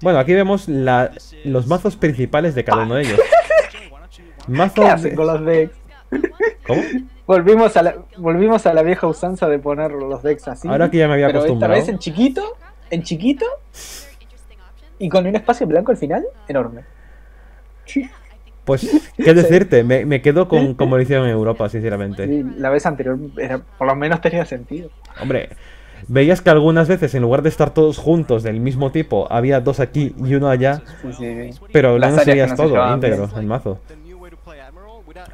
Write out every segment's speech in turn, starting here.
Bueno, aquí vemos la, los mazos principales de cada uno de ellos. Mazo ¿Qué hacen de- con los decks? ¿Cómo? Volvimos a, la, volvimos a la vieja usanza de poner los decks así. Ahora que ya me había pero esta acostumbrado. vez en chiquito, en chiquito, y con un espacio blanco al final, enorme. Pues, ¿qué decirte? Me, me quedo con como lo hicieron en Europa, sinceramente. Y la vez anterior era, por lo menos tenía sentido. Hombre, veías que algunas veces en lugar de estar todos juntos del mismo tipo, había dos aquí y uno allá, Sí, sí, sí. pero no que serías no todo íntegro, el mazo.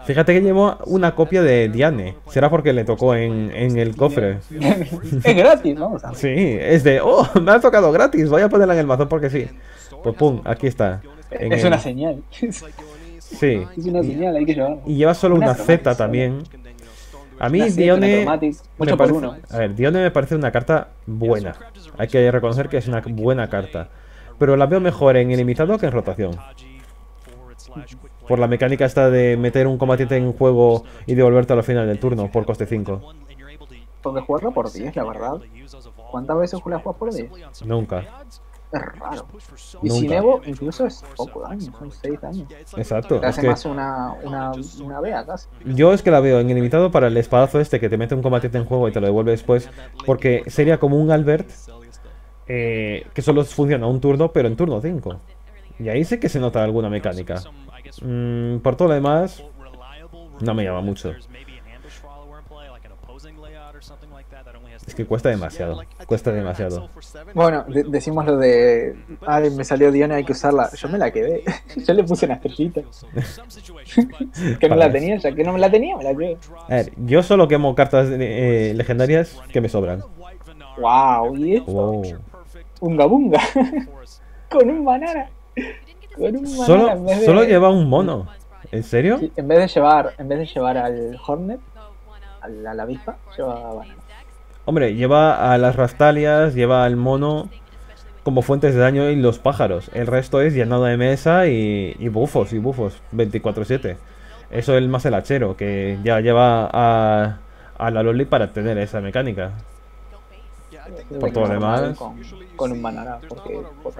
Fíjate que llevo una copia de Diane. Será porque le tocó en, en el cofre. es gratis, ver. Sí, es de, oh, me ha tocado gratis, voy a ponerla en el mazo porque sí. Pues pum, aquí está. Es el- una señal. Sí. Es una señal, hay que llevarla. Y lleva solo Una una Z también. A mí una Dione parece, a ver, Dione me parece una carta buena. Hay que reconocer que es una buena carta. Pero la veo mejor en ilimitado que en rotación. Por la mecánica esta de meter un combatiente en juego y devolverte al final del turno por coste 5. Porque jugarlo por 10, la verdad. ¿Cuántas veces la juegas por 10? Nunca. Es raro. Y Nunca. sin Evo, incluso es poco daño, son 6 daños. Exacto. Te Es hace que más una, una, una B acaso. yo es que la veo en ilimitado para el espadazo este que te mete un combatiente en juego y te lo devuelve después. Porque sería como un Albert eh, que solo funciona un turno, pero en turno 5. Y ahí sí que se nota alguna mecánica. Mm, por todo lo demás, no me llama mucho. Es que cuesta demasiado. Cuesta demasiado. Bueno, de- decimos lo de. Ay, me salió Diana, hay que usarla. Yo me la quedé. Yo le puse una estrellita. que no la tenía, ya que no me la tenía, me la quedé. A ver, yo solo quemo cartas eh, legendarias que me sobran. Wow, y esto, Wow. unga bunga. Con un banana. Con un banana. Solo, de- solo lleva un mono. ¿En serio? Sí, En vez de llevar, en vez de llevar al Hornet, a la, a la avispa, lleva banana. Hombre, lleva a las rastalias, lleva al mono como fuentes de daño y los pájaros. El resto es llenado de mesa y, y bufos, y bufos, 24-7. Eso es el más el hachero, que ya lleva a, a la Loli para tener esa mecánica. Por todo lo demás. Con, con un banana, porque. por.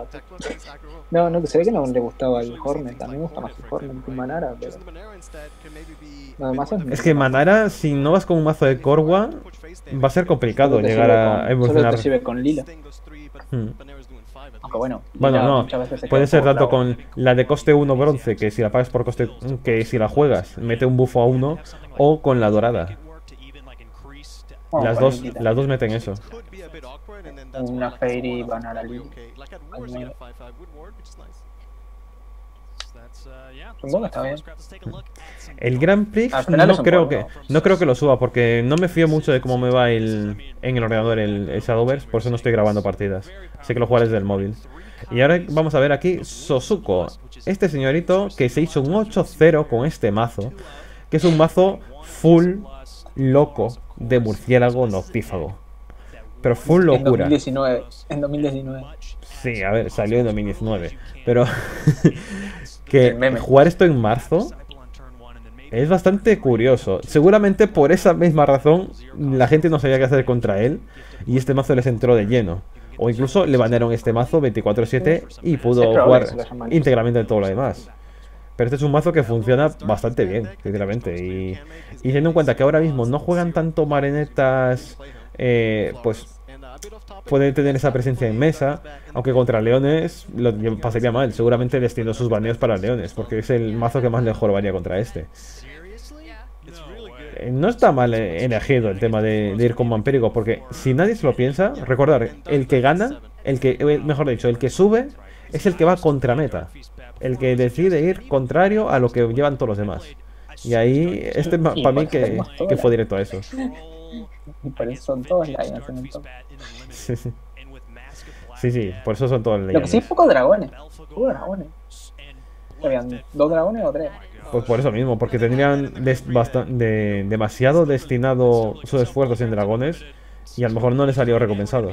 No, no, que se ve que no le gustaba el Hornet. A mí me gusta más el Hornet que un banana, pero. Es. Es que Manara, si no vas con un mazo de Korwa, va a ser complicado llegar a con- evolucionar. Solo te sirve con lila. Hmm. Aunque bueno. Bueno, lila no, veces se puede ser tanto con la de coste 1 bronce, que si la pagas por coste, que si la juegas, mete un bufo a 1, o con la dorada. Bueno, Las dos, lila. las dos meten eso. Una Fairy banana lila. Supongo que está bien. El Grand Prix final no creo que no creo que lo suba porque no me fío mucho de cómo me va el, en el ordenador el, el Shadowverse, por eso no estoy grabando partidas. Sé que lo jugaré desde el móvil. Y ahora vamos a ver aquí Sosuko, este señorito que se hizo un 8-0 con este mazo, que es un mazo full loco de murciélago noctífago. Pero full En locura. 2019. En 2019. Sí, a ver, salió en 2019. Pero que jugar esto en marzo es bastante curioso. Seguramente por esa misma razón la gente no sabía qué hacer contra él y este mazo les entró de lleno. O incluso le banearon este mazo 24-7 y pudo jugar íntegramente todo lo demás. Pero este es un mazo que funciona bastante bien, sinceramente. Y, y teniendo en cuenta que ahora mismo no juegan tanto marionetas, eh, pues puede tener esa presencia en mesa, aunque contra leones lo pasaría mal. Seguramente destinó sus baneos para leones, porque es el mazo que más le jorobaría contra este. Eh, No está mal eh, elegido el tema de, de ir con vampírico, porque si nadie se lo piensa, recordar, el que gana, el que, eh, mejor dicho, el que sube, es el que va contra meta. El que decide ir contrario a lo que llevan todos los demás. Y ahí, este para mí pues, que, fue directo a eso. Y por eso son todos Lions en el top. Sí, sí. Sí, sí, por eso son todos Lo que sí, pocos dragones. Pocos dragones. Habían dos dragones o tres. Pues por eso mismo, porque tendrían des- de- demasiado destinado sus esfuerzos en dragones y a lo mejor no les salió recompensado.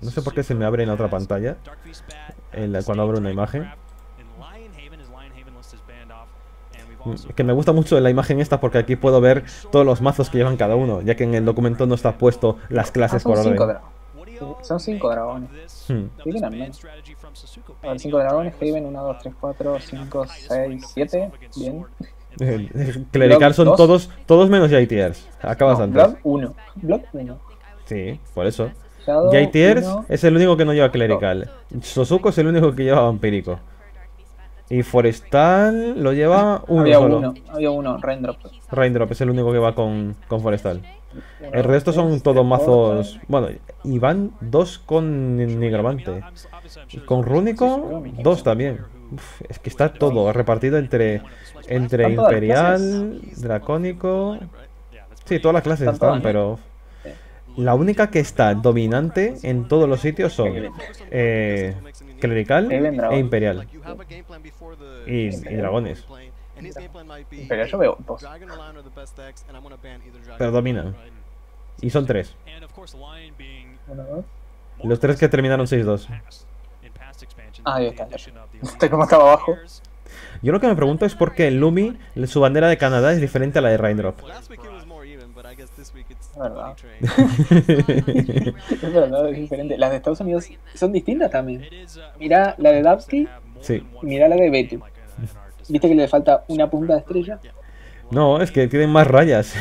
No sé por qué se me abre en la otra pantalla en la- cuando abro una imagen. Que me gusta mucho la imagen esta porque aquí puedo ver todos los mazos que llevan cada uno, ya que en el documento no está puesto las Ah, clases son por cinco orden. dra- Son cinco dragones. Hmm. Que eran menos. A ver, cinco dragones, Haven, 1, 2, 3, 4, 5, 6, 7. Bien. Clerical son dos. todos, todos menos JTRs. Acabas No, antes. Blood 1. Blood 1. Sí, por eso. Uno. es el único que no lleva clerical. Sosuko es el único que lleva vampírico. Y Forestal lo lleva uno Había solo. uno, había uno, Raindrop. Raindrop es el único que va con, con Forestal. El resto son tres, todos tres, mazos. Bueno, y van dos con Nigromante. Con Rúnico, dos también. Uf, es que está todo repartido entre, entre Imperial, Dracónico. Sí, todas las clases Están todas, pero. La única que está dominante en todos los sitios son eh, Clerical e Imperial. Y, y dragones. Pero yo veo dos. Pero dominan. Y son tres. Los tres que terminaron 6-2. Ah, ahí está. Este como estaba abajo. Yo lo que me pregunto es por qué en Lumi su bandera de Canadá es diferente a la de Raindrop. Verdad. Es verdad, es diferente. Las de Estados Unidos son distintas también. Mira la de Dubsky Sí. y mira la de Betu. ¿Viste que le falta una punta de estrella? No, es que tienen más rayas.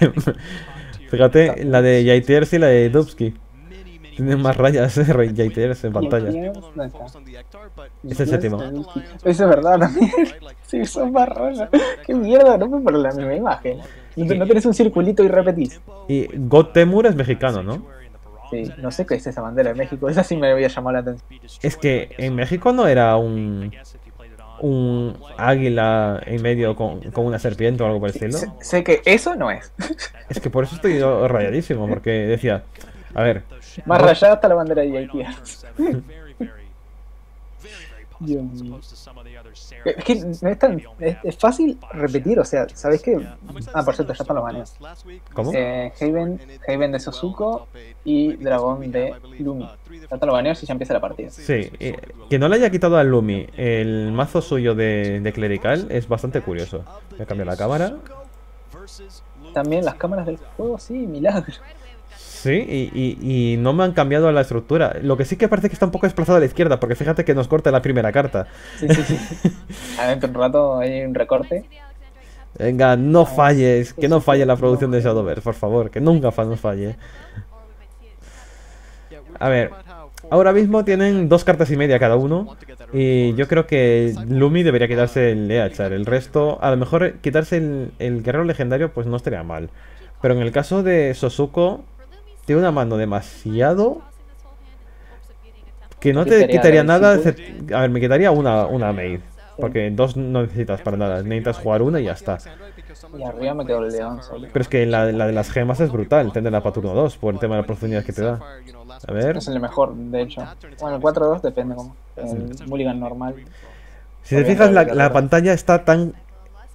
Fíjate, la de Jaitiers y la de Dubsky. Tienen más rayas Jaitiers en pantalla. Es el séptimo. Eso es verdad también. Sí, son más rayas. Qué mierda, no fue por la misma imagen. No, te- no tenés un circulito y repetís. Y God Temur es mexicano, ¿no? Sí, no sé qué es esa bandera de México. Esa sí me había llamado la atención. Es que en México no era un un águila en medio con, con una serpiente o algo por el estilo. Sé, sé que eso no es. Es que por eso estoy rayadísimo, porque decía, a ver, Más rayada está la bandera de Haití. Dios mío. Es que no es tan. Es, es fácil repetir, o sea, ¿sabes qué? Ah, por cierto, ya están los baneos. ¿Cómo? Eh, Haven, Haven de Sosuko y Dragón de Lumi. Ya están los baneos y ya empieza la partida. Sí, eh, que no le haya quitado al Lumi el mazo suyo de, de clerical es bastante curioso. Voy a cambiar la cámara. También las cámaras del juego, sí, milagro. Sí, y, y- y no me han cambiado la estructura. Lo que sí que parece que está un poco desplazado a la izquierda, porque fíjate que nos corta la primera carta. Sí, sí, sí. Adentro un rato hay un recorte. Venga, no falles, que no falle la producción de Shadowverse, por favor, que nunca nos falle. A ver, ahora mismo tienen dos cartas y media cada uno. Y yo creo que Lumi debería quitarse el Eachar. El resto, a lo mejor quitarse el, el guerrero legendario, pues no estaría mal. Pero en el caso de Sosuko, tiene una mano demasiado que no te Quitaría nada. A ver, me quitaría una, una maid. Porque dos no necesitas para nada. Necesitas jugar una y ya está. Y arriba me quedó el león solo. Pero es que la, la de las gemas es brutal, tenerla para turno 2 por el tema de la profundidad que te da. A ver, Es el mejor, de hecho. Bueno, el 4-2 depende como. El mulligan normal. si te fijas, la, la pantalla está tan.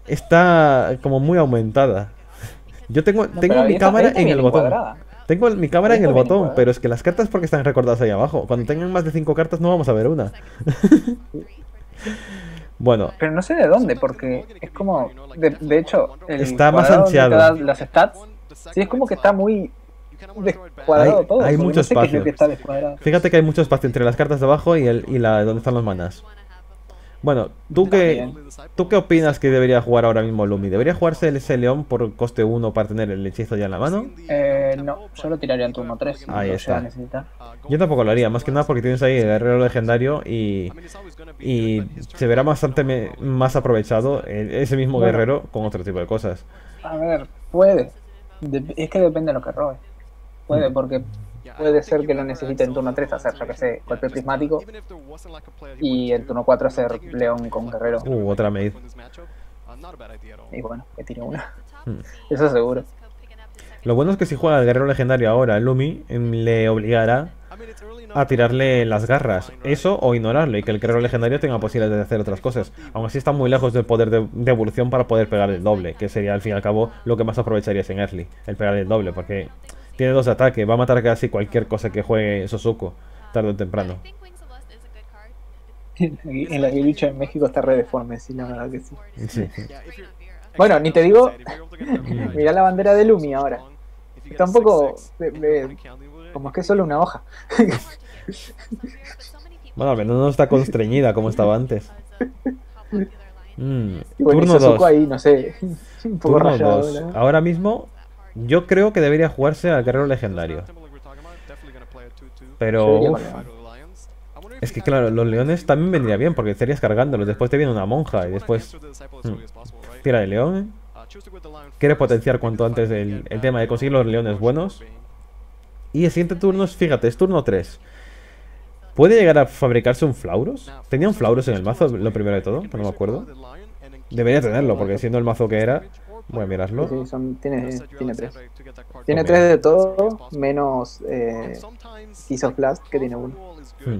Está como muy aumentada. Yo tengo, tengo mi cámara en el botón. Tengo mi cámara en el botón, encuadrada. pero es que las cartas porque están recordadas ahí abajo. Cuando tengan más de 5 cartas no vamos a ver una. bueno, Pero no sé de dónde, porque es como. De, de hecho, el Está más ansiado. Las stats. Sí, es como que está muy descuadrado Hay- todo. hay mucho no sé espacio. que está fíjate que hay mucho espacio entre las cartas de abajo y, el, y la donde están las manas. Bueno, ¿tú qué. ¿tú qué opinas que debería jugar ahora mismo Lumi? ¿Debería jugarse el- ese león por coste 1 para tener el hechizo ya en la mano? Eh, no, yo lo tiraría en turno 3. Si Ahí está. llega a necesitar. Yo tampoco lo haría, más que nada porque tienes ahí el guerrero legendario y, y se verá bastante me- más aprovechado ese mismo Bueno. guerrero con otro tipo de cosas. A ver, puede. Es que depende de lo que robe. Puede, Mm. porque puede ser que lo necesite en turno 3 hacer, yo que sé, golpe prismático. Y en turno 4 hacer león con guerrero. Uh, otra maid. Y bueno, que tire una. Hmm. Eso seguro. Lo bueno es que si juega el guerrero legendario ahora, Lumi em, le obligará a tirarle las garras. Eso o ignorarlo y que el guerrero legendario tenga posibilidades de hacer otras cosas. Aún así está muy lejos del poder de, de evolución para poder pegar el doble, que sería al fin y al cabo lo que más aprovecharías en early, el pegar el doble, porque tiene dos de ataque, va a matar casi cualquier cosa que juegue Sosuko, tarde o temprano. en la bicha en México está re deforme, sí, la verdad que sí. Sí. Bueno, ni te digo, mirá la bandera de Lumi ahora. Está un poco, de- de- como es que es solo una hoja. Bueno, al menos no está constreñida como estaba antes. Mm, Y bueno, Turno Sasuke 2. ahí, no sé, un poco Turno rayado. 2. ¿no? Ahora mismo, yo creo que debería jugarse al guerrero legendario. Pero uf, es que claro, los leones también vendría bien porque estarías cargándolos. Después te viene una monja y después mm, tira de león. Quiere potenciar cuanto antes el, el tema de conseguir los leones buenos. Y el siguiente turno es, fíjate, es turno 3. ¿Puede llegar a fabricarse un Flauros? ¿Tenía un Flauros en el mazo, lo primero de todo? No me acuerdo. Debería tenerlo, porque siendo el mazo que era... Voy a mirarlo. Sí, son, tiene, tiene tres. Tiene tres de todo, menos eh, Blast, que tiene uno. Hmm.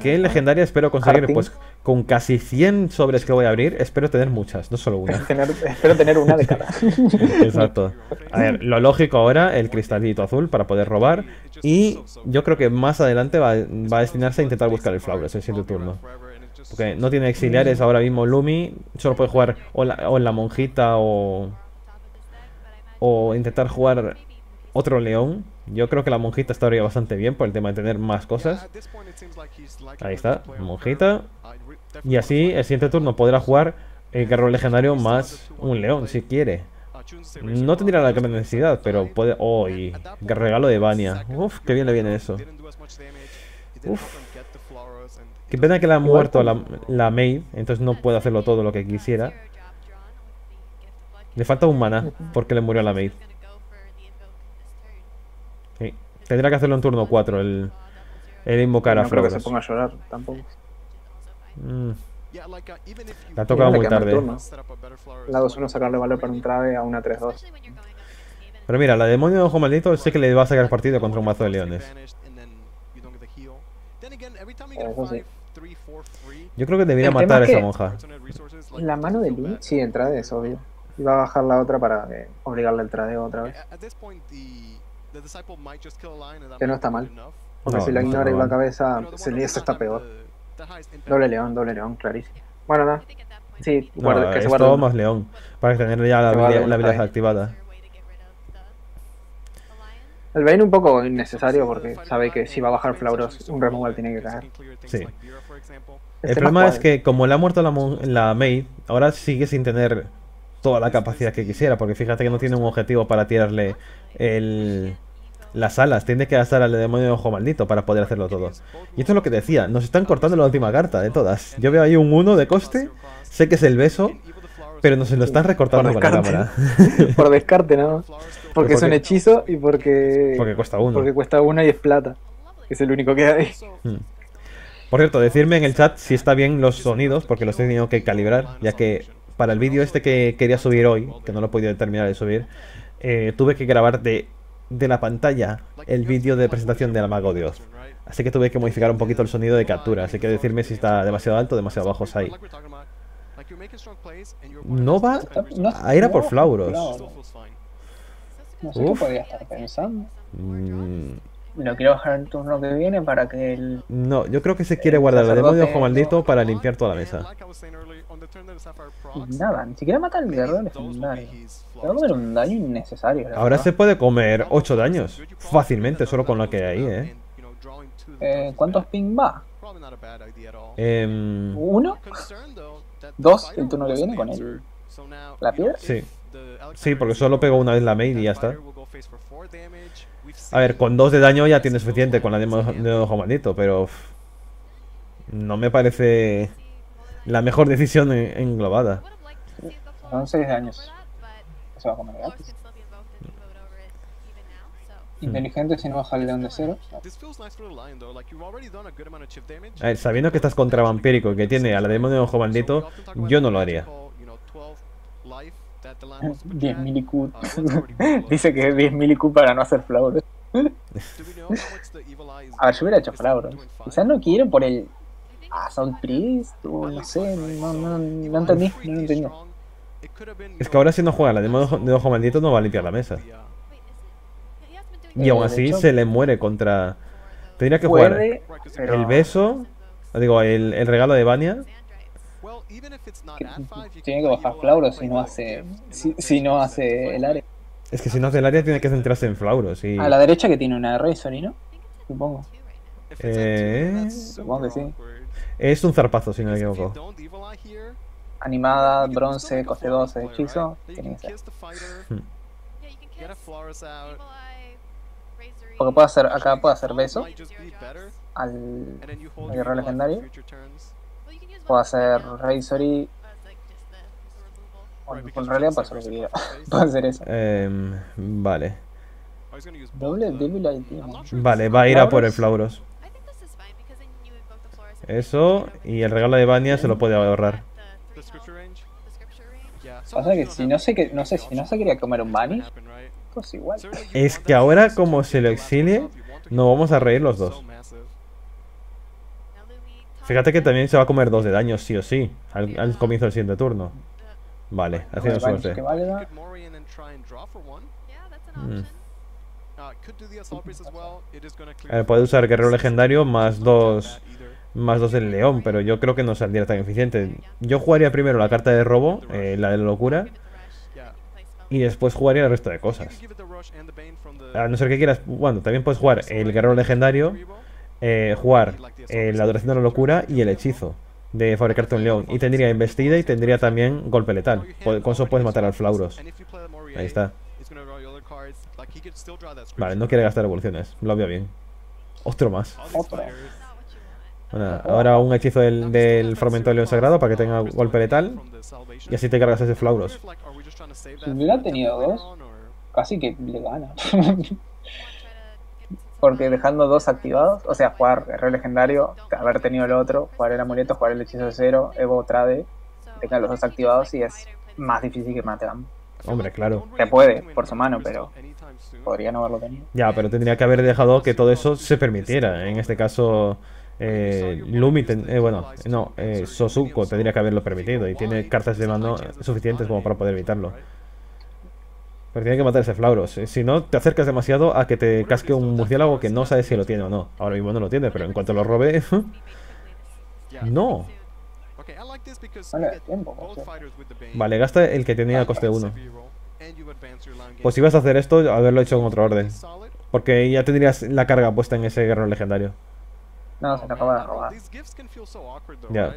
¿Qué legendaria espero conseguir? Pues con casi 100 sobres que voy a abrir, espero tener muchas, no solo una. Tener- espero tener una de cada. Exacto. A ver, lo lógico ahora, el cristalito azul para poder robar. Y yo creo que más adelante va, va a destinarse a intentar buscar el Flowers el siguiente turno. Porque no tiene auxiliares ahora mismo Lumi, solo puede jugar o, la- o en la monjita o, o intentar jugar otro león. Yo creo que la monjita estaría bastante bien por el tema de tener más cosas. Ahí está, monjita. Y así el siguiente turno podrá jugar el guerrero legendario más un león si quiere. No tendría la gran necesidad, pero puede... ¡Oh! Y regalo de Vania. Uf, qué bien le viene eso. Uf. Qué pena que le ha muerto la, la maid, entonces no puede hacerlo todo lo que quisiera. Le falta un mana porque le murió la maid. Tendrá que hacerlo en turno 4, el, el invocar a No creo que se ponga a llorar tampoco. Mm, Le Le ha tocado muy tarde. La 2-1 sacarle valor para un trave a una 3-2. Pero mira, la demonio de ojo maldito sé que le va a sacar partido contra un mazo de leones. Eso sí. Yo creo que debería matar a es esa que- monja. La mano de Lumi, sí, el trade es obvio. Y va a bajar la otra para eh, obligarle el tradeo otra vez. Que no está mal. Porque No, si lo no está ignora y va a cabeza, se le eso está peor. Doble león, doble león, clarísimo. Bueno, nada. Sí, No, guarda- que es se guarde todo más león. Para tener ya la habilidad, la habilidad activada. El Bane un poco innecesario porque sabe que si va a bajar Flauros, un removal tiene que caer. Sí. El, El problema es que como le ha muerto la, mon- la maid, ahora sigue sin tener toda la capacidad que quisiera, porque fíjate que no tiene un objetivo para tirarle el, las alas, tiene que gastar al demonio de ojo maldito para poder hacerlo todo. Y esto es lo que decía, nos están cortando la última carta de todas. Yo veo ahí un 1 de coste, sé que es el beso, pero nos lo están recortando Por con la cámara. Por descarte, ¿no? Porque es un hechizo y porque. Porque cuesta uno. Porque cuesta uno y es plata. Es el único que hay. Mm. Por cierto, decirme en el chat si está bien los sonidos, porque los he tenido que calibrar, ya que para el vídeo este que quería subir hoy, que no lo he podido terminar de subir, eh, tuve que grabar de, de la pantalla el vídeo de presentación del Mago de Oz. Así que tuve que modificar un poquito el sonido de captura, así que decirme si está demasiado alto o demasiado bajo ahí. No va a ir a por Flauros. No sé qué podría estar pensando. Mm, Lo quiero bajar el turno que viene para que el. no, yo creo que se quiere El guardar el demonio de ojo sacerdote- maldito para limpiar toda la mesa. Nada, ni siquiera mata al guerrero legendario. Le va a comer un daño innecesario. Ahora verdad. se puede comer 8 daños fácilmente, solo con lo que hay ahí, ¿eh? Eh, ¿Cuántos ping va? Em, ¿Uno? ¿Dos el turno que viene con el, la piedra? sí. Sí, porque solo pegó una vez la maid y ya está. A ver, con 2 de daño ya tiene suficiente con la demo de ojo maldito, pero... uf, No me parece la mejor decisión en- englobada. Son seis daños. Se va a comer gratis. Inteligente si no baja el león de cero. A ver, sabiendo que estás contra vampírico y que tiene a la demonio de ojo maldito, yo no lo haría. 10 milicu. Dice que es 10 milicu para no hacer flauros. A ver, yo hubiera hecho flauros. Quizás no quiere por el. Assault Priest o no sé, no, no, no entendí, no lo entendí. Es que ahora si no juega la de, modo- de ojo maldito no va a limpiar la mesa. uh, Y aún así se le muere contra... Tendría que jugar Puede, pero el beso, digo, el, el regalo de Vania. Tiene que bajar and si no hace si, si no hace el área. Es que si no hace el área tiene que centrarse en Flauros y... A la derecha que tiene una Razor, ¿no? Supongo. Eh, supongo que sí. Es un zarpazo, si no me equivoco. Animada, bronce, coste Flauros 12, play, hechizo. Tiene que ser. Hmm. Porque puede hacer, acá puede hacer beso al guerrero legendario. Puedo hacer right now, Razor y as, like, just the- the removal. bueno, Right, en realidad hacer lo que eso. Em, vale. Doble Vale, va a ir a por el Flauros. Eso, y el regalo de Vania se lo puede ahorrar. Pasa que si no sé que no sé si no se quería comer un right? pues igual. Es que ahora, como se lo exilie, nos vamos a reír los dos. Fíjate que también se va a comer dos de daño, sí o sí, al, al comienzo del siguiente turno. Vale, haciendo suerte. que valga. Mm. Eh, puede usar guerrero legendario más dos, más dos del león, pero yo creo que no saldría tan eficiente. Yo jugaría primero la carta de robo, eh, la de locura, play spell. y después jugaría el resto de cosas. A no ser que quieras, bueno, también puedes jugar el guerrero legendario, eh, jugar eh, la duración de la locura y el hechizo de fabricarte un león. Y tendría embestida y tendría también golpe letal. Con eso puedes matar al Flauros. Ahí está. Vale, no quiere gastar evoluciones, lo veo bien. Otro más. Otra. Bueno, ahora un hechizo del, del fragmento del león sagrado para que tenga golpe letal. Y así te cargas ese Flauros. Si hubiera tenido dos, Casi que le gana. You wanna try to get into Porque dejando dos activados, o sea, jugar guerrero legendario, haber tenido el otro, jugar el amuleto, jugar el hechizo de cero, Evo Trade, so tenga los dos activados y es más difícil que mate ambos. Hombre, claro. Se puede, por su mano, pero podría no haberlo tenido. Ya, pero tendría que haber dejado que todo eso se permitiera. En este caso, eh, Lumi, ten- eh, bueno, no, eh, Sosuko tendría que haberlo permitido y tiene cartas de mano suficientes como para poder evitarlo. Pero tiene que matar ese flauro. ¿eh? Si, no, te acercas demasiado a que te casque un murciélago que no sabes si lo tiene o no. Ahora mismo no lo tiene, pero en cuanto lo robe... ¡No! Vale, gasta el que tenía coste 1. Pues ibas a hacer esto, haberlo hecho en otro orden. Porque ya tendrías la carga puesta en ese guerrero legendario. No, se te acaba de robar. Ya.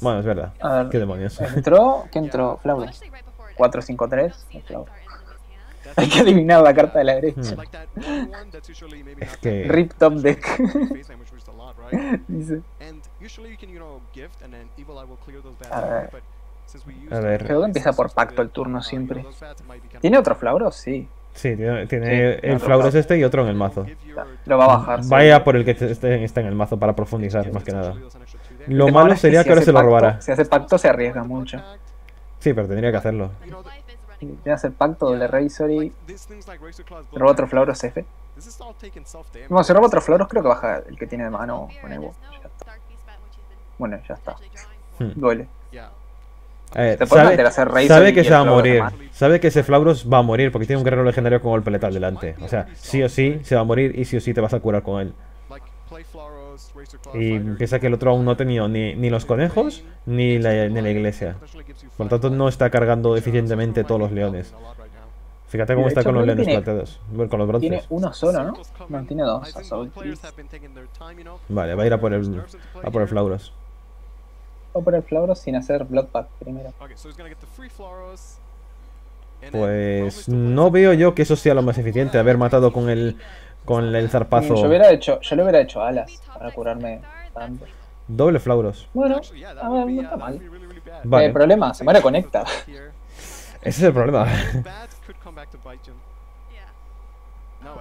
Bueno, es verdad. Ver, ¿Qué demonios? ¿Entró? ¿Qué entró? Flawless. 4-5-3. Hay que adivinar la carta de la hmm. derecha. Mm. es que... Rip top deck. Dice. A ver. A ver. Creo que empieza por pacto el turno siempre. ¿Tiene otro flauros? Sí. Sí, tiene, tiene sí, el flauros este y otro en el mazo. Lo va a bajar. Vaya sí. por el que está en el mazo para profundizar, más que nada. Lo este malo sería que, ahora se lo robara. Si hace pacto se arriesga mucho. Sí, pero tendría que hacerlo. Running tiene hacer pacto, doble Razor y roba otro Flauros F. No, si roba otro Flauros creo que baja el que tiene de mano con Evo. Bueno, ya está. Hmm. Duele. A ver, Te sabe, sabe que el se va a morir. Sabe que ese Flauros va a morir porque tiene un guerrero legendario con golpe letal delante. O sea, sí o sí se va a morir y sí o sí te vas a curar con él. Y piensa que el otro aún no ha tenido ni, ni los conejos ni la, ni la iglesia. Por lo tanto, no está cargando eficientemente todos los leones. Fíjate cómo está hecho, con los leones tiene- plateados. Bueno, Con los Tiene bronces. uno solo, ¿no? No, tiene dos. Vale, va a ir a por el, a por el Flauros. O por el Flauros sin hacer Bloodbath primero. Pues no veo yo que eso sea lo más eficiente, haber matado con el con el zarpazo. Yo hubiera hecho, yo le hubiera hecho alas para curarme tanto. Doble Flauros. Bueno, a ver, no está mal. Vale. El problema, se muere conecta. Ese es el problema.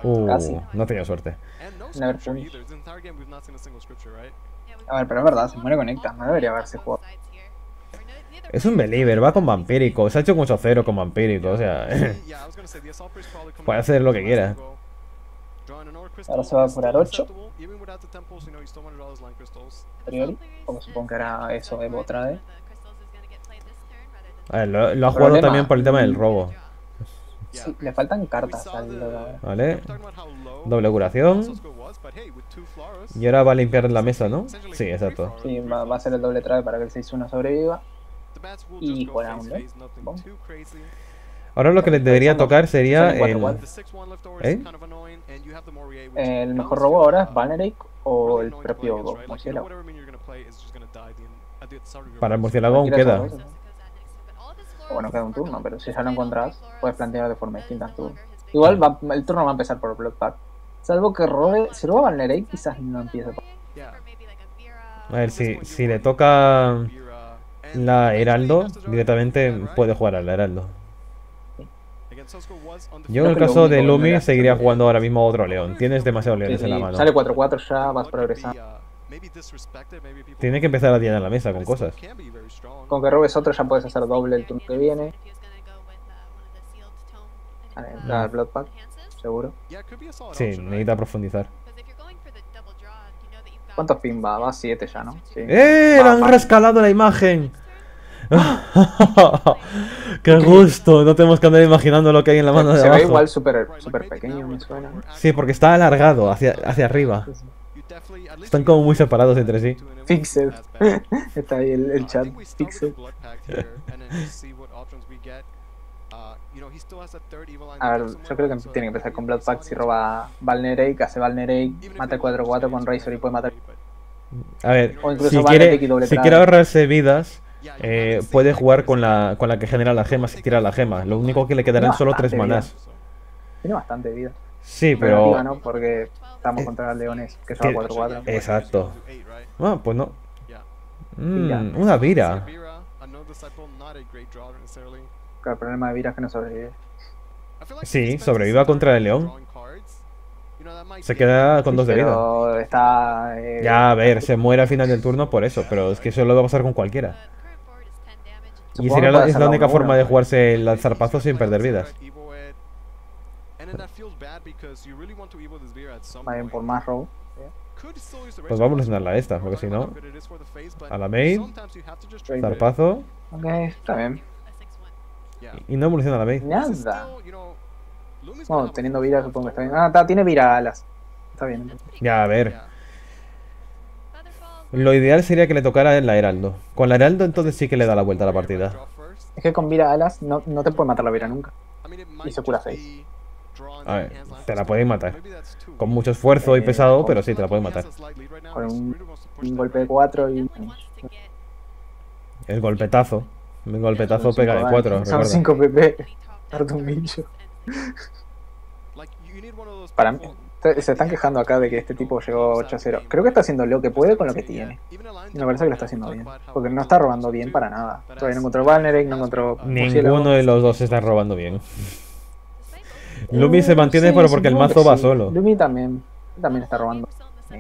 Uh, Casi. no tenía suerte. A ver, pero es verdad, se muere conecta. No debería haberse jugado. Es un believer, va con vampírico. Se ha hecho mucho cero con vampírico. O sea, Puede hacer lo que quiera. Ahora se va a curar ocho. crystals. A priori. Porque supongo que hará eso Evo otra vez. A ver, lo, lo ha jugado Problema. también por el tema del robo. Sí, le faltan cartas al. ¿Vale? Doble curación. Y ahora va a limpiar la mesa, ¿no? Sí, exacto. Sí, va, va a ser el doble trave para que el 6-1 sobreviva. Y juega un ¿eh? Ahora lo que les debería tocar sería el... 4-4. ¿Eh? El mejor robo ahora es Valnerake o el propio Murciélago. Para el murciélago aún queda. bueno, queda un turno, pero si ya lo encontrás, puedes plantear de forma distinta turno. Igual va- el turno va a empezar por Bloodpack. Salvo que robe, si roba Valnerake, quizás no empiece por... A ver, si, si le toca la Heraldo, directamente puede jugar al Heraldo. Yo en el caso de Lumi seguiría jugando ahora mismo a otro león. Tienes demasiados Sí, leones en sí, la mano. Sale 4-4 ya, vas progresando. Tiene que empezar a llenar la mesa con cosas. Con que robes otro ya puedes hacer doble el turno que viene. A ver, la Bloodpack, seguro. Sí, necesita profundizar. ¿Cuántos pin va? Va 7 ya, ¿no? Sí. ¡Eh! Va, ¡Le han va. rescalado la imagen! ¡Qué gusto! No tenemos que andar imaginando lo que hay en la mano de Se ve abajo. igual súper súper pequeño, me suena. Sí, porque está alargado hacia, hacia arriba. Están como muy separados entre sí. Fixed. Está ahí el, el chat. Fixed. A ver, yo creo que tiene que empezar con Bloodpack si roba Valnerake, hace Valnerake, mata el 4-4 con Razor y puede matar. A ver, O incluso si quiere, y si quiere ahorrarse vidas, eh, puede jugar con la, con la que genera la gema si tira la gema. Lo único que le quedarán solo tres manás. Tiene bastante vida. Sí, Relativa, pero... ¿no? Porque estamos contra leones que lleva 4-4. Exacto. Ah, pues no. Mm, una vira. El problema de Vira es que no sobrevive. Sí, sobreviva contra el león. Se queda con dos de vida. Pero está. eh, Ya, a ver, se muere al final del turno por eso, pero es que eso lo va a pasar con cualquiera. Y sería la, es la única 1-1, forma de jugarse el zarpazo sin perder vidas. Bien por más robo. Pues vamos a a esta, porque si no, a la main, zarpazo, Ok, está bien. y no evoluciona a la main. Nada. Bueno, teniendo Vira supongo que está bien. Ah, está, tiene Vira alas. Está bien. Ya, a ver. Lo ideal sería que le tocara la Heraldo. Con la Heraldo entonces sí que le da la vuelta a la partida. Es que con Vira alas no, no te puede matar la Vira nunca. Y se cura 6. A ver, te la pueden matar. Con mucho esfuerzo y Eh, pesado, pero sí, te la pueden matar. Con un, un golpe de 4 y. El golpetazo. El golpetazo pega de 4, Son recuerda. 5 PP. Un bicho. Para mí. Se- están quejando acá de que este tipo llegó 8-0. Creo que está haciendo lo que puede con lo que tiene. Y me parece que lo está haciendo bien. Porque no está robando bien para nada. Todavía no encontró Valnerek, no encontró. Murciélago. Ninguno de los dos está robando bien. Lumi se mantiene, Sí, pero porque el mazo va sí. solo. Lumi también. También está robando.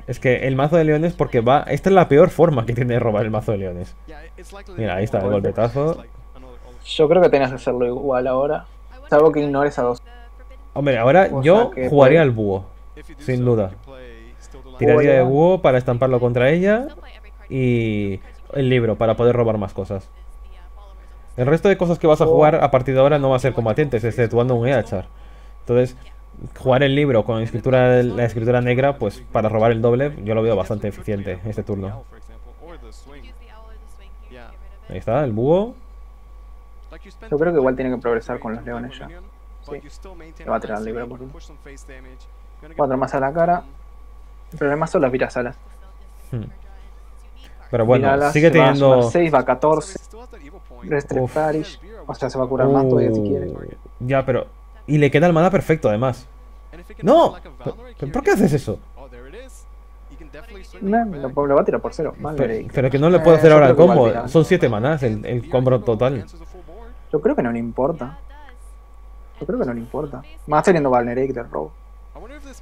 Es que el mazo de leones, porque va. Esta es la peor forma que tiene de robar el mazo de leones. Mira, ahí está el golpetazo. Yo creo que tenías que hacerlo igual ahora. Salvo que ignores a dos. Hombre, ahora O yo sea jugaría puede- al búho. Sin duda. Tiraría de búho para estamparlo contra ella y el libro para poder robar más cosas. El resto de cosas que vas a Oh. jugar a partir de ahora no va a ser combatientes, exceptuando un Eachar. Entonces, jugar el libro con escritura, la escritura negra, pues para robar el doble, yo lo veo bastante eficiente este turno. Ahí está, el búho. Yo creo que igual tiene que progresar con los leones ya. Sí. Le va a tirar el libro por Cuatro más a la cara. El problema son las viras alas. Hmm. Pero bueno, Viralas, sigue se va a sumar teniendo... 6, va a 14. Restre Uf. Parish. O sea, se va a curar más todavía si quiere. Uh, Ya, pero... Y le queda el mana perfecto, además. ¡No! ¿Pero ¿Por qué haces eso? No, lo, lo va a tirar por cero. Pero, que no le Eh, puedo hacer yo ahora el combo. Son 7 manás el, el combo total. Yo creo que no le importa. Yo creo que no le importa. Más teniendo Valnerek del robo.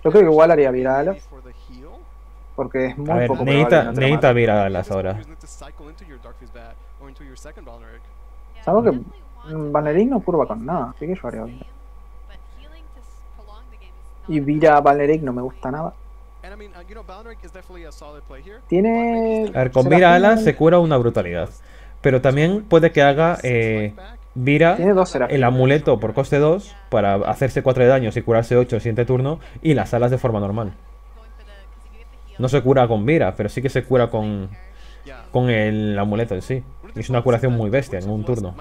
Yo creo que igual haría viral. Porque es muy A ver, poco necesita, probable necesita viralas ahora. Salvo que Valnerek no curva con nada. Así que yo haría Valnerek. Y Vira Valnerek no me gusta nada. Tiene. A ver, con Mira Alas se cura una brutalidad. Pero también puede que haga eh, vira el amuleto por coste 2 para hacerse 4 de daños y curarse 8 el siguiente turno y las alas de forma normal. No se cura con vira, pero sí que se cura con, con el amuleto en sí. Y es una curación muy bestia en un turno.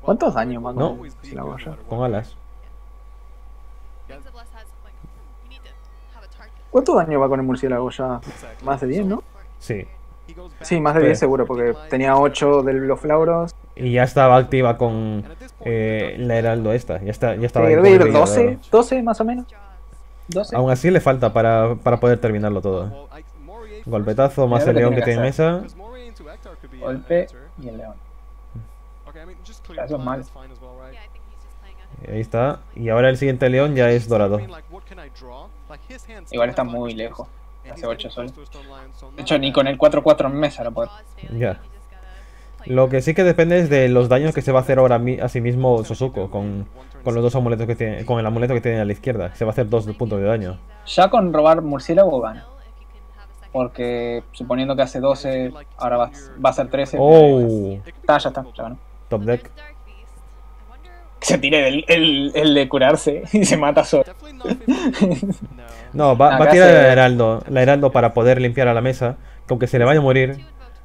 ¿Cuántos daños va No. murciélago ya? Con alas. ¿Cuánto daño va con el murciélago ya? Más de 10, ¿no? Sí. Sí, más de Pues- 10 seguro, porque tenía 8 de los flauros. Y ya estaba activa con eh, la heraldo esta. Ya, está, ya estaba Debe ir el brillo 12, dorado. 12 más o menos. Draws. 12. Aún así le falta para, para poder terminarlo todo. Golpetazo más el que león que tiene mesa. Golpe y el león. Eso es mal. Ahí está. Y ahora el siguiente león ya es dorado. Igual está muy lejos. Hace he's 8 getting solo. close to a stone line, so De hecho, ni con el 4-4 en mesa lo failing, Ya. Lo que sí que depende es de los daños que se va a hacer ahora a sí mismo Sosuko con, con los dos amuletos que tiene, con el amuleto que tiene a la izquierda. Se va a hacer dos puntos de daño. Ya con robar murciélago second. Porque suponiendo que hace 12, ahora va, va a ser 13. Oh, Está, ya está, ya ganó. top deck. Que se tire el, el, el de curarse y se mata solo. Definitely not 50. no. Va, va a tirar se- la heraldo, la heraldo para poder limpiar a la mesa. Que aunque se le vaya a morir,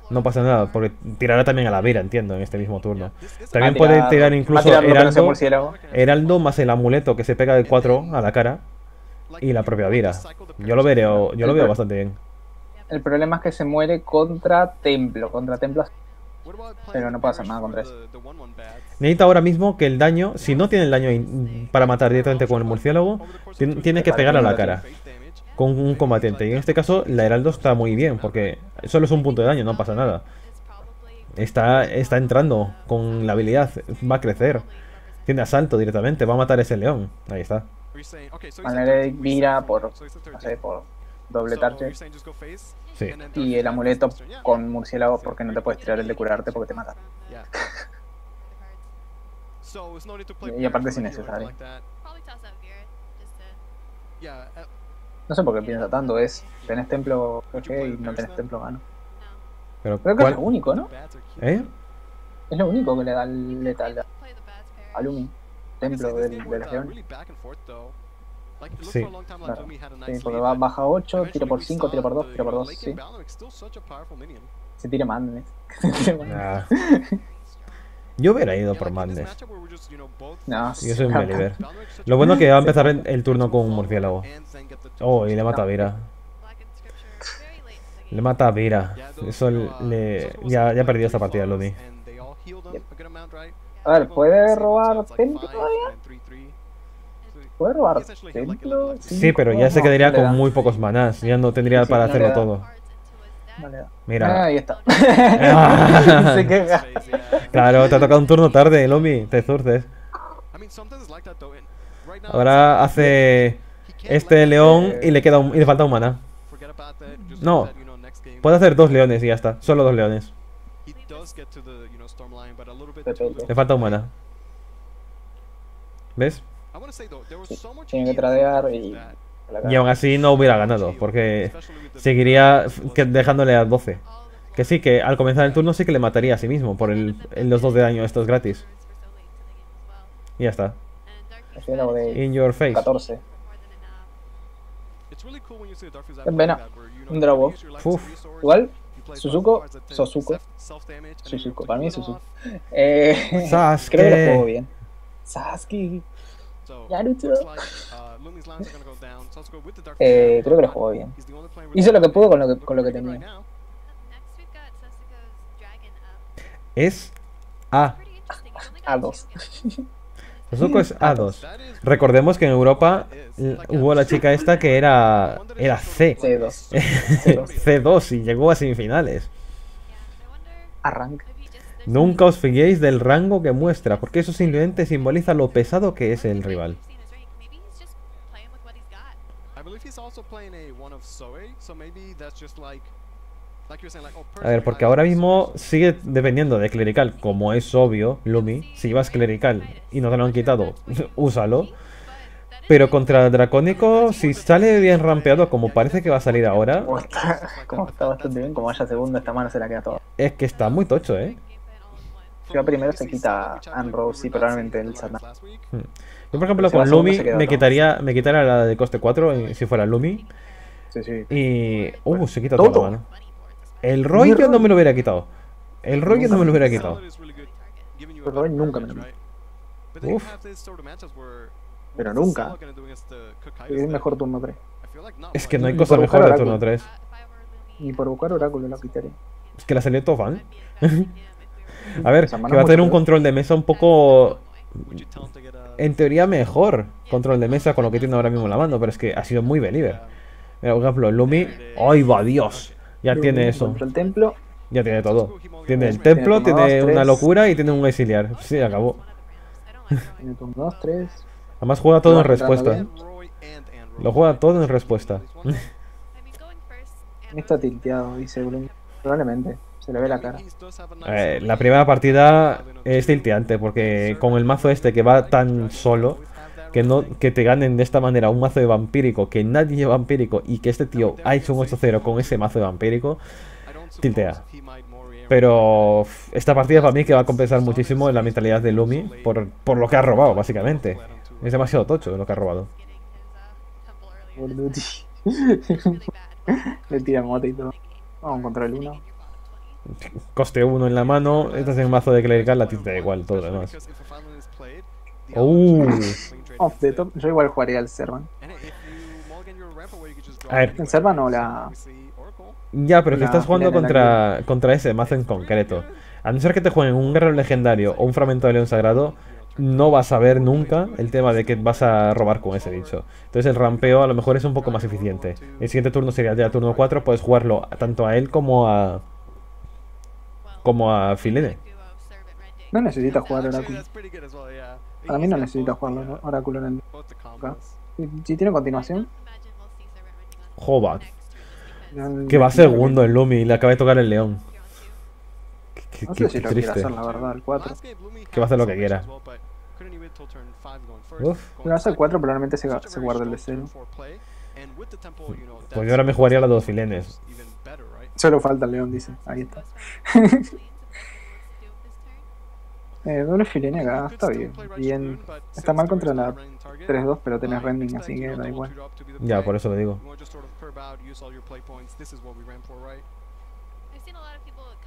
no pasa nada, porque tirará también a la vira, entiendo, en este mismo turno. También puede tirar- incluso no heraldo, más el amuleto que se pega de 4 a la cara y la propia vira. Yo lo veo, yo lo veo bastante bien. El problema es que se muere contra templo. Contra templo. Pero no Irish nada contra eso. the- the 1-1 bats? Necesita ahora mismo que el daño, si no tiene el daño para matar directamente con el murciélago, tiene que pegar a la cara con un combatiente. Y en este caso, la heraldo está muy bien, porque solo es un punto de daño, no pasa nada. Está, está entrando con la habilidad, va a crecer. Tiene asalto directamente, va a matar a ese león. Ahí está. are you saying- okay, so he's a Manera 13, vira por, so he's a no 13. sé, por doble target. Sí. Y el amuleto con murciélago porque no te puedes tirar el de curarte porque te mata. Y aparte es innecesario. No sé por qué piensa tanto, es tenés templo Would you GG play y no tenés templo gano. no. Pero Creo que es lo ¿cuál? único, ¿no? ¿Eh? Es lo único que le da el letal pair. a Lumi. Templo del, de looked Sí. Claro. Sí, porque va, baja 8, tira por we 5, tira por saw 2, the, tira por you know, 2, Lake sí. Se tira tira Madness. Nah. Yo hubiera ido por Madness. No, Yo soy un Believer. Lo bueno que va a empezar el, turno con un murciélago. Oh, y le mata a Vira. Le mata a Vira. Eso uh, le... Was Ya, ya perdió esta partida Lumi. a ver, ¿puede robar templo todavía? ¿Puede robar templo? 11, Sí, pero ya se quedaría con muy pocos manás. Ya no tendría para hacerlo todo. Mira. Ah, ahí está. Ah. se queja. Claro, te ha tocado un turno tarde, Lomi. Te zurces. Ahora hace este león y le queda un, y le falta un maná. No. Puede hacer dos leones y ya está. Solo dos leones. Le falta un maná. ¿Ves? Tiene que tradear y- Y aún así no hubiera ganado, porque seguiría dejándole a 12. All the Que sí, que al comenzar el turno sí que le mataría a sí mismo por el, el- los dos de daño estos gratis. Y ya está. In your face. 14. were more than enough. It's really cool when you see a Darkfist Es pena. Un drago. Uf. Igual, Suzuko, Sosuko. Suzuko, para mí es Suzuko. Eh, Sasuke. creo que lo juego bien. Sasuke. Naruto. Eh, creo que lo jugó bien. Hizo lo que pudo con lo que- con lo que tenía. Es A. Pretty interesting. He's only got A2. two hits. Suzuko es A2. That is Recordemos que en Europa hubo la chica esta que era, era C. C2. C2 y llegó a semifinales. Arranca. Nunca os fiéis del rango que muestra, porque eso simplemente simboliza lo pesado que es el rival. A ver, porque ahora mismo sigue dependiendo de clerical, como es obvio, Lumi. Si vas clerical y no te lo han quitado, úsalo. Pero contra Dracónico, si sale bien rampeado, como parece que va a salir ahora, Como está, como está bastante bien, como vaya segundo, esta mano se la queda toda. es que está muy tocho, ¿eh? Si va primero se quita Anrose y probablemente el Satan. Hmm. Yo, por ejemplo, con Lumi me quitaría, me quitaría la de coste 4 eh, si fuera Lumi. Sí, sí. Y. Uh, se quita Todo. todo. mano. El rollo Roy. no me lo hubiera quitado. El rollo no me lo hubiera quitado. Pero Roy nunca me lo Uf. Pero nunca. Es mejor turno 3. Es que no hay cosa mejor de turno Oráculo. 3. Y por buscar Oráculo lo quitaría. Es que la salió todo fan. A ver, que va a tener un control de mesa un poco. En teoría, mejor control de mesa con lo que tiene ahora mismo la mano, pero es que ha sido muy believer. Mira, por ejemplo, Lumi. ¡Ay, va Dios! Ya tiene eso. El templo. Ya tiene todo. Tiene el templo, tiene dos, una tres. locura y tiene un exiliar. Sí, acabó. Tiene 2, 3. Además juega todo en respuesta. Lo juega todo en respuesta. Está tilteado, dice Bloom. Probablemente. Se le ve la cara. Eh, la primera partida es tilteante porque con el mazo este que va tan solo que no que te ganen de esta manera un mazo de vampírico que nadie lleva vampírico y que este tío ha hecho un 8-0 con ese mazo de vampírico tiltea. Pero esta partida para mí que va a compensar muchísimo en la mentalidad de Lumi por, por lo que ha robado, básicamente. Es demasiado tocho lo que ha robado. Le tira mote y todo. Vamos contra el 1. Coste 1 en la mano, estás en el mazo de clerical, la tiltea igual, todo lo demás. Uh. Off the top. Yo igual jugaría al Servan. A ver. El Servan o la. Ya, pero que La estás jugando contra, contra ese mazo en concreto. A no ser que te jueguen un guerrero legendario o un fragmento de león sagrado, no vas a ver nunca el tema de que vas a robar con ese bicho. Entonces el rampeo a lo mejor es un poco más eficiente. El siguiente turno sería el de turno 4, puedes jugarlo tanto a él como a como a Filene. No necesita jugar Oráculo. Para mí no necesita jugar Oráculo en el. Si, si tiene continuación. Joba, que va segundo en Lumi y le acaba de tocar el león. Qué, qué- No qué sé si lo triste. hacer, la verdad, el 4. Que va a hacer lo que quiera. Uf. Va a hacer 4, probablemente se, se guarde el de 0. Pues yo ahora me jugaría las dos filenes. Solo falta el león, dice. Ahí está. Eh, doble filene acá, está bien. Bien. Está mal contra la 3-2, pero tenés rending, así que da igual. Ya, por eso lo digo.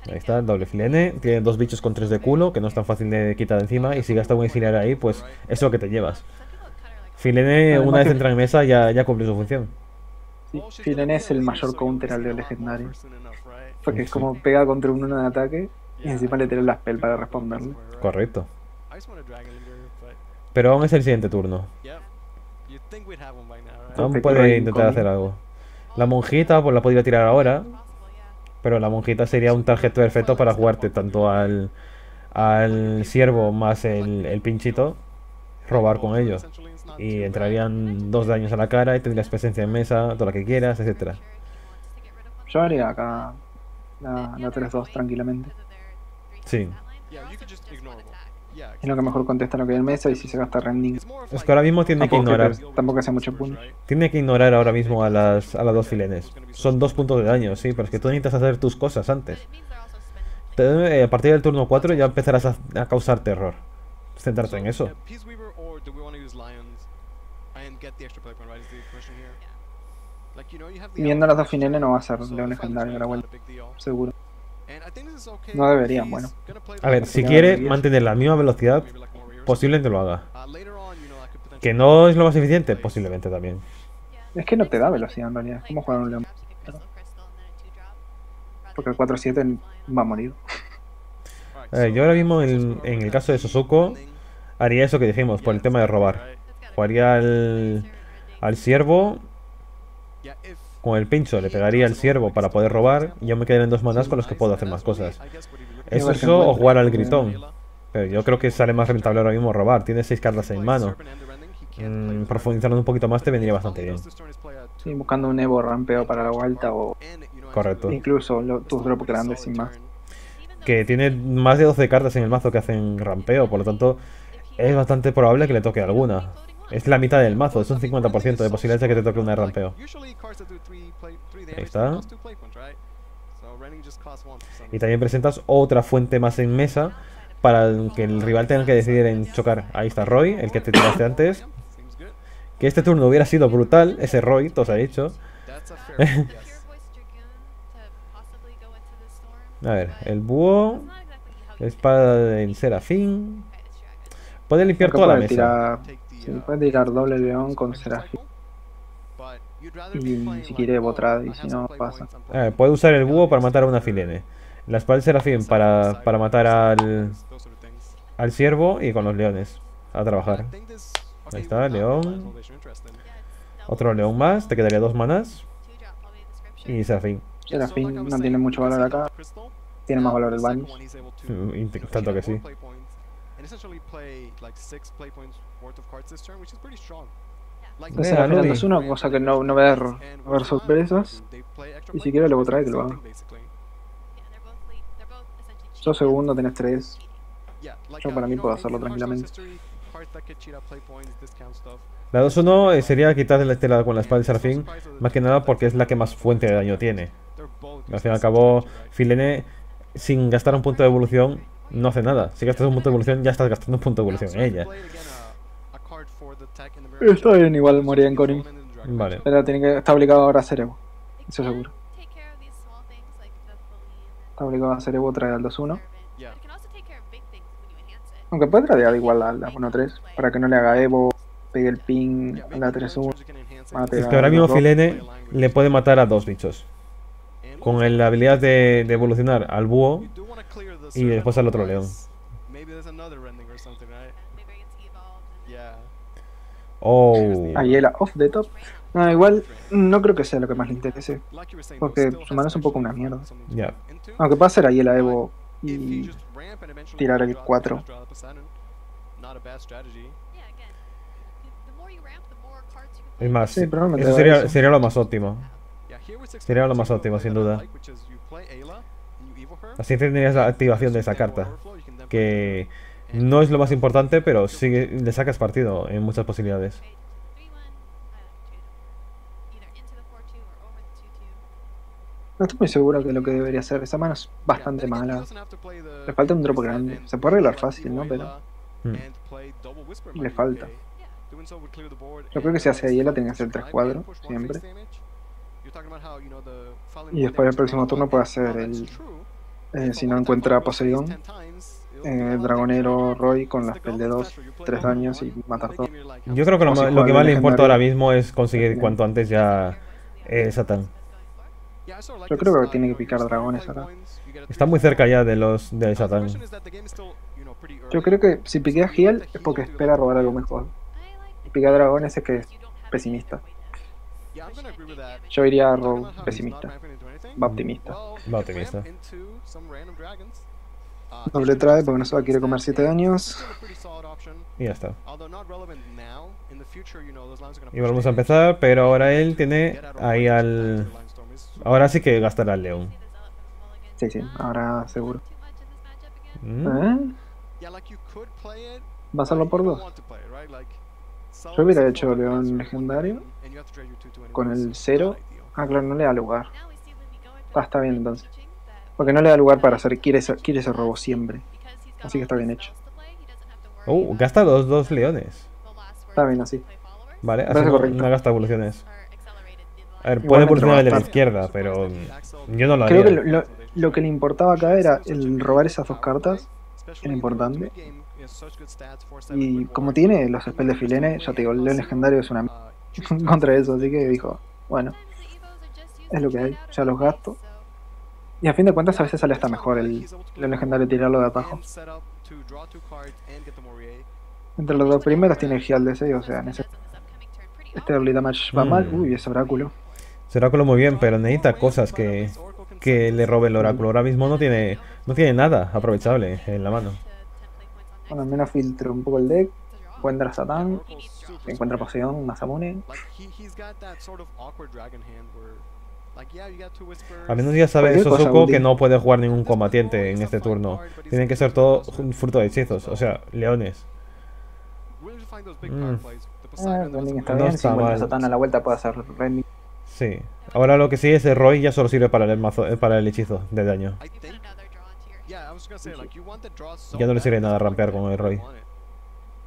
Ahí está, el doble filene. Tiene dos bichos con 3 de culo, que no es tan fácil de quitar de encima. Y si gasta un exiliar ahí, pues es lo que te llevas. Filene, Además una vez que- entra en mesa, ya, ya cumplió su función. Sí, Filene es el mayor counter al de legendario. Porque es como pega contra un 1 de ataque y encima le tira la spell para responderle. Correcto. Pero aún es el siguiente turno. Aún puede intentar hacer algo. La monjita, pues la podría tirar ahora. Pero la monjita sería un target perfecto para jugarte tanto al, al siervo más el, el pinchito. Robar con ello. Y entrarían dos daños a la cara y tendrías presencia en mesa, todo lo que quieras, etcétera. Yo haría acá la, la 3-2 tranquilamente. Sí. Es lo que mejor contesta lo que hay en mesa y si se gasta rending. Es que ahora mismo tiene que Tampoco, ignorar. que- tampoco hace mucho punto. Tiene que ignorar ahora mismo a las, a las dos filenes. Son dos puntos de daño, sí, pero es que tú necesitas hacer tus cosas antes. Te- eh, a partir del turno 4 ya empezarás a, a causar terror. Centrarte en eso. Viendo las dos finales no va a ser león legendario a la vuelta, seguro. No deberían, bueno. A ver, si quiere mantener la misma velocidad, posiblemente lo haga. Que no es lo más eficiente, posiblemente también. Es que no te da velocidad en realidad. ¿Cómo jugar un león? Porque el 4-7 va a morir. Eh, yo ahora mismo, en, en el caso de Suzuko, haría eso que dijimos, por el tema de robar. Jugaría al, al siervo con el pincho, le pegaría al siervo para poder robar y yo me quedaría en dos manas con los que puedo hacer más cosas. Es eso o jugar al gritón. Pero yo creo que sale más rentable ahora mismo robar. Tiene seis cartas en mano. Mm, profundizando un poquito más te vendría bastante bien. Sí, buscando un Evo rampeo para la vuelta o Correcto. incluso lo- tus drops grandes sin más. Que tiene más de 12 cartas en el mazo que hacen rampeo, por lo tanto es bastante probable que le toque alguna. Es la mitad del mazo, es un 50% de posibilidades de que te toque una de rampeo. Ahí está. Y también presentas otra fuente más en mesa para que el rival tenga que decidir en chocar. Ahí está Roy, el que te tiraste antes. Que este turno hubiera sido brutal, ese Roy, todo se ha dicho. A ver, el búho, espada del serafín. Puede limpiar toda la mesa. tirar, Sí, uh, puede tirar doble león con rather Y si quiere botrad, I y si no, pasa. Eh, playing puede usar el búho para matar a una filene. La espada del serafín para, para matar al, al ciervo y con los leones. A trabajar. Ahí está, león. Otro león más, te quedaría dos manas. Y serafín. Serafín no tiene mucho valor acá. Tiene más valor el to, Mm, tanto que sí. O sea, Loli. es una cosa que no, no va a haber, no va a haber sorpresas. they play extra Y play si quiere le voy a traer que lo haga. Yo segundo tenés tres. Yo uh, para you mí puedo hacerlo tranquilamente. La 2-1 eh, sería quitarle la estela con la espada del serafín. Más que nada porque es la que más fuente de daño tiene. Al fin y al cabo? Filene, sin gastar un punto de evolución, no hace nada. Si gastas un punto de evolución, ya estás gastando un punto de evolución en ella. Está bien, igual moría en Corin. Vale. Pero tiene que, está obligado ahora a hacer Evo. Eso seguro. Está obligado a hacer Evo, traer al 2-1. and Yeah. But it can also take care of big things when you enhance it. Aunque puede tradear igual a la 1-3 para que no le haga Evo, pegue el ping a la 3-1. mate Es que ahora mismo. Filene le puede matar a dos bichos. Con el- la habilidad de, de evolucionar al búho, y después al otro león. Maybe there's another rending or something, right? Maybe it gets evolved and then Yeah. Oh. Ahí era off the top. No, igual no creo que sea lo que más le interese. Porque su mano es un poco una mierda. into. Aunque puede hacer ahí el Evo y tirar el draw- 4. draw up a Saturn, Not a bad strategy. yeah, again, the- the more you ramp, the more cards you can play. Es más, Sí, eso sería, eso. sería lo más óptimo. Yeah, Sería lo más óptimo, sin duda. Así tendrías la activación de esa carta. Que no es lo más importante, pero sí le sacas partido en muchas posibilidades. Trade 3-1, I like to trade either into the 4-2 or over the 2-2. no estoy muy seguro de lo que debería hacer. Esa mano es bastante mala. Le falta un drop grande. Se puede arreglar fácil, ¿no? Pero Mm. le falta. Yo creo que si hace Ayla tiene que hacer 3-4 siempre. Y después el próximo turno puede hacer el, eh, si no encuentra Poseidón, eh, Dragonero Roy con la spell de 2, 3 daños y matar todo. Yo creo que lo, si lo que más le importa ahora mismo es conseguir cuanto antes ya eh, Satán. Yo creo que tiene que picar dragones acá. Está muy cerca ya de los de Satán. Yo creo que si piquea Heal es porque espera robar algo mejor. Si piquea dragones es que es pesimista. Yo iría a Rogue pesimista. Va optimista. Va optimista. Doble trae porque no se va a quiere comer 7 daños. Y ya está. Y volvemos a empezar, pero ahora él tiene ahí al... Ahora sí que gastará al león. Sí, sí, ahora seguro. Mm. ¿Eh? ¿Va a hacerlo por dos? Yo hubiera hecho León legendario con el cero. Ah, claro, no le da lugar. Ah, está bien entonces. Porque no le da lugar para hacer quiere ese, quiere ese robo siempre. Así que está bien hecho. Uh, gasta los dos leones. Está bien así. Vale, así no, no gasta evoluciones. A ver, puede evolucionar el de la izquierda, pero yo no lo haría. Creo que lo, lo- lo que le importaba acá era el robar esas dos cartas. Era importante. Y como tiene los spells de Filene, ya te digo, el León legendario es una contra eso. Así que dijo, bueno. Es lo que hay, ya los gasto. Y a fin de cuentas a veces sale hasta mejor el legendario tirarlo de atajo. Entre los dos primeros tiene el Heal de 6, o sea, en ese, este early damage va Mm. mal. Uy, ese oráculo. Ese oráculo muy bien, pero necesita cosas que, que le robe el oráculo. Ahora mismo no tiene, no tiene nada aprovechable en la mano. Bueno, al menos filtro un poco el deck. Encuentra Satán, encuentra Poseidón, Masamune. Al menos ya sabe Cualquier cosa, Sosuko que no puede jugar ningún combatiente en este turno. Tienen que ser todo fruto de hechizos, o sea, leones. Mm. Ah, está No bien. Si está a mal. Satán a la vuelta puede hacer rending. Sí. Ahora lo que sí es el Roy ya solo sirve para el mazo, eh, para el hechizo de daño. Ya no le sirve nada rampear con el Roy.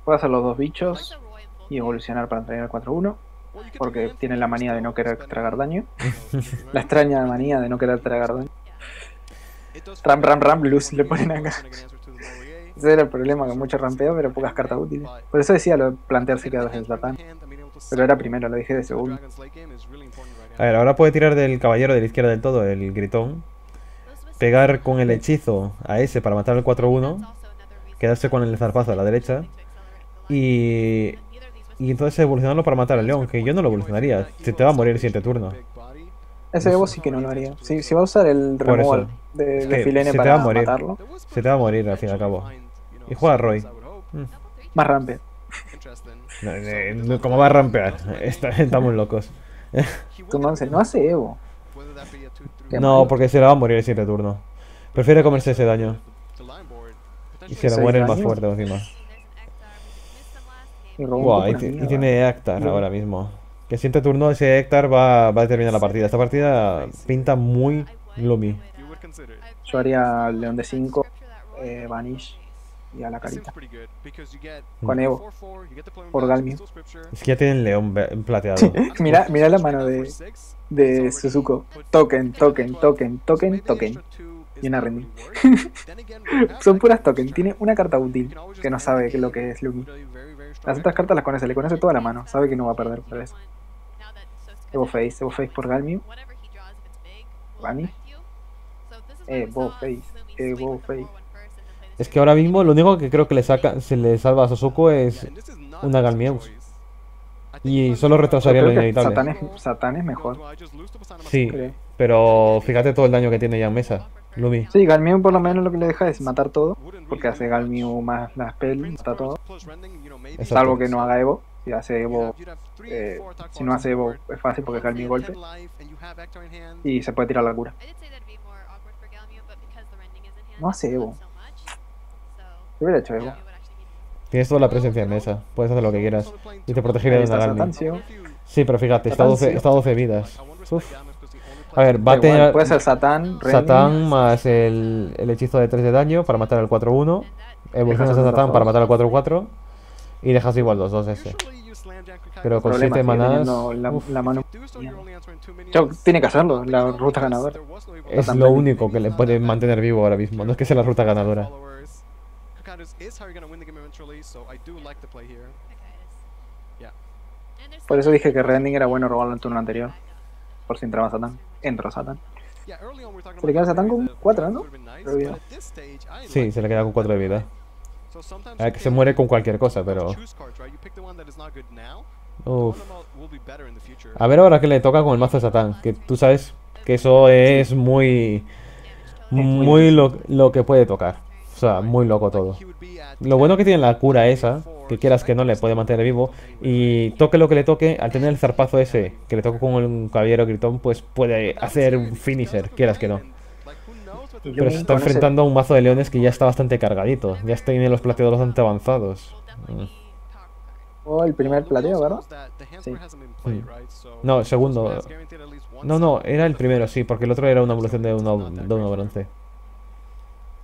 Puedo hacer los dos bichos y evolucionar para traer al 4-1. Porque tiene la manía de no querer tragar daño. la extraña manía de no querer tragar daño. Ram, ram, ram, luz le ponen acá. Ese era el problema con mucho rampeo, pero pocas cartas útiles. Por eso decía lo de plantearse que el Satán. Pero era primero, lo dije de segundo. A ver, ahora puede tirar del caballero de la izquierda del todo, el gritón. Pegar con el hechizo a ese para matar el 4-1. Quedarse con el zarpazo a la derecha. Y, y entonces evolucionarlo para matar al león, que yo no lo evolucionaría. Se te va a morir el siguiente turno. Ese Evo sí que no lo haría. Si, si va a usar el removal de, Filene para a matarlo, Se te va a morir al fin y al cabo. Y juega Roy. más rampe. No, eh, no, ¿Cómo va a rampear? Está- estamos locos. Entonces, no hace Evo. No, porque se le va a morir el siguiente turno. Prefiere comerse ese daño. Y se le muere el más fuerte encima. Poco y, ti- y tiene No. ahora mismo. Que siguiente turno ese Hectar va, va a terminar la partida. Esta partida pinta muy Lumi. Yo haría León de 5, eh, Vanish y a la carita. Con Evo. Por Galmio. Es que ya tienen león plateado. Mira, mira la mano de, de Suzuko. Token, token, token, token, token. Y una rending. Son puras token. Tiene una carta útil que no sabe qué es lo que es Lumi. Las otras cartas las conoce, le conoce toda la mano. Sabe que no va a perder por eso. Evo Face, Evo Face por Galmio. Vani. Eh, Bo Face, eh, Bo Face. Es que ahora mismo lo único que creo que le saca, se le salva a Sosuko es una Galmieus. Y solo retrasaría lo inevitable. Satán es, Satán es mejor. Sí, creo. pero fíjate todo el daño que tiene ya en mesa. Lumi. Sí, Galmiu por lo menos lo que le deja es matar todo. Porque hace Galmiu más la spell, mata todo. Exacto. Salvo que no haga Evo. Si hace Evo, eh, si no hace Evo es fácil porque Galmiu golpe. Y se puede tirar la cura. No hace Evo. Yo hubiera hecho Evo. Tienes toda la presencia en mesa. Puedes hacer lo que quieras. Y te protegería Ahí de una. Satancio. Sí, pero fíjate, está 12, Satancio. está 12 vidas. Uf. A ver, igual, a- Puede ser Satán, Satán más el, el hechizo de 3 de daño para matar al 4-1. Evolucionas a Satán para 2-2. matar al 4-4. Y dejas igual los dos ese. Pero con problema, 7 sigue manás. teniendo la, la mano. Yo- tiene que hacerlo, la ruta ganadora. es lo único que le puede mantener vivo ahora mismo. No es que sea la ruta ganadora. Por eso dije que Rending era bueno robarlo en el turno anterior. Por si entraba Satán. Entró Satán. Se le queda Satán con 4, ¿no? Sí, se le queda con 4 de vida. A ver, que se muere con cualquier cosa, pero. Uf. A ver ahora que le toca con el mazo de Satán. Que tú sabes que eso es muy. Muy lo, lo que puede tocar. O sea, muy loco todo. Lo bueno que tiene la cura esa, que quieras que no le puede mantener vivo, y toque lo que le toque, al tener el zarpazo ese, que le toca con un caballero gritón, pues puede hacer un finisher, quieras que no. Pero se está enfrentando a un mazo de leones que ya está bastante cargadito, ya tiene los plateados bastante avanzados. Mm. O el primer plateo, ¿verdad? Sí. No, segundo. No, no, era el primero, sí, porque el otro era una evolución de uno, de uno bronce.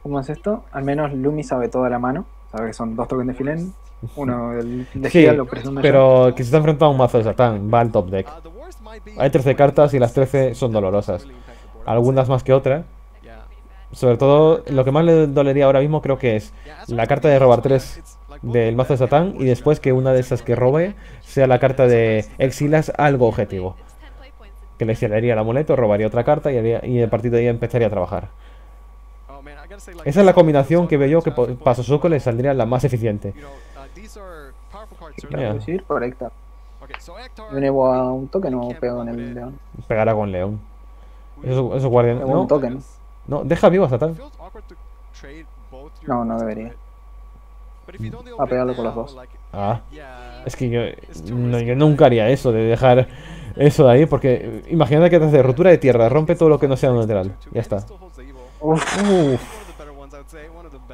¿Cómo es esto? Al menos Lumi sabe toda la mano. Sabe que son dos tokens de Filen. Uno Sí, lo pero que se está enfrentando a un mazo de Satán, va al top deck. Hay 13 cartas y las 13 son dolorosas. Algunas más que otras. Sobre todo, lo que más le dolería ahora mismo creo que es la carta de robar 3 del mazo de Satán y después que una de esas que robe sea la carta de exilas algo objetivo. Que le exilaría el amuleto, robaría otra carta y, haría- y a partir de ahí empezaría a trabajar. Esa es la combinación que veo yo que para Sosuko le saldría la más eficiente. Quiero decir, correcta. Un Evo a un token o pego en el león. Pegará con León. Eso, eso guardián. No, un token. no, deja vivo a Satán. No, no debería. A pegarlo con los dos. Ah, es que yo, no, yo nunca haría eso de dejar eso de ahí porque imagínate que te hace rotura de tierra, rompe todo lo que no sea neutral. Ya está. Uf,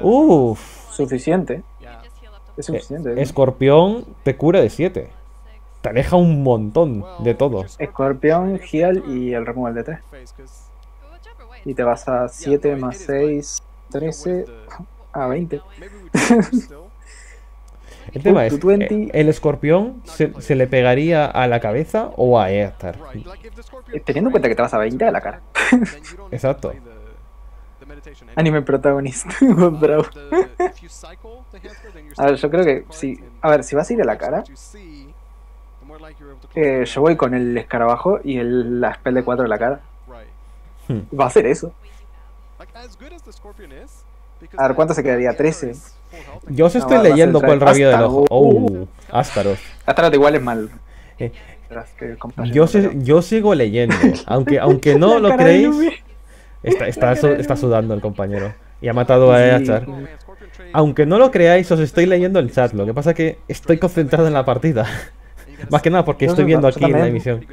Uf, uf. suficiente. Es Eh, suficiente. ¿eh? Escorpión te cura de 7. Te aleja un montón de todo. Escorpión, Heal y el removal de 3. Y te vas a 7 más 6, 13 a 20. El tema es, to 20. eh, ¿el escorpión se, se le pegaría a la cabeza o a Eatar? Eh, Teniendo en cuenta que te vas a 20 a la cara. Exacto. Anime protagonista. Bravo. A ver, yo creo que sí. A ver, si vas a ir a la cara, eh, yo voy con el escarabajo y el, la spell de 4 de la cara. Hmm. Va a ser eso. A ver, ¿cuánto se quedaría? 13. Yo os No, estoy a leyendo por el rabillo del ojo. Oh, Astaroth. Astaroth igual es mal. Eh, Yo, pero- yo sigo leyendo, aunque, aunque no lo creéis. Está, está, está sudando el compañero. Y ha matado a. Eachar. Aunque no lo creáis, os estoy leyendo el chat. Lo que pasa es que estoy concentrado en la partida. Más que nada porque estoy viendo aquí en la emisión.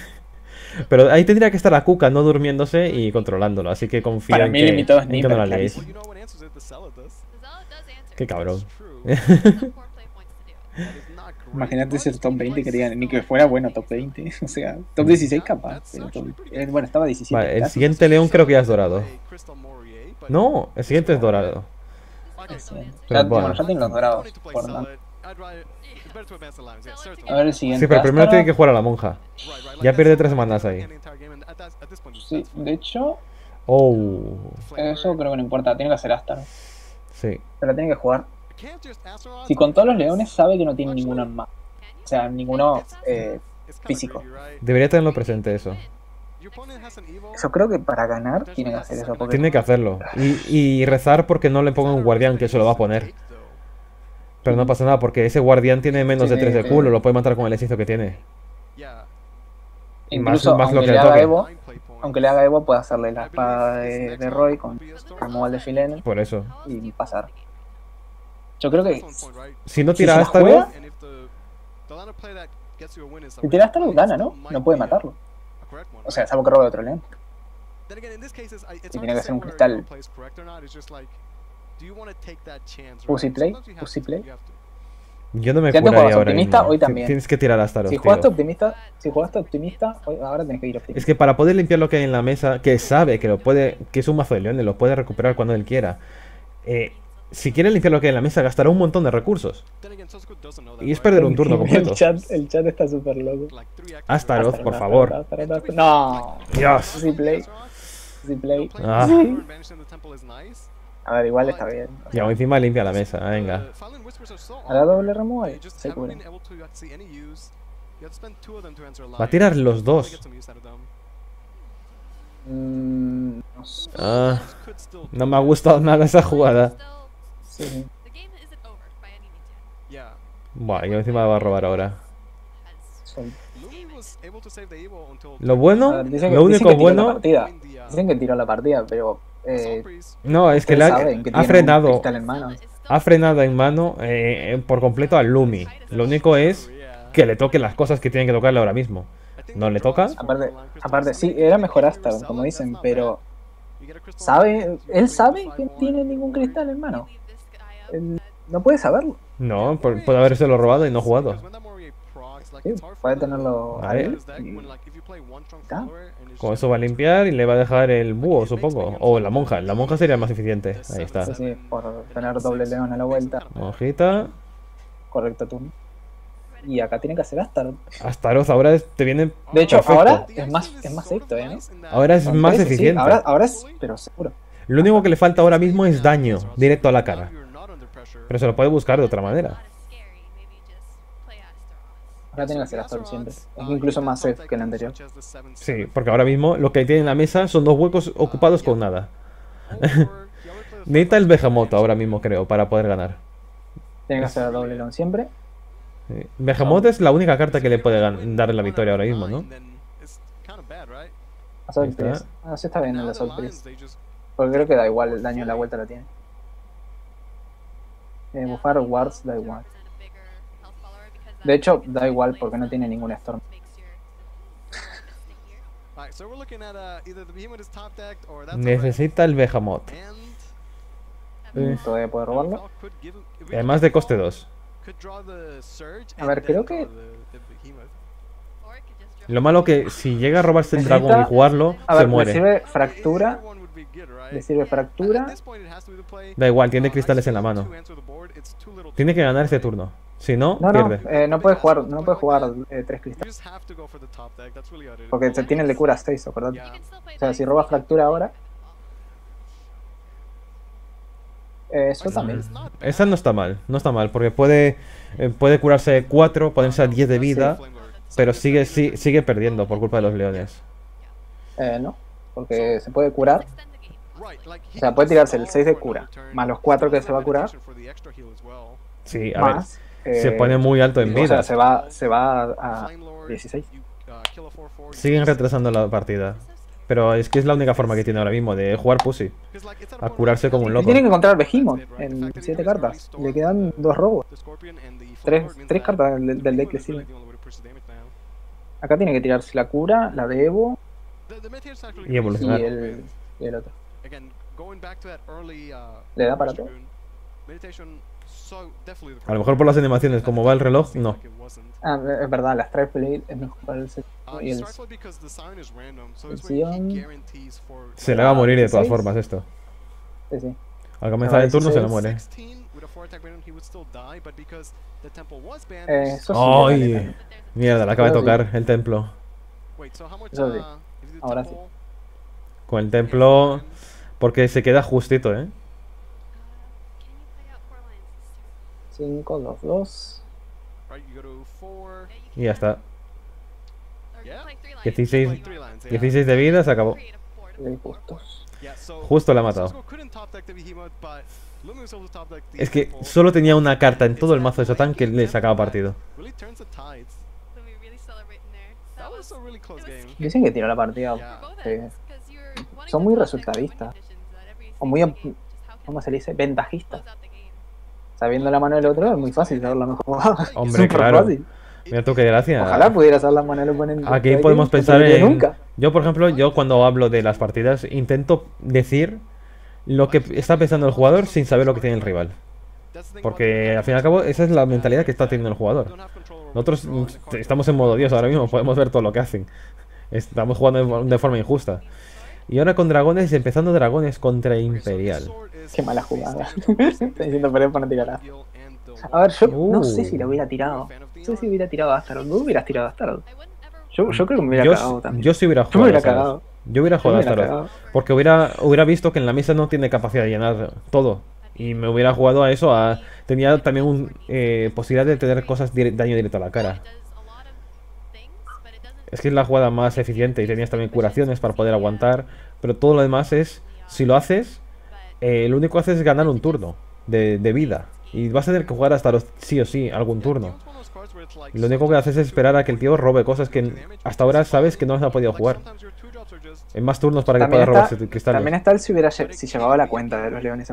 Pero ahí tendría que estar la cuca, no durmiéndose y controlándolo. Así que confío en mí que, limitado en que no la leéis. Qué cabrón. Imagínate ser top 20 que digan, ni que fuera bueno top 20. O sea, top 16 capaz. Pero top- eh, bueno, estaba 17. Vale, el casi. siguiente león creo que ya es dorado. No, el siguiente es dorado. Sí. Pero bueno. ya tienen los dorados. Por. A ver el siguiente. Sí, pero primero Astara. tiene que jugar a la monja. Ya pierde tres semanas ahí. Sí, de hecho, Oh, eso creo que no importa. Tiene que hacer Astaro. sí. Pero la tiene que jugar. Si con todos los leones sabe que no tiene ninguno en más. O sea, ninguno eh, físico. Debería tenerlo presente eso. Yo creo que para ganar tiene que hacer eso. Porque Tiene que hacerlo. Y, y rezar porque no le ponga un guardián que se lo va a poner. Pero no pasa nada porque ese guardián tiene menos de Sí, 3 de culo. Lo puede matar con el hechizo que tiene. incluso más lo aunque que le haga. Evo, aunque le haga Evo, puede hacerle la espada de, de Roy con removal de Filene Por eso. y pasar. Yo creo que Si no Si tira la Astaroth, juega, si tira Astaroth gana, ¿no? No puede matarlo. O sea, salvo que robe otro león. tiene que ser un cristal. Pussy play, pussy play. yo no me Si curaría ahora optimista, mismo. hoy también. Tienes que tirar Astaroth, Si tío. jugaste optimista, si jugaste optimista, hoy- ahora tenés que ir optimista. Es que para poder limpiar lo que hay en la mesa, que sabe que lo puede, que es un mazo de leones, lo puede recuperar cuando él quiera. eh, si quiere limpiar lo que hay en la mesa, gastará un montón de recursos. Y es perder un turno completo. El chat, el chat está súper loco. Astaroth, por favor. Astaroth. No. Dios. Play. Play. Ah. A ver, igual está bien. Y aún encima limpia la mesa, venga. La doble removal. Se Va a tirar los dos. Mm, no sé. Ah, no me ha gustado nada esa jugada. Sí. Buah, y encima va a robar ahora. Lo bueno, ver, dicen que- lo dicen único que la bueno. Dicen que tiró la partida, pero eh, no, es que le ha, que frenado, cristal en mano. ha frenado en mano eh, por completo al Lumi. Lo único es que le toque las cosas que tienen que tocarle ahora mismo. ¿No le toca? Aparte, aparte sí, era mejor Astaroth, como dicen, pero sabe, él sabe que no tiene ningún cristal en mano. No puede saberlo. No, por- puede habérselo robado y no jugado. Sí, puede tenerlo A ver. ahí y- ¿Está? Con eso va a limpiar y le va a dejar el búho, supongo. O la monja. La monja sería más eficiente. Ahí está. Sí, sí, por tener doble león a la vuelta. Monjita. Correcto turno. Y acá tiene que hacer Astaroth. Astaroth ahora te viene. De hecho, perfecto. ahora es más, es más secto, ¿eh? Ahora es Con más 13, sí, eficiente. ahora, ahora es, pero seguro. Lo único que le falta ahora mismo es daño directo a la cara. Pero se lo puede buscar de otra manera. Ahora tiene que hacer Astaroth siempre. Es incluso más safe que el anterior. Sí, porque ahora mismo lo que tiene en la mesa son dos huecos ocupados con nada. Necesita el Behemoth ahora mismo, creo, para poder ganar. Tiene que hacer doble león siempre. Sí. Behemoth es la única carta que le puede dar la victoria ahora mismo, ¿no? Assault. Priest. Ah, sí está bien el Assault Priest. Porque creo que da igual, el daño a la vuelta lo tiene. Eh, bufar wards da igual. De hecho, da igual porque no tiene ningún Storm. Necesita el Behemoth. Eh. Todavía puede robarlo. Además de coste 2. A ver, creo que- Lo malo que si llega a robarse el Necesita- dragón y jugarlo, A se ver, muere. recibe fractura Le sirve fractura. Da igual, tiene cristales en la mano. Tiene que ganar este turno. Si no, No, no, pierde. eh, no puede jugar, no puede jugar eh, tres cristales. Porque se tiene el de cura 6, acordate. O sea, si roba fractura ahora. Eh, eso también. Esa no está mal, no está mal, porque puede, eh, puede curarse 4, ponerse a 10 de vida, pero sigue, si- sigue perdiendo por culpa de los leones. Eh, no, porque se puede curar. O sea, puede tirarse el 6 de cura, más los 4 que se va a curar, Sí, a ver, se eh, pone muy alto en O sea, vida. se va, se va a 16. Siguen retrasando la partida. Pero es que es la única forma que tiene ahora mismo de jugar Pussy. A curarse como un loco. tiene que encontrar Behemoth en 7 cartas. Le quedan 2 robos. Tres, tres cartas del, del deck le sirven. Acá tiene que tirarse la cura, la de Evo Y y evolucionar. el, y el otro. ¿Le da para todo? A lo mejor por las animaciones, como va el reloj, no. Ah, es verdad, la Stripe Blade es mejor para el set. Y el, el Sion- Se le va a morir de todas formas esto. sí, sí. Al comenzar el turno se le 16. muere. Eh, ¡Ay! Mierda, le acaba de tocar el templo. Eso sí. Ahora sí. Con el templo, porque se queda justito, ¿eh? 5, 2, 2. Y ya está. 16, 16 de vida, se acabó. Justo la ha matado. Es que solo tenía una carta en todo el mazo de Satan que le sacaba partido. Dicen que tiró la partida. sí. Son muy resultadistas. O muy, ¿cómo se le dice? Ventajistas. Sabiendo la mano del otro es muy fácil saber la mejor. Hombre, claro. fácil. Mira tú qué gracia. Ojalá pudiera saber la mano del oponente. Aquí Pero podemos pensar en... Nunca. Yo, por ejemplo, yo cuando hablo de las partidas intento decir lo que está pensando el jugador sin saber lo que tiene el rival. Porque al fin y al cabo esa es la mentalidad que está teniendo el jugador. Nosotros estamos en modo Dios ahora mismo, podemos ver todo lo que hacen. Estamos jugando de forma injusta. Y ahora con dragones, empezando dragones contra Imperial. Qué mala jugada. Estoy diciendo perder para no tirar a- A ver, yo no Uh. sé si lo hubiera tirado. No sé si hubiera tirado a Astaroth. ¿Vos hubieras tirado a Astaroth? Yo, yo creo que me hubiera Yo, cagado también. yo sí hubiera Yo me jugado. hubiera a Astaroth. cagado. Yo hubiera jugado Astaroth. Porque hubiera, hubiera visto que en la mesa no tiene capacidad de llenar todo. Y me hubiera jugado a eso. A, tenía también un, eh, posibilidad de tener cosas dire- daño directo a la cara. Es que es la jugada más eficiente y tenías también curaciones para poder aguantar. Pero todo lo demás es, si lo haces, eh, lo único que haces es ganar un turno de, de vida. Y vas a tener que jugar hasta los sí o sí algún turno. Y lo único que haces es esperar a que el tío robe cosas que hasta ahora sabes que no las ha podido jugar. En más turnos para que También pueda está, robarse cristales. también está el si, hubiera, si llevaba la cuenta de los leones.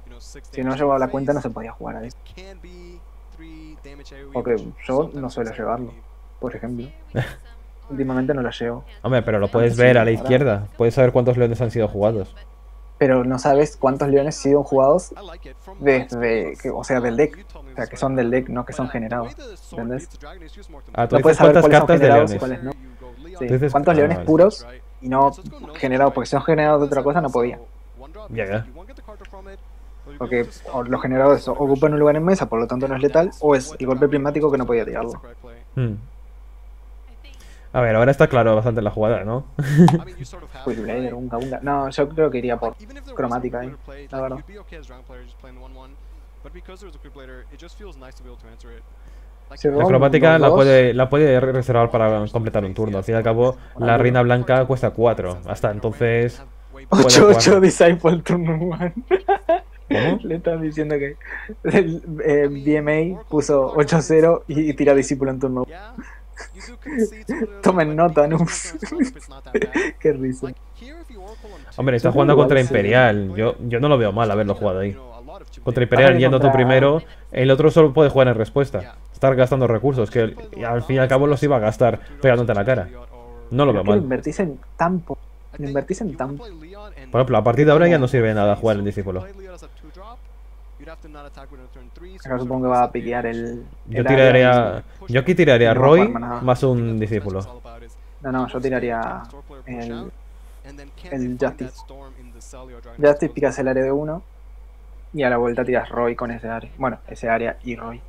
Si no llevaba la cuenta no se podía jugar a eso. Porque yo no suelo llevarlo, por ejemplo. Últimamente no lo llevo. Hombre, pero lo puedes ver a la izquierda. Puedes saber cuántos leones han sido jugados. Pero no sabes cuántos leones han sido jugados desde, que, o sea, del deck. O sea, que son del deck, no que son generados. ¿Entendés? Ah, tú No puedes saber cuántas cuáles son cartas de generados y leones. cuáles no. Sí, ¿Cuántos ah, leones vale. puros y no generados? Porque si son generados de otra cosa no podía. Ya, ya. Porque o los generados ocupan un lugar en mesa, por lo tanto no es letal, o es el golpe primático que no podía tirarlo. Hmm. A ver, ahora está claro bastante la jugada, ¿no? Quick Blader, un Gaunga. No, yo creo que iría por cromática ahí, la verdad. La cromática la 2-2, puede, la puede reservar para completar un turno. Al fin y al cabo, la reina blanca cuesta 4. Hasta entonces. puede 8-8 jugar. Disciple turno 1. ¿Cómo? Le están diciendo que el eh, DMA puso 8-0 y, y tira discípulo en turno 1. Tomen nota, noobs. Qué risa. Hombre, está Yo jugando contra. Imperial. Yo, yo no lo veo mal haberlo jugado ahí. Contra Imperial yendo tú primero, el otro solo puede jugar en respuesta. Estar gastando recursos, que al fin y al cabo los iba a gastar pegándote a la cara. No lo veo mal. invertís en tan po- Lo invertís en tan Por ejemplo, a partir de ahora ya no sirve de nada jugar el discípulo. Acá supongo que va a piquear el. Yo tiraría. Yo aquí tiraría a No va a Roy más un discípulo. No, no, yo tiraría el. el Justice. Justice picas el área de uno y a la vuelta tiras Roy con ese área. Bueno, ese área y Roy.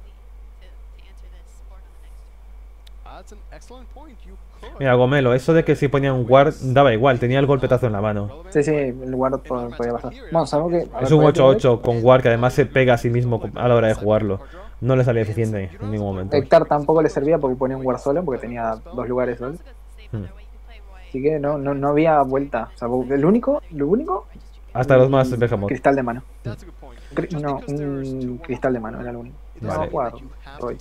Mira, Gomelo, eso de que si ponía un guard daba igual, tenía el golpetazo en la mano. Sí, sí, el guard podía pasar. Bueno, salvo que. Es un 8-8 con guard que además se pega a sí mismo a la hora de jugarlo. No le salía eficiente en ningún momento. Hector tampoco le servía porque ponía un guard solo, porque tenía dos lugares solo. Hmm. Así que no, no, no había vuelta. O sea, el único, lo único. Hasta los más Behemoth. Cristal de mano. No, un cristal de mano era lo único. Vale. No, Roy.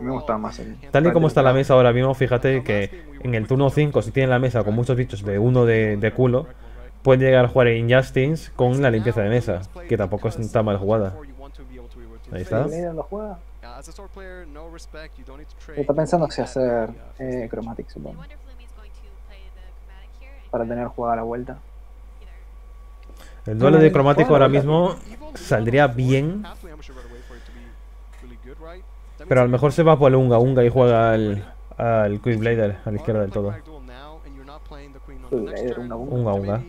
Me gusta más el Tal y como está la mesa ahora mismo, fíjate que en el turno 5, si tienen la mesa con muchos bichos de uno de, de culo, pueden llegar a jugar Injustice con la limpieza de mesa, que tampoco está mal jugada. Ahí está. Está pensando si hacer eh, Chromatic, supongo. Para tener jugada la vuelta. El duelo de cromático ahora mismo saldría bien pero a lo mejor se va por el Unga Unga y juega al, al Blader a la izquierda del todo. Unga Unga.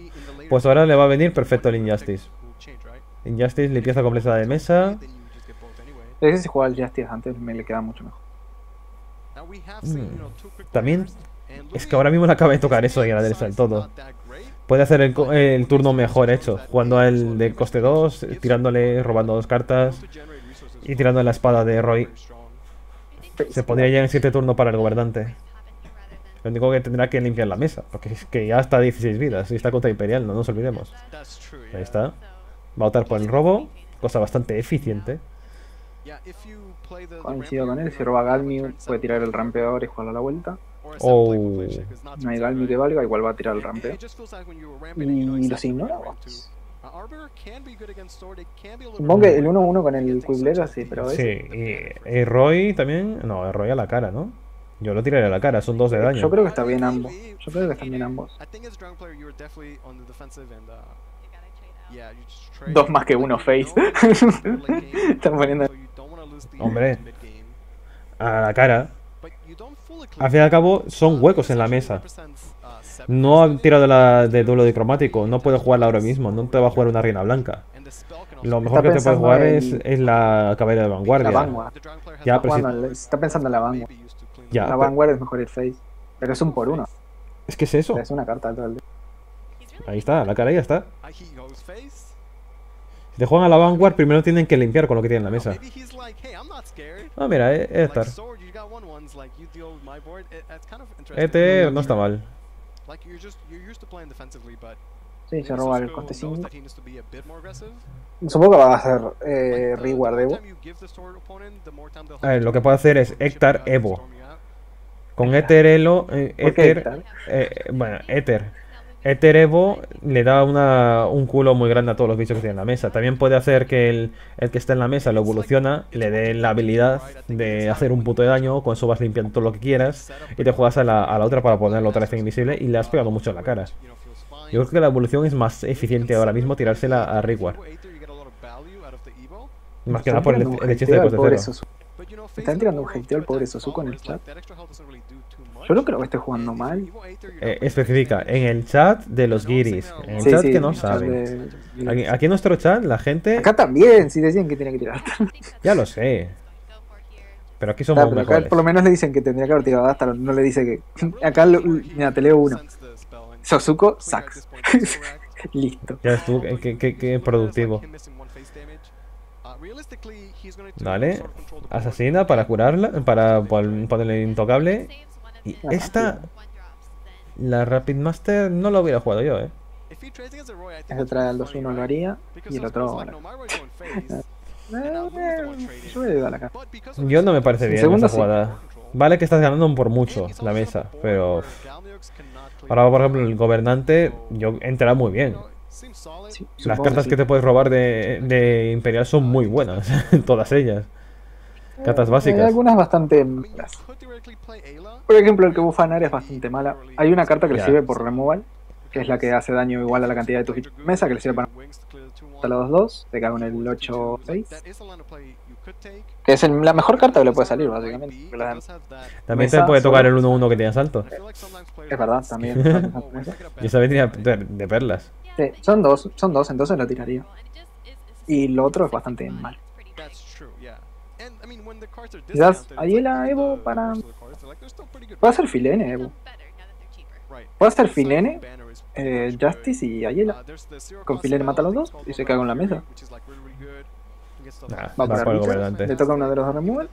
Pues ahora le va a venir perfecto el Injustice. Injustice, limpieza completa de mesa. Si juega el Justice antes me le queda mucho mejor. Mm. También es que ahora mismo le acaba de tocar eso y a la derecha del todo. Puede hacer el, el, turno mejor hecho, jugando al de coste 2, tirándole, robando dos cartas y tirando la espada de Roy. Se pondría ya en 7 turnos para el gobernante. Lo único que tendrá que limpiar la mesa, porque es que ya está 16 vidas y está contra Imperial, no nos olvidemos. Ahí está. Va a optar por el robo, cosa bastante eficiente. Coincido con él, si roba Galmi puede tirar el rampeador y jugarlo a la vuelta. Oh. No hay Galmi que valga, igual va a tirar el rampeo. Y los ignora. Supongo que el 1-1 con el Quiblero sí, pero Sí, y, Roy también. No, Roy a la cara, ¿no? Yo lo tiraré a la cara, son dos de daño. Yo creo que está bien ambos. Yo creo que están bien ambos. Dos más que uno face. Están poniendo. Hombre, a la cara. Al fin y al cabo, son huecos en la mesa. No ha tirado la de duelo cromático, no puede jugarla ahora mismo, no te va a jugar una reina blanca. Lo mejor que te puede jugar es, es, la cabeza de vanguardia. La vanguardia. Ya, pero está pensando en la vanguardia. Ya, la vanguardia es mejor el face. Pero es un por uno. Es que es eso. Es una carta todo Ahí está, la cara ya está. Si te juegan a la vanguard, primero tienen que limpiar con lo que tienen en la mesa. Ah, mira, eh, Etar. Este no está mal. Sí, se roba el coste 5. Supongo que va a hacer eh, Reward Evo. A ver, lo que puede hacer es Hector Evo. Con Ether Elo. Eh, Ether. Eh, bueno, Ether. Ether Evo le da una, un culo muy grande a todos los bichos que tiene en la mesa. También puede hacer que el, el, que está en la mesa lo evoluciona, le dé la habilidad de hacer un puto de daño, con eso vas limpiando todo lo que quieras y te juegas a la, a la otra para ponerlo otra vez invisible y le has pegado mucho en la cara. Yo creo que la evolución es más eficiente ahora mismo tirársela a Reward. Más que nada por el, el hechizo de coste cero. Están tirando un hateo al pobre Sosuko en el chat. Yo no creo que esté jugando mal. Eh, especifica, en el chat de los guiris. En el chat que no saben. Aquí, en nuestro chat, la gente. Acá también, si decían que tiene que tirar. ya lo sé. Pero aquí somos claro, mejores. Acá por lo menos le dicen que tendría que haber tirado hasta no le dice que. Acá, mira, te leo uno. Sosuko, sax. Listo. Ya ves tú, qué, productivo. Vale, asesina para curarla, para ponerle intocable. Y esta, la Rapid Master, no lo hubiera jugado yo, eh. Esta otra del 2-1 lo haría y el otro. Bueno. yo no me parece bien esa jugada. Vale que estás ganando por mucho la mesa, pero. Ahora, por ejemplo, el gobernante, yo entra muy bien. Las cartas que te puedes robar de, de Imperial son muy buenas, todas ellas. Cartas básicas. Hay algunas bastante por ejemplo, el que bufa es bastante mala. Hay una carta que le sirve por removal, que es la que hace daño igual a la cantidad de tus mesa, que le sirve para a los dos, te cae con el 8-6. Que es el- la mejor carta que le puede salir, básicamente. la- También Mesa te puede tocar el solo. 1-1 que tiene salto. Es verdad, también. estaba pensando en eso. Y esa vendría de, de perlas. Sí, son dos, son dos, entonces lo tiraría. Y lo otro es bastante mal. Quizás Ayela Evo para- Puede hacer Filene, Evo. Puede hacer Filene, eh, Justice y Ayela. Con Filene mata a los dos y se cae con la mesa. Nah, Va para por el gobernante. le toca uno de los removal.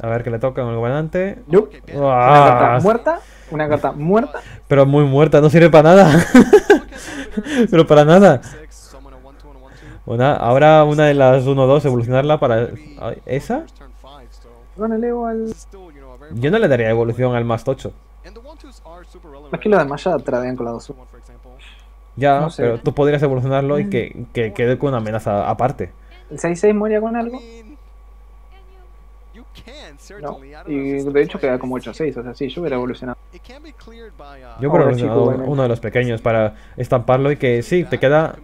A ver qué le toca el gobernante. Una carta Ah, muerta, una carta muerta. pero muy muerta, no sirve para nada. pero para nada. Una, ahora una de las 1-2, evolucionarla para... ¿Esa? Evo al. Yo no le daría evolución al más tocho. Es que los demás ya tradean con la 2 Ya, No sé. pero tú podrías evolucionarlo y que, que quede con una amenaza aparte. ¿El 6-6 moría con algo? No. Y de hecho queda como 8-6, o sea, sí, yo hubiera evolucionado. Yo Ahora, creo que chico, bueno. uno de los pequeños para estamparlo y que sí, te queda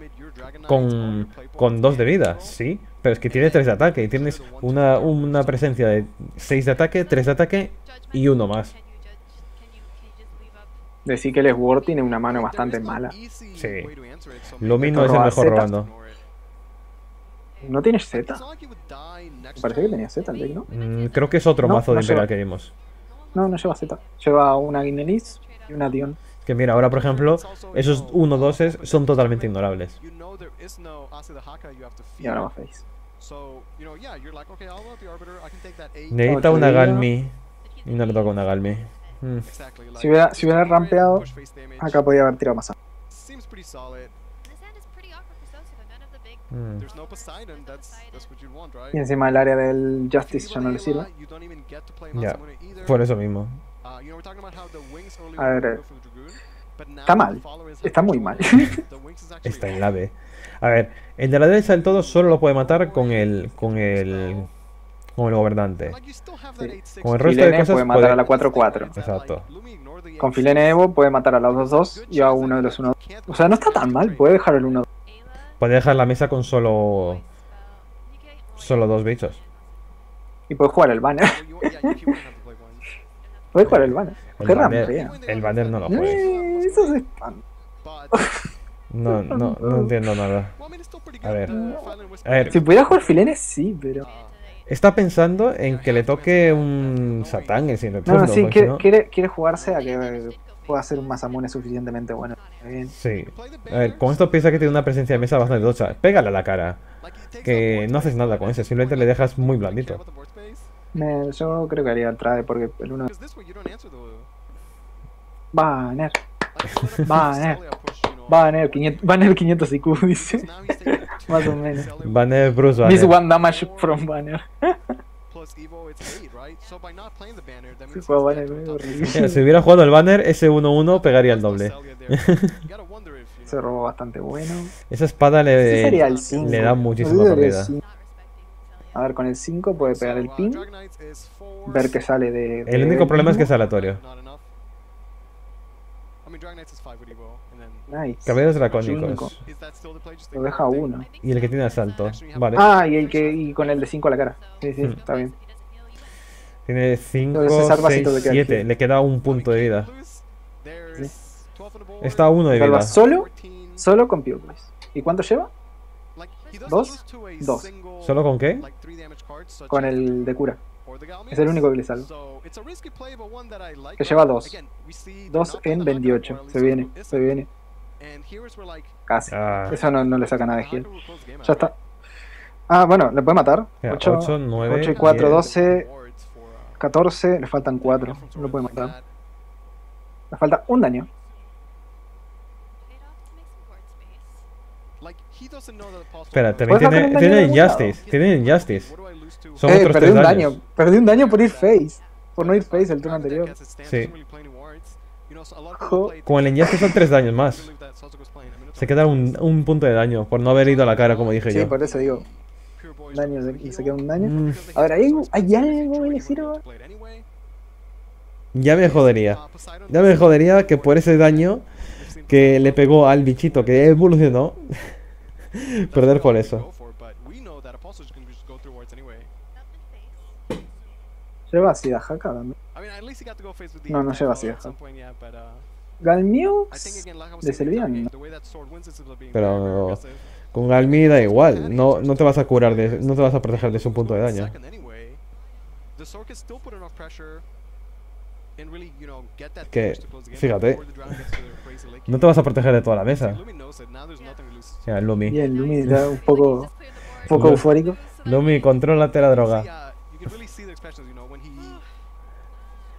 con, con dos de vida, sí, pero es que tiene tres de ataque y tienes una, una presencia de seis de ataque, tres de ataque y uno más. Decir que el Sword tiene una mano bastante mala. Sí. Lumino es el mejor robando. ¿No tienes Z? Parece que tenía Z el deck, ¿no? Mm, creo que es otro No, mazo de Imperial lleva. que vimos. No, no lleva Z. Lleva una Guinelis y una Dion. Que mira, ahora por ejemplo, esos 1-2 son totalmente ignorables. Y ahora va Face. Necesita Ocho una. Galmi y no le toca una Galmi. Mm, Si hubiera, si hubiera rampeado, acá podía haber tirado más. Mm. Y encima el área del Justice ya no le sirve. Ya, por eso mismo. Uh, A ver, está mal. Está muy mal. Está en la B. A ver, el de la derecha del todo solo lo puede matar con el. con el. con el gobernante. Sí. 8-6 Con el resto de Filene cosas puede matar puede- a la 4-4. Exacto. Con Filene Evo puede matar a los 2-2 y a uno de los 1 O sea, no está tan mal, puede dejar el 1 Puede dejar la mesa con solo. solo dos bichos. Y puede jugar el banner. Puede jugar el banner. El Qué banner, el banner no lo juegues. Eh, Eso es spam. No, no, no entiendo nada. A ver. A ver, Si pudiera jugar Filene, sí, pero. está pensando en que le toque un Satán en No, no, sí, quiere, si no- quiere, quiere jugarse a que pueda hacer un Masamune suficientemente bueno. Bien. Sí. A ver, con esto piensa que tiene una presencia de mesa bastante tocha. Pégale a la cara. Que no haces nada con eso, simplemente le dejas muy blandito. Me- yo creo que haría el trade porque el 1. Banner. Banner. Banner 500, banner 500 IQ, dice. Más o menos. Banner Bruce Miss Banner. one damage from Banner. Si juega Banner, es horrible. Mira, si hubiera jugado el banner, ese 1-1 pegaría el doble. Se robó bastante bueno. Esa espada le, el 5. le da muchísima pérdida. A ver, con el 5 puede pegar el pin. Ver que sale de. El único problema es que es aleatorio. Nice. Caballeros dracónicos. Lo deja uno. Y el que tiene asalto. Vale. Ah, y, el que, y con el de 5 a la cara. Sí, sí, Hmm. está bien. Tiene 5, Entonces, César 6, Basito te queda 7. aquí. Le queda un punto de vida. Está a uno de Salva vida. solo, solo con Pure Voice. ¿Y cuánto lleva? ¿Dos? Dos. ¿Solo con qué? Con el de cura. Es el único que le salva. Que lleva dos. Dos en 28. Se viene, se viene. Casi. Ah, Eso no, no le saca nada de heal. Ya está. Ah, bueno, le puede matar. Mira, 8, ocho, nueve, 8 y 4, diez. 12, 14. Le faltan 4. No lo puede matar. Le falta un daño. espera, también ¿Puedes hacer tiene, tiene Injustice. Tiene Injustice. Son Eh, otros perdí 3 un daños. daño. Perdí un daño por ir face. Por no ir face el turno anterior. Sí. Jo. Con el Injustice son 3 daños más. Se queda un, un punto de daño por no haber ido a la cara, como dije Sí, yo. por eso digo. Daño, se, se queda un daño. Mm, A ver, ¿hay, ¿hay algo le sirva? ya me jodería. Ya me jodería que por ese daño que le pegó al bichito que evolucionó, perder por eso. Lleva así a Haka también. I mean, at least he got to go face with the No, no lleva así, uh, wins is being Pero-. Con Galmi da igual, no, no te vas a curar de, no te vas a proteger de su punto de daño. Que, fíjate, No te vas a proteger de toda la mesa. Lose. Ya, Lumi. Bien, Lumi está un poco, un poco eufórico. Lumi, contrólate la droga. uh, you can really see the expressions, you know, when he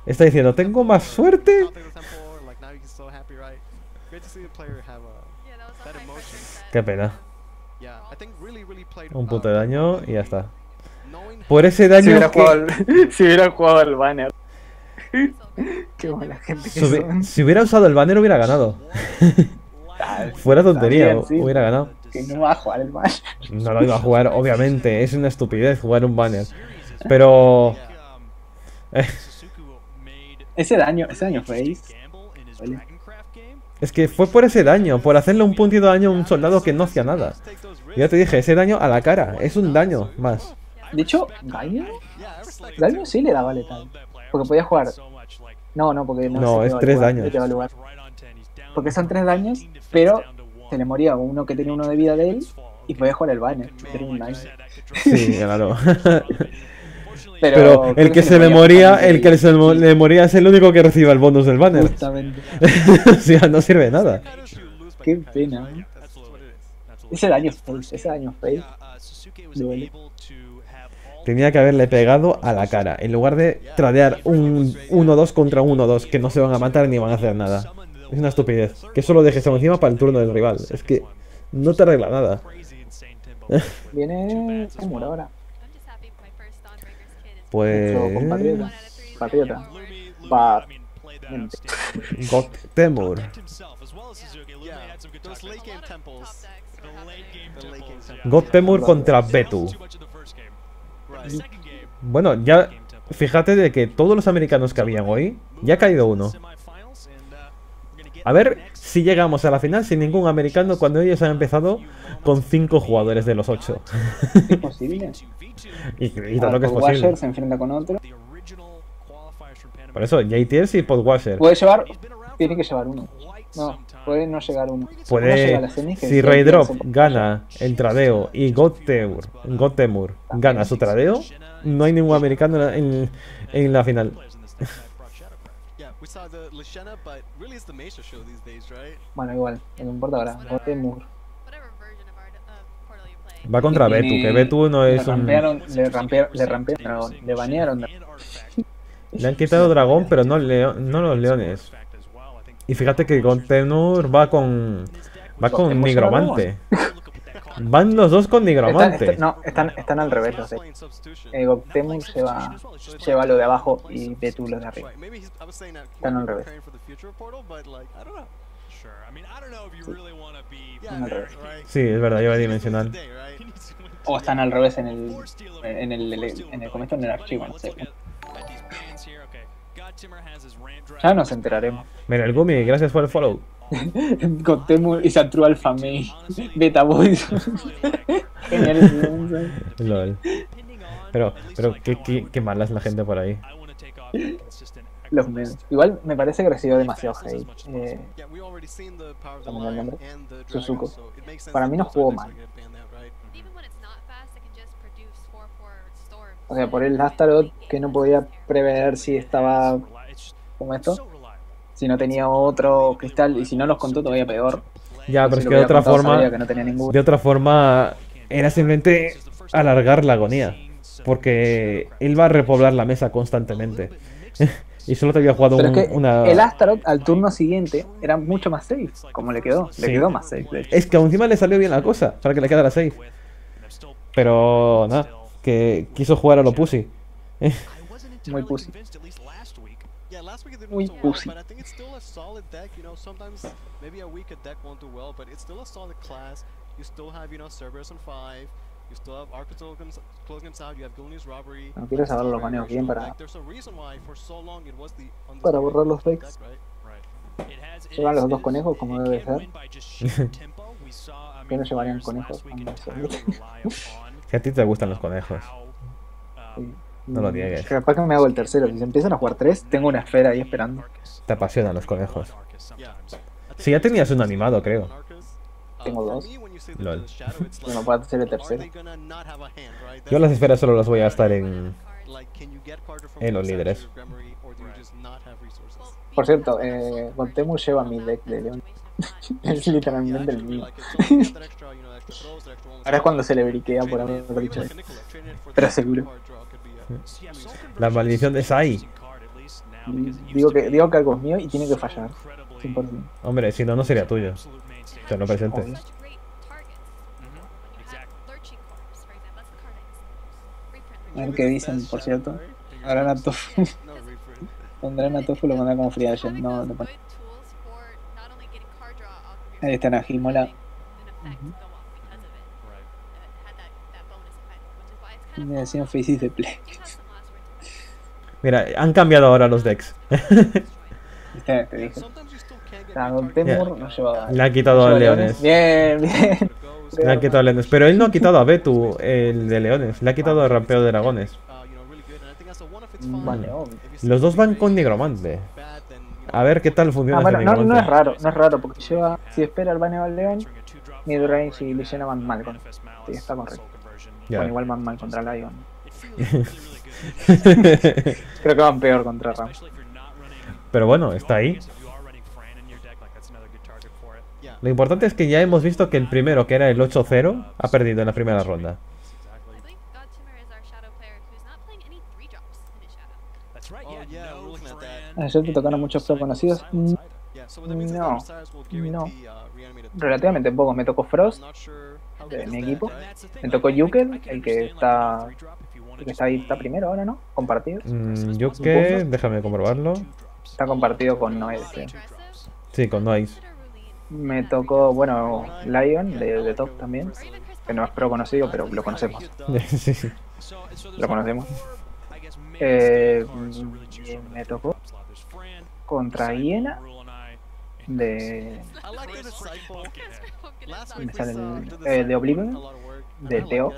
Está diciendo, tengo más suerte. Qué pena. Un punto de daño y ya está. Por ese Si daño hubiera, que- jugado el, si hubiera jugado el banner. Qué mala gente que si, son. si hubiera usado el banner hubiera ganado. Fuera tontería, sí. hubiera ganado. Que no va a jugar el banner. No lo iba a jugar, obviamente. Es una estupidez jugar un banner. Pero... Ese daño, ese daño face. Vale. es que fue por ese daño, por hacerle un puntito de daño a un soldado que no hacía nada. Ya te dije, ese daño a la cara, es un daño más. De hecho, Galmiux, Galmiux sí le daba letal. Porque podía jugar. No, no, porque no, No, es tres lugar, daños. lugar. Porque son tres daños, pero se le moría uno que tenía uno de vida de él y podía jugar el banner. Un daño. Sí, claro. Pero, el que se le moría, el que se le moría es el único que recibe el bonus del banner. Justamente. o sea, no sirve de nada. Qué pena. ¿eh? Ese daño face, ese daño. Duele. Tenía que haberle pegado a la cara, en lugar de tradear un 1-2 contra un 1-2, que no se van a matar ni van a hacer nada. Es una estupidez. Que solo dejes encima para el turno del rival. Es que no te arregla nada. Viene Temur ahora. I'm just happy my first Dawnbreakers kid is Pues... Compatriota. Patriota. Pa- Temur. God Temur contra Betu. Bueno, ya fíjate de que todos los americanos que habían hoy, ya ha caído uno. A ver si llegamos a la final sin ningún americano cuando ellos han empezado con 5 jugadores de los 8. ¿Es posible? y, y todo lo que es Washer posible. se enfrenta con otro. Por eso, JTS y Podwasher. Puede llevar. Tiene que llevar uno. No, puede no llegar uno. Llega Puede, semis, que si Raydrop no gana el tradeo y Gottemur, Gottemur gana su tradeo, no hay ningún americano en- en la final. Bueno, igual, no importa ahora. Play. Va contra Betu, que Betu no le es un... rampearon, le rampearon, le rampearon dragón, le banearon. Le han quitado dragón, pero no, leo- no los leones. Y fíjate que Gottemur va con... Va con nigromante. Van los dos con nigromante. no, están, están al revés los de. Eh, Gotemur lleva, lleva lo de abajo y Betu lo de arriba. Están al revés. Sí, es verdad, lleva dimensional. O están al revés en el. En el, en el, en en el archivo, no sé. Ya nos enteraremos. Mira, el Gumi, gracias por el follow. Gotemur y Satru Alpha May. Beta Boys. Genial. Lol. Pero, pero qué, qué, qué mala es la gente por ahí. Los memes. Igual me parece que recibió demasiado hate. Eh, el nombre. Suzuko. Para mí no jugó mal. are gonna ban that, right? Even when it's not fast, it can just produce 4-4 storms. o sea, por el Astaroth que no podía prever si estaba. como esto? Si no tenía otro cristal y si no los contó todavía peor. Ya, pero Si es que de otra contado, forma, sabría que no tenía ninguno. de otra forma, era simplemente alargar la agonía. Porque él va a repoblar la mesa constantemente. y solo te había jugado Pero un- es que una... el Astaroth al turno siguiente era mucho más safe. Como le quedó. Le quedó más safe, de hecho. Es que encima le salió bien la cosa, para que le quedara safe. Pero nada, que quiso jugar a lo pussy. Muy pussy. Yeah, last week it didn't Muy pussy. but I think it's still a solid deck. You know, sometimes maybe a weaker deck won't do well, but it's still a solid class. You still have, you know, Cerberus on five. You still have Arkansas closing us out. You have Gilneas Robbery. No quiero saber los very bien para- deck. There's a reason why for so long it was the para borrar los right? Llevan los dos conejos como debe ser. que no llevarían conejos? si a ti te gustan los conejos. No lo niegues. Capaz que me hago el tercero. Si se empiezan a jugar tres, tengo una esfera ahí esperando. Te apasionan los conejos. Si ya tenías un animado, creo. Tengo dos. LOL. No puedo hacer el tercero. Yo las esferas solo las voy a gastar en, en los líderes. Por cierto, eh, Gontemu lleva mi deck de León. es literalmente el mío. Ahora es cuando se le briquea por haber dicho eso. Pero seguro. La maldición de Sai. Digo que, digo que algo es mío y tiene que fallar. 100%. Hombre, si no, no sería tuyo. Te lo presente. Obvio. A ver qué dicen, por cierto. Ahora a Tofu. Pondrán a Tofu lo mandan como free agent. No, no pone. Ahí está Najimola. Me decían faces de play. Mira, han cambiado ahora los decks. Viste, te dije. Ah, Don Temur no llevaba. Le ha quitado a Leones. Bien, bien. Le ha quitado a Leones. Pero él no ha quitado a Betu, el de Leones. Le ha quitado a Rampeo de Dragones. Vale. Los dos van con Nigromante. A ver qué tal funciona Ah, bueno, no, no es raro, no es raro, porque lleva, si espera el baneo al León, midrange y Leyena van mal con. Sí, está correcto. Ya. Bueno, igual van mal contra Lion. Creo que van peor contra Ram. Pero bueno, está ahí. Lo importante es que ya hemos visto que el primero, que era el 8-0, ha perdido en la primera ronda. Ayer te tocaron muchos pro conocidos. No, no. Relativamente pocos. Me tocó Frost, de mi equipo. Me tocó Yukel, el que está. El que está ahí, está primero ahora, ¿no? Compartido. Mm, déjame comprobarlo. Está compartido con Noel, creo. Sí, con Noise. Me tocó, bueno, Lion de, de Top también. Que no es pro conocido, pero lo conocemos. sí, sí. Lo conocemos. Eh, me tocó contra Hiena de. Me sale el, eh, de Oblivion, de Teo.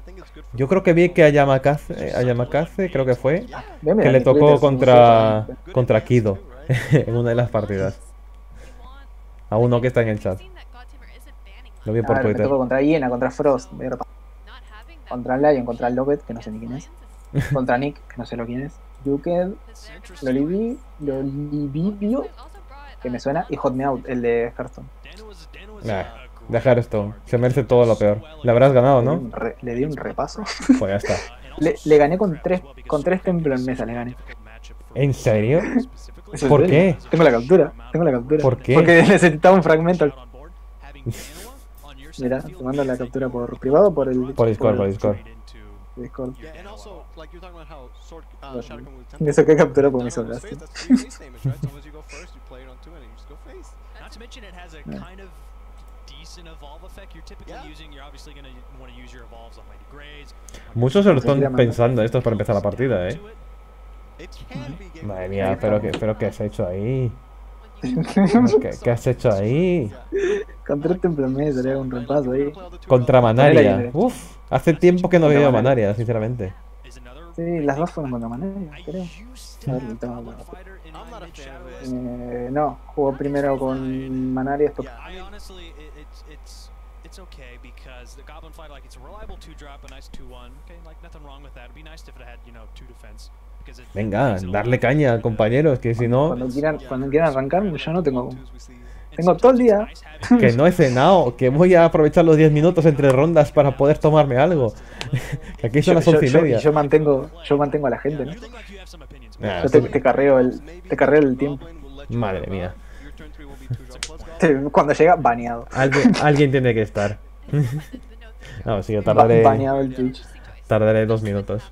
Yo creo que vi que a Yamakase, a Yamakase creo que fue, mira, que le tocó contra, contra Kido en una de las partidas. A uno que está en el chat. Lo vi por A ver, me Twitter. tocó contra Hiena, contra Frost, contra Lion, contra Lovet, que no sé ni quién es. Contra Nick, que no sé lo quién es. Yuked, Lolivi, Lolivivio, que me suena, y Hot Me Out, el de Hearthstone. Nah, dejar esto. Se merece todo lo peor. Le habrás ganado, Le di ¿no? un re- le di un repaso. Pues ya está. Le, le gané con tres, con tres templos en mesa, le gané. ¿En serio? ¿Es en ¿Por qué? Tengo la captura, tengo la captura. ¿Por qué? Porque necesitaba un fragmento. Mira, te mando la captura por privado o por el Por Discord, por Discord. Discord. Uh, me tempo. saqué captura por Lady Greys. Muchos se lo están pensando esto es para empezar la partida, eh. Madre mía, pero qué, pero qué has hecho ahí. ¿Qué, qué has hecho ahí? Con tres templos en mesa, le hago un repaso ahí. Contra Manaria. Uf, hace tiempo que no veo a Manaria. Sinceramente. Sí, las dos fueron contra Manaria, creo. A ver, tengo. Eh, no, jugó primero con Manaria, después it's okay because the Goblin like, it's a reliable two drop, a nice two one. Okay, like nothing wrong with that. It'd be nice if it had, you know, two defense. Because it Venga, darle caña, compañeros, que si no, cuando quieran, cuando quieran arrancar, yo no tengo. Tengo todo el día. que no he cenado, que voy a aprovechar los 10 minutos entre rondas para poder tomarme algo. Que aquí son las Yo, 11 y yo- media. yo mantengo, yo mantengo a la gente, ¿no? Yo te, te carreo el, te carreo el tiempo. Madre mía. Cuando llega, baneado. Alguien, alguien tiene que estar. No, sí, yo tardaré, baneado el Twitch. tardaré dos minutos.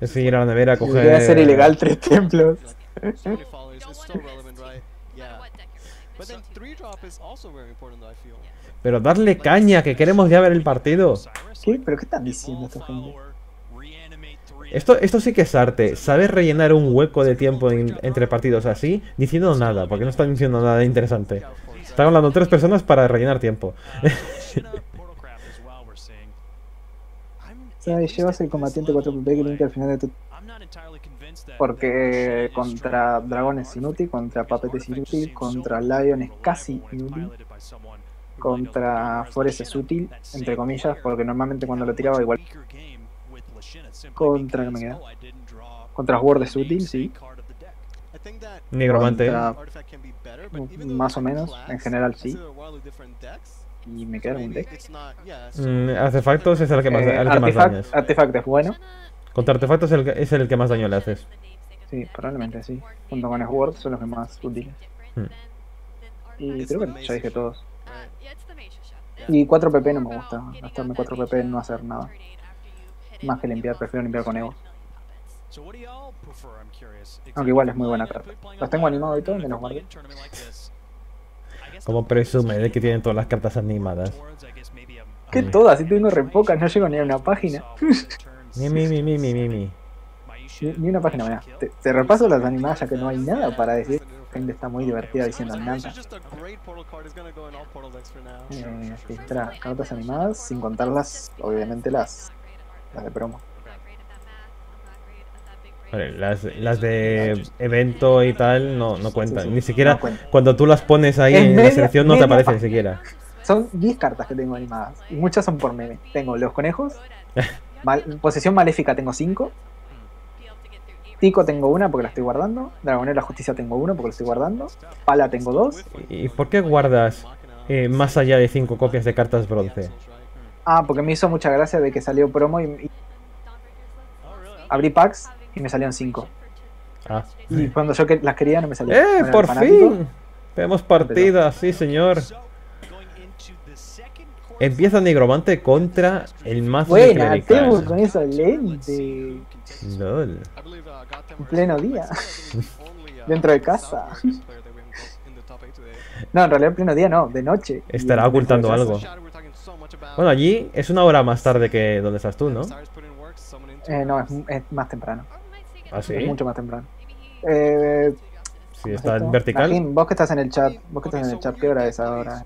Es ir a la nevera a coger... Debería ser ilegal tres templos. Pero darle caña, que queremos ya ver el partido. ¿Qué? ¿Pero qué están diciendo esta gente? Esto, esto sí que es arte. Saber rellenar un hueco de tiempo entre partidos así, diciendo nada, porque no están diciendo nada interesante. Están hablando tres personas para rellenar tiempo. llevas el combatiente 4PP que al final de tu... Porque contra Dragón es inútil, contra Puppet es inútil, contra Lion es casi inútil, contra Forest es útil, entre comillas, porque normalmente cuando lo tiraba igual contra, ¿qué me queda? Contra Word es útil, sí. Nigromante. más o menos, en general sí. Y me queda algún deck. Mm, artefactos es el que más, eh, el que más es bueno. Contra artefactos es el, es el que más daño le haces. Sí, probablemente sí. Junto con Sword son los que más útiles. Hmm. Y creo que ya dije todos. Y 4 PP no me gusta. Gastarme 4 PP no hacer nada. Más que limpiar, prefiero limpiar con Evo. Aunque igual es muy buena carta. Las tengo animado y todo, me los guardé. Como presume de que tienen todas las cartas animadas. ¿Qué todas? Si tengo re pocas, no llego ni a una página. mi, mi, mi, mi, mi, mi. Ni, una página, mira. Te, repaso las animadas ya que no hay nada para decir. La gente está muy divertida diciendo nada. Eh, cartas animadas, sin contarlas, obviamente las las de promo. las, las de evento y tal no, no cuentan. Ni siquiera cuando tú las pones ahí en, la selección no te aparece ni siquiera. Son 10 cartas que tengo animadas. Y muchas son por meme. Tengo los conejos. posesión maléfica tengo 5. Tico tengo una porque la estoy guardando. Dragonera Justicia tengo uno porque lo estoy guardando. Pala tengo dos. ¿Y por qué guardas eh, más allá de 5 copias de cartas bronce? Ah, porque me hizo mucha gracia de que salió promo y, abrí packs y me salían 5. Ah. Y cuando yo las quería no me salían. ¡Eh, por fin! Tenemos partida, sí señor. Empieza Nigromante contra el mazo Buena, de Temu con esa lente. LOL. En pleno día. Dentro de casa. No, en realidad en pleno día no, de noche. Estará ocultando algo. Bueno, allí es una hora más tarde que donde estás tú, ¿no? Eh, no, es, más temprano. ¿Ah, sí? Es mucho más temprano. Eh, sí, está en vertical. vos que estás en el chat, vos que estás en el chat, ¿qué hora es ahora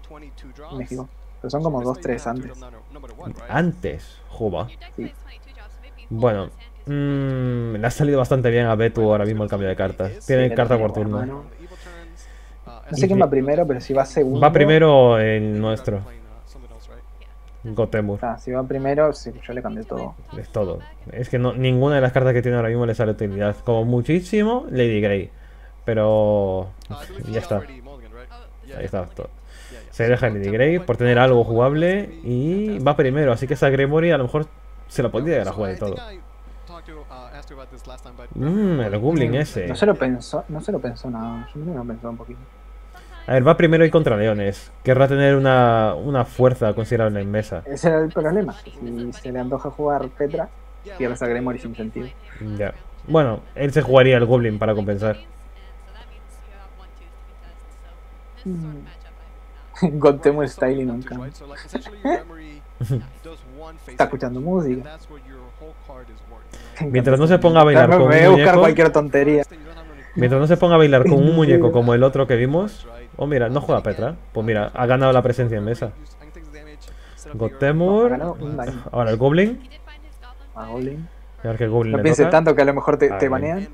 México? Pero son como 2-3 antes. Antes, juba. Bueno, mmm, le ha salido bastante bien a Betu ahora mismo el cambio de cartas. Tiene carta por turno. No sé quién va primero, pero si va segundo. Va primero el nuestro. Gotemur. Ah, si va primero, sí, yo le cambié todo. Es todo. Es que no, ninguna de las cartas que tiene ahora mismo le sale utilidad. Como muchísimo, Lady Grey. Pero ya está. Ahí está. Todo. Se deja Lady Grey por tener algo jugable y va primero. Así que esa Gremory a lo mejor se la podría llegar a jugar y todo. Mmm, el Goblin ese. No se lo pensó, no se lo pensó nada. Yo me lo pensó un poquito. A ver, va primero y contra Leones. Querrá tener una, una fuerza considerable en mesa. Ese era el problema. Si se le antoja jugar Petra, pierdes a Gremory sin sentido. Ya. Bueno, él se jugaría el Goblin para compensar. Gontemu Styling nunca. Está escuchando música. Mientras no se ponga a bailar con un muñeco, cualquier tontería. Mientras no se ponga a bailar con un muñeco como el otro que vimos, Oh, mira, no juega Petra. Pues mira, ha ganado la presencia en mesa. Gotemur. Ahora el Goblin. A Goblin. A ver que el Goblin no pienses tanto que a lo mejor te, te banean.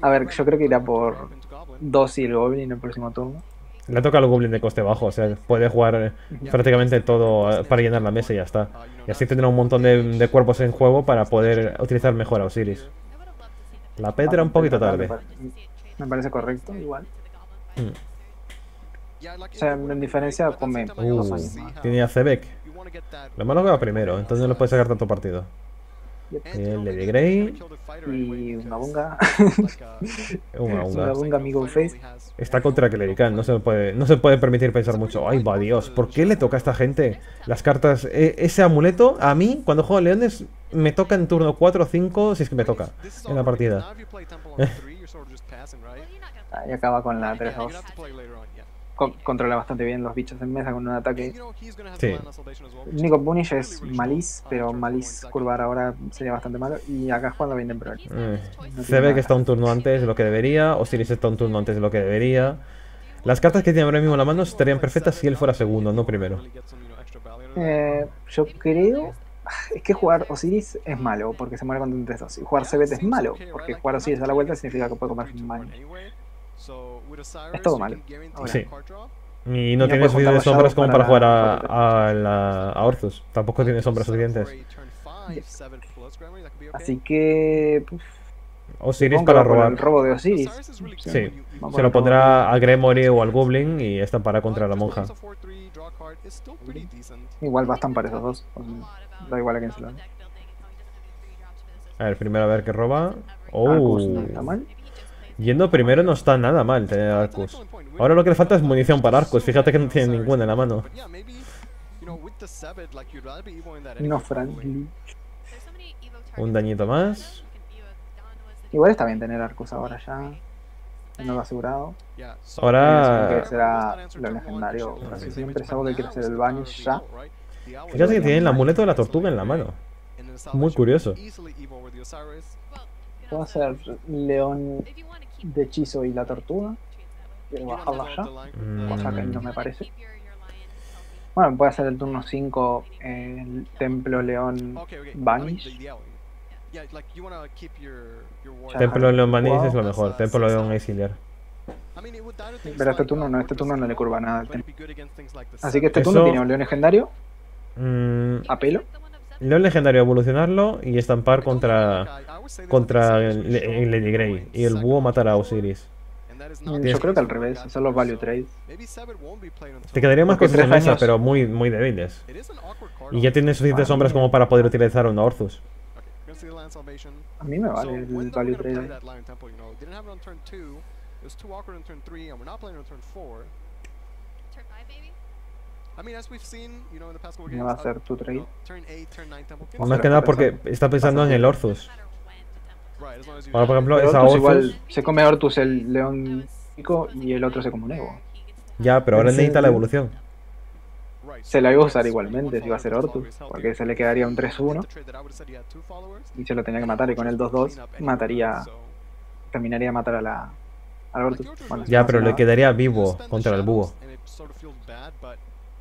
a ver, yo creo que irá por 2 y el Goblin en el próximo turno. Le toca al Goblin de coste bajo, o sea, puede jugar prácticamente todo eh, para llenar la mesa y ya está. Y así tendrá un montón de, cuerpos en juego para poder utilizar mejor a Osiris. La Petra un poquito tarde. Me parece correcto, igual. Mm. O sea, en diferencia come uh, dos años Tiene a Zebek. Lo malo que va primero, entonces no puede sacar tanto partido. El Lady Grey. Y una bunga. una bunga. bunga amigo face. Está contra Clerical, no se puede, no se puede permitir pensar mucho. Ay, va Dios, ¿por qué le toca a esta gente las cartas? E, ese amuleto, a mí, cuando juego a Leones, me toca en turno 4 o 5, si es que me toca, en la partida. Ahí acaba con la 3-2. Controla bastante bien los bichos en mesa con un ataque. Sí. Nico Punish es Malis, pero Malis curvar ahora sería bastante malo. Y acá es cuando viene. Eh, se ve que está un turno antes de lo que debería. Osiris está un turno antes de lo que debería. Las cartas que tiene ahora mismo en la mano estarían perfectas si él fuera segundo, no primero. Eh, yo creo. Es que jugar Osiris es malo porque se muere con 3-2. Y jugar Sebet es malo porque jugar Osiris a la vuelta significa que puede comer un. Es todo malo. Sí. Y no tiene suficientes sombras como para, jugar a, a, a Orthus. Tampoco tiene sombras suficientes. Así que. Osiris para robar. El robo de Osiris. Sí. Se lo pondrá a Gremory o al Goblin y estampará contra la monja. Igual va a estampar esos dos. Da igual a quién se lo A ver, primero a ver qué roba. Oh. Yendo primero no está nada mal tener Arcus. Ahora lo que le falta es munición para Arcus. Fíjate que no tiene ninguna en la mano. No friendly. Un dañito más. Igual está bien tener Arcus ahora ya. No lo asegurado. Ahora. Que será lo legendario. Casi siempre es algo que quiere hacer el Vanish ya. Fíjate que tiene el amuleto de la tortuga en la mano. Muy curioso. Puedo hacer León de hechizo y la tortuga. Quiero bajarla ya. Cosa que no me parece. Bueno, puede hacer el turno 5 el Templo León Vanish. Templo León Vanish es lo mejor. Templo León Exiliar. Pero este turno no, este turno no le curva nada Así que este turno tiene un León Legendario. Mm, a pelo. León Legendario evolucionarlo y estampar contra contra el, el Lady Grey. Y el búho matar a Osiris. Yo creo que al revés, son los value trades. Te quedaría más cosas en mesa, pero muy, muy débiles. Y ya tienes suficientes sombras como para poder utilizar un Orthus. A mí me vale el value trade. No va a ser tu trade. Más que nada porque está pensando en el Orthus. Bueno, por ejemplo, esa Orthus, igual se come Orthus el león pico y el otro se come un Evo. Ya, pero ahora necesita la evolución. Se la iba a usar igualmente si iba a ser Orthus, porque se le quedaría un 3-1 y se lo tenía que matar y con el 2-2 mataría, terminaría de matar a la, ya, pero le quedaría vivo contra el búho.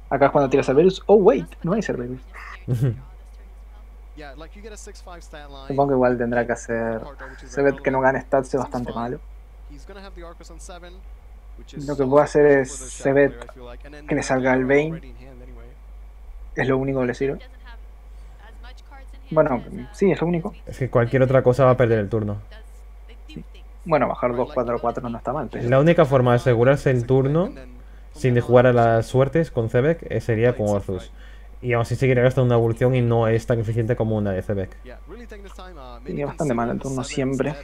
Acá es cuando tira Cerberus. Oh, wait, no hay Cerberus. Supongo que igual tendrá que hacer. Se ve que no gane stats es bastante malo. Lo que puedo hacer es Sebet que le salga el Bane. Es lo único que le sirve. Bueno, sí, es lo único. Es que cualquier otra cosa va a perder el turno. Bueno, bajar 2-4-4 no está mal. La única forma de asegurarse el turno sin de jugar a las suertes con Zebek eh, sería con Orthus. Y aún así seguiría gastando una evolución y no es tan eficiente como una de Zebek. Tenía bastante mal el turno siempre.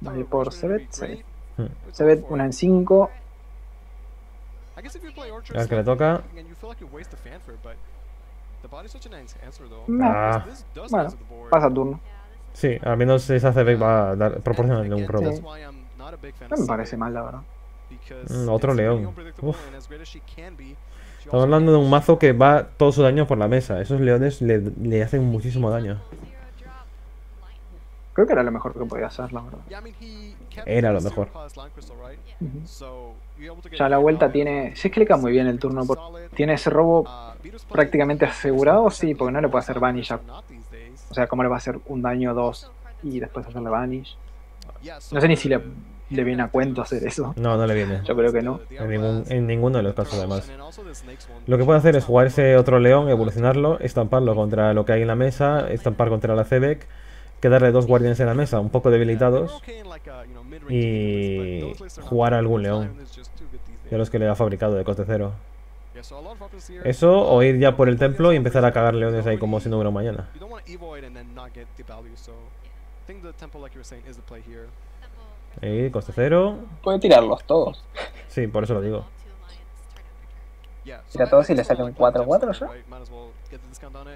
Vale, por Zebek, sí. Hmm. una en 5. A ver que le toca. Ah. Bueno, pasa turno. Sí, al menos esa CB va a dar, proporcionarle un robot. No me parece mal, la verdad. Mm, otro león. Estamos hablando de un mazo que va todo su daño por la mesa. Esos leones le, le hacen muchísimo daño. Creo que era lo mejor que podía hacer, la verdad. Era lo mejor. Ya la vuelta tiene... Si es que le queda muy bien el turno. Tiene ese robo prácticamente asegurado, sí, porque no le puede hacer Vanish. O sea, ¿cómo le va a hacer un daño 2 y después hacerle Vanish? No sé ni si le le viene a cuento hacer eso. No, no le viene. Yo creo que no. En, ninguno de los casos, además. Lo que puede hacer es jugar ese otro león, evolucionarlo, estamparlo contra lo que hay en la mesa, estampar contra la Cebek, quedarle dos guardianes en la mesa, un poco debilitados, y jugar a algún león. De los que le ha fabricado de coste cero. Eso, o ir ya por el templo y empezar a cagar leones ahí como si no hubiera mañana. Ahí, coste cero. Puede tirarlos todos. Sí, por eso lo digo. Tira todos y le sacan 4-4 ya.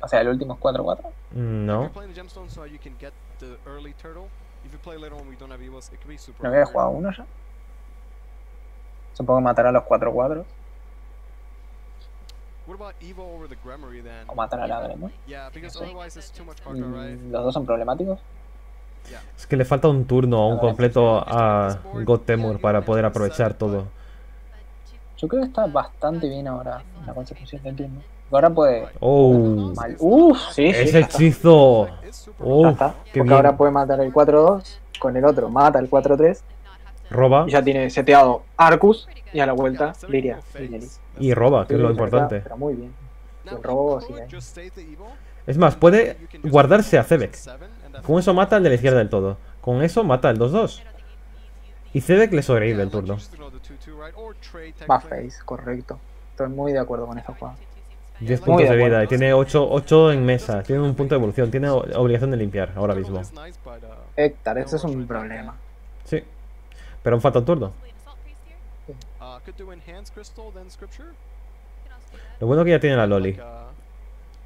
O sea, el último es 4-4. No. ¿No había jugado uno ya? Supongo que matará a los 4 cuadros. O matar a la ¿no? Mm, ¿Los dos son problemáticos? Es que le falta un turno un completo a Gotemur para poder aprovechar todo. Yo creo que está bastante bien ahora la consecución del turno. Ahora puede. Oh. Uf, sí, Ese hechizo. Uf, porque ahora puede matar el 4-2 con el otro. Mata el 4-3. Roba. Y ya tiene seteado Arcus y a la vuelta Liria. Y roba, que es lo importante. Pero muy bien. El robo, sí, Es más, puede guardarse a Zebek. Con eso mata al de la izquierda del todo. Con eso mata al 2-2. Y Zebek le sobrevive el turno. Va face, correcto. Estoy muy de acuerdo con esta jugada. 10 puntos de, vida y tiene 8, 8 en mesa. Tiene un punto de evolución. Tiene obligación de limpiar ahora mismo. Héctor, eso es un problema. Sí. Pero un falta un turno. Lo bueno que ya tiene la Loli.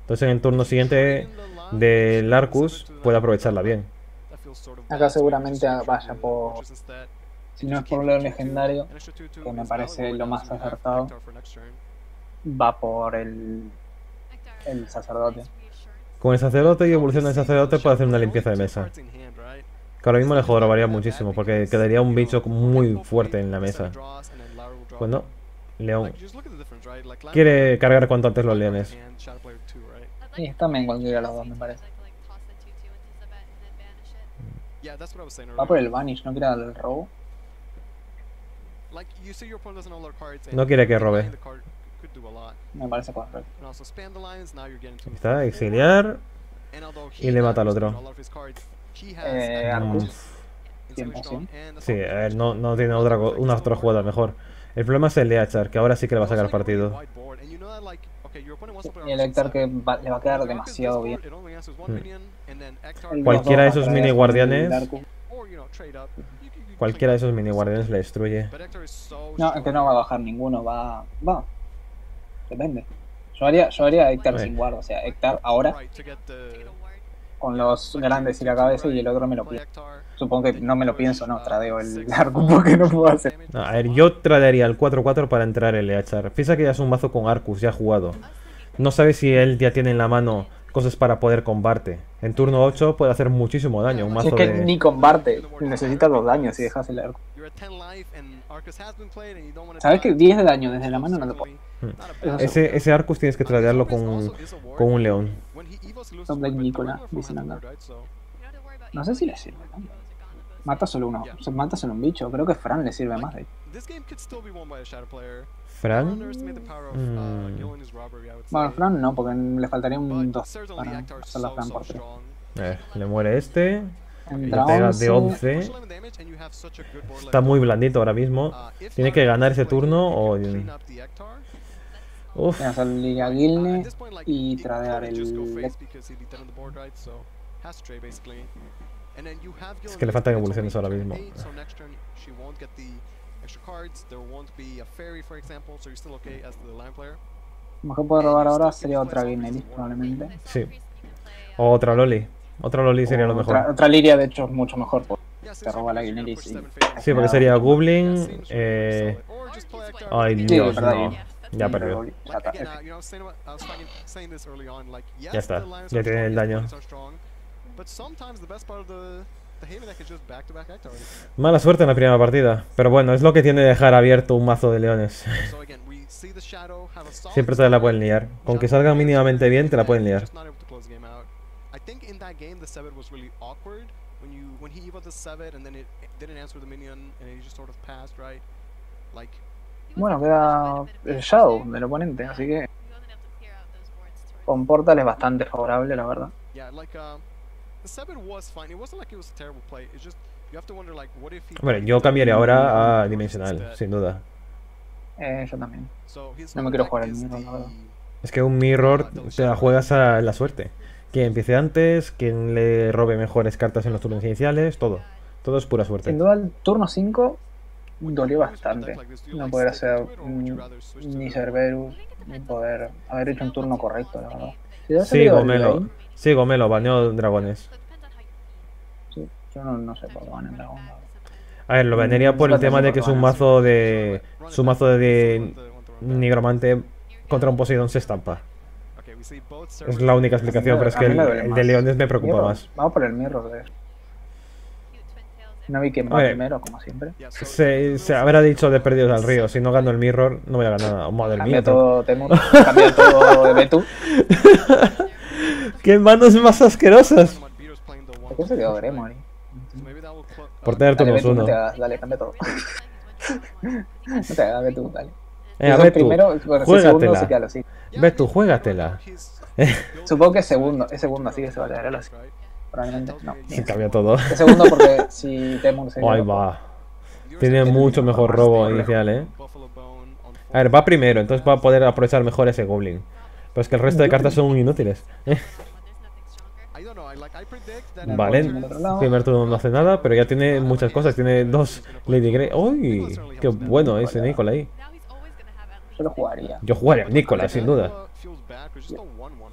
Entonces en el turno siguiente del Arcus puede aprovecharla bien. Acá seguramente vaya por... Si no es por lo legendario, que me parece lo más acertado, va por el, el sacerdote. Con el sacerdote y evolución del sacerdote puede hacer una limpieza de mesa. Que ahora mismo le jodoraría muchísimo, porque quedaría un bicho muy fuerte en la mesa. Pues no, León. Quiere cargar cuanto antes los leones. Sí, también cualquiera de los dos, me parece. Va por el Vanish, no quiere darle el robo. No quiere que robe. Me parece correcto. Está, exiliar. Y le mata al otro. Eh, Arcus. Sí, no, no tiene otra, una otra jugada mejor. El problema es el Leachar, que ahora sí que le va a sacar partido. Y el Hector que le va a quedar demasiado bien. Hmm. Cualquiera de esos mini guardianes. Cualquiera de esos mini guardianes le destruye. No, es que no va a bajar ninguno, va. Va. Depende. Yo haría, yo haría Hector sin guarda, o sea, Hector ahora con los grandes y la cabeza y el otro me lo pienso. Supongo que no me lo pienso, no, tradeo el Arcus porque no puedo hacer. a ver, yo tradearía el 4-4 para entrar el Leachar. Piensa que ya es un mazo con Arcus, ya jugado. No sabe si él ya tiene en la mano cosas para poder combate. En turno 8 puede hacer muchísimo daño. Un mazo es que ni combate, necesita dos daños si dejas el Arcus. ¿Sabes que 10 de daño desde la mano no lo puedo? Hmm. Ese, ese Arcus tienes que tradearlo con, con un león. No sé si le sirve. Mata solo uno. Mata solo un bicho. Creo que Fran le sirve más de ¿Fran? Mm. Bueno, Fran no, porque le faltaría un 2 para hacer la Fran por 3. Eh, le muere este. Pega de 11. Está muy blandito ahora mismo. Tiene que ganar ese turno o... Uf. Voy a salir a Gilne y tradear el... Es que le faltan evoluciones ahora mismo. Lo mejor puede robar ahora sería otra Guinelis, probablemente. Sí. O otra Loli. Otra Loli sería lo mejor. Otra, Liria, de hecho, es mucho mejor. Porque te roba la. Sí, porque sería Goblin. Eh... Ay, Dios, no. Ya perdió. Ya está, ya tiene el daño. Mala suerte en la primera partida, pero bueno, es lo que tiene dejar abierto un mazo de leones. Siempre te la pueden liar. Con que salga mínimamente bien, te la pueden liar. Bueno, queda el Shadow del oponente, así que con Portal es bastante favorable, la verdad. Bueno, yo cambiaría ahora a Dimensional, sin duda. Eh, yo también. No me quiero jugar el Mirror, la verdad. Es que un Mirror te la juegas a la suerte. Quien empiece antes, quien le robe mejores cartas en los turnos iniciales, todo. Todo es pura suerte. Sin duda, el turno 5 dolió bastante. No poder hacer ni Cerberus, ni poder haber hecho un turno correcto, la verdad. sí, Gomelo. Sí, Gomelo, baneó dragones. Sí. Yo no, no sé por qué van en dragón. A ver, lo vendería por el tema de que es un mazo de. Su mazo de nigromante contra un Poseidón se estampa. Es la única explicación, pero es que el, el de leones me preocupa más. Vamos por el mirror de no vi quién va primero, como siempre. Se, se, habrá dicho de perdidos al río. Si no gano el mirror, no voy a ganar nada. Madre mía. todo Temur. Cambia todo de Betu. ¡Qué manos más asquerosas! ¿Por qué se quedó Gremory? Por tener todos uno. dale, cambia todo. no te hagas Betu, dale. Eh, a Betu, primero, juégatela. Betu, juégatela. Supongo que es segundo, es segundo, así que se va a quedar así probablemente. No. Se cambia todo. El segundo porque si Temur se... Ahí va. Tiene mucho mejor robo inicial, ¿eh? A ver, va primero, entonces va a poder aprovechar mejor ese Goblin. Pero es que el resto de cartas son inútiles. Vale, primer turno no hace nada, pero ya tiene muchas cosas. Tiene dos Lady Grey. ¡Uy! ¡Qué bueno ese Nicola ahí! Yo lo jugaría. Yo jugaría Nicola, sin duda.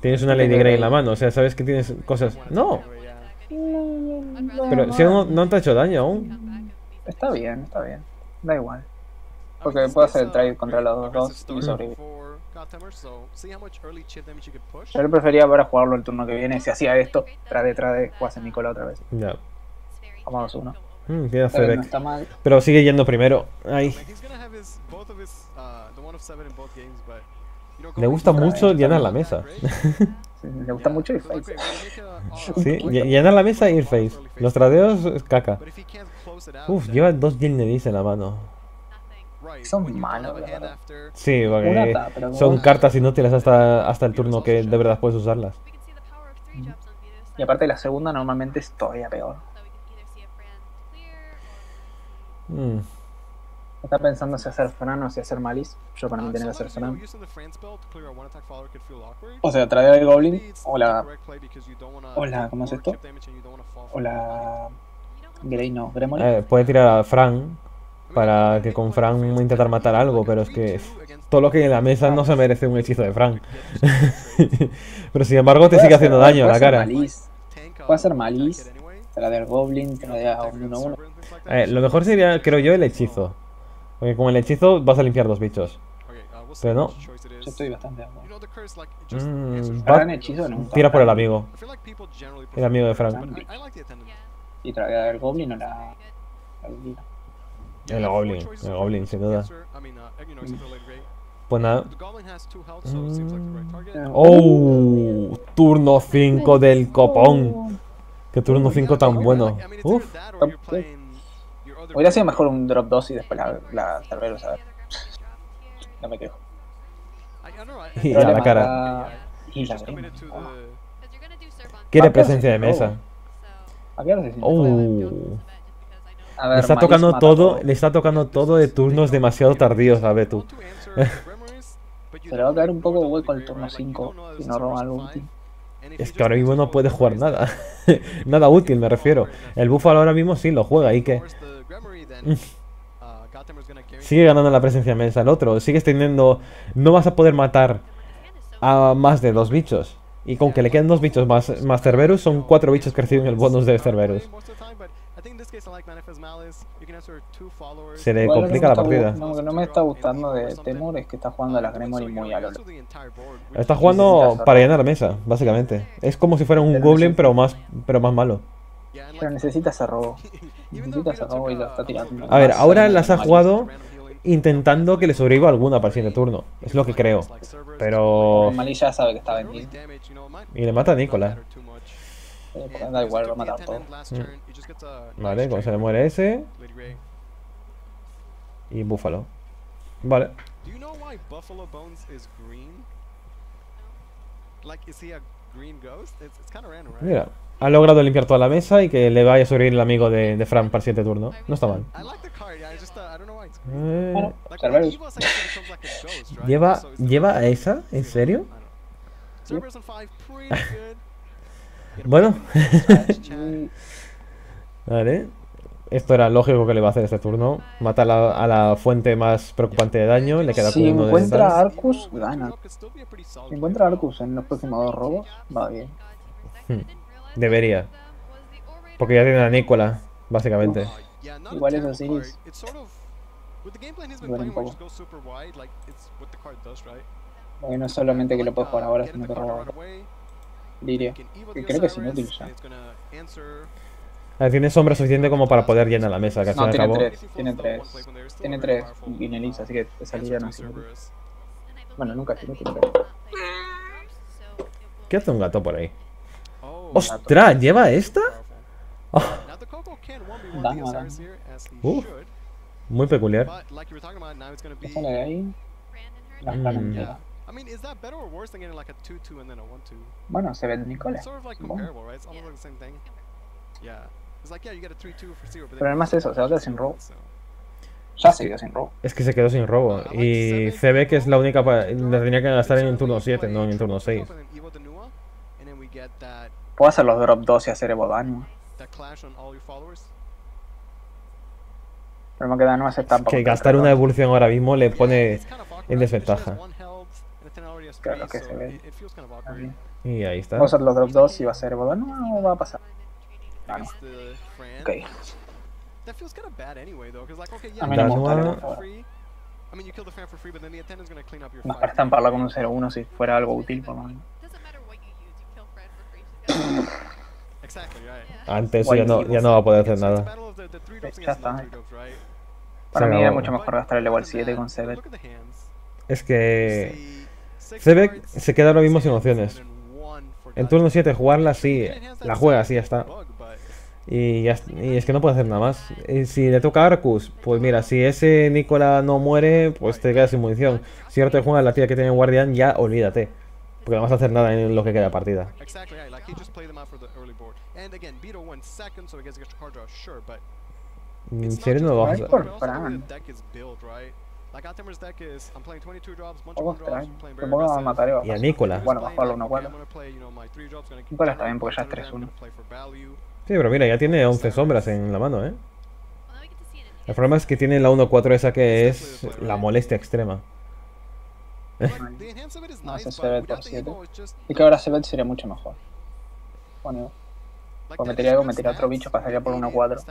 Tienes una Lady Grey en la mano, o sea, sabes que tienes cosas. ¡No! Pero si no, no te ha hecho daño aún. Está bien, está bien. Da igual. Porque puedo hacer el trade contra los dos y sobrevivir. Yo lo prefería para jugarlo el turno que viene. Si hacía esto, trade, trade, jugase Nicola otra vez. Ya. Vamos uno. Mm, Pero, no Pero sigue yendo primero. Ahí. Le gusta mucho llenar la mesa. Le gusta mucho Face. Sí, llenar la mesa y Face. Los tradeos es caca. Uf, lleva dos Gilnedis en la mano. Son malos, Sí, porque son cartas inútiles hasta, hasta el turno que de verdad puedes usarlas. Y aparte la segunda normalmente es todavía peor. Mm. Está pensando si hacer Fran o si hacer Malice. Yo para mí tenía que hacer Fran. O sea, traer el Goblin o la. O la. ¿Cómo es esto? O la. Grey no, Gremlin. Eh, puede tirar a Fran para que con Fran intentar matar algo, pero es que todo lo que hay en la mesa no se merece un hechizo de Fran. pero sin embargo te sigue haciendo daño a la cara. Puede hacer Malice, traer Goblin, traer a 1-1. Eh, lo mejor sería, creo yo, el hechizo. Porque con el hechizo vas a limpiar dos bichos. Pero no. Yo estoy bastante mm, va, hechizo Tira por el amigo. El amigo de Frank. Y trae el Goblin o la. El Goblin, el Goblin, sin duda. Pues nada. Mm. Oh, turno 5 del copón. Qué turno 5 tan bueno. Uf. Hubiera sido mejor un drop 2 y después la, la ver. No me quejo. Y a la cara. Y la Quiere presencia de mesa. Oh. le está tocando todo, le está tocando todo de turnos demasiado tardíos a Betu. Se le va a caer un poco hueco el turno 5 si no roba algo útil. Es que ahora mismo no puede jugar nada. nada útil, me refiero. El Buffalo ahora mismo sí lo juega y que. Mm. Sigue ganando la presencia mesa el otro. Sigues teniendo. No vas a poder matar a más de dos bichos. Y con que le queden dos bichos más, más Cerberus, son cuatro bichos que reciben el bonus de Cerberus. Se le complica la partida. Lo que no me está gustando de Temur es que está jugando a la Gremory muy a lo Está jugando para llenar la mesa, básicamente. Es como si fuera un Goblin, pero más, pero más malo. Pero necesita ese robo. Lo. A ver, ahora las ha jugado intentando que le sobreviva alguna para el siguiente turno. Es lo que creo. Pero. Mali ya sabe que está vendido. Y le mata a Nicolás. Eh, da igual, va a matar todo. Mm. Vale, cuando se le muere ese. Y Búfalo. Vale. Mira, ha logrado limpiar toda la mesa y que le vaya a sobrevivir el amigo de, de Fran para el siguiente turno. No está mal. Eh, ¿Lleva, ¿Lleva a esa? ¿En serio? bueno. vale. Esto era lógico que le va a hacer este turno. Mata a la, fuente más preocupante de daño. Le queda si encuentra a Arcus, gana. Si encuentra a Arcus en los próximos dos robos, va bien. Hmm. Debería. Porque ya tiene a Nicola, básicamente. Igual es así. Igual un poco. Porque no es solamente que lo puedes jugar ahora, sino que roba Liria. Que creo que es inútil ya. A ver, tiene sombra suficiente como para poder llenar la mesa, que no, tiene tres, tiene tres. Tiene tres Guinelisa, así que esa Liria no es inútil. Bueno, nunca es inútil, pero... ¿Qué hace un gato por ahí? ¡Ostras! ¿Lleva esta? Oh. Uh, muy peculiar. Mm. Bueno, se ve Nicola. Pero además eso, se va a quedar sin robo. Ya se quedó sin robo. Es que se quedó sin robo. Y CB que es la única... La tenía que gastar en el turno 7, no en el turno 6. Puedo hacer los drop 2 y hacer Evo Danu. Pero me queda no hacer tampoco. Que gastar una evolución ahora mismo le pone en desventaja. Claro que se ve. Y ahí está. Puedo hacer los drop 2 y va a ser Evo Danu o va a pasar. Ah, no. Ok. A mí no me gustaría. Más para estamparla con un 0-1 si fuera algo útil, por lo menos. Antes ya no, ya no va a poder hacer nada. Ya está. Para mí era mucho mejor gastar el level 7 con Sebek. Es que Sebek se queda ahora mismo sin opciones. En turno 7 jugarla sí, la juega así ya está. Y, ya, y es que no puede hacer nada más. Y si le toca a Arcus, pues mira, si ese Nicola no muere, pues te quedas sin munición. Si ahora te juega la tía que tiene guardián, ya olvídate. Porque no vas a hacer nada en lo que queda partida. En serio no lo vas a. Supongo matar y a Nicola. Bueno, va a jugarlo 1-4. Nicola está bien porque ya es 3-1. Sí, pero mira, ya tiene 11 sombras en la mano, ¿eh? El problema es que tiene la 1-4 esa que es la molestia extrema. No, ese se por 7. Y que ahora se sería mucho mejor. Bueno, o metería algo, metería otro bicho, pasaría por 1-4.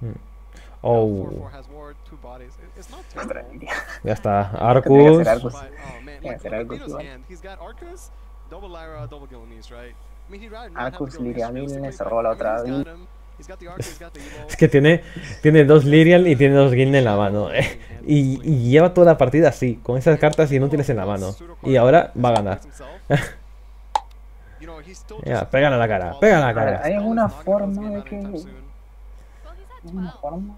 Mm. Oh. Ya está. Arcus. Arcus. Arcus. Arcus, Lirian, se robó la otra. Es que tiene, tiene dos Lyrian y tiene dos Gilne en la mano. Eh. Y, y, lleva toda la partida así, con esas cartas inútiles en la mano. Y ahora va a ganar. ya, pégale a la cara, pégale a la cara. ¿Hay alguna forma de que... ¿Alguna forma?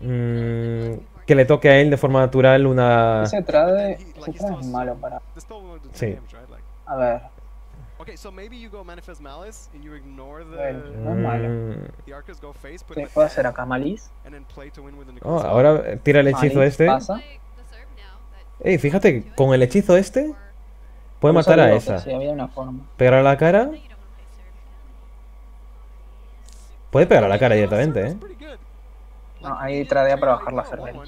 Mm, que le toque a él de forma natural una... Ese trade, ese trade es malo para... Sí. A ver, Okay, so maybe you go manifest malice and you ignore the bueno, no es malo. the Arcus go face, ¿Qué puedo hacer acá malice? And then play to win with the oh, ahora tira el hechizo este. Pasa. Ey, fíjate, con el hechizo este puede matar a esa. Sí, había una forma. Pegar a la cara. Puede pegar a la cara directamente, eh. No, ahí tradea para bajar la cerveza.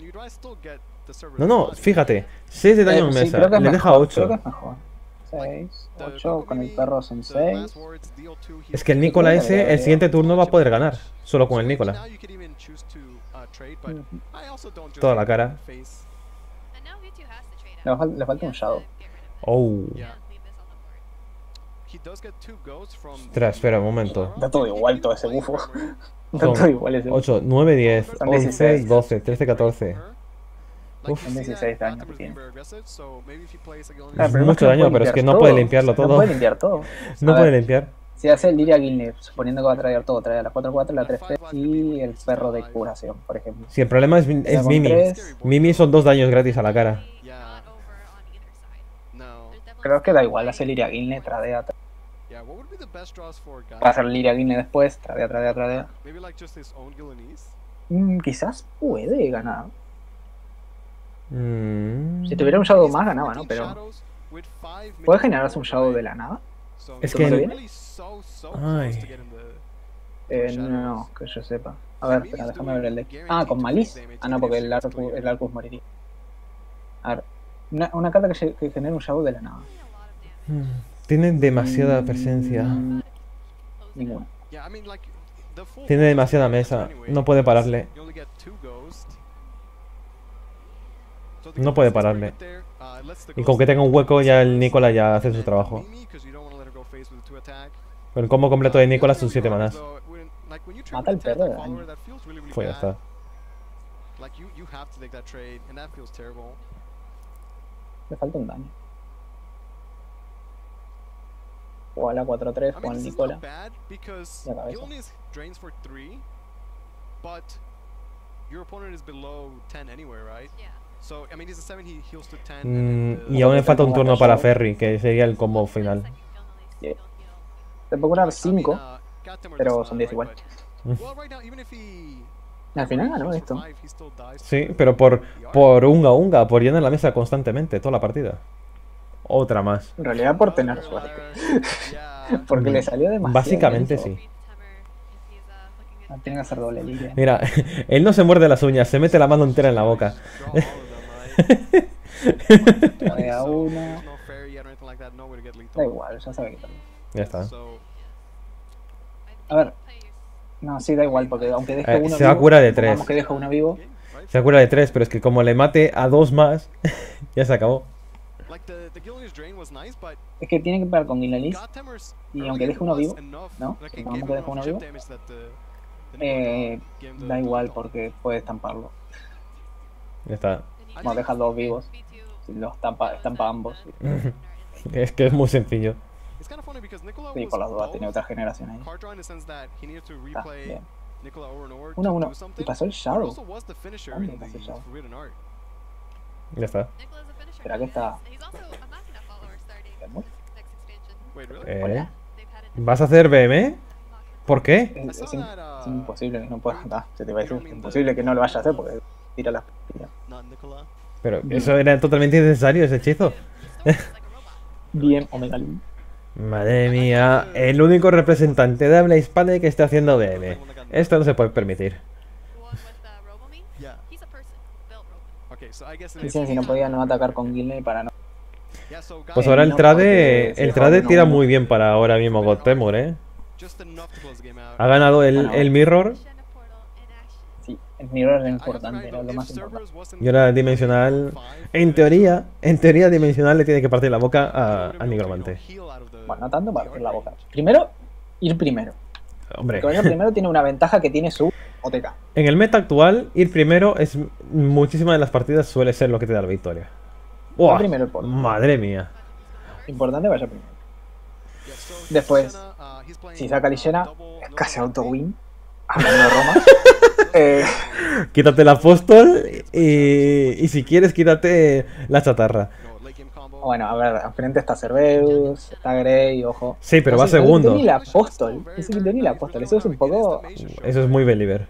No, no, fíjate. 6 de daño eh, en sí, mesa. Le mejor, deja 8. Creo que es mejor. 6, 8, con el perro son 6. Es que el Nicola ese, el siguiente turno va a poder ganar. Solo con el Nicola. Toda la cara. Le, fal le falta un Shadow. Oh. Ostras, espera un momento. Da todo igual todo ese bufo. Da todo igual ese bufo. 8, 9, 10, 11, 12, 13, 14. Uf. 16 daño que tiene. Es mucho daño, pero es que no puede limpiarlo todo. No puede limpiar todo. no puede limpiar. Si hace el Liria Gilnir, suponiendo que va a traer todo, trae la 4-4, la 3-3 y el perro de curación, por ejemplo. Si el problema es, es Mimi. 3, Mimi son dos daños gratis a la cara. Creo que da igual, hace Liria Gilne, tradea. Va a hacer Liria Gilne después, tradea, tradea, tradea. Mm, quizás puede ganar. Mm. Si tuviera un Shadow más ganaba, ¿no? Pero... ¿Puede generarse un Shadow de la nada? Es que... El... Ay. Eh, no, que yo sepa. A ver, espera, déjame ver el deck. Ah, con Malice. Ah, no, porque el Arcus, el Arcus moriría. A ver, una, una carta que, que genera un Shadow de la nada. Tienen demasiada presencia. Ninguna. Tiene demasiada mesa. No puede pararle. No puede pararle. Y con que tenga un hueco ya el Nicola ya hace su trabajo. Con el combo completo de Nicolas son 7 manas. Mata el perro de daño. Pues ya está. Le falta un daño. Juega la 4-3, juega el Nicola. La cabeza. Your opponent is below 10 anyway, right? Yeah. So, I mean, he's a 7, he heals to 10. Mm, y aún le falta un turno para Ferry, que sería el combo final. Yeah. Te puedo curar 5, pero son 10 igual. Al final ganó esto. Sí, pero por, por unga unga, por llenar la mesa constantemente, toda la partida. Otra más. En realidad por tener suerte. Porque le salió demasiado. Básicamente sí. Tiene que hacer doble línea. Mira, él no se muerde las uñas, se mete la mano entera en la boca. A una. Da igual, ya sabe quitarlo. Ya está. A ver. No, sí, da igual, porque aunque deje Eh, uno se va a vivo, curar de tres. supongamos que deja uno vivo, Se cura de 3, pero es que como le mate a dos más, ya se acabó. es que tiene que pegar con Gilanis. Y aunque deje uno vivo, ¿no? Que uno vivo. Eh, da igual porque puede estamparlo. Ya está. Como deja dos vivos. Si los estampa, estampa ambos. Es que es muy sencillo. Sí, por las dudas, tiene otra generación ahí. Está bien. 1-1. Y pasó el Shadow. ¿Dónde pasó el Shadow? Ya está. ¿Será que está.? Eh, ¿Vas a hacer BM? ¿Por qué? Es, es es imposible que no pueda. Ah, se te iba a decir. Es imposible que no lo vaya a hacer porque tira. Pero eso era totalmente innecesario, ese hechizo. Bien, Omega. Madre mía, el único representante de habla hispana que está haciendo BM. Esto no se puede permitir. Dicen si no podía no atacar con Gilney para no. Pues ahora el trade, el trade tira muy bien para ahora mismo Godtemur, eh. Ha ganado el, el Mirror el mirror era importante, era lo más importante. y ahora Dimensional, en teoría, en teoría Dimensional le tiene que partir la boca a, a Nigromante. Bueno, no tanto para abrir la boca. Primero, ir primero. Hombre, Que vaya primero tiene una ventaja que tiene su OTK. en el meta actual, ir primero es muchísimas de las partidas suele ser lo que te da la victoria. ¡Buah! primero el polo. Madre mía. Importante vaya primero. Después, si saca Lillena, es casi auto-win. Hablando de Roma. eh, Quítate el apóstol y, y si quieres quítate la chatarra. bueno, a ver, enfrente está Cerberus, está Grey, ojo. Sí, pero va segundo. ni el apóstol. No se quitó ni el apóstol. Eso es un poco. Eso es muy believer.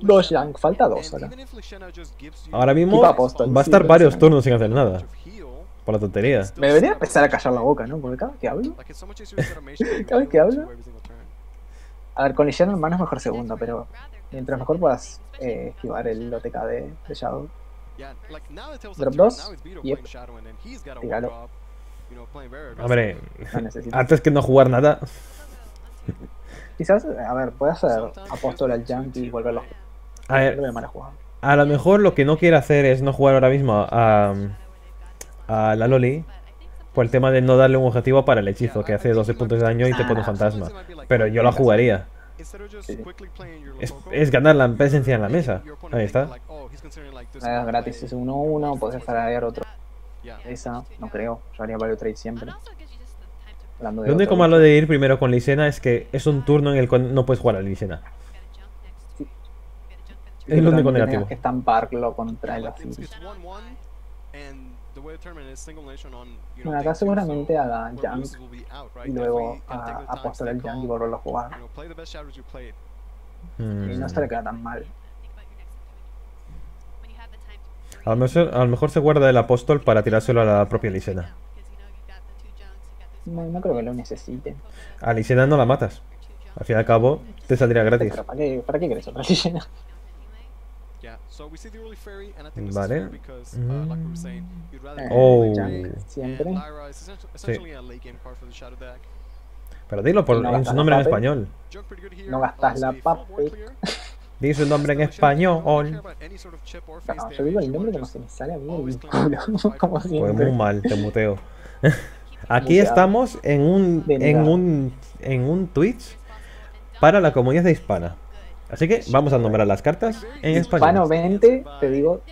Dos Yank, falta dos ahora. Ahora mismo va a estar varios sí. turnos sin hacer nada. Por la tontería. Me debería empezar a callar la boca, ¿no? Porque cada vez que hablo. Cada vez que hablo. A ver, con Lillena hermano es mejor segundo, pero mientras mejor puedas eh, esquivar el OTK de, de Shadow. Drop 2, Yep. Tíralo. Hombre, No antes que no jugar nada. Quizás, a ver, puedes hacer apóstol al Yank y volverlo A a ver, jugar. mala jugada. a lo mejor lo que no quiere hacer es no jugar ahora mismo a, a la Loli. Por el tema de no darle un objetivo para el hechizo, que hace 12 puntos de daño y te pone un fantasma. Pero yo la jugaría. Es, es ganar la presencia en la mesa. Ahí está. Hagas gratis ese 1-1, podés hacer otro. Esa, no creo. Yo haría value trade siempre. Hablando de Lo único malo de ir primero con Lisena es que es un turno en el cual no puedes jugar a Lisena. Y Es lo único negativo. Que estamparlo contra el Osiris. Bueno, acá seguramente haga Junk y luego a apóstol al Junk y volverlo a jugar. Y no se le Mm. queda tan mal. A lo, mejor, a lo mejor se guarda el apóstol para tirárselo a la propia Lisena. No, no creo que lo necesite. A Lisena no la matas. Al fin y al cabo, te saldría gratis. ¿para qué, ¿para qué querés otra Lillena? Vale. Eh, Oh. Siempre. Sí. Pero dilo por No su nombre en español. No gastas la puppet. Di su nombre en español. No, yo digo el nombre como se me sale a mí el culo. como Pues siempre. muy mal, te muteo. Aquí Muteado. estamos en un, De en un en un Twitch para la comunidad hispana. Así que vamos a nombrar las cartas en Hispano español. 20, te digo.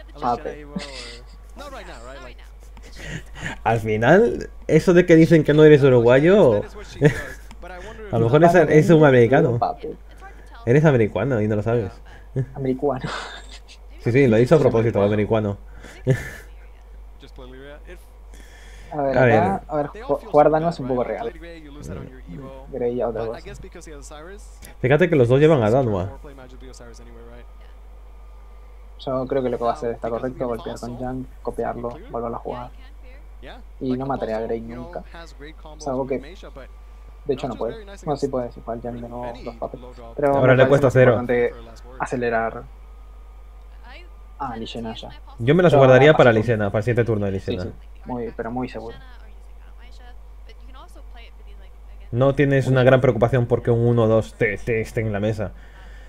Al final, eso de que dicen que no eres uruguayo, a lo mejor es, Hispano es un 20, americano. Eres americano y no lo sabes. Americano. Sí, sí, lo hizo a propósito, americano. A ver, A ver. acá, a ver, un poco real. Grey ya otra cosa. Fíjate que los dos llevan a Danua. Yo creo que lo que va a hacer está correcto, golpear con Junk, copiarlo, volverlo a jugar. Y no mataría a Grey nunca. Salvo que- De hecho no puede. Bueno, sí puede, si Junk de nuevo, dos papeles. Pero Ahora le cuesta cero. acelerar. Ah, Lishena ya. Yo me las Pero guardaría para Lisena, para el siguiente turno de Sí, sí. Muy, pero muy seguro. No tienes una gran preocupación porque un 1-2 te, te esté en la mesa.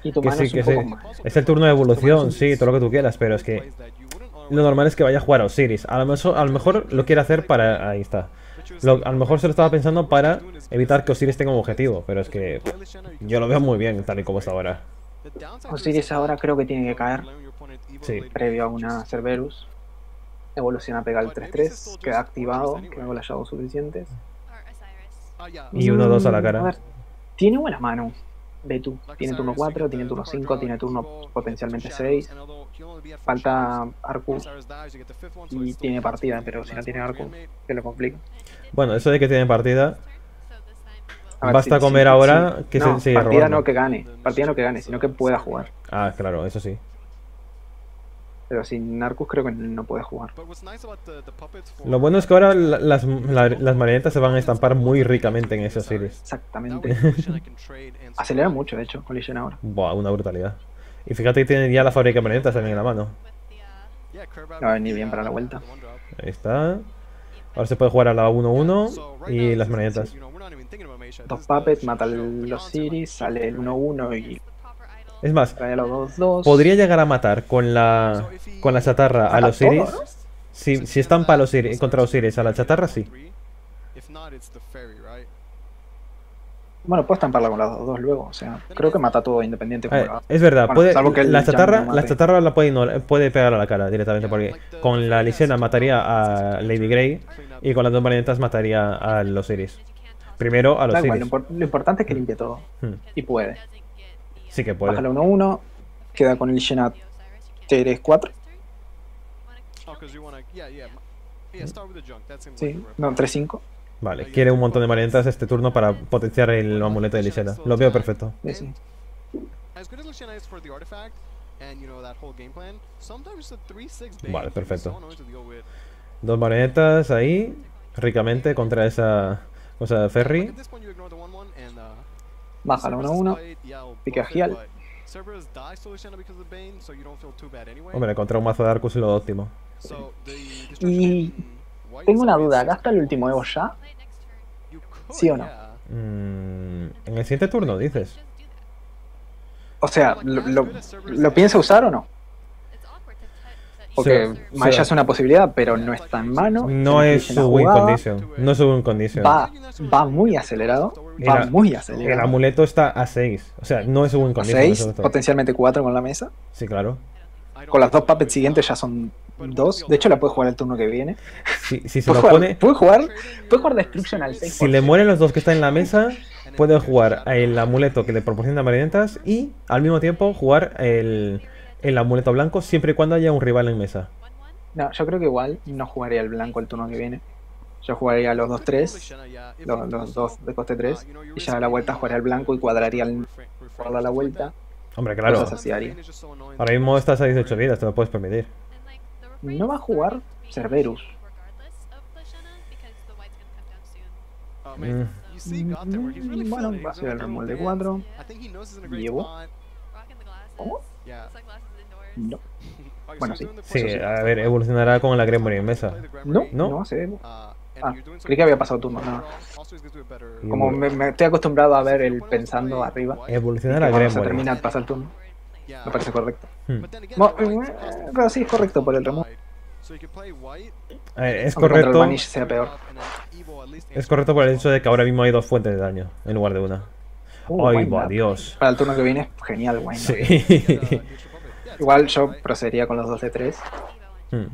Y tu Que mano sí, es que sí. Es el turno de evolución, sí, todo lo que tú quieras, pero es que lo normal es que vaya a jugar a Osiris. A lo mejor, a lo mejor lo quiere hacer para... Ahí está. Lo- a lo mejor se lo estaba pensando para evitar que Osiris tenga un objetivo, pero es que yo lo veo muy bien tal y como está ahora. Osiris ahora creo que tiene que caer. Sí. Previo a una Cerberus. Evoluciona a pegar el 3-3. Queda activado. Que hago las llaves suficientes. Y 1-2 a la cara. A ver, tiene buena mano. Ve tú. Tiene turno 4, tiene turno 5, tiene turno potencialmente 6. Falta Arcus y tiene partida, pero si no tiene Arcus, que lo complica. Bueno, eso de que tiene partida... A ver, Basta con ver si- ahora si- que no, se sigue partida robando. no que gane, partida no que gane, sino que pueda jugar. Ah, claro, eso sí. Pero sin Arcus creo que no puede jugar. Lo bueno es que ahora la- las, la- las marionetas se van a estampar muy ricamente en ese Osiris. Exactamente. Acelera mucho, de hecho, con Legion ahora. Buah, una brutalidad. Y fíjate que tiene ya la fábrica de marionetas también en la mano. Va a venir bien para la vuelta. Ahí está. Ahora se puede jugar a la 1-1 y las marionetas. Dos puppets, mata al Osiris, sale el 1-1 y Es más, trae a los 2-2. podría llegar a matar con la con la chatarra a los todo, ¿no? Si, si estampa a los Osiris, contra Osiris a la chatarra, sí. Bueno, puedo estamparla con las 2 luego, o sea, creo que mata todo independiente como Eh, es verdad, Bueno, puede, salvo que el la chatarra, no la chatarra la puede, puede pegar a la cara directamente porque con la Lisena mataría a Lady Grey y con las dos marionetas mataría a los Osiris. Primero a los Da igual, lo, impor- lo importante es que limpie todo. Hmm, Y puede. Sí que puede. Baja la 1-1, queda con el Legion 3-4. Sí, no, 3-5. Vale, quiere un montón de marionetas este turno para potenciar el amuleto de Lisena. Lo veo perfecto. Sí, sí. Vale, perfecto. Dos marionetas ahí, ricamente contra esa cosa de Ferry. Baja la 1-1, pique a Gial. Hombre, contra un mazo de Arcus es lo óptimo. Y tengo una duda, ¿gasta el último Evo ya? ¿Sí o no? Mm, en el siguiente turno, dices. O sea, ¿lo, lo, lo piensa usar o no? Porque Sí, Maya sí. es una posibilidad, pero no está en mano. No es su win jugada, condition. No es su win condition. Va, va muy acelerado. Va muy El acelerado. amuleto está a 6. O sea, no es su win condition. 6, eso es todo. potencialmente 4 con la mesa. Sí, claro. Con las dos puppets siguientes ya son 2. De hecho, la puede jugar el turno que viene. Si, si se lo jugar, pone. puede jugar, puede jugar Destruction al 6. Si le mueren los dos que están en la mesa, puede jugar el amuleto que le proporciona marionetas y al mismo tiempo jugar el, el amuleto blanco siempre y cuando haya un rival en mesa. No, yo creo que igual no jugaría el blanco el turno que viene. Yo jugaría los 2-3, los, los dos de coste 3, y ya a la vuelta jugaría el blanco y cuadraría el a la vuelta. Hombre, claro. Cosas así haría. Ahora mismo estás a 18 vidas, te lo puedes permitir. No va a jugar Cerberus. Mm. Mm, Bueno, va a ser el remolde 4. Llevo. ¿Cómo? No. Bueno, sí. Sí, a ver, evolucionará con la Gremory en mesa. No, ¿No? no. Ah, creí que había pasado turno, no. Como me, me, estoy acostumbrado a ver el pensando arriba. Evolucionar a Gremory. se termina, pasa el turno. Me parece correcto. Hmm. Eh, pero sí es correcto por el remo. Eh, es correcto. sea peor. Es correcto por el hecho de que ahora mismo hay dos fuentes de daño en lugar de una. Uh, Ay, va, Dios. Para el turno que viene genial, Wayne. Sí. Igual yo procedería con los dos de 3. Hmm.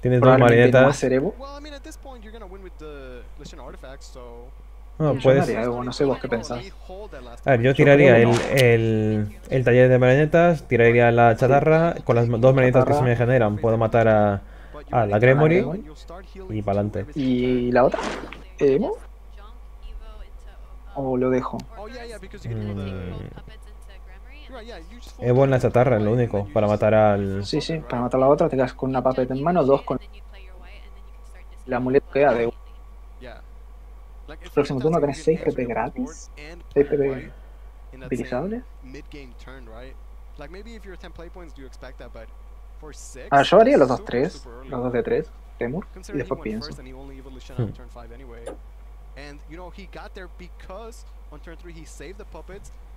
Tienes dos marionetas. No, puedes... no sé vos qué pensás. A ver, yo tiraría el, el, el, taller de marionetas, tiraría la chatarra, con las dos marionetas que se me generan puedo matar a, a la Gremory y para adelante. ¿Y la otra? ¿Emo? ¿O lo dejo? Mm. Evo en la chatarra, es lo único, para matar al... Sí, sí, para matar a la otra te quedas con una puppet en mano, dos con... La amuleto queda de el próximo turno tenés 6 PP gratis. 6 PP utilizables. Ah, yo haría los 2-3, los 2 de 3, Temur, y después pienso. Hmm.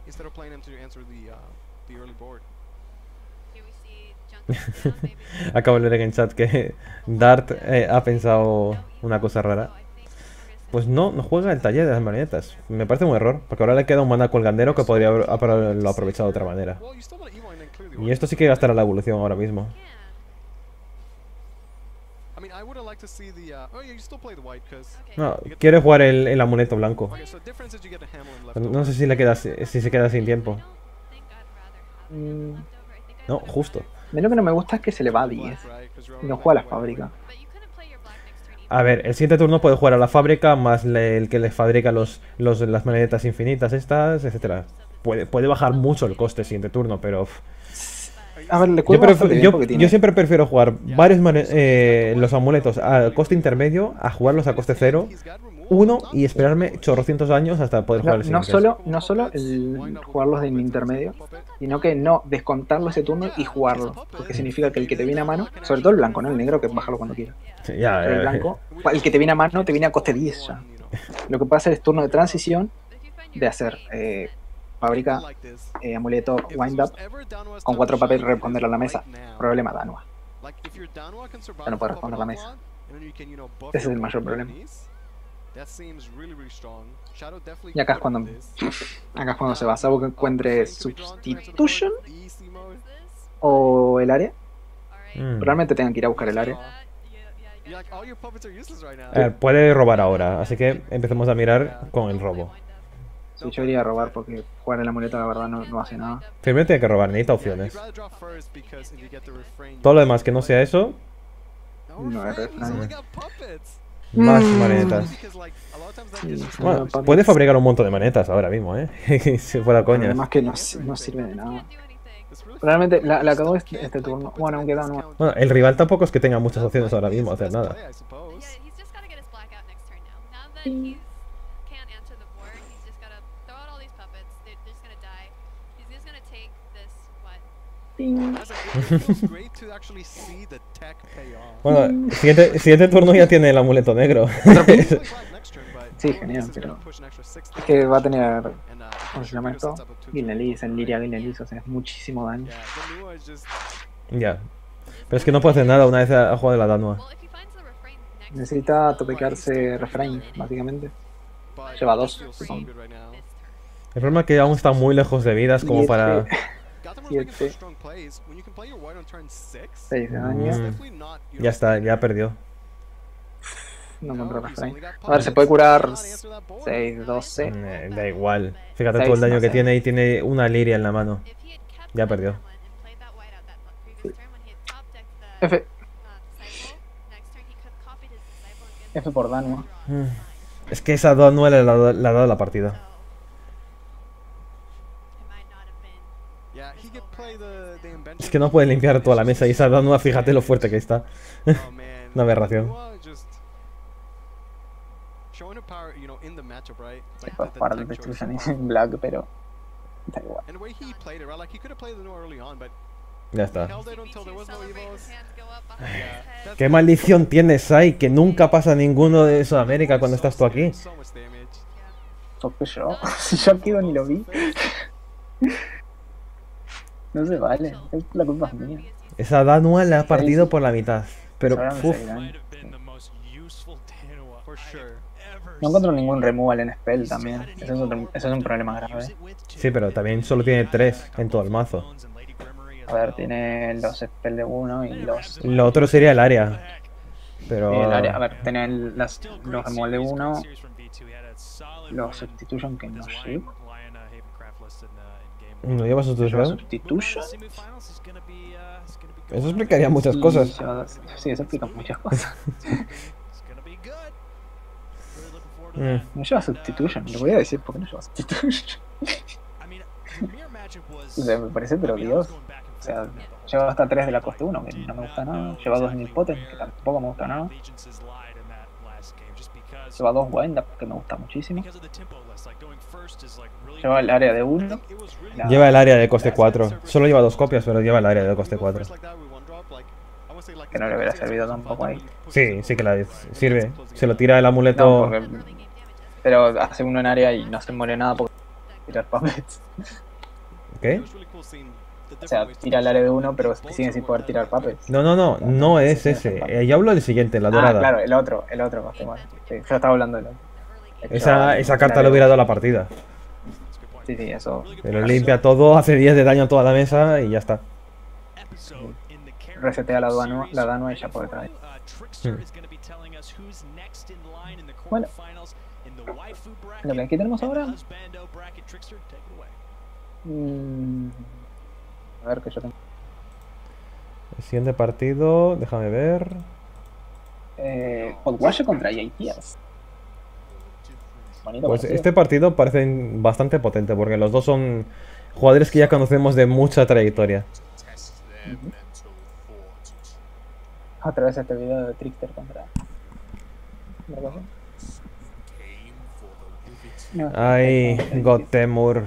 And you know he got there because on turn 3 he saved the puppets instead of playing them to answer the uh, the early board. Acabo de leer en chat que Dart eh, ha pensado una cosa rara. Pues no, no juega el taller de las marionetas. Me parece un error, porque ahora le queda un mana colgandero que podría haberlo aprovechado de otra manera. Y esto sí que gastará la evolución ahora mismo. No, quiere jugar el, el amuleto blanco. No sé si le queda si se queda sin tiempo. Mm. No, justo. Menos que no me gusta es que se le va a 10 y no juega a la fábrica. A ver, el siguiente turno puede jugar a la fábrica, más el que le fabrica los, los, las manetas infinitas estas, etcétera. Puede, puede bajar mucho el coste el siguiente turno, pero... A ver, le yo, yo, siempre prefiero jugar varios eh, los amuletos a coste intermedio a jugarlos a coste cero uno y esperarme chorrocientos años hasta poder jugar el siguiente. No solo, no solo el jugarlos en intermedio, sino que no descontarlo ese turno y jugarlo. Porque significa que el que te viene a mano, sobre todo el blanco, ¿no? El negro que bájalo cuando quiera. ya, el blanco, el que te viene a mano te viene a coste 10 ya. Lo que puede hacer es turno de transición de hacer eh, fábrica, eh, amuleto, wind up, con cuatro papeles responderlo a la mesa. Problema Danua. Ya no puede responder a la mesa. Ese es el mayor problema. Y acá es cuando acá es cuando se va, salvo que encuentre Substitution o el área. Mm. Probablemente tengan que ir a buscar el área. puede robar ahora, así que empecemos a mirar con el robo. Sí, yo iría a robar porque jugar en la muleta la verdad no, no hace nada. Primero tiene que robar, necesita opciones. Todo lo demás que no sea eso. No es más mm. manetas. Bueno, puede fabricar un montón de manetas ahora mismo, ¿eh? si fuera coña. Además que no, no, sirve de nada. Realmente la, la acabó este, este, turno. Bueno, aunque da no. Bueno, el rival tampoco es que tenga muchas opciones ahora mismo hacer nada. bueno, siguiente, siguiente turno ya tiene el amuleto negro. sí, genial, pero es que va a tener, ¿cómo se llama esto? Gilnelis, en Liria Gilnelis, o sea, es muchísimo daño. Ya, pero es que no puede hacer nada una vez ha jugado la Danua. Necesita topicarse refrain, básicamente. Lleva dos, supongo. El problema es que aún está muy lejos de vidas como para... 7. 6 de daño. Mm. Ya está, ya perdió. No encontró refrain. A ver, se puede curar 6, 12. Eh, da igual. Fíjate todo el daño que tiene y tiene una liria en la mano. Ya perdió. F. F por Danua. Mm. Es que esa Danua le ha dado la partida. Es que no puede limpiar toda la mesa y esa Danua, fíjate lo fuerte que está. Oh, Una aberración. Para el Destruction en Black, pero da igual. Ya está. ¿Qué maldición tienes ahí? Que nunca pasa ninguno de Sudamérica cuando estás tú aquí. Porque yo, si yo aquí ni lo vi. No se vale, es la culpa es mía. Esa Danua la ha partido por la mitad. Pero, uff. No encuentro ningún removal en Spell también. Eso es, otro, eso es un problema grave. Sí, pero también solo tiene tres en todo el mazo. A ver, tiene los spell de uno y los. Lo otro sería el área. Pero. El área, a ver, tiene las, los removal de uno. Los substitution que no lleva. ¿No lleva substitution? Eso explicaría muchas cosas. Sí, eso explica muchas cosas. Mm. No lleva Substitution, lo voy a decir porque no lleva Substitution. o sea, me parece pero Dios. O sea, lleva hasta 3 de la coste 1, que no me gusta nada. Lleva 2 Nilpotent, que tampoco me gusta nada. Lleva 2 Wind Up, que me gusta muchísimo. Lleva el área de 1. Lleva el área de coste 4. Solo lleva 2 copias, pero lleva el área de coste 4. Que no le hubiera servido tampoco ahí. Sí, sí que la sirve. Se lo tira el amuleto. Pero hace uno en área y no se muere nada porque tirar puppets. ¿Qué? O sea, tira el área de uno, pero sigue sin poder tirar puppets. No, no, no, no es ese. Eh, yo hablo del siguiente, la dorada. Ah, claro, el otro, el otro. Sí, yo estaba hablando del otro. Esa, esa carta le hubiera dado la partida. Sí, sí, eso. Pero limpia todo, hace 10 de daño a toda la mesa y ya está. Resetea la Dano, la Dano y ya puede traer. Hmm. Bueno, lo que aquí tenemos ahora. Mm, a ver que yo tengo. El siguiente partido, déjame ver. Eh, contra Pues este partido parece bastante potente porque los dos son jugadores que ya conocemos de mucha trayectoria. A través de este video de Trickster contra. Ay, Gotemur.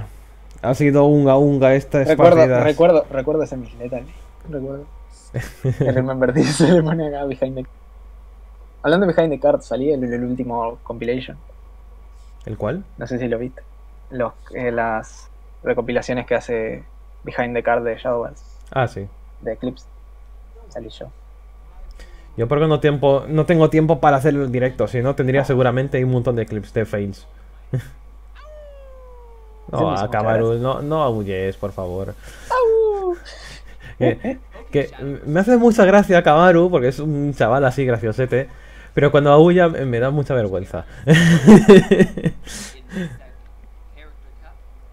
Ha sido unga unga esta recuerdo, Recuerdo, recuerdo ese misletal. Recuerdo. Remember this se le pone acá behind the... Hablando de behind the card, salí el, el, último compilation. ¿El cuál? No sé si lo viste. Los, eh, las recopilaciones que hace behind the card de Shadowlands. Ah, sí. De Eclipse. Salí yo. Yo porque no, tiempo, no tengo tiempo para hacer el directo, si no tendría seguramente un montón de clips de fails. no, a no, no aulles, por favor. que, me hace mucha gracia Kamaru, porque es un chaval así graciosete, pero cuando aulla me da mucha vergüenza.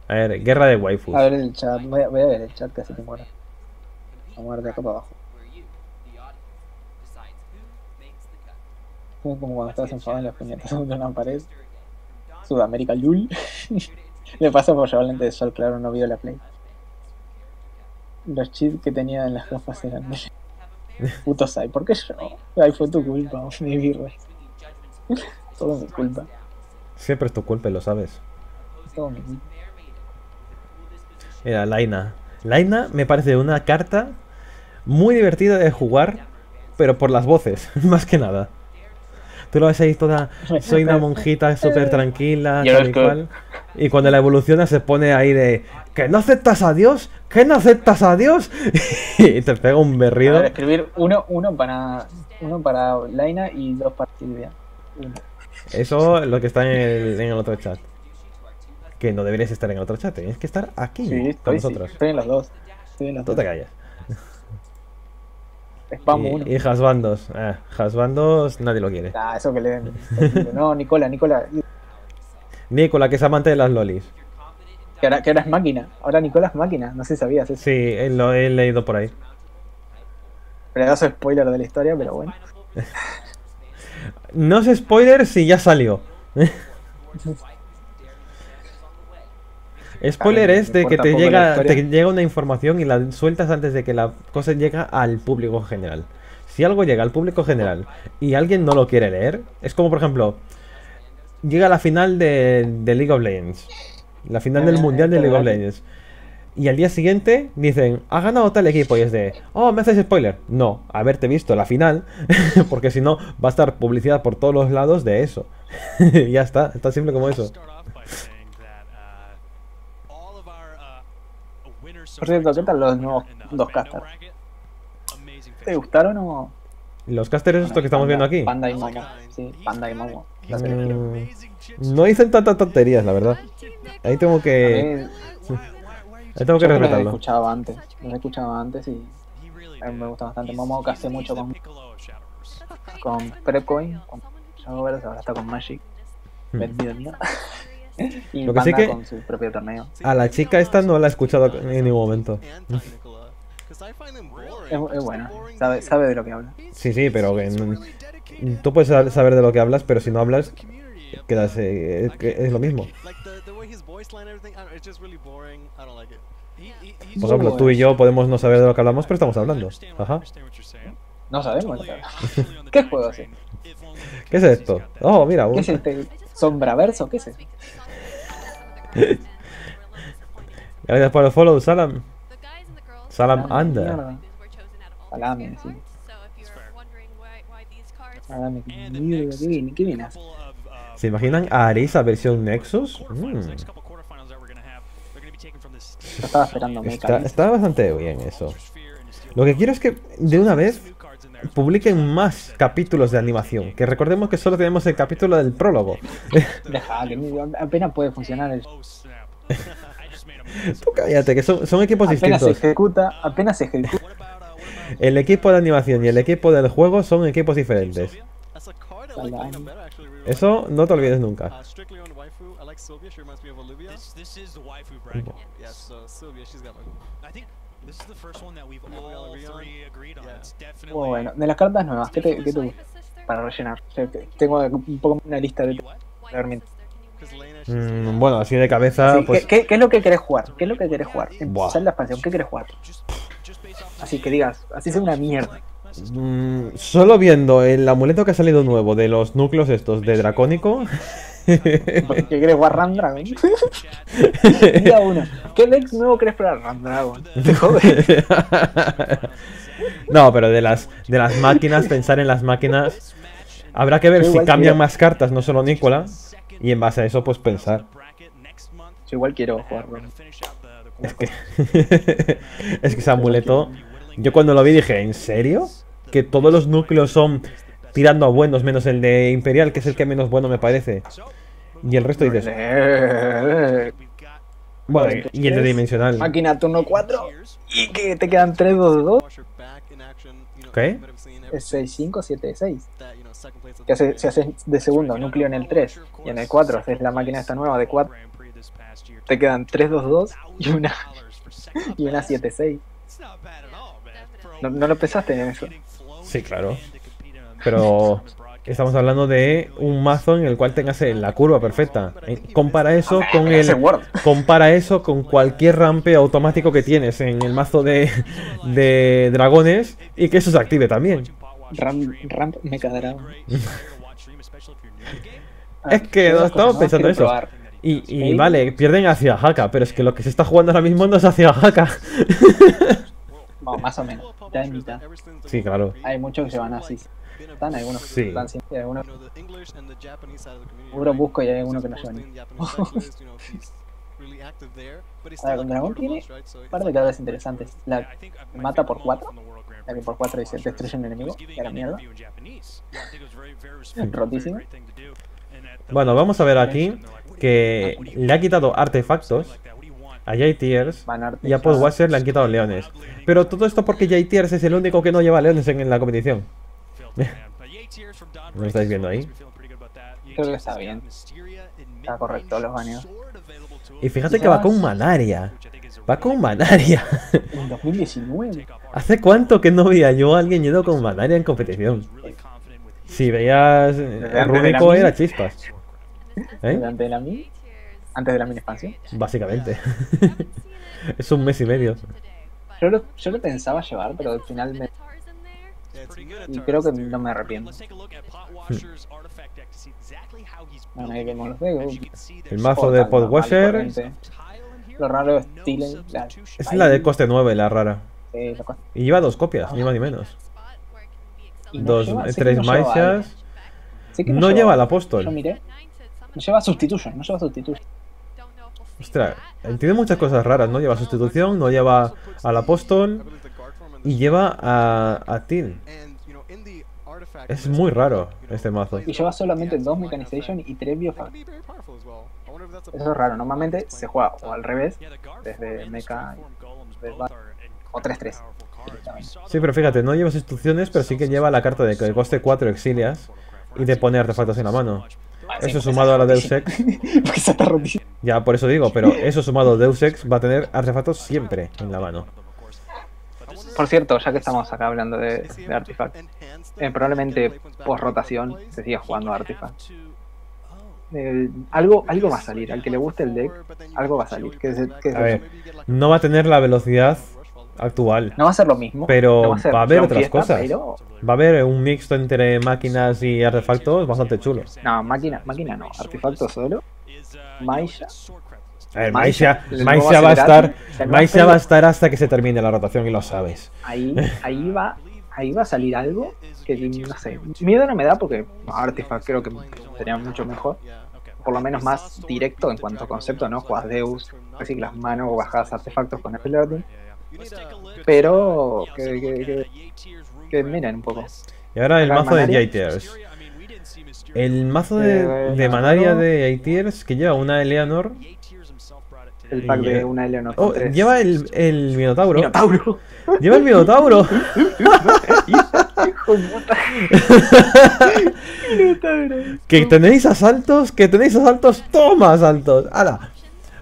a ver, guerra de waifus. A ver el chat, voy a, ver el chat que hace tiempo Vamos a ver de acá para abajo. Como cuando estás enfadado en las puñetas contra una pared. Sudamérica Lul. Le pasó por llevar lente de sol, claro, no vio la play. Los cheats que tenía en las gafas eran puto Sai. ¿Por qué yo? Ay, fue tu culpa, mi birra. Todo mi culpa. Siempre es tu culpa, lo sabes. Todo mi culpa. Mira, Laina. Laina me parece una carta muy divertida de jugar, pero por las voces, más que nada. Tú lo ves ahí toda, soy una monjita súper tranquila, tal y cual. Y cuando la evoluciona se pone ahí de, ¿que no aceptas a Dios? ¿Que no aceptas a Dios? y te pega un berrido. A escribir uno, uno para uno para Laina y dos para Silvia. Eso es lo que está en el, en el otro chat. Que no deberías estar en el otro chat, tienes que estar aquí sí, con nosotros. estoy en los dos. Estoy en los Tú te callas. Spam y, y Hasbandos. Eh, Hasbandos nadie lo quiere. Ah, eso que le den. no, Nicola, Nicola. Nicola, que es amante de las lolis. Que ahora, que ahora es máquina. Ahora Nicola es máquina. No sé si sabías eso. Sí, lo he leído por ahí. Pedazo spoiler de la historia, pero bueno. no es spoiler si ya salió. Spoiler es de que te llega, te llega una información y la sueltas antes de que la cosa llegue al público general. Si algo llega al público general y alguien no lo quiere leer, es como por ejemplo, llega la final de, League of Legends, la final del ah, mundial de League of Legends. y al día siguiente dicen, ha ganado tal equipo y es de, oh, me haces spoiler. No, haberte visto la final, porque si no va a estar publicidad por todos los lados de eso. ya está, es tan simple como eso. Por cierto, ¿qué tal los nuevos dos casters? ¿Te gustaron o...? Los casters estos que estamos viendo aquí. Panda y Momo. Sí, Panda y Momo. Mm, no dicen tantas tonterías, la verdad. Ahí tengo que... Ahí tengo que respetarlo. Lo he escuchado antes. Lo he escuchado antes y... A mí me gusta bastante. Momo casté mucho con... Con Precoin, con ahora está con Magic. Hmm. Vendido mierda. y Lo que sí que- con su propio torneo. A la chica esta no la he escuchado en ningún momento. Es, es bueno, sabe, sabe de lo que habla. Sí, sí, pero que no- tú puedes sab- saber de lo que hablas, pero si no hablas, quedas, eh, es, que es lo mismo. Por ejemplo, tú y yo podemos no saber de lo que hablamos, pero estamos hablando. Ajá. No sabemos. ¿Qué juego es? ¿Qué es esto? Oh, mira, ¿Qué un- es este? ¿Sombraverso? ¿Qué es este? gracias por el follow, Salam. Salam Anda. Salame, sí. ¿qué viene? ¿Qué hacer? ¿Se imaginan a Arisa versión Nexus? Mm, estaba esperando está, está bastante bien eso. Lo que quiero es que de una vez publiquen más capítulos de animación. Que recordemos que solo tenemos el capítulo del prólogo. Deja, que ni- apenas puede funcionar el... Tú cállate, que son, son equipos Apenas se distintos. ejecuta, apenas se ejecuta. El equipo de animación y el equipo del juego son equipos diferentes. Eso no te olvides nunca. Bueno, de las cartas nuevas, ¿qué te, qué te? Para rellenar. O sea, te- tengo un poco una lista de... Mm, bueno, así de cabeza, Sí, ¿qué, pues... qué, qué es lo que querés jugar? ¿Qué es lo que querés jugar? Empezar la expansión, ¿qué querés jugar? Así que digas, así sea una mierda. mm, solo viendo el amuleto que ha salido nuevo de los núcleos estos de Dracónico... ¿Qué querés jugar Ram Dragon? Día uno. ¿Qué deck nuevo querés probar? Ram Dragon. Te jodes. no, pero de las, de las máquinas, pensar en las máquinas... Habrá que ver Yo si cambian quiero- más cartas, no solo Nicola. Y en base a eso, pues pensar. Yo igual quiero jugar Ram. Es que, es que ese amuleto, yo cuando lo vi dije, ¿en serio? Que todos los núcleos son tirando a buenos, menos el de Imperial, que es el que menos bueno me parece. Y el resto dices, bueno, y el de Dimensional. Máquina turno 4 y que te quedan 3 2 2 Watch her back in action. You know, ¿Qué? es 6 5 7 6. that, you know, second place of Que hace, si haces de segundo núcleo en el 3 y en el 4 haces la máquina esta nueva de 4, te quedan 3 2 2 y una y una 7 6. No, no lo pensaste en eso. Sí, claro. Pero estamos hablando de un mazo en el cual tengas la curva perfecta. Eh, Compara eso con Ese el... Compara eso con cualquier rampe automático que tienes en el mazo de, de dragones y que eso se active también. Ramp, ramp Mecha Dragon. Es que no estamos pensando eso. Y, y Sí. vale, pierden hacia Haka, pero es que lo que se está jugando ahora mismo no es hacia Haka. No, más o menos. Mitad y mitad. Sí, claro. Hay muchos que se van así. Están algunos que Sí. están sin- algunos right? busco y hay alguno que no lleva ni. for Austin, Japanese cyclist, you know, he's really active there, but he's A ver, still, like, Dragón tiene un par de cartas interesantes. La mata por 4, la que por 4 dice destruye un enemigo, y a la mierda. Rotísimo. Bueno, vamos a ver aquí que le ha quitado artefactos a Arte y a Podwasher le han quitado leones. Pero todo esto porque JTers es el único que no lleva leones en, en la competición. ¿Lo estáis viendo ahí? Creo que está bien. Está correcto los baneos. Y fíjate que va con Manaria. Va con Manaria. En 2019. ¿Hace cuánto que no veía yo a alguien yendo con Manaria en competición? Si veías eh, mini. era chispas. ¿Eh? Antes de la mini, antes de la mini expansión. Básicamente. es un mes y medio. Yo lo, yo lo pensaba llevar, pero al final me, y creo que no me arrepiento. Bueno, ahí vemos los dedos. El mazo de Podwasher Lo raro es Tillen. Es la de coste 9, la rara. Y lleva dos copias, ni más ni menos. dos, tres maishas. no, lleva el apóstol. Yo miré. No lleva sustitución, no lleva sustitución. Ostras, tiene muchas cosas raras, ¿no? Lleva sustitución, no lleva al apóstol y lleva a, a Tin. Es muy raro este mazo. Y lleva solamente dos Mechanization y tres Biofact. Eso es raro, normalmente se juega o al revés, desde Mecha o 3-3. Sí, pero fíjate, no lleva instrucciones, pero sí que lleva la carta de que coste 4 exilias y de poner artefactos en la mano. Eso sumado a la Deus Ex. ya, por eso digo, pero eso sumado a Deus Ex va a tener artefactos siempre en la mano. Por cierto, ya que estamos acá hablando de, de Artifact, eh, probablemente post rotación se siga jugando Artifact. Eh, algo, algo va a salir, al que le guste el deck, algo va a salir. a ver, no va a tener la velocidad actual. No va a ser lo mismo. Pero va a, haber otras cosas. Va a haber un mixto entre máquinas y artefactos bastante chulo. No, máquina, máquina no. Artefacto solo. Maisha. A ver, Maisha, Maisha va a estar, Maisha va a estar hasta que se termine la rotación y lo sabes. Ahí, ahí va, ahí va a salir algo que no sé. Miedo no me da porque Artifact creo que sería mucho mejor. Por lo menos más directo en cuanto a concepto, ¿no? Juegas Deus, reciclas manos o bajas artefactos con el Pero que, que, que, miren un poco. Y ahora el mazo de J-Tiers. El mazo de, de Manaria de A-Tiers que lleva una Eleanor. El pack de una Eleanor. Oh, lleva el, el Minotauro. Minotauro. Lleva el Minotauro. que tenéis asaltos, que tenéis asaltos, toma asaltos. ¡Hala!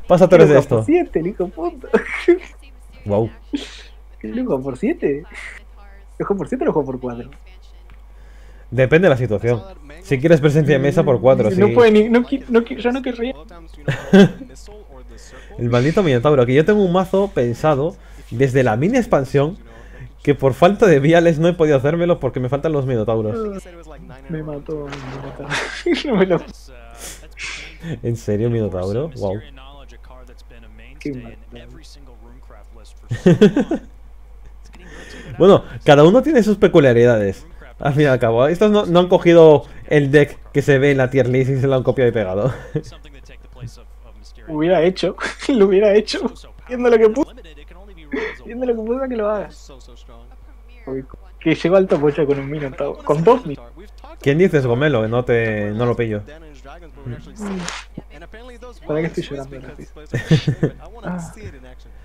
Pasa tres de esto. Por 7, hijo puta. Wow. ¿Lo juego por 7? ¿Lo juego por 7 o lo juego por 4? Depende de la situación. Si quieres presencia de mesa por 4, sí. No puede ni. No, no, yo no querría. El maldito Minotauro. Que yo tengo un mazo pensado desde la mini expansión que por falta de viales no he podido hacérmelo porque me faltan los minotauros. Me mató no me lo... ¿En serio, minotauro? Wow. bueno, cada uno tiene sus peculiaridades. Al fin y al cabo, estos no, no, han cogido el deck que se ve en la tier list y se lo han copiado y pegado. Hubiera hecho, lo hubiera hecho, viendo lo que puso. Viendo lo que puso que lo haga. Que llegó al top 8 con un Minotauro. Con dos ¿Quién dices, Gomelo? No, te, no lo pillo. ¿Para qué estoy llorando? ah,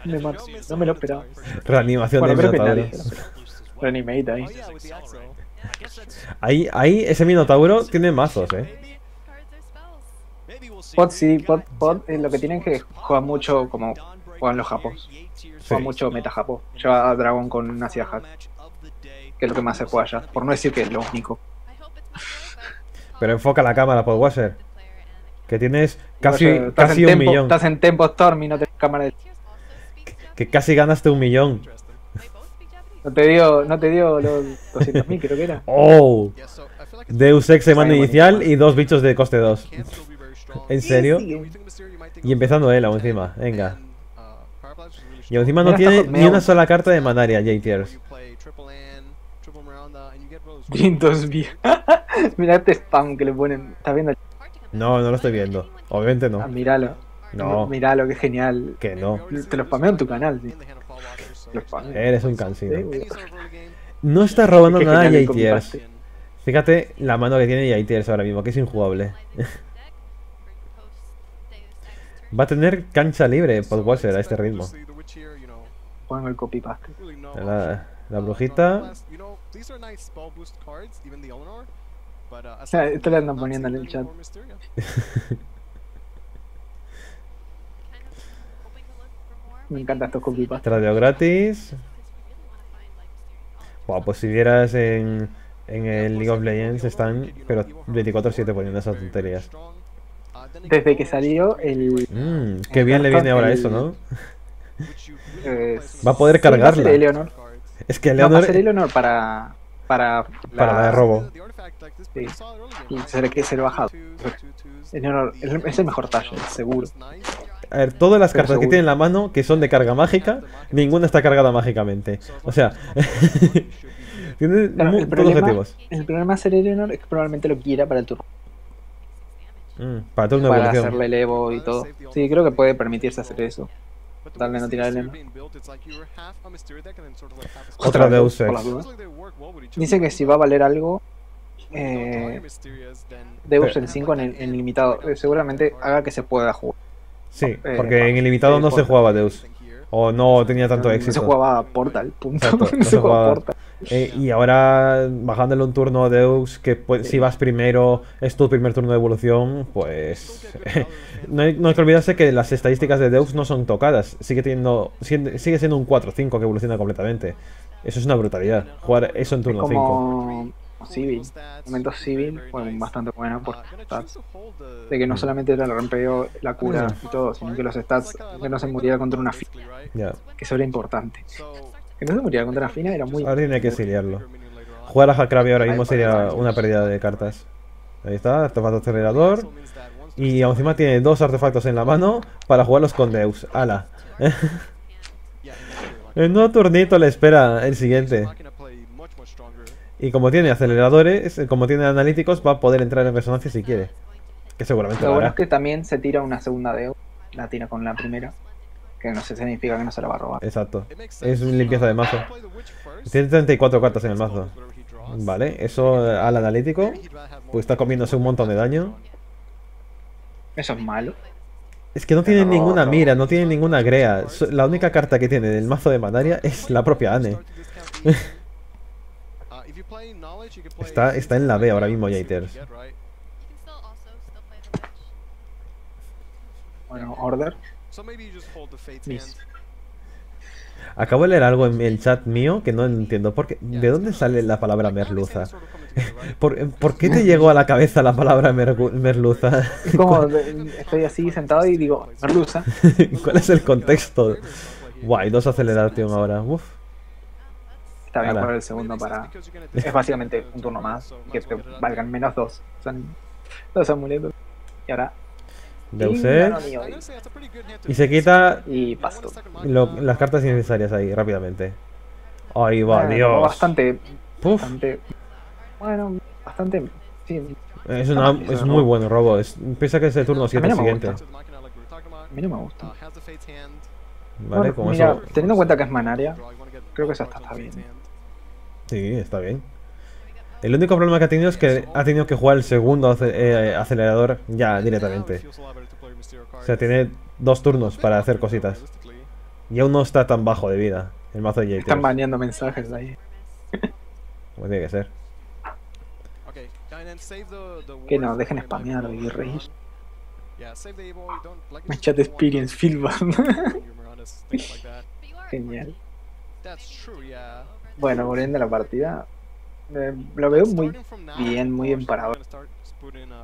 me mato. No me lo esperaba. Reanimación de Minotauro. Reanimate ahí. Ahí, ahí ese Minotauro tiene mazos, eh. Pod sí, Pod, pod eh, lo que tienen que jugar mucho como juegan los japos. Juega mucho meta japo. Lleva a Dragon con una Hack. Que es lo que más se juega allá. Por no decir que es lo único. Pero enfoca la cámara, Podwasher. Que tienes casi, casi un millón. Estás en Tempo Storm y no tienes cámara de... Que, casi ganaste un millón. No te dio, no te dio los 200.000 creo que era. Oh. Deus Ex semana inicial y dos bichos de coste 2. ¿En serio? Y empezando él aún encima. Venga. Y encima no tiene ni una sola carta de Manaria, J-Tiers. Bien. Mira este spam que le ponen. ¿Estás viendo? No, no lo estoy viendo. Obviamente no. Ah, míralo. No. Míralo, que genial. Que no. Te lo spameo en tu canal, Eres un cansino. No está robando nada J-Tiers. Fíjate la mano que tiene J-Tiers ahora mismo, que es injugable. Va a tener cancha libre Podwasher a este ritmo. Pongo el copy paste. La, la brujita. O sea, esto le andan poniendo en el chat. Me encanta estos copypaste. Tradio gratis. Wow, pues si vieras en, en el League of Legends están, pero 24-7 poniendo esas tonterías. Desde que salió el. Mmm, qué bien le viene ahora eso, ¿no? Va a poder cargarla. Es que Eleanor. No, va a ser Eleanor para. Para la, para la de robo. Sí. Y se le quiere ser bajado. Eleanor es el mejor taller, seguro. A ver, todas las Pero cartas que tiene en la mano, que son de carga mágica, ninguna está cargada mágicamente. O sea, tiene Claro, mu- el todos problema- objetivos. El problema de Serenor es que probablemente lo quiera para el turno. Mm, para de Para evolución. hacerle el Evo y todo. Sí, creo que puede permitirse hacer eso. Darle no tirar el Evo. Otra Deus Ex. Dice que si va a valer algo, eh, Deus el 5 en, en limitado. eh, seguramente haga que se pueda jugar. Sí, eh, porque en ilimitado eh, no se jugaba Deus. O no tenía tanto No se éxito. jugaba Portal, punto. Exacto, no se jugaba Portal. Eh, y ahora, bajándole un turno a Deus, que pues, si vas primero, es tu primer turno de evolución, pues. no, hay, no hay que olvidarse que las estadísticas de Deus no son tocadas. Sigue, teniendo, sigue, sigue siendo un 4-5 que evoluciona completamente. Eso es una brutalidad. Jugar eso en Es turno 5. Civil. Momentos Civil fueron bastante buenos por stats. De que no solamente era el rampeo, la cura y todo, sino que los stats, que no se muriera contra una fina, que eso era importante. Que no se muriera contra una fina era muy. Ahora tiene que exiliarlo. Jugar a Hakrabi ahora mismo sería una pérdida de cartas. Ahí está, artefacto acelerador. Y encima tiene dos artefactos en la mano para jugarlos con Deus. ¡Hala! El nuevo turnito le espera el siguiente. Y como tiene aceleradores, eh, como tiene analíticos, va a poder entrar en resonancia si quiere. Que seguramente Lo lo bueno hará. es que también se tira una segunda de la tira con la primera. Que no se significa que no se la va a robar. Exacto. Es limpieza de mazo. Tiene 34 cartas en el mazo. Vale, eso eh, al analítico. Pues está comiéndose un montón de daño. Eso es malo. Es que no tiene ninguna no. mira, no tiene ninguna grea. La única carta que tiene del mazo de Manaria es la propia Ane. Está, está en la B ahora mismo, witch. Bueno, Order. Miss. Acabo de leer algo en el chat mío que no entiendo. ¿Por qué? ¿De dónde sale la palabra merluza? ¿Por, por qué te llegó a la cabeza la palabra merluza? Es como estoy así sentado y digo, Merluza. ¿Cuál es el contexto? Guay, dos aceleración ahora. Uf. Está bien jugar el segundo para. Es básicamente un turno más. Que te valgan menos dos. Son dos amuletos. Y ahora. Deus y se quita Y Pasto. lo- las cartas innecesarias ahí, rápidamente. Ahí va, Dios. Bastante. Uf. Bastante. Bueno, bastante. Sí, Es, una- es muy bueno robo. Es, piensa que es el turno 7 no siguiente. gusta. a mí no me gusta. ¿Vale? Bueno, Como mira, eso. teniendo en cuenta que es Manaria, creo que eso hasta está bien. Sí, está bien. El único problema que ha tenido es que ha tenido que jugar el segundo eh, acelerador ya directamente. O sea, tiene dos turnos para hacer cositas. Y aún no está tan bajo de vida el mazo de están Jaters. baneando mensajes ahí. Como tiene que ser. Que no, dejen spamear y reír. My chat experience Genial. Bueno, volviendo a la partida, eh, lo veo muy bien, muy bien parado.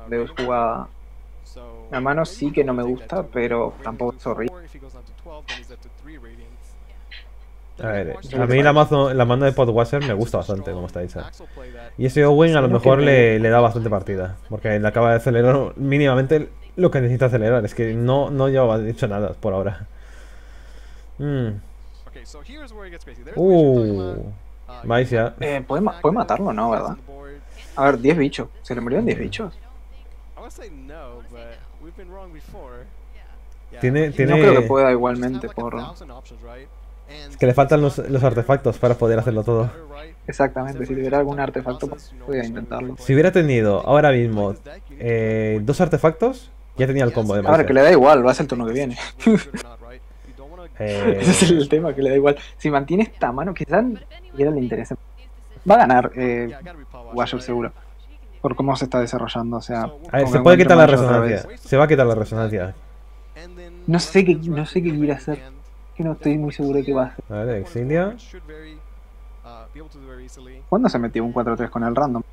Veo jugada. La mano sí que no me gusta, pero tampoco es horrible. A ver, a mí la, mazo, la mano de Podwasser me gusta bastante como está hecha. Y ese Owen a lo mejor le, le da bastante partida. Porque le acaba de acelerar mínimamente lo que necesita acelerar. Es que no, no llevaba hecho nada por ahora. Mm. Uh, vais ya. Eh, puede, ma- puede matarlo, ¿no? ¿Verdad? A ver, 10 bichos. ¿Se le murieron 10 bichos? Tiene, No tiene. creo que pueda igualmente, por... Es que le faltan los, los artefactos para poder hacerlo todo. Exactamente, si tuviera algún artefacto, pues, podría intentarlo. Si hubiera tenido ahora mismo eh, dos artefactos, ya tenía el combo de A ver, que le da igual, va a ser el turno que viene. Eh, Ese es el tema, que le da igual. Si mantiene esta mano, quizás le interesa. Va a ganar eh, Washer seguro. Por cómo se está desarrollando, o sea... a ver, como se puede quitar la resonancia. Se va a quitar la resonancia. No sé qué, no sé qué quiere hacer. Que no estoy muy seguro de qué va a hacer. A ver, exilia. ¿Cuándo se metió un 4-3 con el random?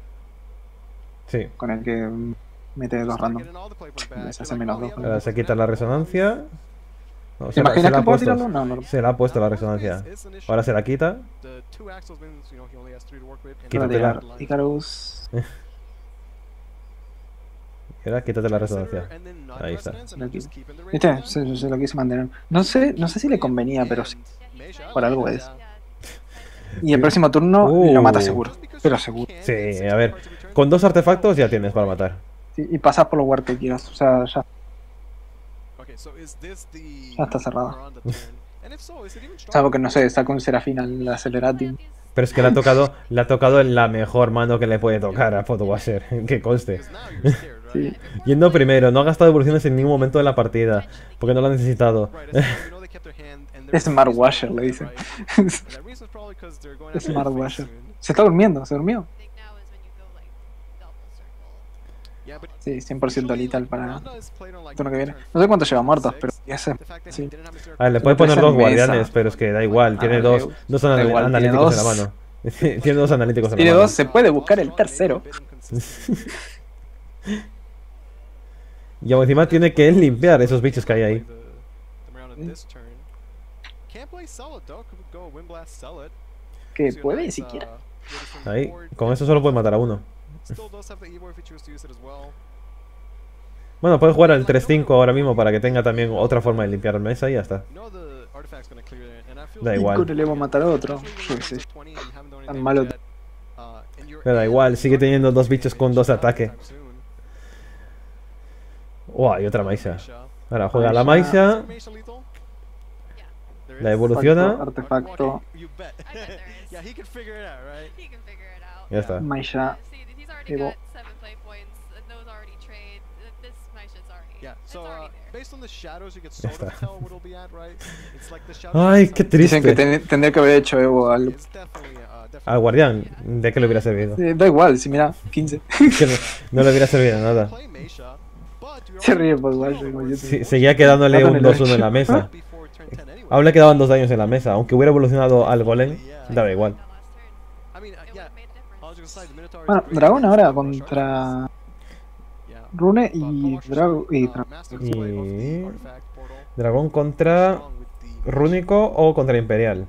Sí. Con el que mete dos random. Se hace menos dos. Ahora se quita la resonancia. No, ¿Te se, la, imaginas la que puedo tirarlo? No, no. Se la ha puesto la resonancia. Ahora se la quita. No va a Quítatela. tirar. Icarus. Y ahora quítate la resonancia. Ahí está. Viste, se, se, lo quise mantener. No sé, no sé si le convenía, pero sí. Por algo es. Y el próximo turno uh. lo mata seguro. Pero seguro. Sí, a ver. Con dos artefactos ya tienes para matar. Sí, y pasas por los lugar que quieras. O sea, ya. Ya está cerrada. Salvo que no sé, está con Serafina el Accelerating. Pero es que le ha tocado, le ha tocado en la mejor mano que le puede tocar a Photowasher, que conste. Sí. Yendo primero, no ha gastado evoluciones en ningún momento de la partida, porque no lo ha necesitado. Smart Washer, le dicen. Smart Washer. Se está durmiendo, se durmió. Sí, 100% letal para el turno que viene. No sé cuánto lleva muertos, pero ya sé. Sí. A ver, le puede poner dos guardianes, pero es que da igual. Tiene ah, dos, dos analíticos en la mano. tiene dos analíticos en la mano. Tiene dos, se puede buscar el tercero. y encima tiene que limpiar esos bichos que hay ahí. Que puede ni siquiera. Ahí, con eso solo puede matar a uno. Bueno, puedes jugar al 3-5 ahora mismo para que tenga también otra forma de limpiar mesa y ya está. Da igual. le va a matar a otro. Tan malo. Pero da igual, sigue teniendo dos bichos con dos ataques. Oh, hay otra Maisa. Ahora juega la Maisa. La evoluciona. Artefacto. Ya está. Maisha. Evo. Ay, qué triste. Dicen que tendría que haber hecho Evo al... Uh, al guardián, ¿de qué le hubiera servido? da igual, si mira, 15. no, le hubiera servido nada. Se ríe por igual. seguía quedándole un 2-1 en la mesa. Aún le quedaban dos daños en la mesa. Aunque hubiera evolucionado al golem, daba igual. Bueno, dragón ahora contra Rune y, Dragón y, Dragón contra Rúnico o contra Imperial.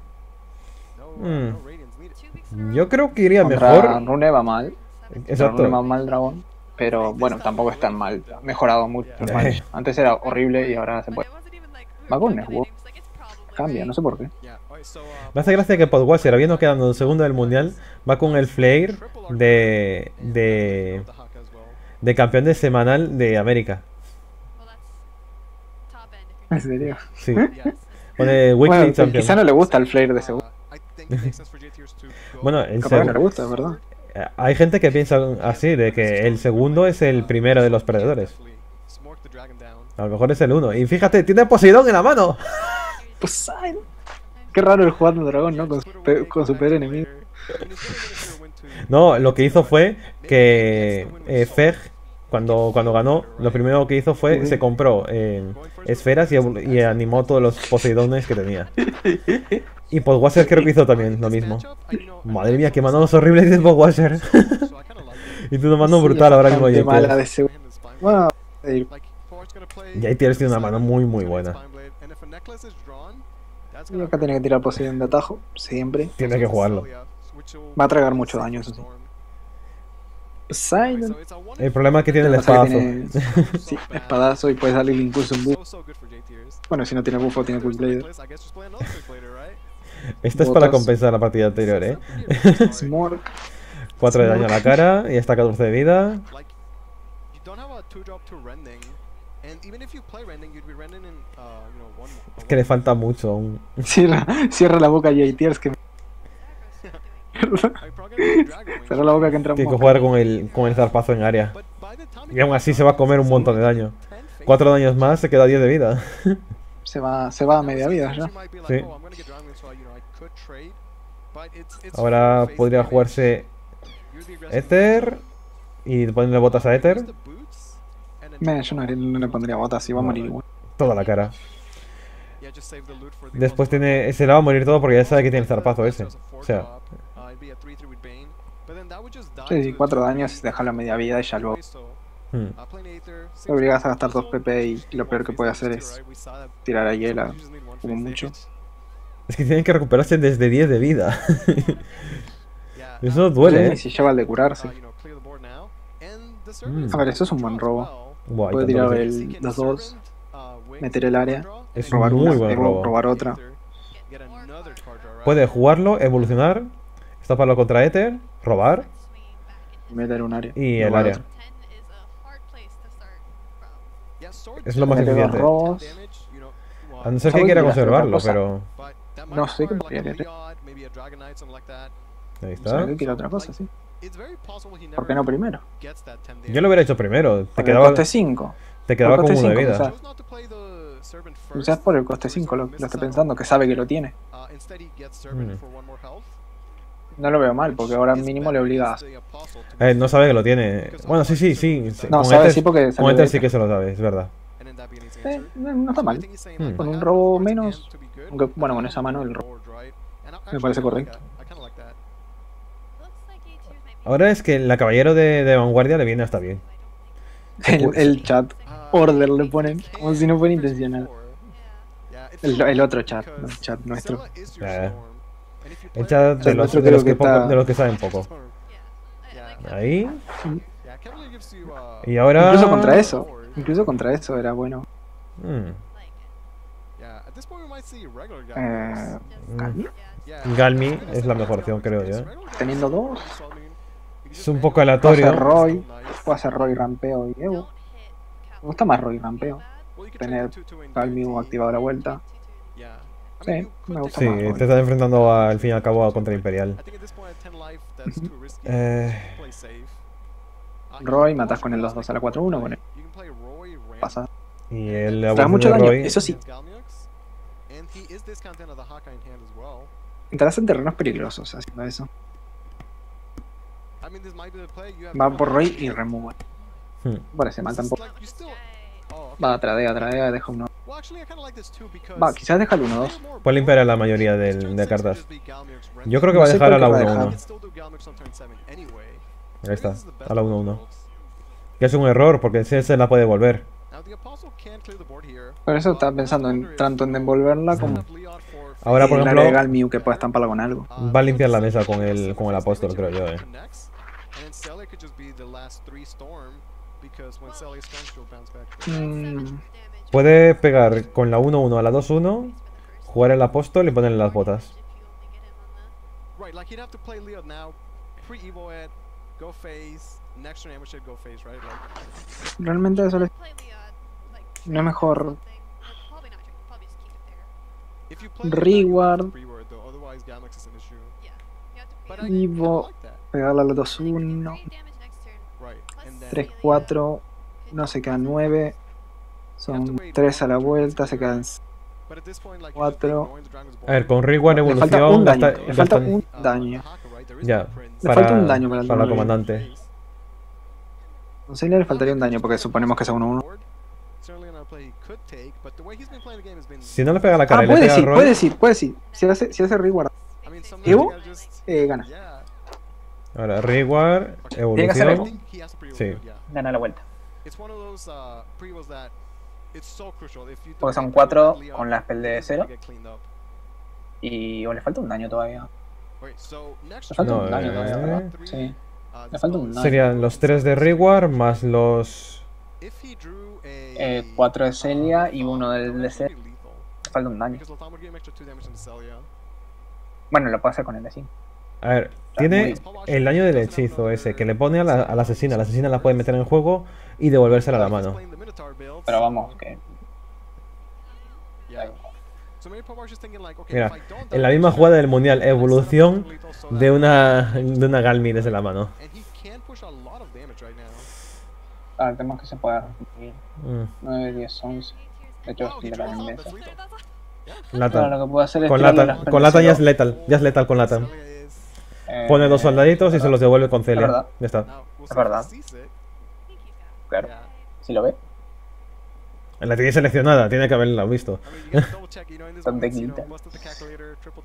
Hmm. Yo creo que iría mejor. Rune va mal. Exacto. Rune va mal Dragón. Pero bueno, tampoco es tan mal. Ha mejorado mucho. Antes era horrible y ahora se puede. Va con Cambia, no sé por qué. Me hace gracia que Podwasher, habiendo quedado segundo del mundial, va con el flare de, de, de campeón de semanal de América. ¿En serio? Sí. Pone Weekly bueno, Quizá no le gusta el flare de segundo. bueno, el segundo. no le gusta, ¿verdad? Eh, hay gente que piensa así, de que el segundo es el primero de los perdedores. A lo mejor es el uno. Y fíjate, tiene Poseidón en la mano. Poseidón. Qué raro el jugando dragón, ¿no? Con su, con su peor enemigo. No, lo que hizo fue que eh, Feg, cuando, cuando ganó, lo primero que hizo fue se compró eh, esferas y, animó todos los Poseidones que tenía. Y Podwasher creo que hizo también lo mismo. Madre mía, qué manos horribles dice Podwasher. y tú mano brutal ahora mismo. Y ahí tienes una mano muy muy buena. Y acá tiene que tirar Poseidón de atajo, siempre. Tiene que jugarlo. Va a tragar mucho daño, eso sí. Poseidon. El problema es que tiene el espadazo. sí, espadazo y puede salir incluso un buff. Bueno, si no tiene buffo, tiene Quick Blade. Esto es para compensar la partida anterior, eh. Smork. 4 de daño a la cara y hasta 14 de vida. Es que le falta mucho aún. Cierra, cierra la boca y Tiers que... cierra la boca que entra Tiene que jugar con el, con el zarpazo en área. Y aún así se va a comer un montón de daño. Cuatro daños más, se queda 10 de vida. se, va, se va a media vida ya. Sí. Ahora podría jugarse Ether y ponerle botas a Ether. Me, yo no, le pondría botas, iba a morir igual. Toda la cara. Después tiene. Se le va a morir todo porque ya sabe que tiene el zarpazo ese. O sea. Sí, sí, cuatro daños, deja la media vida y ya luego. Hmm. Te obligas a gastar 2 PP y lo peor que puede hacer es tirar a Hiela, como mucho. Es que tienen que recuperarse desde 10 de vida. Eso duele, ¿eh? si lleva el de curarse. Mm. A ver, eso es un buen robo. Puede tanto tirar sí. el, los dos, meter el área, Es robar muy una, buen robo. robar otra. Puede jugarlo, evolucionar, estaparlo contra Ether, robar meter un área. y el área. Es lo más eficiente. A no ser que quiera conservarlo, pero No sé qué podría querer. ahí está. que quiere otra cosa, sí. ¿Por qué no primero? Yo lo hubiera hecho primero. Te Por el quedaba, coste 5. te quedaba de cinco, vida. quizás. Quizás por el coste 5 lo, lo estoy pensando, que sabe que lo tiene. Mm. No lo veo mal, porque ahora mínimo le obliga a... Eh, no sabe que lo tiene. Bueno, sí, sí, sí. No, con sabe Ether, sí porque con de sí que se lo sabe, es verdad. Eh, no, no está mal. Hmm. Con un robo menos, aunque bueno, con esa mano el robo. Me parece correcto. Ahora es que la caballero de, de vanguardia le viene hasta bien. El, el chat order le ponen, como si no fuera intencional. El, el otro chat, no el chat nuestro. Eh, El chat de El los, de que que poco- está- de los que saben poco. Ahí. Y Y ahora. Incluso contra eso, incluso contra eso era bueno. Mm, Eh, Galmi, Galmi es la mejor opción, creo yo. teniendo dos, Es un poco puedo aleatorio. hacer Roy, puedo hacer Roy rampeo y Evo. Me gusta más Roy rampeo. Tener Galmi activado a la vuelta. Sí, me gusta Sí, más. Te estás enfrentando al fin y al cabo a contra Imperial. Eh, Roy, matas con el 2-2 a la 4-1, con él pasa. y Da evolución mucho de daño, Roy. eso sí. Entras en terrenos peligrosos haciendo eso. Va por Roy y remove. Hmm. No parece mal tampoco. Va, tradea, tradea, deja uno. Va, quizás deja el 1-2. Puede limpiar a la mayoría del- de cartas. Yo creo que No va a dejar a la que va a 1-1. Ahí está, a la 1-1. Que es un error porque si se la puede devolver. Por eso estaba pensando en, tanto en devolverla como Ahora, por ejemplo, Galmiu que pueda estamparla con algo. va a limpiar la mesa con el, con el apóstol, creo yo. Eh. Mm, Puede pegar con la 1-1 a la 2-1, jugar el apóstol y ponerle las botas. Realmente eso le- no es mejor. Reward, pre-word though, otherwise Gamlex is an issue. But I, I Evo, like that, pegarla a la 2-1, 3, 4, no se quedan 9, son 3 a la vuelta, se quedan 4. A ver, con Rewind Evolución. Le falta un daño. Está, le falta un daño. Ya, le para, falta un daño para, el para la comandante. Le faltaría un daño porque suponemos que es 1-1. Si no le pega la ah, cara, ah, puede decir, puede decir, puede decir. Si hace, si hace Evo, eh, gana. Ahora, Reward, evolución. Sí. Gana la vuelta. It's one of those uh, pre-wars that it's so crucial. If you Porque son cuatro con la spell de cero. Y o le falta un daño todavía. Okay, so next Le falta No, un daño eh, todavía, ¿verdad? Sí. uh, Le falta un dispels. daño. Serían los 3 de Reward más los. Eh, cuatro de Celia y uh, uno del DC. Le falta un daño. Bueno, lo puedo hacer con el de 5. A ver, tiene el daño del hechizo ese que le pone a la, a la asesina. La asesina la puede meter en juego y devolvérsela a la mano. Pero vamos, que Mira, en la misma jugada del mundial, evolución de that- una, de una Galmi desde la mano. Ah, el tema es que se puede repetir. Mm. 9, 10, 11. De hecho, Wow, es he drew literal a en lot, vez. that's lethal. Lata. Claro, lo que puedo hacer es Con lata, con lata ya es letal. Ya es letal con lata. Eh, Pone dos soldaditos y se los devuelve con Celia. Ya está. Es verdad. it. Claro, si lo ve. La tiene seleccionada, tiene que haberla visto.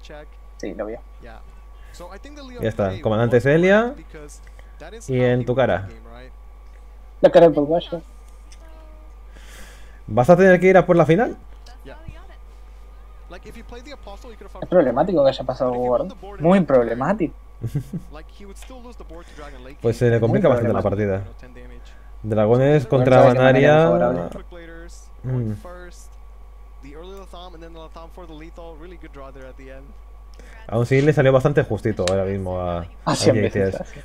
Check. Sí, lo Leo Ya está, comandante Celia, y en tu cara. La cara del. ¿Vas a tener que ir a por la final? Es problemático que haya pasado Ward. Muy problemático. Pues se le complica bastante la partida. You know, 10 damage. Dragones contra Banaria. Mm. Aún sí le salió bastante justito ahora mismo a, a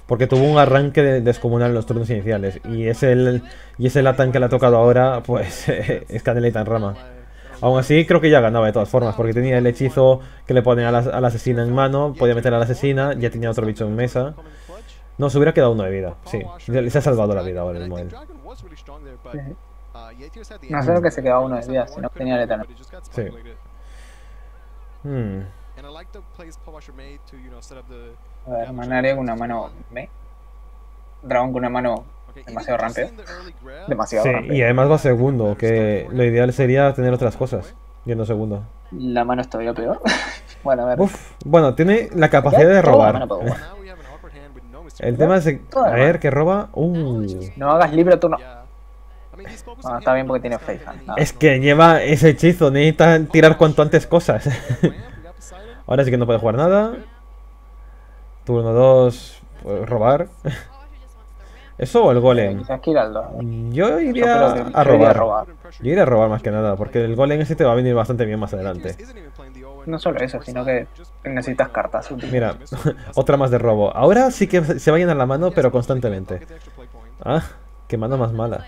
Porque tuvo un arranque de, descomunal en los turnos iniciales. Y es el, y ese Latan que le ha tocado ahora, pues es canelita en rama. Aún así, creo que ya ganaba de todas formas, porque tenía el hechizo que le pone a la, asesina en mano, podía meter a la asesina, ya tenía otro bicho en mesa. No, se hubiera quedado uno de vida, sí. Se ha salvado la vida ahora mismo él. No sé lo que se quedaba uno de vida, si no tenía letal. Sí. Hmm. A ver, Manaria con una mano me. Dragón con una mano demasiado rampeo. Demasiado sí, Y además va segundo, que lo ideal sería tener otras cosas. Yendo segundo. La mano es todavía peor. bueno, a ver. Uf, bueno, tiene la capacidad de robar. El tema es. A ver, que roba. Uh. No hagas libre turno. No, está bien porque tiene face Es que lleva ese hechizo, necesita tirar cuanto antes cosas. Ahora sí que no puede jugar nada. Turno 2, robar. ¿Eso o el golem? Yo iría a robar. Yo iría a robar más que nada, porque el golem ese te va a venir bastante bien más adelante. No solo eso, sino que necesitas cartas. Mira, otra más de robo. Ahora sí que se vayan a la mano, pero constantemente. Ah, qué mano más mala.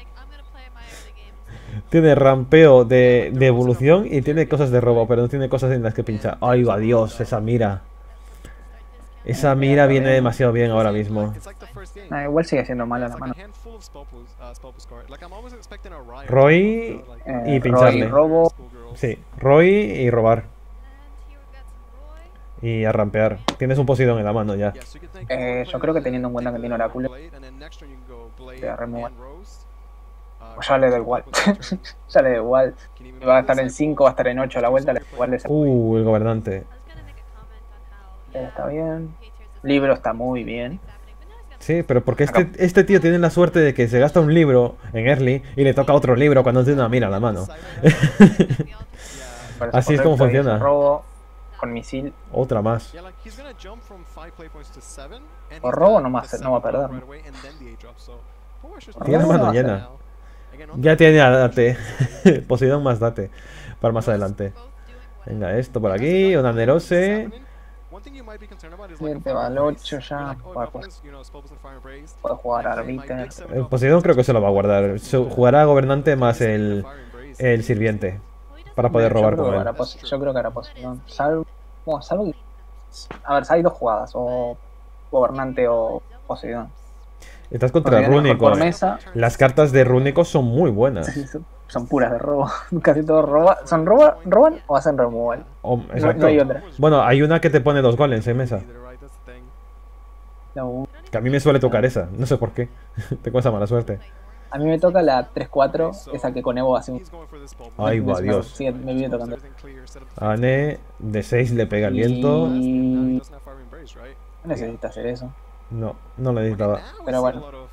Tiene rampeo de, de evolución y tiene cosas de robo, pero no tiene cosas en las que pincha. ¡Ay, va Dios! Esa mira. Esa mira viene demasiado bien ahora mismo. Ah, igual sigue siendo mala la mano. Roy y pincharle. robo. Sí, Roy y robar. Y a rampear. Tienes un Poseidon en la mano ya. Eh, yo creo que teniendo en cuenta que tiene oráculo. Te remover. Ya le da igual. ya le da igual. Va a estar en 5, va a estar en 8 a la vuelta. igual Uh, el gobernante está bien. Libro está muy bien. Sí, pero porque este, este tío tiene la suerte de que se gasta un libro en early y le toca otro libro cuando tiene una mira a la mano. Así es como funciona. Robo con misil. Otra más. O robo no, más, no va a perder. Tiene la mano llena. Ya tiene a date. Poseidón más date. Para más adelante. Venga, esto por aquí. Una Nerose. Siguiente va al 8 ya. Puede jugar Arbiter. El Poseidón creo que se lo va a guardar. Jugará gobernante más el, el sirviente. Para poder robar con él. Yo creo que hará Poseidón. Salvo, salvo A ver, hay dos jugadas. O gobernante o Poseidón. Estás contra Rúnico. Las cartas de Rúnico son muy buenas. son, puras de robo. Casi todos roban. ¿Son roba, roban o hacen removal? Oh, no, hay otra. Bueno, hay una que te pone dos golems en mesa. Que a mí me suele tocar esa. No sé por qué. Tengo esa mala suerte. A mí me toca la 3-4, esa que con Evo hace un... Ay, va, Dios. Sí, me viene tocando. Ane, de 6 le pega el viento. No necesita hacer eso. No, no lo necesitaba. Pero bueno.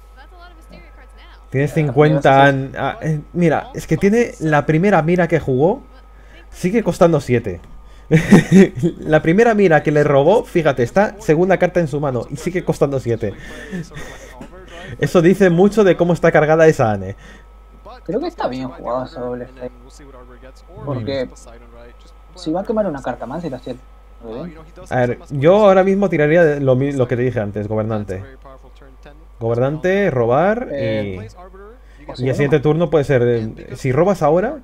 Tienes 50 ah, eh, Mira, es que tiene la primera mira que jugó. Sigue costando 7. la primera mira que le robó, fíjate, está segunda carta en su mano y sigue costando 7. Eso dice mucho de cómo está cargada esa Ane. Creo que está bien jugado esa doble Porque si va a quemar una carta más, la 7. A ver, yo ahora mismo tiraría lo, lo que te dije antes, gobernante. Gobernante, robar y... Eh, y el siguiente turno puede ser... Eh, si robas ahora,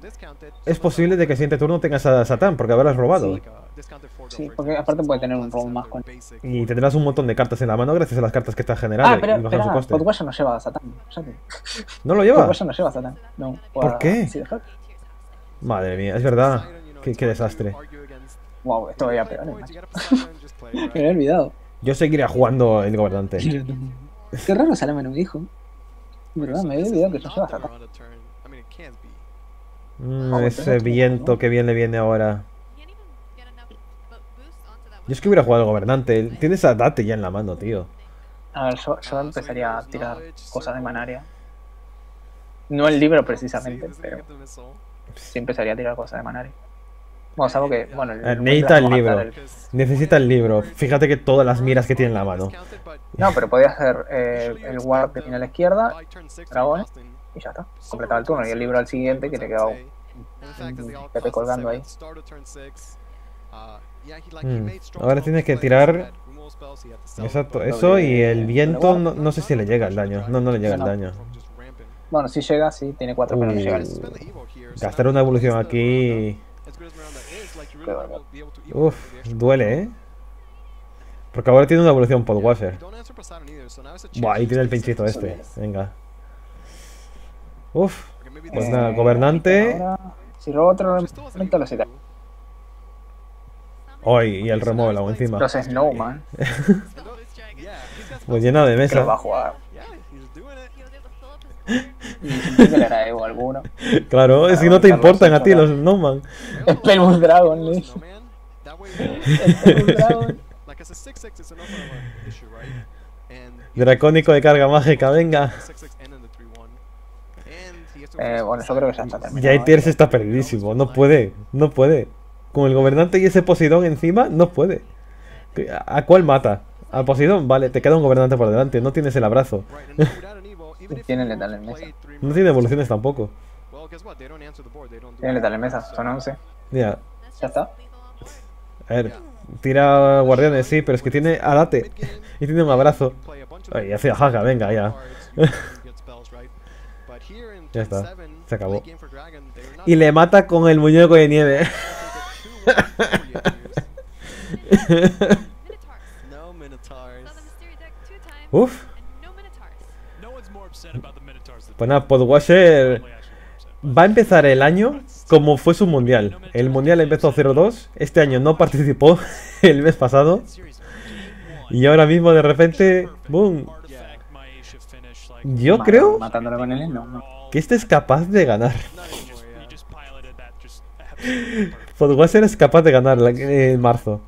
es posible de que el siguiente turno tengas a Satán, porque habrás robado. Sí, porque aparte puede tener un robo más con... Y tendrás un montón de cartas en la mano gracias a las cartas que estás generando. Ah, pero, y espera, no lleva a Satán. ¿No lo lleva? no lleva a Satán. No, ¿Por qué? Madre mía, es verdad. Qué, qué desastre. Wow, esto voy a pegar, Me he olvidado. Yo seguiría jugando el gobernante. Qué raro Salame no me dijo. ¿Verdad? Me había olvidado que no llevas acá. Mm, ese viento que bien le viene ahora. Yo es que hubiera jugado al gobernante. Tienes a Date ya en la mano, tío. A ver, yo, yo empezaría a tirar cosas de manaria. No el libro precisamente, pero sí empezaría a tirar cosas de manaria. Bueno, sabemos que, bueno, eh, necesita el libro. Necesita el libro. Fíjate que todas las miras que tiene en la mano. No, pero podía hacer eh, el warp que tiene a la izquierda, dragones, y ya está. Completaba el turno. Y el libro al siguiente que te quedaba un te colgando ahí. Mm. Ahora tienes que tirar. Exacto, eso y el viento no, no, sé si le llega el daño. No, no le llega el daño. Bueno, si llega, sí, tiene 4, pero no llega. Gastar una evolución aquí. Uf, duele, ¿eh? Porque ahora tiene una evolución Podwasher. Buah, ahí tiene el pinchito este. Venga. Uf. Pues nada, gobernante. Si robo otro elemento, lo será. Hoy, y el remolo encima. Los Snowman. pues lleno de mesa. Va a jugar. Le alguno. Claro, si no te importan a ti los Snowman. Spellbound Dragon, Liz. Dragon. Dracónico de carga mágica, venga. Eh, bueno, yo creo que ya está terminado. Jaitiers está perdidísimo, no puede, no puede. Con el gobernante y ese Poseidón encima, no puede. ¿A cuál mata? ¿A Poseidón? Vale, te queda un gobernante por delante, no tienes el abrazo. Tiene letal en mesa. No tiene evoluciones tampoco. Tiene letal en mesa, son 11. Ya. ¿Ya está? A ver, tira guardianes, sí, pero es que tiene alate. y tiene un abrazo. Ay, hacía jaja, venga, ya. ya está, se acabó. Y le mata con el muñeco de nieve. Uf. Pues nada, Podwasher va a empezar el año como fue su mundial. El mundial empezó 0-2. Este año no participó el mes pasado. Y ahora mismo de repente, ¡boom! Yo creo que este es capaz de ganar. Podwasher es capaz de ganar en marzo.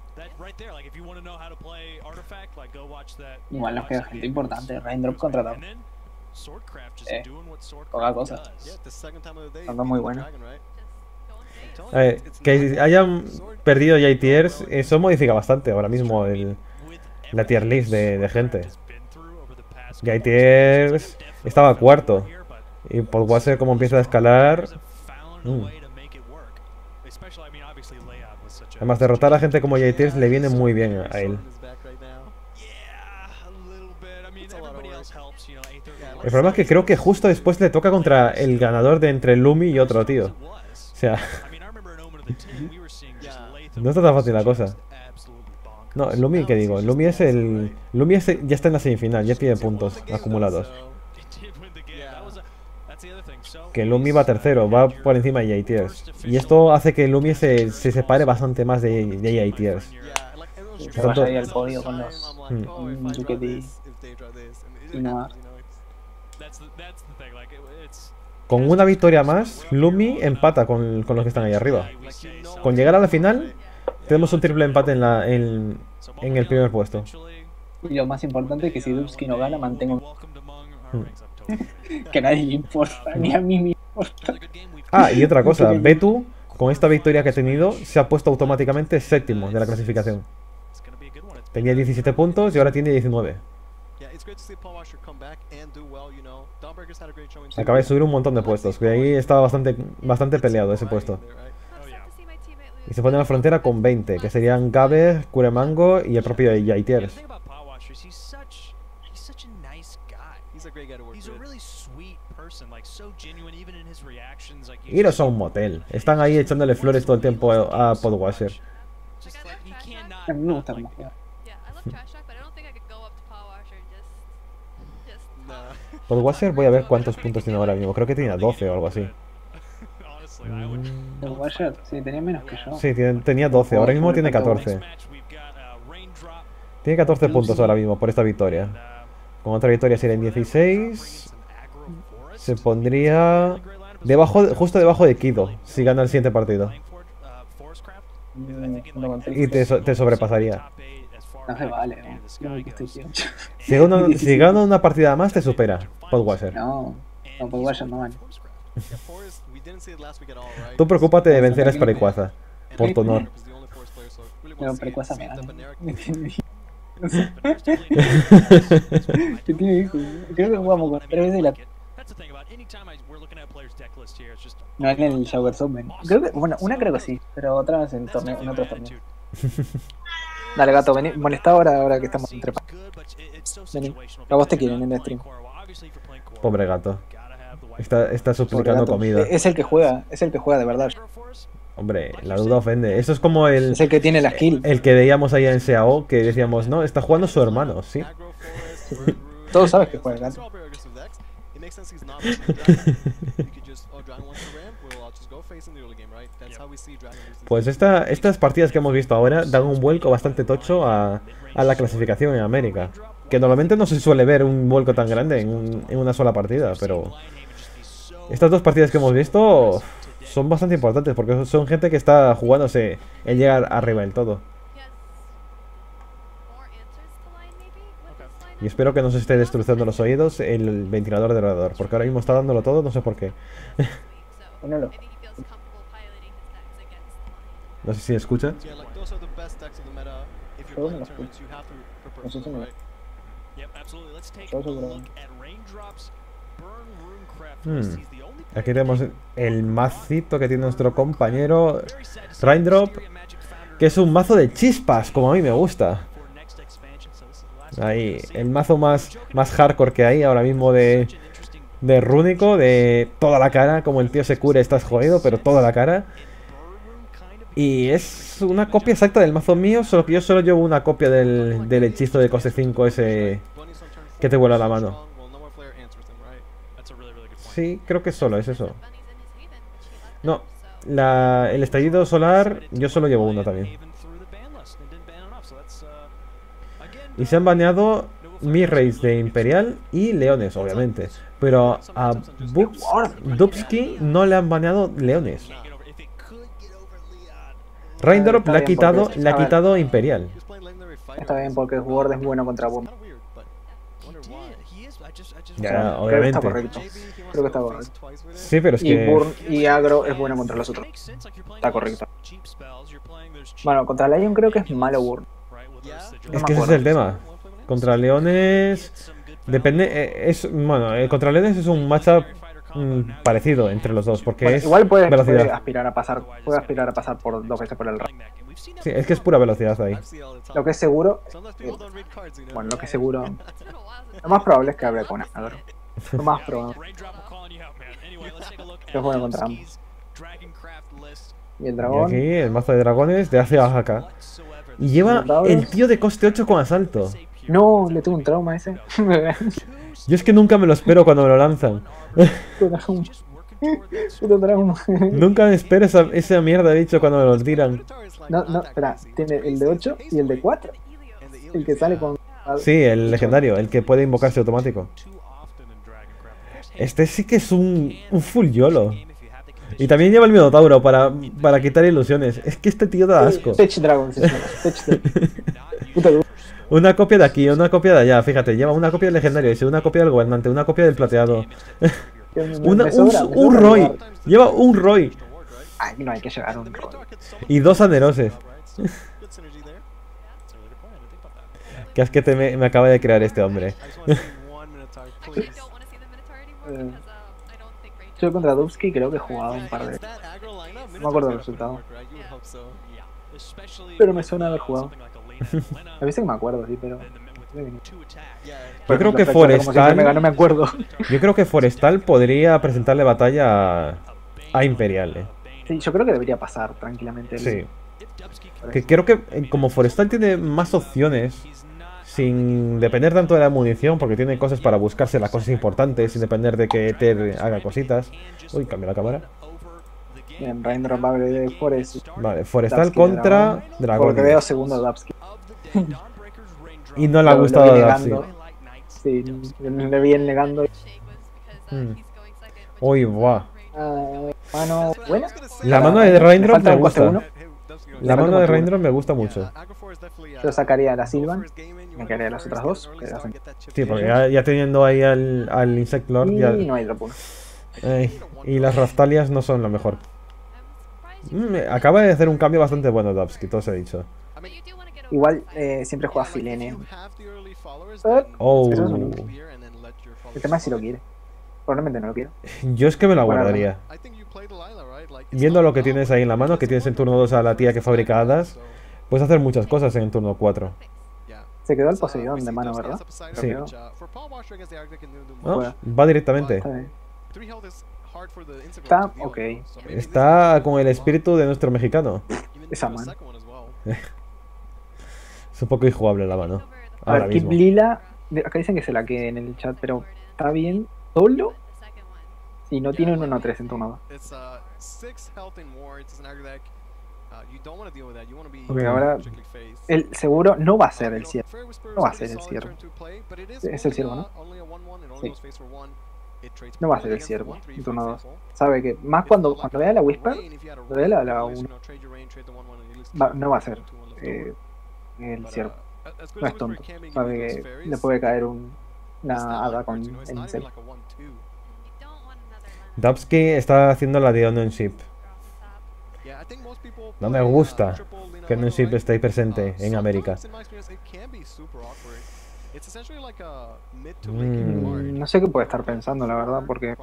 Igual nos queda gente importante. Raindrop contratado. Eh, poca cosa. Son muy buenos. A ver, que hayan perdido ya tiers, eso modifica bastante ahora mismo el, la tier list de, de gente. tiers estaba cuarto. Y Podwasher como empieza a escalar... Mm. Además, derrotar a gente como Tears le viene muy bien a él. El problema es que creo que justo después le toca contra el ganador de entre Lumi y otro tío. O sea... no está tan fácil la cosa. No, Lumi, ¿qué digo? Lumi es el... Lumi es ya está en la semifinal, ya tiene puntos acumulados. Que Lumi va tercero, va por encima de JTers. Y esto hace que Lumi se, se separe bastante más de, de. Por al podio con los hmm. y nada. Con una victoria más, Lumi empata con, con, los que están ahí arriba. Con llegar a la final, tenemos un triple empate en, la, en, en el primer puesto. Y lo más importante es que si Dubsky no gana, mantengo... Hmm. que a nadie le importa, ni a mí me importa. Ah, y otra cosa, Betu, con esta victoria que ha tenido, se ha puesto automáticamente séptimo de la clasificación. Tenía 17 puntos y ahora tiene 19. Acaba de subir un montón de puestos, que ahí estaba bastante, bastante peleado ese puesto. Y se pone en la frontera con 20, que serían Gabe, Kuremango y el propio Yaitiers. Iros a un motel. Están ahí echándole flores todo el tiempo a Podwasher. Me gusta cómo Podwasher voy a ver cuántos puntos tiene ahora mismo. Creo que tenía 12 o algo así. Podwasher, sí, tenía menos que yo. Sí, tenía 12. Ahora mismo tiene 14. Tiene 14 puntos ahora mismo por esta victoria. Con otra victoria serían 16. Se pondría debajo, justo debajo de Kido si gana el siguiente partido. Y te, te sobrepasaría. No se vale, Si, gana, si gana una partida más, te supera. Podwasher. No, no, Podwasher no vale. Tú preocúpate de vencer a Spariquaza. Por tu honor. No, pero cosa me da. ¿Qué tiene hijos? Creo que jugamos con tres veces la. No en el Shower Summon. Creo que, bueno, una creo que sí, pero otra en, torneo, en otro torneo. Dale, gato, vení, molesta ahora, ahora que estamos entre Vení, a vos te quieren en el stream. Pobre gato. Está, está suplicando comida. Es el que juega, es el que juega de verdad. Hombre, la duda ofende. Eso es como el. Es el que tiene la skill. El que veíamos ahí en SAO, que decíamos, no, está jugando su hermano, ¿sí? Todos sabes que juega el gato. Pues esta, estas partidas que hemos visto ahora dan un vuelco bastante tocho a, a, la clasificación en América. Que normalmente no se suele ver un vuelco tan grande en, en una sola partida, pero... Estas dos partidas que hemos visto son bastante importantes porque son gente que está jugándose el llegar arriba del todo. Y espero que no se esté destruyendo los oídos el ventilador del ordenador, porque ahora mismo está dándolo todo, no sé por qué. no sé si escucha. Hmm. Aquí tenemos el mazito que tiene nuestro compañero Raindrop, que es un mazo de chispas, como a mí me gusta. Ahí, el mazo más, más hardcore que hay ahora mismo de, de Rúnico, de toda la cara, como el tío se cure, estás jodido, pero toda la cara. Y es una copia exacta del mazo mío, solo que yo solo llevo una copia del, del hechizo de coste 5 ese que te vuela la mano. Sí, creo que solo es eso. No, la, el estallido solar yo solo llevo uno también. Y se han baneado mi de Imperial y Leones, obviamente. Pero a Dubsky no le han baneado Leones. Reindrop le ha quitado, le ha quitado Imperial. Está bien porque el jugador es bueno contra Boom. Ya, obviamente. Creo que está correcto. Creo que está correcto. Sí, pero es y que. Burn y Agro es bueno contra los otros. Está correcto. Bueno, contra Lion creo que es malo Burn. No es que ese es el tema. Contra Leones. Depende. eh, Es, bueno, eh, contra Leones es un matchup mm, parecido entre los dos. Porque Bueno, es igual puede, velocidad. puede aspirar a pasar puede aspirar a pasar por dos veces por el rank. Sí, es que es pura velocidad ahí. Lo que es seguro, eh, bueno, lo que es seguro, lo más probable es que hable con. Lo más probable. Es bueno contra ambos. Y el Y dragón, aquí el mazo de dragones de hace acá. Y lleva el tío de coste 8 con asalto. no, le tuvo un trauma a ese. Yo es que nunca me lo espero cuando me lo lanzan. Nunca me espero esa, esa mierda bicho cuando me lo tiran. No, no, espera, tiene el de 8 y el de 4. El que sale con. Sí, el legendario, el que puede invocarse automático. Este sí que es un, un full YOLO. Y también lleva el Minotauro para, para quitar ilusiones. Es que este tío da asco. Tech Dragon se llama. Tech Dragon. Puta. Una copia de aquí, una copia de allá. Fíjate, lleva una copia del legendario, dice, una copia del gobernante, una copia del plateado. Una- un, Roy. Lleva un Roy. Ay, no hay que un rol. Y dos aneroses. Que es que te me, me acaba de crear este hombre. Eh, Yo contra Dubsky creo que he jugado un par de veces. No me acuerdo del resultado. Pero me suena haber jugado. A veces me acuerdo, sí, pero. Yo creo que Forestal. ganó, me acuerdo. Yo creo que Forestal podría presentarle batalla a, a Imperial. eh. Sí, yo creo que debería pasar tranquilamente. el- Sí. Que creo que eh, como Forestal tiene más opciones, sin depender tanto de la munición, porque tiene cosas para buscarse las cosas importantes, sin depender de que Ether haga cositas. Uy, cambia la cámara. Bien, Raindrop va de Forest. Vale, Forestal Dubsky, contra Porque Dragón. veo segundo Dubsky. Y no le ha gustado negando. Sí, le vi negando. Mm. Uy, buah. Ah, mano buena. La mano de Raindrop me gusta. La mano de Raindrop me gusta mucho. Yo sacaría a la Sylvan. Me quedaría las otras dos. que hacen- Sí, porque ya, ya teniendo ahí al, al Insect Lord, Y ya- no hay drop uno. Ay, y las Raftalias no son lo mejor. Mm, acaba de hacer un cambio bastante bueno Dubsky, todo se ha dicho. Igual eh, siempre juega Filene. Oh. El tema es si lo quiere. Probablemente no lo quiero. Yo es que me la guardaría. Viendo lo que tienes ahí en la mano, que tienes en turno 2 a la tía que fabrica hadas, puedes hacer muchas cosas en turno 4. Se quedó el Poseidón de mano, ¿verdad? Sí. va directamente. Está ok. Está con el espíritu de nuestro mexicano. Esa mano. es un poco injugable la mano. A ver, Kip Lila, acá dicen que se la quede en el chat, pero está bien solo y no tiene un 1-3 en turno 2. Porque ahora el seguro no va a ser el cierre. No va a ser el cierre. Es el ciervo, ¿no? Sí. No va a ser el ciervo en turno 2. Sabe que más cuando, cuando vea la Whisper, cuando vea la, la 1, va, no va a ser eh, el ciervo. No es tonto. Sabe que le puede caer un, una hada con el insecto. Dubsky está haciendo la de Ownership. No me gusta que Ownership esté presente en América. Mm, no sé qué puede estar pensando, la verdad, porque...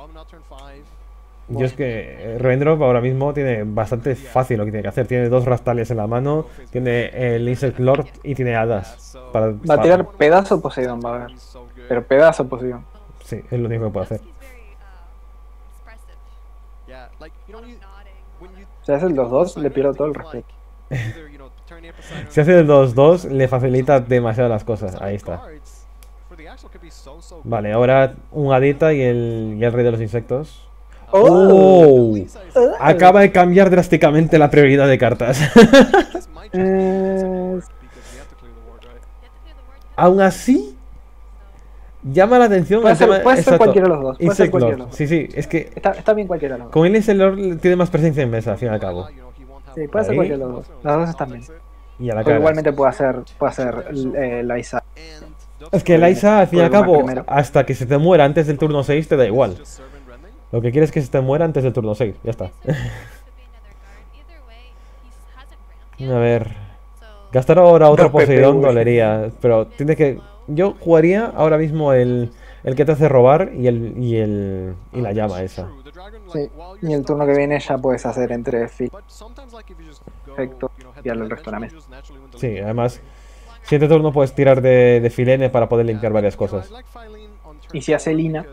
Yo es que eh, Raindrop ahora mismo tiene bastante fácil lo que tiene que hacer. Tiene dos rastales en la mano, tiene el Insect Lord y tiene hadas. va a tirar pedazo Poseidon, va a ver. Pero pedazo Poseidon. Sí, es lo único que puede hacer. Si hace el 2-2, le pierdo todo el respeto. si hace el 2-2, le facilita demasiado las cosas. Ahí está. Vale, ahora un Adita y el, y el rey de los insectos. Oh. oh. Acaba de cambiar drásticamente la prioridad de cartas. Eh, Aún así, llama la atención. Puede, ser, puede ser, cualquiera de los dos. Puede ser cualquiera los dos. Sí, sí, es que. Está, está, bien cualquiera de los dos. Con él Insect Lord tiene más presencia en mesa, al fin y al cabo. Sí, puede ser cualquiera de los dos. Los dos están bien. Y a la cara. igualmente puede hacer, puede hacer eh, la Isa. Es que la Isa, al fin y al cabo, hasta que se te muera antes del turno 6, te da igual. Lo que quieres es que se te muera antes del turno 6, ya está. a ver. Gastar ahora otro Poseidón dolería, pero tiene que yo jugaría ahora mismo el, el que te hace robar y el y el y la llama esa. Sí, y el turno que viene ya puedes hacer entre fit. Perfecto, y el resto de la mesa. Sí, además, siguiente turno puedes tirar de, de filene para poder limpiar varias cosas. Y si hace Lina,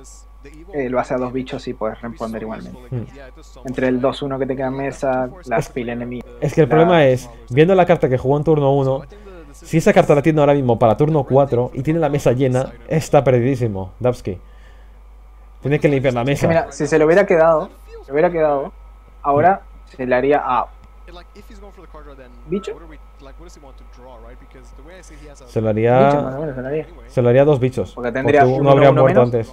eh, lo hace a dos bichos y puedes responder igualmente. Entre el 2-1 que te queda en mesa, las filene Es que el problema es, viendo la carta que jugó en turno 1, si esa carta la tiene ahora mismo para turno 4 y tiene la mesa llena, está perdidísimo, Dubsky. Tiene que limpiar la mesa. mira, si se lo hubiera quedado, se hubiera quedado, ahora se le haría a bicho. Se lo haría. Se lo haría dos bichos. Porque tendría uno, habría muerto antes.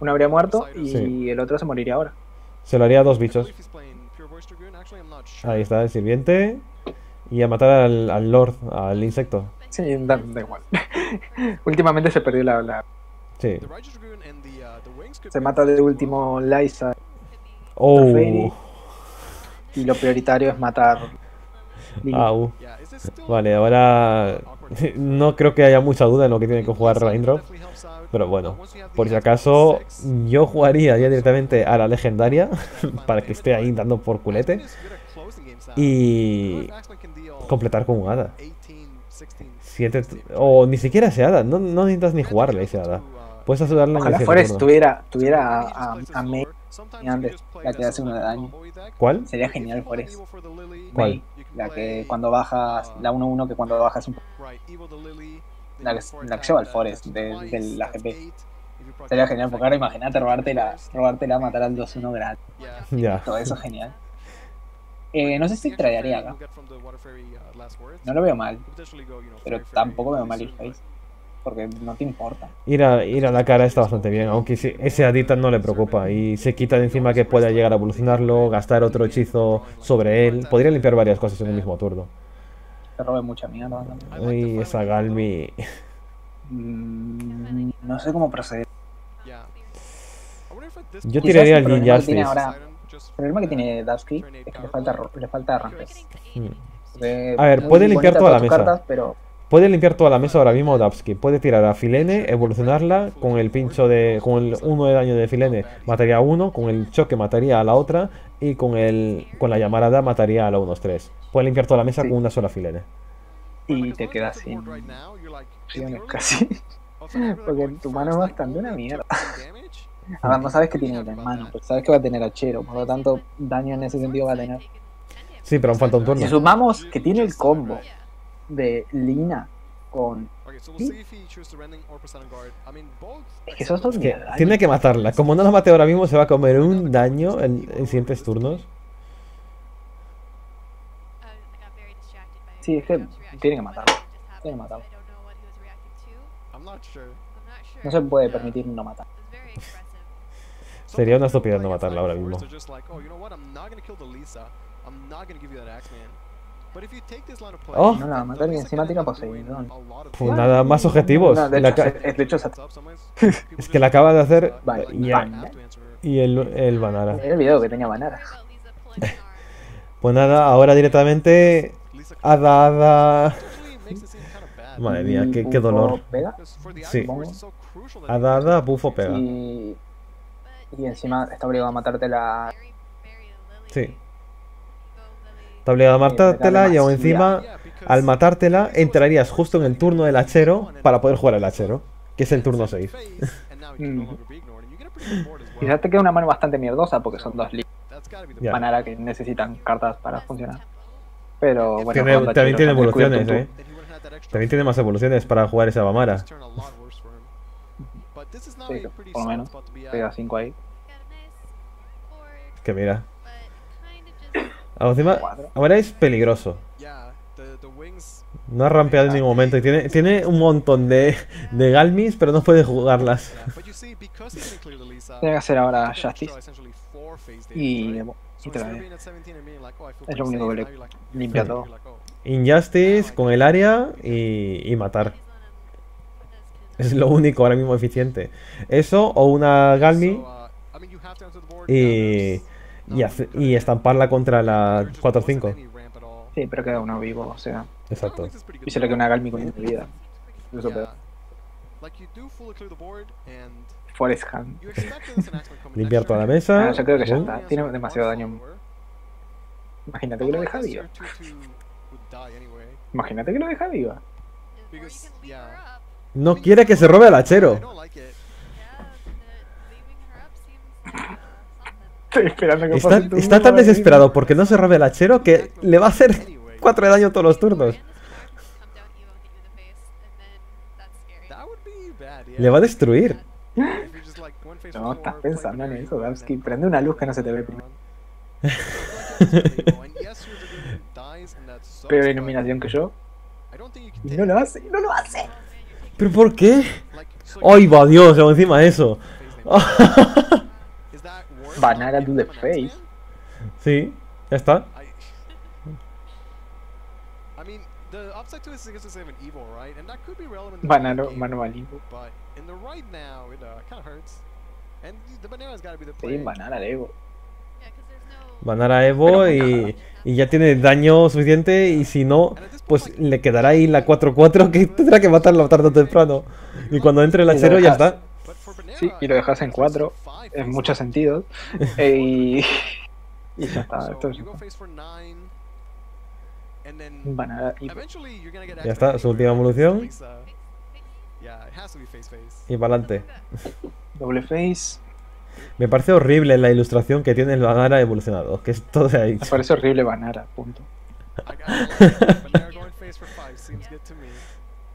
Uno habría muerto y el otro se moriría ahora. Se lo haría dos bichos. Ahí está el sirviente. Y a matar al, al Lord, al insecto. Sí, da, igual. Últimamente se perdió la, la... Sí. Se mata de último Liza. Oh. Y lo prioritario es matar. Au. Vale, ahora no creo que haya mucha duda en lo que tiene que jugar Raindrop. Pero bueno, por si acaso, yo jugaría ya directamente a la legendaria para que esté ahí dando por culete. Y completar con un hada. Siete, o ni siquiera ese hada, no, no necesitas ni jugarle ese hada. Puedes ayudarle Ojalá en el tuviera, tuviera a, a, a May antes, la que hace uno de daño. ¿Cuál? Sería genial Forest. ¿Cuál? la que cuando bajas, la 1-1 que cuando bajas un la que, la que lleva el Forest de, de la GP. Sería genial, porque ahora imagínate robártela, robártela, matar al 2-1 gratis. Todo eso genial. Eh, no sé si traería acá. No lo veo mal. Pero tampoco veo mal el face. Porque no te importa. Ir a, ir a la cara está bastante bien, aunque ese Adita no le preocupa. Y se quita de encima que pueda llegar a evolucionarlo, gastar otro hechizo sobre él. Podría limpiar varias cosas en el mismo turno. Te robe mucha mierda. Uy, esa Galmi. Mm, no sé cómo proceder. Yo tiraría al Jin Justice. El problema que tiene Dusky es que le falta, le falta rampes. Mm. A ver, puede limpiar toda la mesa. Cartas, pero Puede limpiar toda la mesa ahora mismo Dapsky. Puede tirar a Filene, evolucionarla con el pincho de. con el 1 de daño de Filene mataría a uno, con el choque mataría a la otra y con el con la llamarada mataría a la 1-3. Puede limpiar toda la mesa Sí. con una sola Filene. y te quedas sin casi. Porque tu mano es bastante una mierda. Ahora no sabes que tiene en mano, pero sabes que va a tener achero, por lo tanto daño en ese sentido va a tener. Sí, pero aún falta un turno. Si sumamos que tiene el combo de Lina con... Es que esos son Es que tiene que matarla. Como no la mate ahora mismo, se va a comer un daño en, en siguientes turnos. Sí, es que tiene que matarlo. Tiene que matarlo. No se puede permitir no matar. Sería una estupidez no matarla ahora mismo. Oh. No la va a matar y encima tira Poseidón. Pues nada, más objetivos. No, de La hecho, es- de hecho, es- es que la acaba de hacer Vale, y, Vanara. y el, el Vanara. Era el video que tenía Vanara. Pues nada, ahora directamente. Hada, hada. Madre mía, qué, qué dolor. pega, Sí. Hada, hada, bufo pega. Y, y encima está obligado a matarte la... Sí. Está obligado a matártela y aún encima, al matártela, entrarías justo en el turno del hachero para poder jugar el hachero, que es el turno 6. Mm. Quizás te queda una mano bastante mierdosa porque son dos Ya. Vanara que necesitan cartas para funcionar. Pero bueno, Tiene- también Chiro, tiene evoluciones, eh. También tiene más evoluciones para jugar esa Bamara. Sí, por lo menos. Pega 5 ahí. Que mira. Encima, ahora es peligroso. No ha rampeado en ningún momento y tiene, tiene un montón de, de Galmis, pero no puede jugarlas. Tiene que hacer ahora Justice. Y la ve. Es lo único que le limpia todo. Injustice con el área y, y matar. Es lo único ahora mismo eficiente. Eso o una Galmi y, y, hace- y estamparla contra la 4-5. Sí, pero queda uno vivo, o sea. Exacto. Y se le queda una Galmi con una vida. Eso peor. Forest Hand. Limpiar toda la mesa. Ah, yo creo que ya está. Tiene demasiado daño. Imagínate que lo deja viva. Imagínate que lo deja viva. No quiere que se robe al hachero. Estoy esperando que Está, pase está tan desesperado porque no se robe el hachero que le va a hacer 4 de daño todos los turnos. Le va a destruir. No, estás pensando en eso, Damsky. Prende una luz que no se te ve primero. Peor iluminación que yo. Y no lo hace, no lo hace. ¿Pero por qué? ¡Ay, va Dios! Encima de eso. Banana to the face. Sí, ya está. Banano, mano maligno. Sí, banana de Evo. Banara Evo y, y ya tiene daño suficiente y si no, pues le quedará ahí la 4-4 que tendrá que matarla tarde o temprano. Y cuando entre el hachero ya está. Sí, y lo dejas en 4 en muchos sentidos. Eh, y, y ya está. Esto es. Y Ya está, su última evolución y para adelante. doble face. Me parece horrible la ilustración que tiene el Banara evolucionado, que es todo de ahí. Me parece horrible Banara, punto.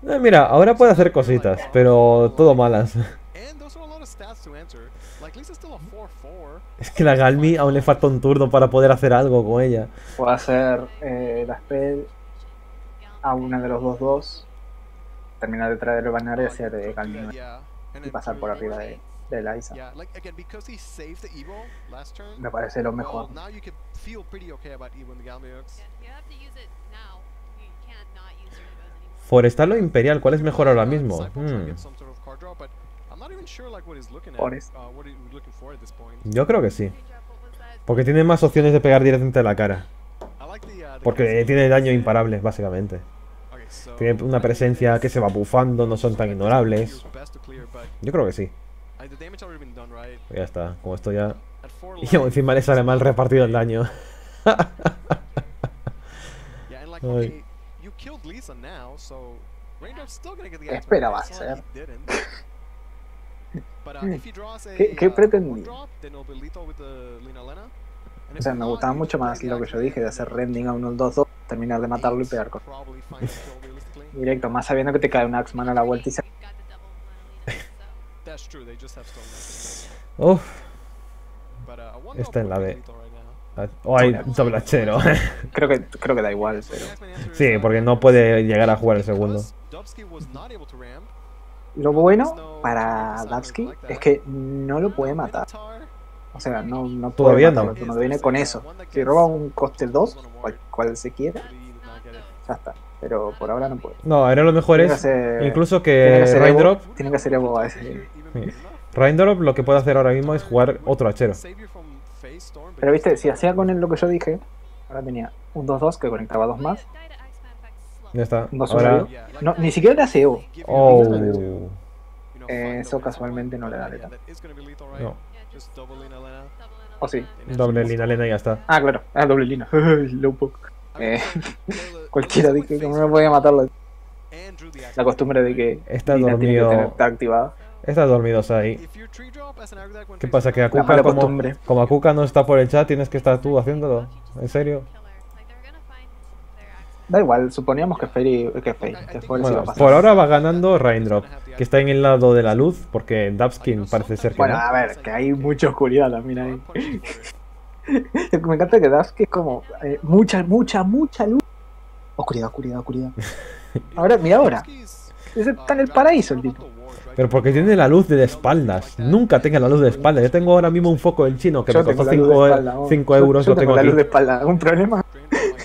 Eh, mira, ahora puede hacer cositas, pero todo malas. Es que la Galmi aún le falta un turno para poder hacer algo con ella. Puedo hacer eh, la spell a una de los 2-2. Terminar de traer el banner y hacer de Galmi y pasar por arriba de, de la Isa. Me parece lo mejor. Forestal o Imperial, ¿cuál es mejor ahora mismo? Hmm, Forest. yo creo que sí. Porque tiene más opciones de pegar directamente a la cara. Porque tiene daño imparable, básicamente. Tiene una presencia que se va bufando, no son tan ignorables. Yo creo que sí. Ya está, como esto ya... Y encima le sale mal repartido el daño. Espera, va a ser. ¿Qué, qué pretendí? O sea, me gustaba mucho más lo que yo dije de hacer rending a un 2-2, terminar de matarlo y pegar con. Directo, más sabiendo que te cae un Axeman a la vuelta y se. Uff. Está en la B. O hay doble hachero. creo, que, creo que da igual, pero. Sí, porque no puede llegar a jugar el segundo. Lo bueno para Dubsky es que no lo puede matar. O sea, no, no Todavía no. no viene con eso. Si roba un coste 2, cual, se quiera, ya está. Pero por ahora no puede. No, ahora lo mejor es incluso que, Raindrop. Tiene que hacer Evo a ese. Raindrop lo que puede hacer ahora mismo es jugar otro hachero. Pero viste, si hacía con él lo que yo dije, ahora tenía un 2-2 que conectaba dos más. Ya está. Ahora... No, ni siquiera le hace Evo. Oh. Eso casualmente no le da letal. No. ¿O sí? Doble lina lena y ya está. Ah, claro. Ah, doble lina. Lowpoke. Eh, cualquiera dice que no me podía matarlo. La costumbre de que está dormido. está activada. Está dormido ahí. ¿Qué pasa? Que Akuka, como, como Akuka no está por el chat, tienes que estar tú haciéndolo. ¿En serio? Da igual, suponíamos que Fairy, que, Fairy, que bueno, Por ahora va ganando Raindrop, que está en el lado de la luz, porque Dubskin parece ser que Bueno, a ver, que hay mucha oscuridad también ahí. Me encanta que Dubskin es como eh, mucha, mucha, mucha luz. Oscuridad, oscuridad, oscuridad. Ahora, mira ahora. Está en el paraíso el tipo. Pero porque tiene la luz de espaldas. Nunca tenga la luz de espaldas. Yo tengo ahora mismo un foco del chino que me costó 5 euros. Yo, tengo, la luz de espalda. ¿Algún problema?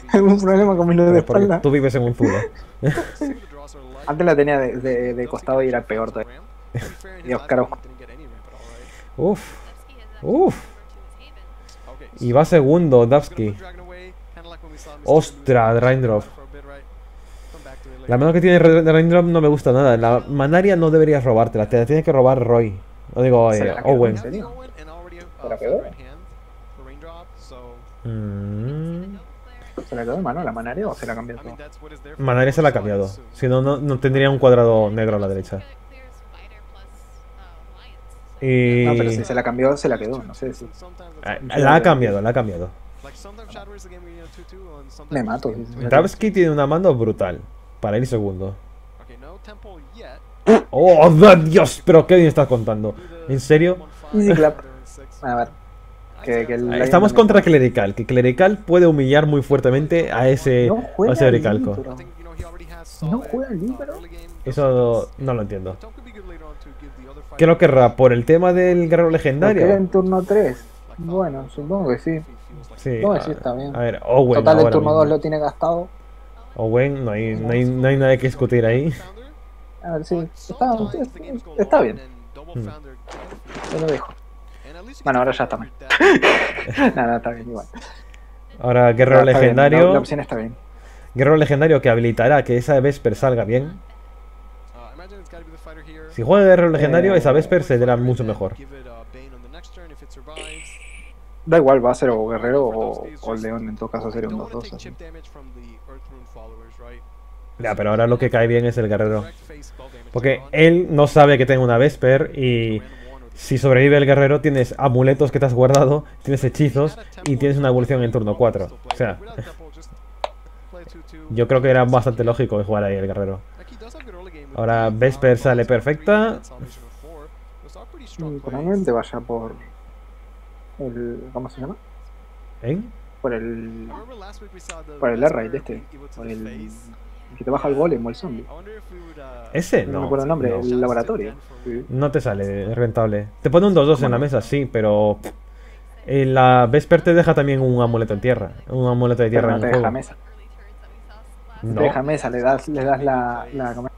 ¿Algún problema con mi luz de espalda? Tú vives en un zulo. Antes la tenía de, de, costado y era peor todavía. Y Oscar Uf. Uf. Y va segundo, Dubsky. Ostras, Raindrop. La mano que tiene Raindrop no me gusta nada. La Manaria no deberías robártela, te la tiene que robar Roy. No digo eh, Owen. ¿Se la quedó? Mm. ¿Se la quedó mano la Manaria o se la ha cambiado todo? Manaria se la ha cambiado. Si no, no tendría un cuadrado negro a la derecha. Y... No, pero si se la cambió, se la quedó. No sé si. Eh, la ha cambiado, la ha cambiado. Me mato. Davsky tiene una mano brutal para ir segundo. ¡Oh, Dios! ¿Pero qué bien estás contando? ¿En serio? A ver. Estamos contra Clerical, que Clerical puede humillar muy fuertemente a ese, a ese Oricalco. ¿No juega el libro? Eso no lo entiendo. ¿Qué lo querrá? ¿Por el tema del guerrero legendario? En turno 3. Bueno, supongo que sí. Sí, sí está bien. A ver, Owen. Total, el turno 2 lo tiene gastado. Owen, no hay, no hay, no hay nada que discutir ahí. A ver, sí. Está, está bien. Hmm. Te lo dejo. Bueno, ahora ya está mal. Nada, está bien igual. Ahora, guerrero legendario. La, opción está bien. Guerrero legendario que habilitará que esa Vesper salga bien. Si juega guerrero legendario, esa Vesper se será mucho mejor. Da igual, va a ser o guerrero o, león, en todo caso sería un 2-2. Ya, pero ahora lo que cae bien es el guerrero. Porque él no sabe que tenga una Vesper y si sobrevive el guerrero tienes amuletos que te has guardado, tienes hechizos y tienes una evolución en turno 4. O sea, yo creo que era bastante lógico jugar ahí el guerrero. Ahora Vesper sale perfecta. Probablemente vaya por el... ¿Cómo se llama? ¿Eh? Por el... Por el R este. Por el que te baja el golem o el zombie. Ese no. No me acuerdo el nombre, el laboratorio. No te sale rentable. Te pone un 2-2 en la mesa, sí, pero. En la Vesper te deja también un amuleto en tierra. Un amuleto de tierra no te deja mesa. No. Te deja mesa, le das, le das la, la,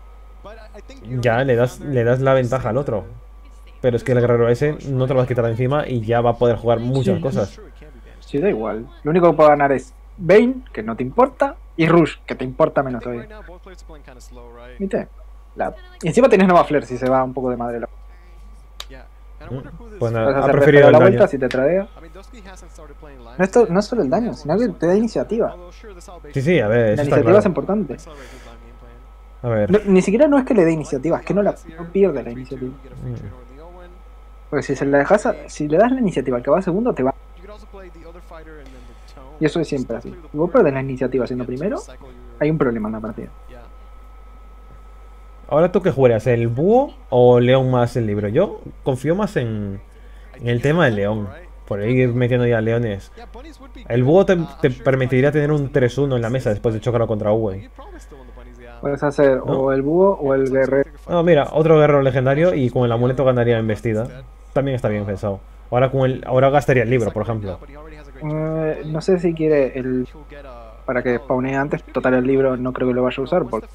Ya, le das, le das la ventaja al otro. Pero es que el guerrero ese no te lo vas a quitar de encima y ya va a poder jugar muchas cosas. Sí, da igual. Lo único que puedo ganar es Bane, que no te importa, y Rush, que te importa menos todavía. ¿Viste? La... Y encima tienes Nova Flare si se va un poco de madre. La... Bueno, ha hacer preferido el la daño. vuelta si te tradea. No, esto, no es solo el daño, sino que te da iniciativa. Sí, sí, a ver, La iniciativa claro. es importante. A ver. No, ni siquiera no es que le dé iniciativa, es que no la no pierde la iniciativa. Porque si se la dejas a- si le das la iniciativa al que va segundo, te va. Y eso es siempre así. Si vos perdés la iniciativa siendo primero, hay un problema en la partida. Ahora tú qué juegas, el búho o león más el libro. Yo confío más en, en el tema del león. Por ahí ir metiendo ya leones. El búho te, te permitiría tener un 3-1 en la mesa después de chocarlo contra Uwe. Puedes hacer ¿No? o el búho o el guerrero. No, mira, otro guerrero legendario y con el amuleto ganaría embestida. También está bien pensado. Ahora con el, ahora gastaría el libro, por ejemplo. Eh, no sé si quiere el para que spawnee antes. Total, el libro no creo que lo vaya a usar. Porque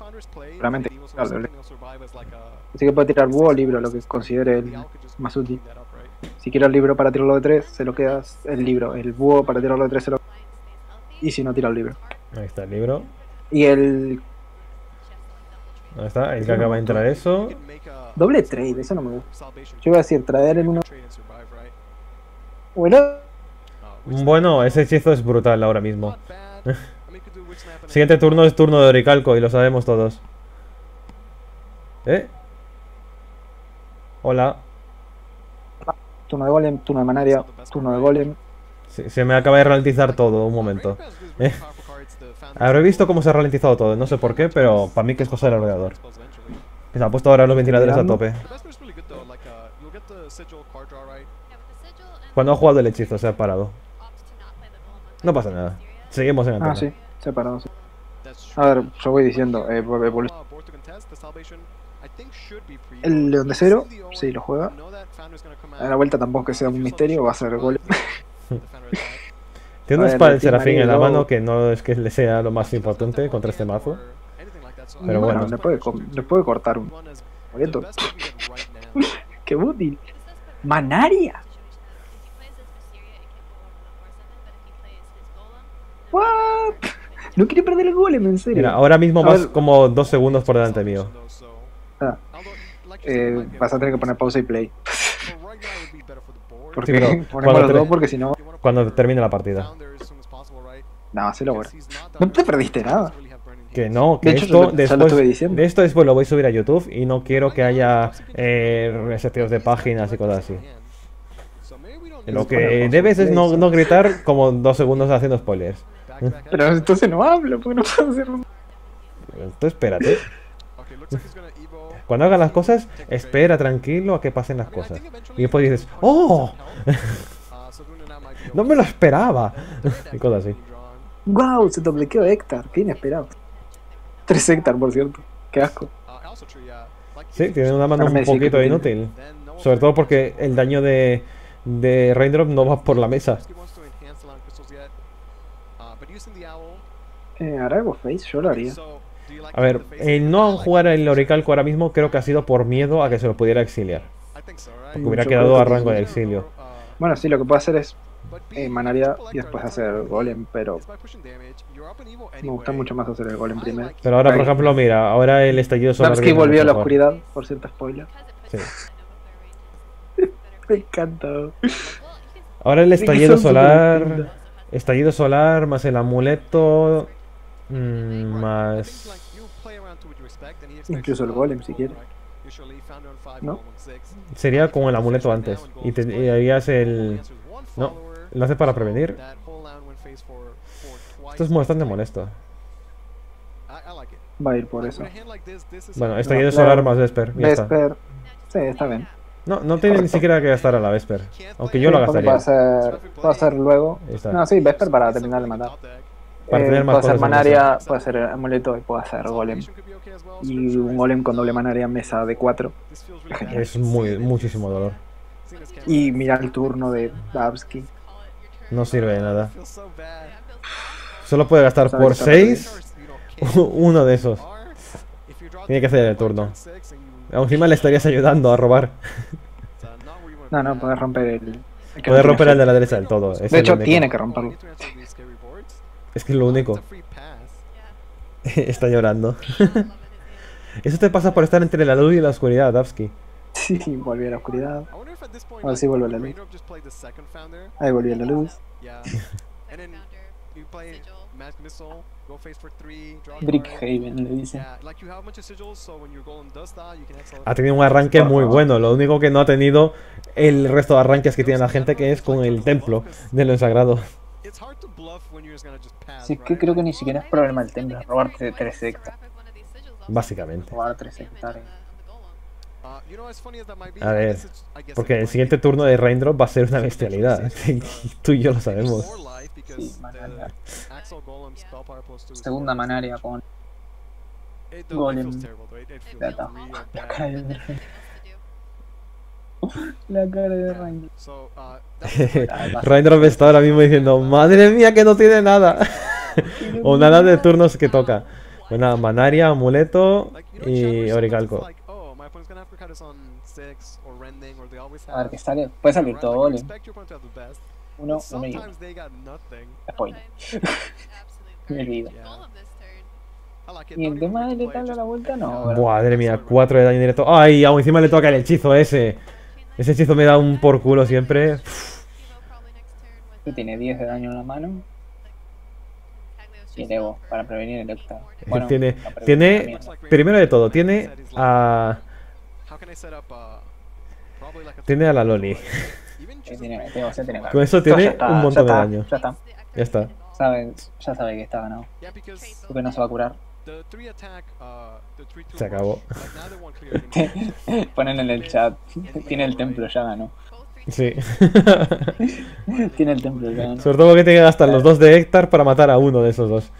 realmente, así que puede tirar búho o libro, lo que considere el más útil. Si quiere el libro para tirarlo de 3, se lo quedas el libro. El búho para tirarlo de 3 se lo Y si no, tira el libro. Ahí está el libro. Y el Ahí está, el que acaba de entrar eso. doble trade, eso no me gusta. Yo iba a decir traer el uno. Bueno, Bueno, ese hechizo es brutal ahora mismo. Siguiente turno es turno de Oricalco y lo sabemos todos. ¿Eh? Hola. turno de golem, turno de manaria, turno de golem. Se, se me acaba de ralentizar todo, un momento. Eh. Habré visto cómo se ha ralentizado todo, no sé por qué, pero para mí que es cosa del ordenador. Que se ha puesto ahora los ventiladores a tope. Cuando ha jugado el hechizo se ha parado. No pasa nada. Seguimos en antena. Ah, sí, separado. sí. A ver, yo voy diciendo, eh, evolu- el león de cero, sí, lo juega. A la vuelta tampoco que sea un misterio, va a ser golem. Tiene ver, espada Team serafín en la mano que no es que le sea lo más importante contra este mazo. Pero bueno. le puede, le puede cortar un. ¡Qué útil! ¡Manaria! ¿What? No quiere perder el golem, en serio. Mira, ahora mismo vas como dos segundos por delante mío. Ah, eh, vas a tener que poner pausa y play. Porque Sí, cuando los te- dos porque si no... Cuando termine la partida. No, se logra. No te perdiste nada. Que no, que De hecho, esto lo- lo después, diciendo. de esto después lo voy a subir a YouTube y no quiero que haya eh, reseteos de páginas y cosas así. Lo que debes es no, no gritar como dos segundos haciendo spoilers. Pero entonces no hablo, porque no puedo hacer... Tú espérate. Cuando hagan las cosas, espera tranquilo a que pasen las cosas. Y después dices, ¡Oh! No me lo esperaba. Y cosas así. ¡Wow! Se doblequeó Hector, qué inesperado. 3 Hector, por cierto. Qué asco. Sí, tiene una mano un poquito inútil. Sobre todo porque el daño de, de Raindrop no va por la mesa. Eh, ¿Hará algo face? Yo lo haría. A ver, el no jugar el Oricalco ahora mismo creo que ha sido por miedo a que se lo pudiera exiliar. Porque hubiera Yo quedado a rango de exilio. Bueno, sí, lo que puedo hacer es eh, manaria y después hacer golem, pero me gusta mucho más hacer el golem primero. Pero ahora, por ejemplo, mira, ahora el estallido solar. Damsky volvió a la oscuridad, por cierto, spoiler. Sí. Me encanta. Ahora el estallido solar. Estallido solar más el amuleto. Mm, más. Incluso el golem, si quieres. ¿No? Sería con el amuleto antes. Y, te, y harías el. No, lo hace para prevenir. Esto es bastante molesto. Va a ir por eso. Bueno, estallido claro. solar más Vesper. Ya está. Vesper. Sí, está bien. No, no tiene ni siquiera que gastar a la Vesper. Aunque yo lo Sí, gastaría. Hacer, puedo hacer luego. No, sí, Vesper para terminar de matar. Para Eh, tener más puedo hacer manaria, puedo hacer amuleto y puedo hacer golem. Y un golem con doble manaria en mesa de 4. Es muy, muchísimo dolor. Y mirar el turno de Davsky. No sirve de nada. Solo puede gastar por que está 6 uno de esos. Tiene que hacer el turno. Encima le estarías ayudando a robar. No, no, puedes romper el. Puede romper el de la derecha del todo. De hecho, tiene que romperlo. Es que es lo único. Está llorando. Eso te pasa por estar entre la luz y la oscuridad, Davsky. Sí, volví a la oscuridad. Ahora sí vuelve a la luz. Ahí volví a la luz. Brickhaven le dice. Ha tenido un arranque muy bueno, lo único que no ha tenido el resto de arranques que tiene la gente que es con el templo de lo sagrado. Sí, es que creo que ni siquiera es problema del templo, robarte 3 hectáreas. Básicamente. Robar 3 hectáreas. A ver, porque el siguiente turno de Raindrop va a ser una bestialidad. Tú y yo lo sabemos. Sí, manaria. Segunda manaria con Golem. La cara de La cara de Raindrop. Raindrop está ahora mismo diciendo, madre mía que no tiene nada. o nada de turnos que toca. Bueno, Manaria, Amuleto y Oricalco. A ver, que sale. Puede salir todo golem. Uno, uno y uno. Spoiler. Me olvido. Y el tema de letal a la vuelta no. Madre mía, 4 de daño directo. ¡Ay! Aún encima le toca el hechizo ese. Ese hechizo me da un por culo siempre. Tiene 10 de daño en la mano. Tiene Evo para prevenir el octavo. Bueno, tiene, tiene primero de todo, tiene a. Tiene a la Loli. Tiene, tiene, tiene Con eso tiene está, un montón está, de daño. Ya está. Ya está. Sabe, ya sabe que está ganado. Porque no se va a curar. Se acabó. Ponen en el chat. Tiene el templo, ya ganó. Sí. Tiene el templo ya ganó. Sobre todo porque tiene que gastar los dos de Hector para matar a uno de esos dos.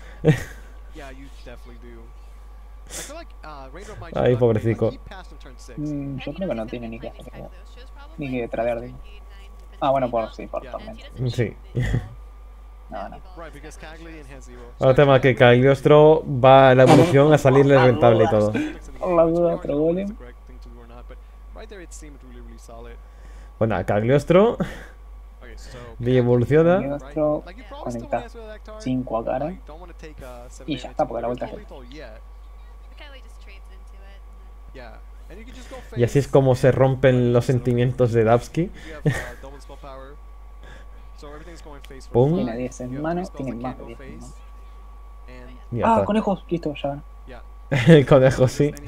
Ay, pobrecico. Mm, yo creo que no tiene ni que hacer Ni que tradear de. Ah, bueno, por sí, por tormenta. Sí. No, no. Ahora tema que Cagliostro va a la evolución a salirle rentable y todo. La duda, otro golem. Bueno, Cagliostro. Y evoluciona. Cagliostro conecta 5 a cara. Y ya está, porque la vuelta es Y así es como se rompen los sentimientos de Davsky. Pum. Tiene 10 en mano, tiene más de 10 en mano. Ya Ah, está. conejos, listo, ya. El conejo, sí.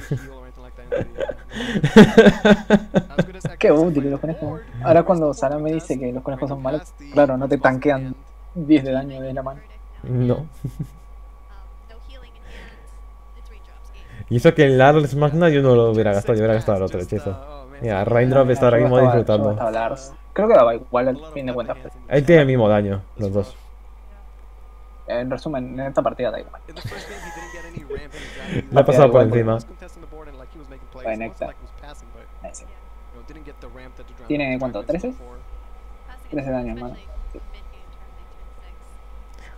Qué útil los conejos. Ahora cuando Sara me dice que los conejos son malos, claro, no te tanquean 10 de daño de la mano. No. Y eso que el Lars Magna yo no lo hubiera gastado, yo hubiera gastado el otro hechizo. Mira, Raindrop está ahora mismo disfrutando. Creo que daba igual al fin de cuentas. pues. Él tiene el mismo daño, los dos. En resumen, en esta partida da igual. Le ha pasado por encima. ¿Tiene cuánto? ¿13? 13 daño, hermano. Sí.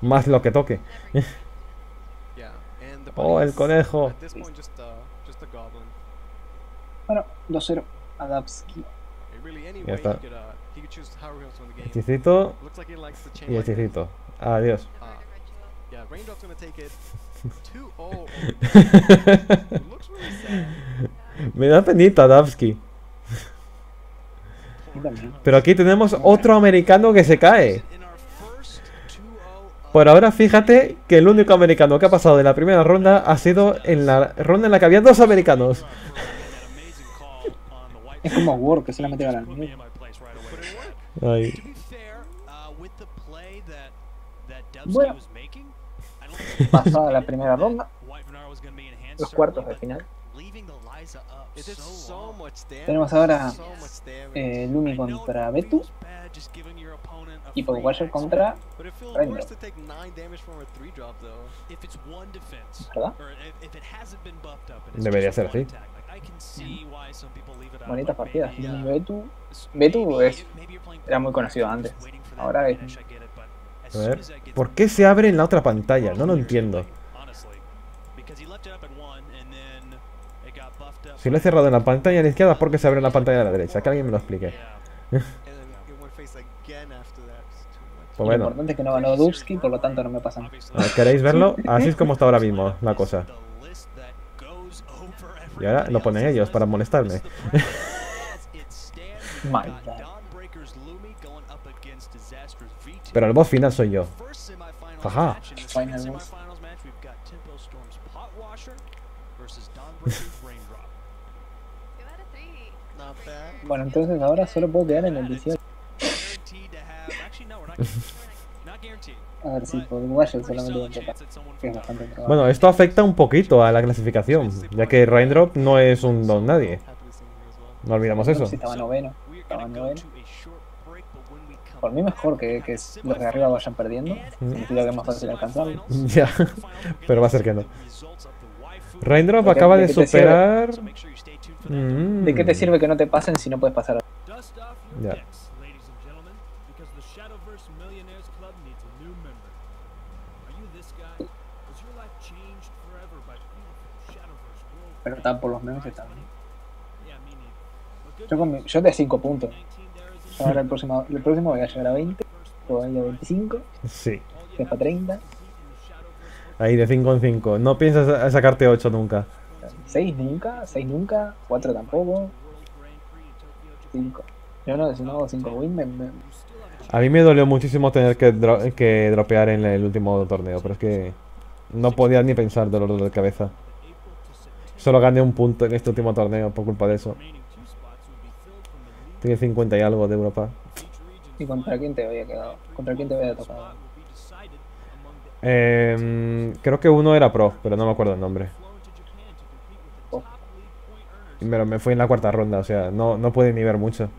Más lo que toque. Oh, el conejo. Bueno, 2-0. Adapski. Ya está. Hechicito y hechicito. Adiós. Yeah, Raindrop's gonna take it 2-0. Looks really sad. Me da penita Davsky. Pero aquí tenemos otro americano que se cae. 2-0 Por ahora, fíjate que el único americano que ha pasado de la primera ronda ha sido en la ronda en la que había dos americanos. Es como Word, que solamente gana Bueno. I don't think Pasada la primera ronda, los cuartos de final. Tenemos ahora eh, Lumi contra Betu y Pokewasher axe, contra but it feels Raindrop. worse to take 9 damage from a 3 drop though. If it's one defense, ¿Verdad? Debería ser así. out, Bonitas partidas. uh, Betu. Betu es- era muy conocido antes. Ahora es- A ver. ¿Por qué se abre en la otra pantalla? No lo entiendo. Si lo he cerrado en la pantalla a la izquierda, ¿por qué se abre en la pantalla a la derecha? Que alguien me lo explique. Pues lo importante es que no ganó Dubsky, por lo tanto no me pasan. Ah, ¿Queréis verlo? Así es como está ahora mismo la cosa. Y ahora lo ponen ellos para molestarme. Pero el boss final soy yo. Jaja. bueno, entonces ahora solo puedo quedar en el 18. A ver si por solamente Bueno, esto afecta un poquito a la clasificación, ya que Raindrop no es un don nadie. No olvidamos eso. Si estaba noveno, estaba noveno. Por mí mejor que, que los de arriba vayan perdiendo. Mm. Significa que es más fácil alcanzarlo. Ya, pero va a ser que no. Raindrop acaba de, superar... ¿De qué te mm. sirve que no te pasen si no puedes pasar? Ya. Pero están por los menos que están. Yo, yo de 5 puntos. Ahora el próximo, el próximo voy a llegar a 20, luego a 25. Sí. Después a 30. Ahí de 5 en 5. No piensas sacarte 8 nunca. 6 nunca, 6 nunca, 4 tampoco. 5. Yo no, si no hago 5 wins, me, A mí me dolió muchísimo tener que, que dropear en el último torneo, pero es que no podía ni pensar dolor de cabeza. Solo gané un punto en este último torneo por culpa de eso. Tiene 50 y algo de Europa. ¿Y contra quién te había quedado? ¿Contra quién te había tocado? Eh, creo que uno era pro, pero no me acuerdo el nombre. Oh. Pero me fui en la cuarta ronda, o sea, no, no pude ni ver mucho.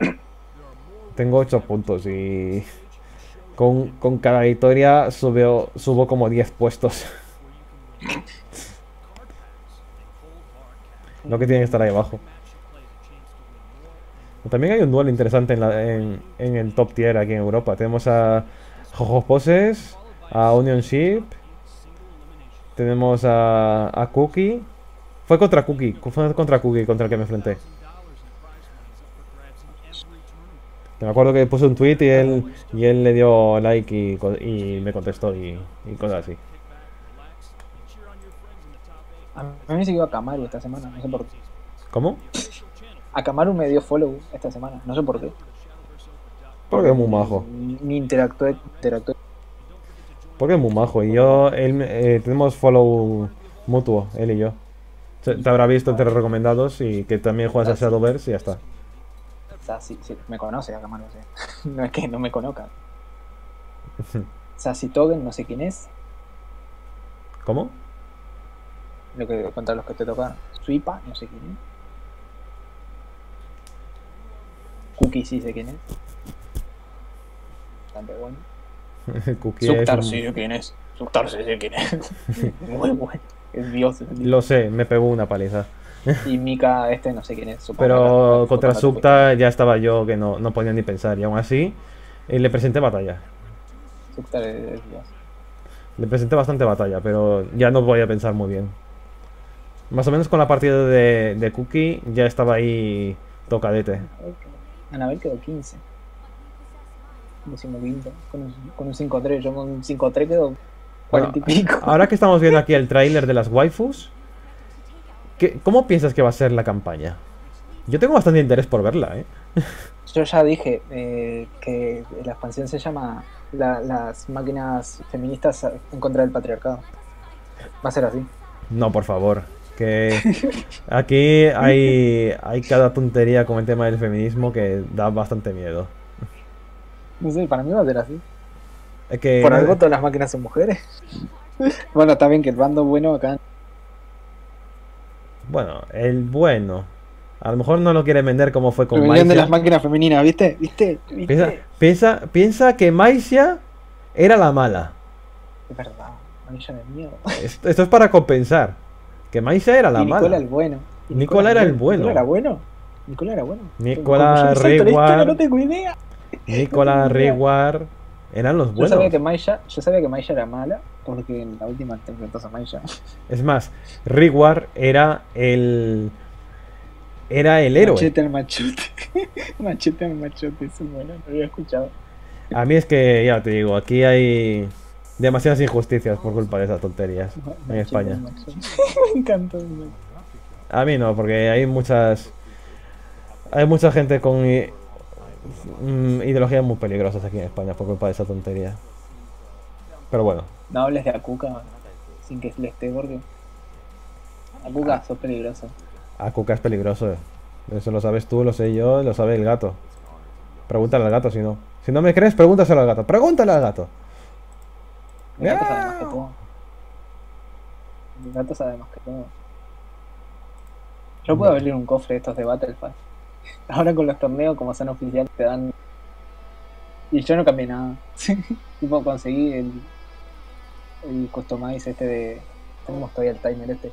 Tengo 8 puntos y con, con cada victoria subo, subo como 10 puestos. Lo que tiene que estar ahí abajo. También hay un duelo interesante en, en, el top tier aquí en Europa. Tenemos a Jojo Poses, a Union Ship. Tenemos a, a Cookie. Fue contra Cookie, fue contra Cookie contra el que me enfrenté. Me acuerdo que puse un tweet y él, y él le dio like y, y me contestó y, y cosas así. A mí me siguió a Kamaru esta semana, no sé por qué. ¿Cómo? A Kamaru me dio follow esta semana, no sé por qué. Porque es muy majo. Ni interactué, interactué. Porque es muy majo. Y yo, él, eh, tenemos follow mutuo, él y yo. Te habrá visto entre los recomendados y que también juegas a Shadowverse y ya está. O sea, sí, sí, me conoce a Kamaru, sí. no es que no me conozca. Sassy Togen, no sé quién es. ¿Cómo? lo que contra los que te tocan. Swipa, no sé quién es. Cookie sí sé quién es. Bastante bueno. Cookie Suktar sí sé quién es. Suktar sí sé quién es. Muy bueno. Es Dios, Lo sé, me pegó una paliza. y Mika, este no sé quién es. Pero contra Suktar ya estaba yo que no, no podía ni pensar. Y aún así, eh, le presenté batalla. Suktar es Dios. Le presenté bastante batalla, pero ya no voy a pensar muy bien. Más o menos con la partida de, de Cookie ya estaba ahí tocadete. Anabel quedó 15. Con un, con un 5-3. Yo con un 5-3 quedó 40 y pico. Ahora que estamos viendo aquí el tráiler de las waifus, ¿qué, ¿cómo piensas que va a ser la campaña? Yo tengo bastante interés por verla, ¿eh? Yo ya dije eh, que la expansión se llama Las máquinas feministas en contra del patriarcado. Va a ser así. No, por favor. Que aquí hay, hay cada tontería con el tema del feminismo que da bastante miedo. No sé, para mí va a ser así. Es que, Por algo todas las máquinas son mujeres. bueno, está bien que el bando bueno acá. Bueno, el bueno. A lo mejor no lo quiere vender como fue con Maisha. de las máquinas femeninas, ¿viste? ¿Viste? Piensa, piensa, piensa que Maisha era la mala. Es verdad, Maisha de miedo. Esto, esto es para compensar. Que Maisa era la y mala. Nicola el bueno. Nicola, era el bueno. Nicola era bueno. Nicola era bueno. Nicola Reward. No tengo idea. Nicola. Eran los buenos. Yo sabía que Maisha, yo sabía que Maisha era mala porque en la última te enfrentas a Maisha. Es más, Reward era el era el héroe. Machete el machete. machete el machete, es bueno, lo había escuchado. A mí es que, ya te digo, aquí hay demasiadas injusticias por culpa de esas tonterías en España. Me encantó. A mí no, porque hay muchas... Hay mucha gente con mm, ideologías muy peligrosas aquí en España por culpa de esa tontería. Pero bueno. No hables de Akuka sin que le esté porque... Akuka, sos peligroso. Akuka es peligroso. Eso lo sabes tú, lo sé yo, lo sabe el gato. Pregúntale al gato si no. Si no me crees, pregúntaselo al gato. Pregúntale al gato. El gato sabe más que todo. El gato sabe más que todo. Yo puedo abrir un cofre de estos de Battle Pass. Ahora con los torneos, como son oficiales, te dan. Y yo no cambié nada. tipo, conseguí el. El customize este de. Tenemos todavía el timer este.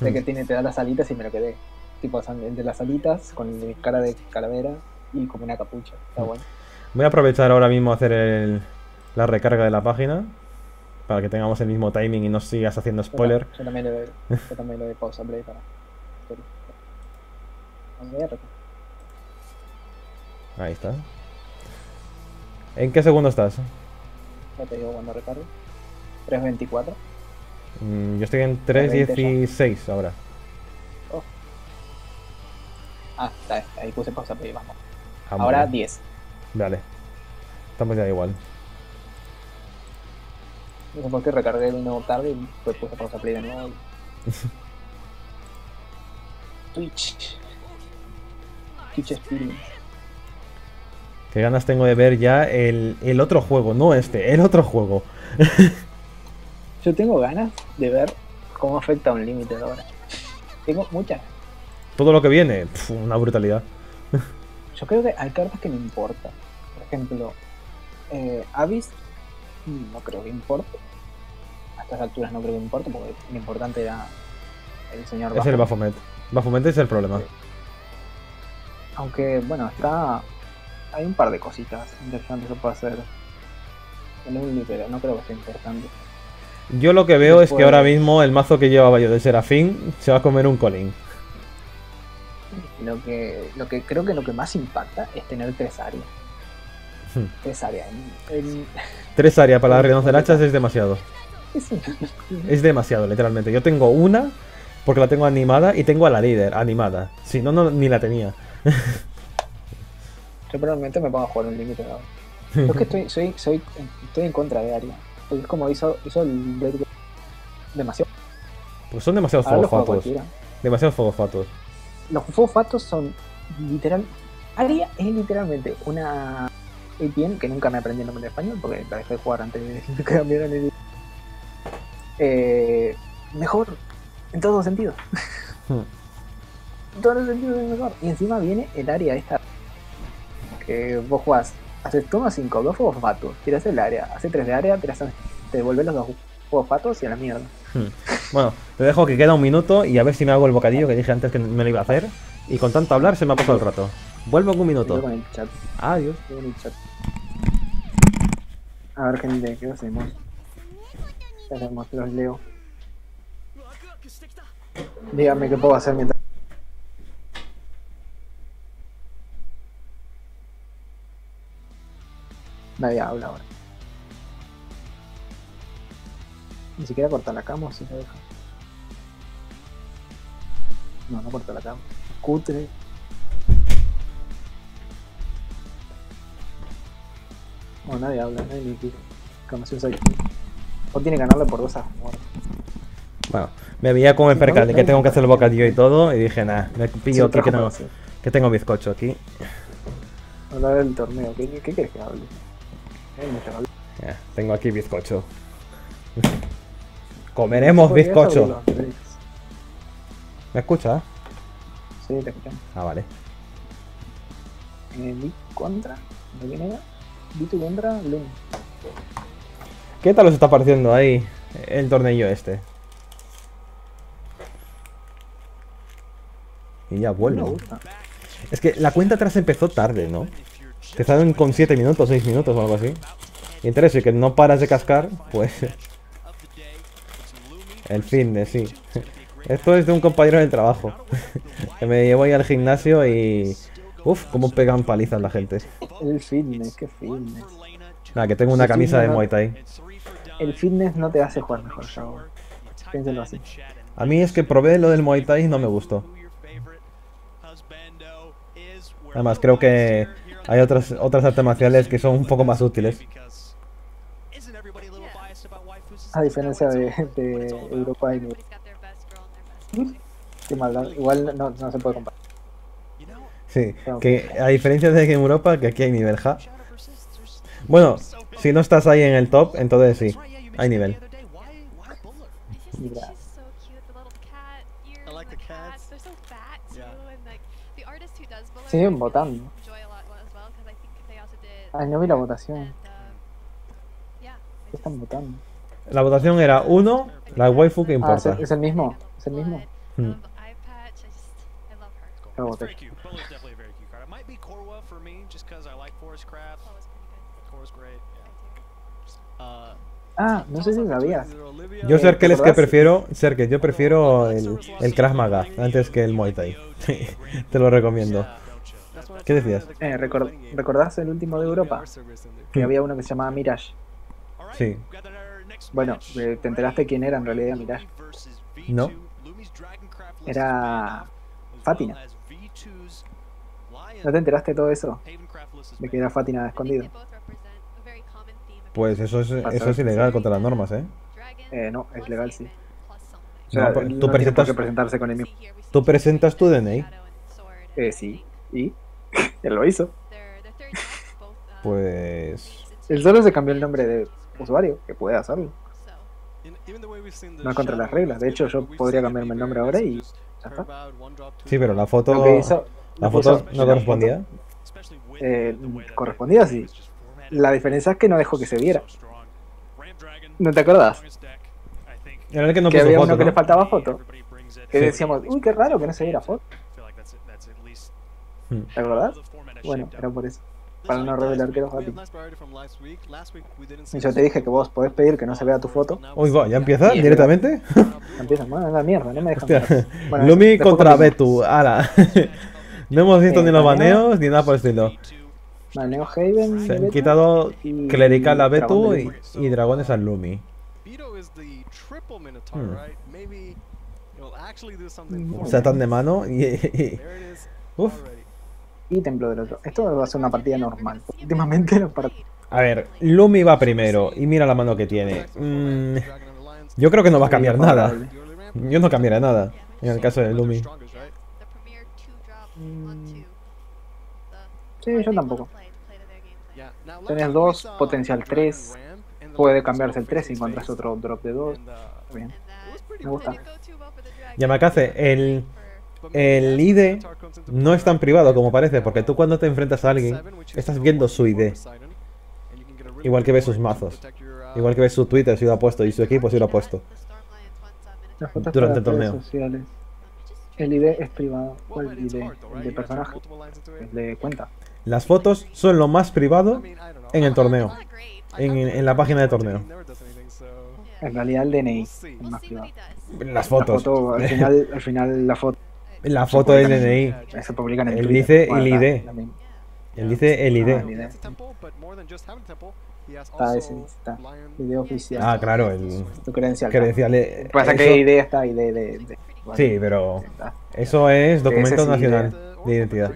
De que tiene, te da las alitas y me lo quedé. Tipo, el de las alitas con mi cara de calavera y como una capucha. Está bueno. Voy a aprovechar ahora mismo a hacer el, la recarga de la página. Para que tengamos el mismo timing y no sigas haciendo spoiler. Yo, también, le yo también le doy pausa play para. Ahí está. ¿En qué segundo estás? Ya te digo cuando recargue. 3.24. Mm, yo estoy en 3.16 ahora. Oh. Ah, está, ahí puse pausa play, vamos. Ah, ahora 10. Vale. Estamos ya igual. No sé por qué recargué de nuevo tarde y pues puse pausa play de nuevo. Twitch. Twitch Experience. Qué ganas tengo de ver ya el, el otro juego, no este, el otro juego. Yo tengo ganas de ver cómo afecta a un límite ahora. Tengo muchas. Todo lo que viene, una brutalidad. Yo creo que hay cartas que no importa. Por ejemplo, eh, Abyss, no creo que importe. A estas alturas no creo que importe porque lo importante era el señor Es el Baphomet. Baphomet es el problema. Aunque, bueno, está. Hay un par de cositas interesantes que puede hacer. En un pero no creo que sea importante. Yo lo que veo es que ahora mismo el mazo que llevaba yo de Serafín se va a comer un colín. Lo que, lo que creo que lo que más impacta es tener tres áreas. Hmm. Tres áreas. Tres áreas para las hachas es demasiado. es demasiado, literalmente. Yo tengo una porque la tengo animada y tengo a la líder animada. Si no, no ni la tenía. Yo probablemente me pongo a jugar un límite Yo es que estoy, soy, soy, estoy en contra de Aria. Porque es como hizo, hizo el demasiado. Pues son demasiados fuegos fatos. Demasiados fuegos fatos. Los fuegos fatos son literal. Aria es literalmente una APN que nunca me aprendí el nombre en español porque la dejé de jugar antes de que cambiaran el. Eh, mejor en todos los sentidos. Hmm. en todos los sentidos es mejor. Y encima viene el área esta. Que vos jugás, haces toma 5, dos fuegos fatos, tiras el área, haces 3 de área, te, te devuelves los dos fuegos fatos y a la mierda. Hmm. Bueno, te dejo que queda un minuto y a ver si me hago el bocadillo que dije antes que me lo iba a hacer. Y con tanto hablar se me ha pasado el rato. Vuelvo en un minuto. Adiós. A ver, gente, ¿qué hacemos? Tenemos los leo. Dígame qué puedo hacer mientras. Nadie habla ahora. Ni siquiera corta la cama o si se deja. No, no corta la cama. Cutre. No, nadie habla, nadie ni quiere. O tiene que ganarle por dos a Bueno, me veía con el percal de que tengo que hacer el bocadillo y todo y dije, nada, me pillo aquí que tengo, que tengo bizcocho aquí. Hablar del torneo, ¿qué, qué quieres que hable? tengo aquí bizcocho. Comeremos bizcocho. ¿Me escuchas? Sí, te escuchamos. Ah, vale. Eh, contra. ¿De quién era? ¿Qué tal os está pareciendo ahí el torneo este? Y ya vuelvo. Es que la cuenta atrás empezó tarde, ¿no? Empezaron con 7 minutos, 6 minutos o algo así. Y y que no paras de cascar, pues... El fitness, sí. Esto es de un compañero del trabajo. que me llevo ahí al gimnasio y... Uf, cómo pegan palizas la gente. El fitness, qué fitness. Nada, que tengo una camisa de Muay Thai. El fitness no te hace jugar mejor, Shago. Piénselo así. A mí es que probé lo del Muay Thai y no me gustó. Además, creo que hay otras, otras artes marciales que son un poco más útiles. A diferencia de, de Europa y Qué maldad. Igual no, no se puede comparar. Sí, que a diferencia de que en Europa, que aquí hay nivel, ja. Bueno, si no estás ahí en el top, entonces sí, hay nivel. Mira. Siguen votando. Ay, no vi la votación. ¿Qué están votando? La votación era 1, la waifu que Ah, importa. ¿es, es el mismo? ¿Es el mismo? Hmm. No voté. Very cute. Polo is definitely a very cute card. It might be Korwa for me, just because I like Forest Craft. Korwa's great. Yeah. Ah, no sé si sabías. Yo ser que ¿te es que prefiero, ser que yo prefiero el, el Krav Maga antes que el Muay Thai. Te lo recomiendo. ¿Qué decías? Eh, recor- ¿Recordás el último de Europa? Que había uno que se llamaba Mirage. Sí. Bueno, eh, ¿te enteraste quién era en realidad Mirage? No. Era Fátina. ¿No te enteraste de todo eso? De que era Fátina escondido. Pues eso es, eso es ilegal contra las normas, ¿eh? Eh, no, es legal, sí. O sea, no tú presentas- qué presentarse con el mismo. Tú presentas tu DNI. Eh, sí. ¿Y? Él lo hizo. Pues... Él solo se cambió el nombre de usuario, que puede hacerlo. No es contra las reglas. De hecho, yo podría cambiarme el nombre ahora y ya está. Sí, pero la foto... Lo que hizo, La foto no correspondía. eh, correspondía sí. La diferencia es que no dejó que se viera. ¿No te acordás? Era el que no que puso había foto, uno que ¿no? le faltaba foto. Que Sí. decíamos, uy, qué raro que no se viera foto. Hmm. ¿Te acordás? Bueno, era por eso. Para no revelar que era Fátima. Y yo te dije que vos podés pedir que no se vea tu foto. Uy, va, ¿ya empieza directamente? Empiezan, bueno, la mierda, no me dejan. Bueno, Lumi contra. Betu, ala. no hemos visto Eh, ni los baneo. baneos ni nada por el estilo. Haven. Se han quitado y Clerical a Betu y, Dragones al Lumi. Hmm. Mm. Satan de mano y... y- Uf. Y Templo del otro. Esto va a ser una partida normal. Últimamente los partidos. A ver, Lumi va primero y mira la mano que tiene. Mm, yo creo que no va a cambiar nada. Yo no cambiaré nada en el caso de Lumi. Sí, yo tampoco. Tenés dos, potencial tres. Puede cambiarse el 3 si encontrás otro drop de 2. Bien. Me gusta. Yamakase, el, el ID no es tan privado como parece, porque tú cuando te enfrentas a alguien, estás viendo su ID. Igual que ves sus mazos. Igual que ves su Twitter si lo ha puesto y su equipo si lo ha puesto. Durante el torneo. sociales. El ID es privado. ¿Cuál ID? El de personaje. El de cuenta. Las fotos son lo más privado en el torneo. En, en la página de torneo. En realidad el DNI es el más privado. Las La fotos. foto, al final, al final la foto La foto del DNI. se publica en el Él dice Bueno, el la- ID. la. Él dice el Ah, ID. el ID. Está ese, está. ID oficial. Ah, claro, el Tu credencial. credencial. eh, Pasa eso- que ID está ID de. de bueno, Sí, pero eso es documento sí, nacional de identidad.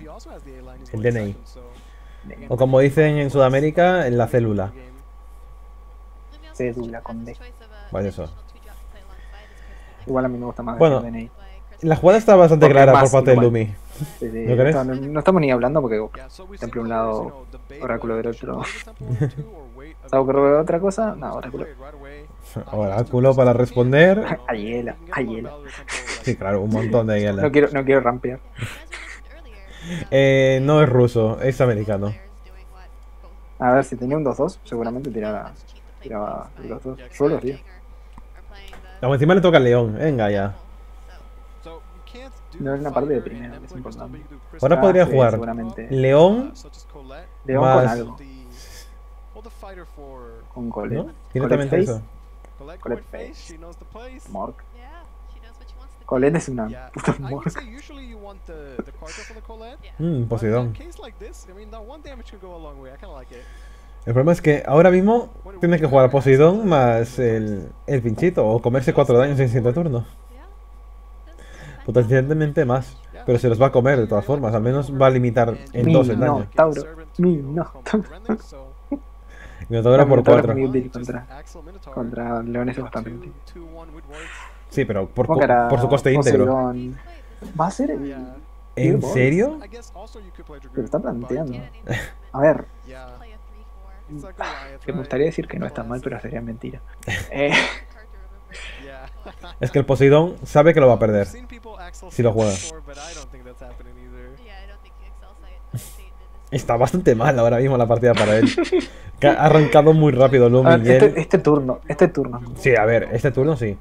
El DNI. O como dicen en Sudamérica, en la célula. Cédula con D. Vaya eso. Igual a mí me gusta más Bueno, DNI. La jugada está bastante Porque clara por parte de igual. Lumi. Sí, sí, ¿No crees? No, no estamos ni hablando porque Templo un lado, Oráculo del otro. ¿Sabes que robe otra cosa? No, Oráculo. Oráculo para responder. Ayela, Ayela. Sí, claro, un montón de hiela. No quiero, no quiero rampear. Eh, no es ruso, es americano. A ver, si tenía un 2-2, seguramente tiraba, tiraba los dos. Yo los haría. Como encima le toca al León. Venga ya. No es una parte de primera, es importante. Ahora Ah, podría sí, jugar. León, León más- con algo. Con Colette. ¿no? Directamente Colette eso. Colette Face. Mork. Colette es una puta Mork. Mm, Poseidón. El problema es que ahora mismo tiene que jugar a Poseidón más el, el pinchito o comerse cuatro daños en siguiente turno. Potencialmente más. Pero se los va a comer de todas formas. Al menos va a limitar en dos el daño. No, Tauro. no, Tauro. Minotauro por cuatro. Contra, contra Leones es bastante. Sí, pero por, por su coste íntegro. Va a ser ¿En serio? Pero está planteando. A ver. Que me gustaría decir que no está mal, pero sería mentira. Eh. Es que el Poseidón sabe que lo va a perder si lo juega. Está bastante mal ahora mismo la partida para él. ha arrancado muy rápido Lumi. este, este, turno, este turno. Sí, a ver, este turno sí.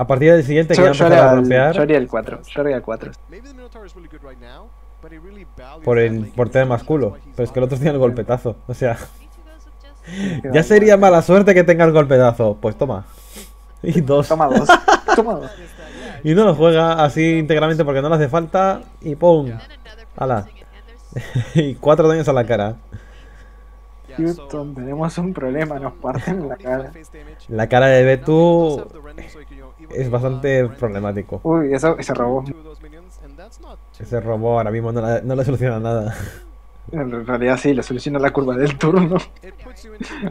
A partir del siguiente que ya empezar a rompear. Yo el 4, yo el 4. Por el portero más culo. Pero es que el otro tiene el golpetazo. O sea. ya sería mala suerte que tenga el golpetazo. Pues toma. Y dos. Toma dos. Toma dos. Y no lo juega así íntegramente porque no le hace falta. Y ¡pum! ¡Hala! y cuatro daños a la cara. Houston, tenemos un problema, nos parten la cara. La cara de Betu es bastante problemático. Uy, eso, ese robó. Ese robó ahora mismo no, no le soluciona nada. En realidad sí, le soluciona la curva del turno.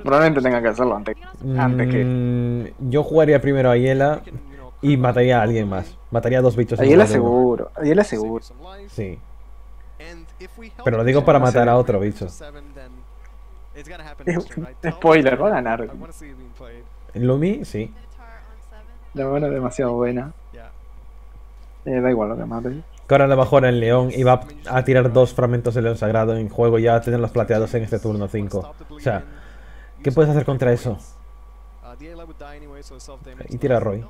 Probablemente tenga que hacerlo antes, antes que... Mm, yo jugaría primero a Hiela y mataría a alguien más. Mataría a dos bichos. A Hiela seguro, a Hiela seguro. Sí. Pero lo digo para matar a otro bicho. Spoiler, va a ganar. Lumi, sí. La mano es demasiado buena. Eh, da igual lo que mate. Que ahora le bajó el león y va a tirar dos fragmentos de león sagrado en juego y ya a tener los plateados en este turno 5. O sea, ¿qué puedes hacer contra eso? Y tira a Roy.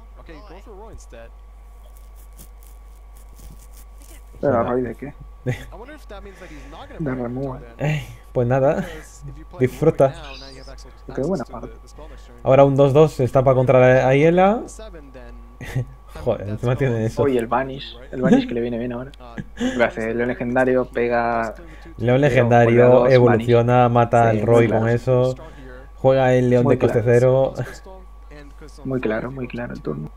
¿Pero a Roy de qué? de removal. pues nada, disfruta. Qué buena parte. Ahora un 2-2 está para contra Ayela. Joder, encima tiene eso. Oye, el Vanish. El Vanish que le viene bien ahora. Lo hace León Legendario, pega. León Legendario, evoluciona, mata al Roy con eso. Juega el León de coste cero. Muy claro, muy claro el turno.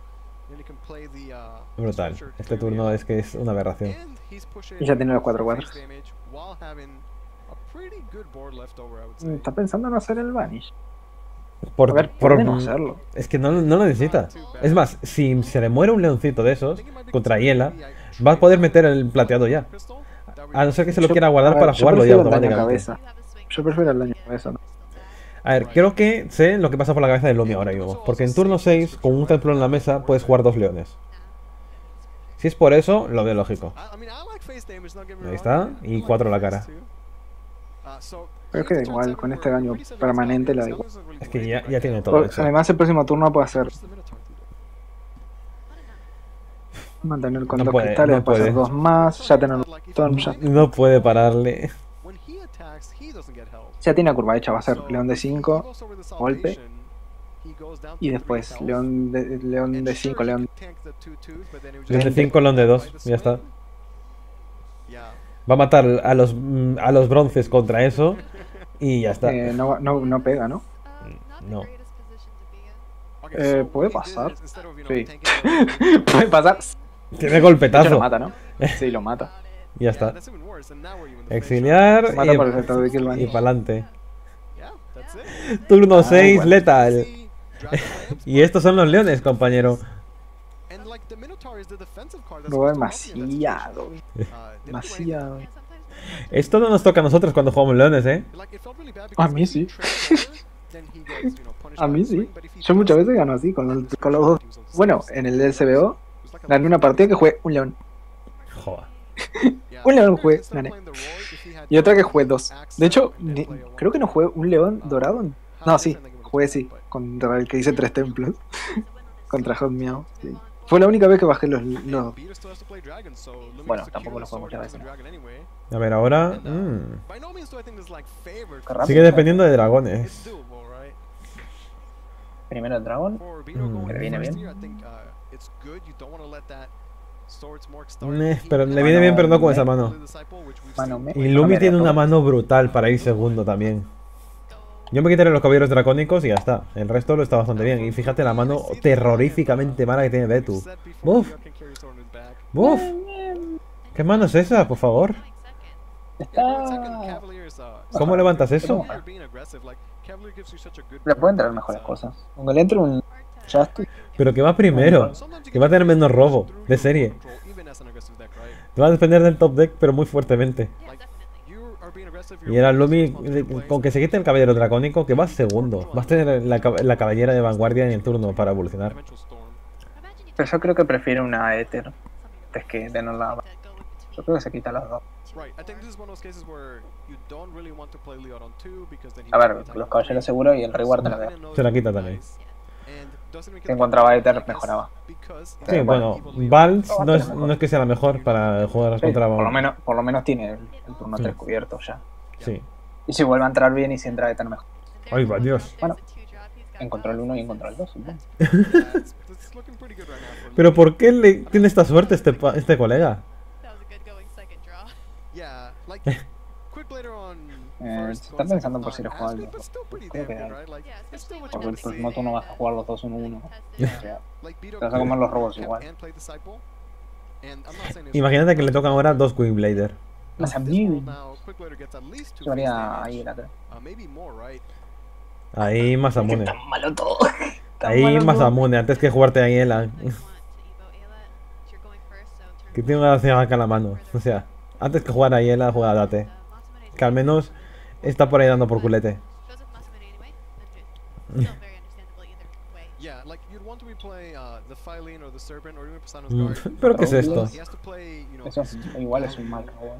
Brutal. Este turno es que es una aberración. Y ya tiene los 4 4 Está pensando en hacer el Vanish. Por, a ver, por, no hacerlo. Es que no, no, lo necesita. Es más, si se le muere un leoncito de esos contra Hiela, va a poder meter el plateado ya. A no ser que se lo quiera guardar para jugarlo ya automáticamente. Yo prefiero el daño cabeza. ¿no? A ver, creo que sé lo que pasa por la cabeza de Lumi ahora mismo. Porque en turno 6, con un templo en la mesa, puedes jugar dos leones. Si es por eso, lo veo lógico. Ahí está, y cuatro en la cara. Pero es que da igual, con este daño permanente le da igual. Es que ya, ya tiene todo. Eso. Además, el próximo turno puede hacer. Mantener con no dos puede, cristales, no puede hacer dos más. Ya tener un ya. No puede pararle. Ya tiene la curva hecha, va a ser león de 5, golpe. Y después león de, león de 5, león León de 5, león de 2, ya está. Va a matar a los, a los bronces contra eso y ya está. Eh, no, no, no pega, ¿no? No. Eh, puede pasar. Sí. puede pasar. Tiene golpetazo. lo mata, ¿no? Sí, lo mata. Ya está. Exiliar Mata y, por el de y. Turno 6, bueno. letal. y estos son los leones, compañero. Demasiado. Demasiado. Esto no nos toca a nosotros cuando jugamos leones, ¿eh? A mí sí. A mí sí. Yo muchas veces gano así con los, con los dos. Bueno, en el DSBO gané una partida que jugué un león. Joder. Un león jugué, gané. Y otra que jugué dos. De hecho, ni- creo que no jugué un león dorado. No, sí, jugué sí. Contra el que hice tres templos. Contra Hot Meow. sí. Fue la única vez que bajé los. los- Bueno, tampoco lo juego muchas veces. A ver, ahora. mm, rápido. sigue dependiendo de dragones. Primero el dragón. Mm. Viene bien. Eh, pero le viene bien, pero no con esa mano. Y Lumi tiene da una mano brutal para ir segundo también. Yo me quitaré los caballeros dracónicos y ya está. El resto lo está bastante bien. Y fíjate la mano terroríficamente mala que tiene Betu. ¡Buf! ¡Buf! ¿Qué mano es esa, por favor? Está... ¿Cómo levantas eso? Le pueden traer mejores cosas. Aunque le entre un Justice. Pero que va primero. Que va a tener menos robo de serie. Te va a depender del top deck, pero muy fuertemente. Y era Lumi, con que se quite el caballero dracónico, que va segundo. Vas a tener la, la caballera de vanguardia en el turno para evolucionar. Pero yo creo que prefiere una Ether. Es que tener la... Yo creo que se quita las dos. A ver, los caballeros seguros y el reward de la Se la quita también. Si encontraba Ether, mejoraba. Sí, bueno, Vals no es, no es que sea la mejor para jugar Sí, contra por, lo menos, por lo menos tiene el, el turno Sí. 3 cubierto ya. Sí. Y si vuelve a entrar bien y si entra Ether mejor. Ay, va, Dios. Bueno, encontró el 1 y encontró el 2, supongo. Pero ¿por qué le tiene esta suerte este, este colega? That was a good going second draw. Yeah, like quick later on. Eh, first, se está going pensando por si lo on juega Aspen, el but still pretty Creo que Porque el próximo turno vas a jugar los dos 1-1. Yeah. O sea, Te vas a comer los robos igual. Imagínate que le tocan ahora dos Queenblader. Más a mí. Quick Yo haría ahí la creo. uh? Ahí Masamune. Tan malo todo. Tan Ahí malo todo. Masamune, antes que jugarte a turn Que una acción acá en la mano. O sea, antes que jugar a Hiela, juega a Date. uh, Que al menos está por ahí dando por culete. uh, Mm. ¿Pero qué es esto? Eso igual es un mal robo.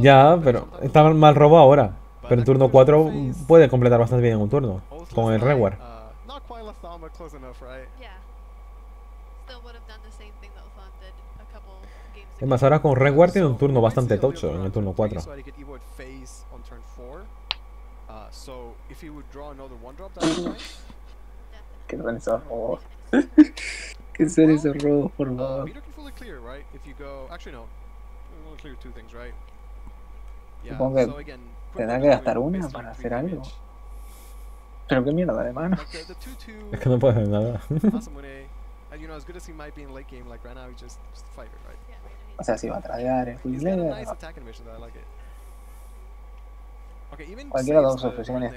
Ya, pero está mal robo ahora. Pero en turno 4 puede completar bastante bien en un turno. Con el reward. Uh, not quite Latham, but close enough, right? Yeah. Still would have done the same thing that Latham did a couple games Es más, ahora con reward tiene un turno bastante tocho en el turno 4. So he could evo at phase on turn 4. Uh. ¿Qué son esos robos? ¿Qué son esos robos, por Uh, favor? Supongo que tendrá que gastar una para hacer algo. Pero qué mierda de mano. 2-2 Es que no puede hacer nada. O sea, si va a tradear. Okay, even cualquiera de las the opciones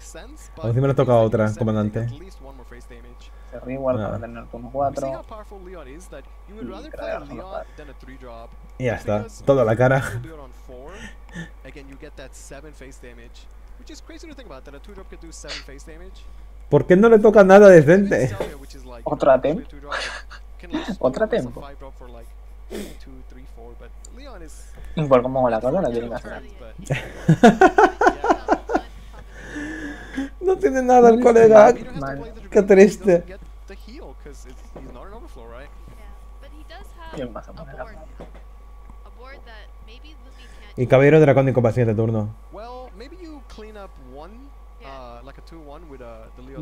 sense, A but mí me at toca otra, comandante. Se reward Ah. para tener turno You see 4. how powerful Leon is that you would Y rather play a tradear solo Leon cuatro. than a 3 drop. Y ya está. Toda la cara. you Leon on 4, again you get that 7 face damage, which is crazy to think about that a 2 drop could do 7 face damage. ¿Por qué no le toca nada decente? Otra tem. Actually a 2 drop, but can, like, Otra tempo. 5 drop for like 2, 3, 4, but Leon is Por cómo la la Two tiene que hacer. No tiene nada el colega. Qué triste. doesn't get the heal 'cause it's- he's not an overflow,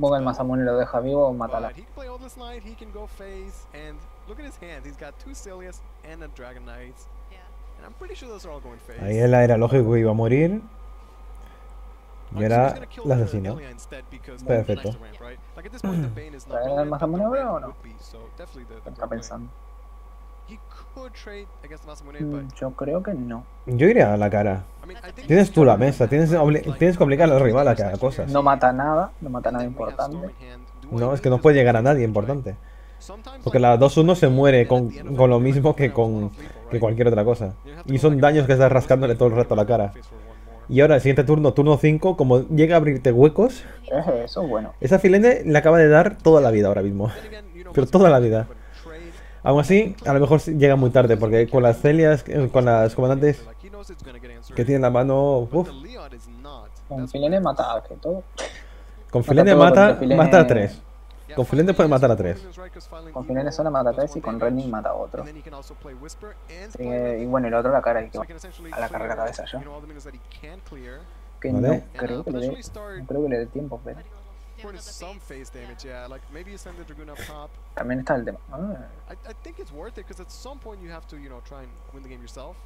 Ponga el Masamune y lo deja vivo o mátala. But he can play all this night, he can go phase, and look at his hand. He's got two Celias and a Dragon Knight. Yeah. And I'm pretty sure those are all going phase. Ahí él era lógico que iba a morir. Y kill la asesino. Perfecto. ¿Traer el Masamune ahora o no? would be, so definitely the, the ¿Qué está pensando? Yo creo que no. Yo iría a la cara. Tienes tú la mesa, tienes, tienes que obligar al rival a que haga cosas. No mata nada, no mata nada importante. No, es que no puede llegar a nadie importante. Porque la 2-1 se muere con, con lo mismo que con que cualquier otra cosa. Y son daños que estás rascándole todo el rato a la cara. Y ahora el siguiente turno, turno 5, como llega a abrirte huecos, Es eso, bueno. esa filene le acaba de dar toda la vida ahora mismo. Pero toda la vida. Aún así, a lo mejor llega muy tarde, porque con las celias, eh, con las comandantes que tienen la mano, uf. Con Filene mata a que todo. con filene mata, Filene- mata a 3. Yeah, Con Filene puede matar a tres. Con Filene sola mata a 3 y con Rending mata a otro. y bueno, el otro la cara y que va. a la carrera cabeza clear, Que Vale. no and, creo que le dé. potentially start No creo que le dé tiempo, pero A también está el tema. Ah, I, I think it's worth it because at some point you have to, you know, try and win the game yourself.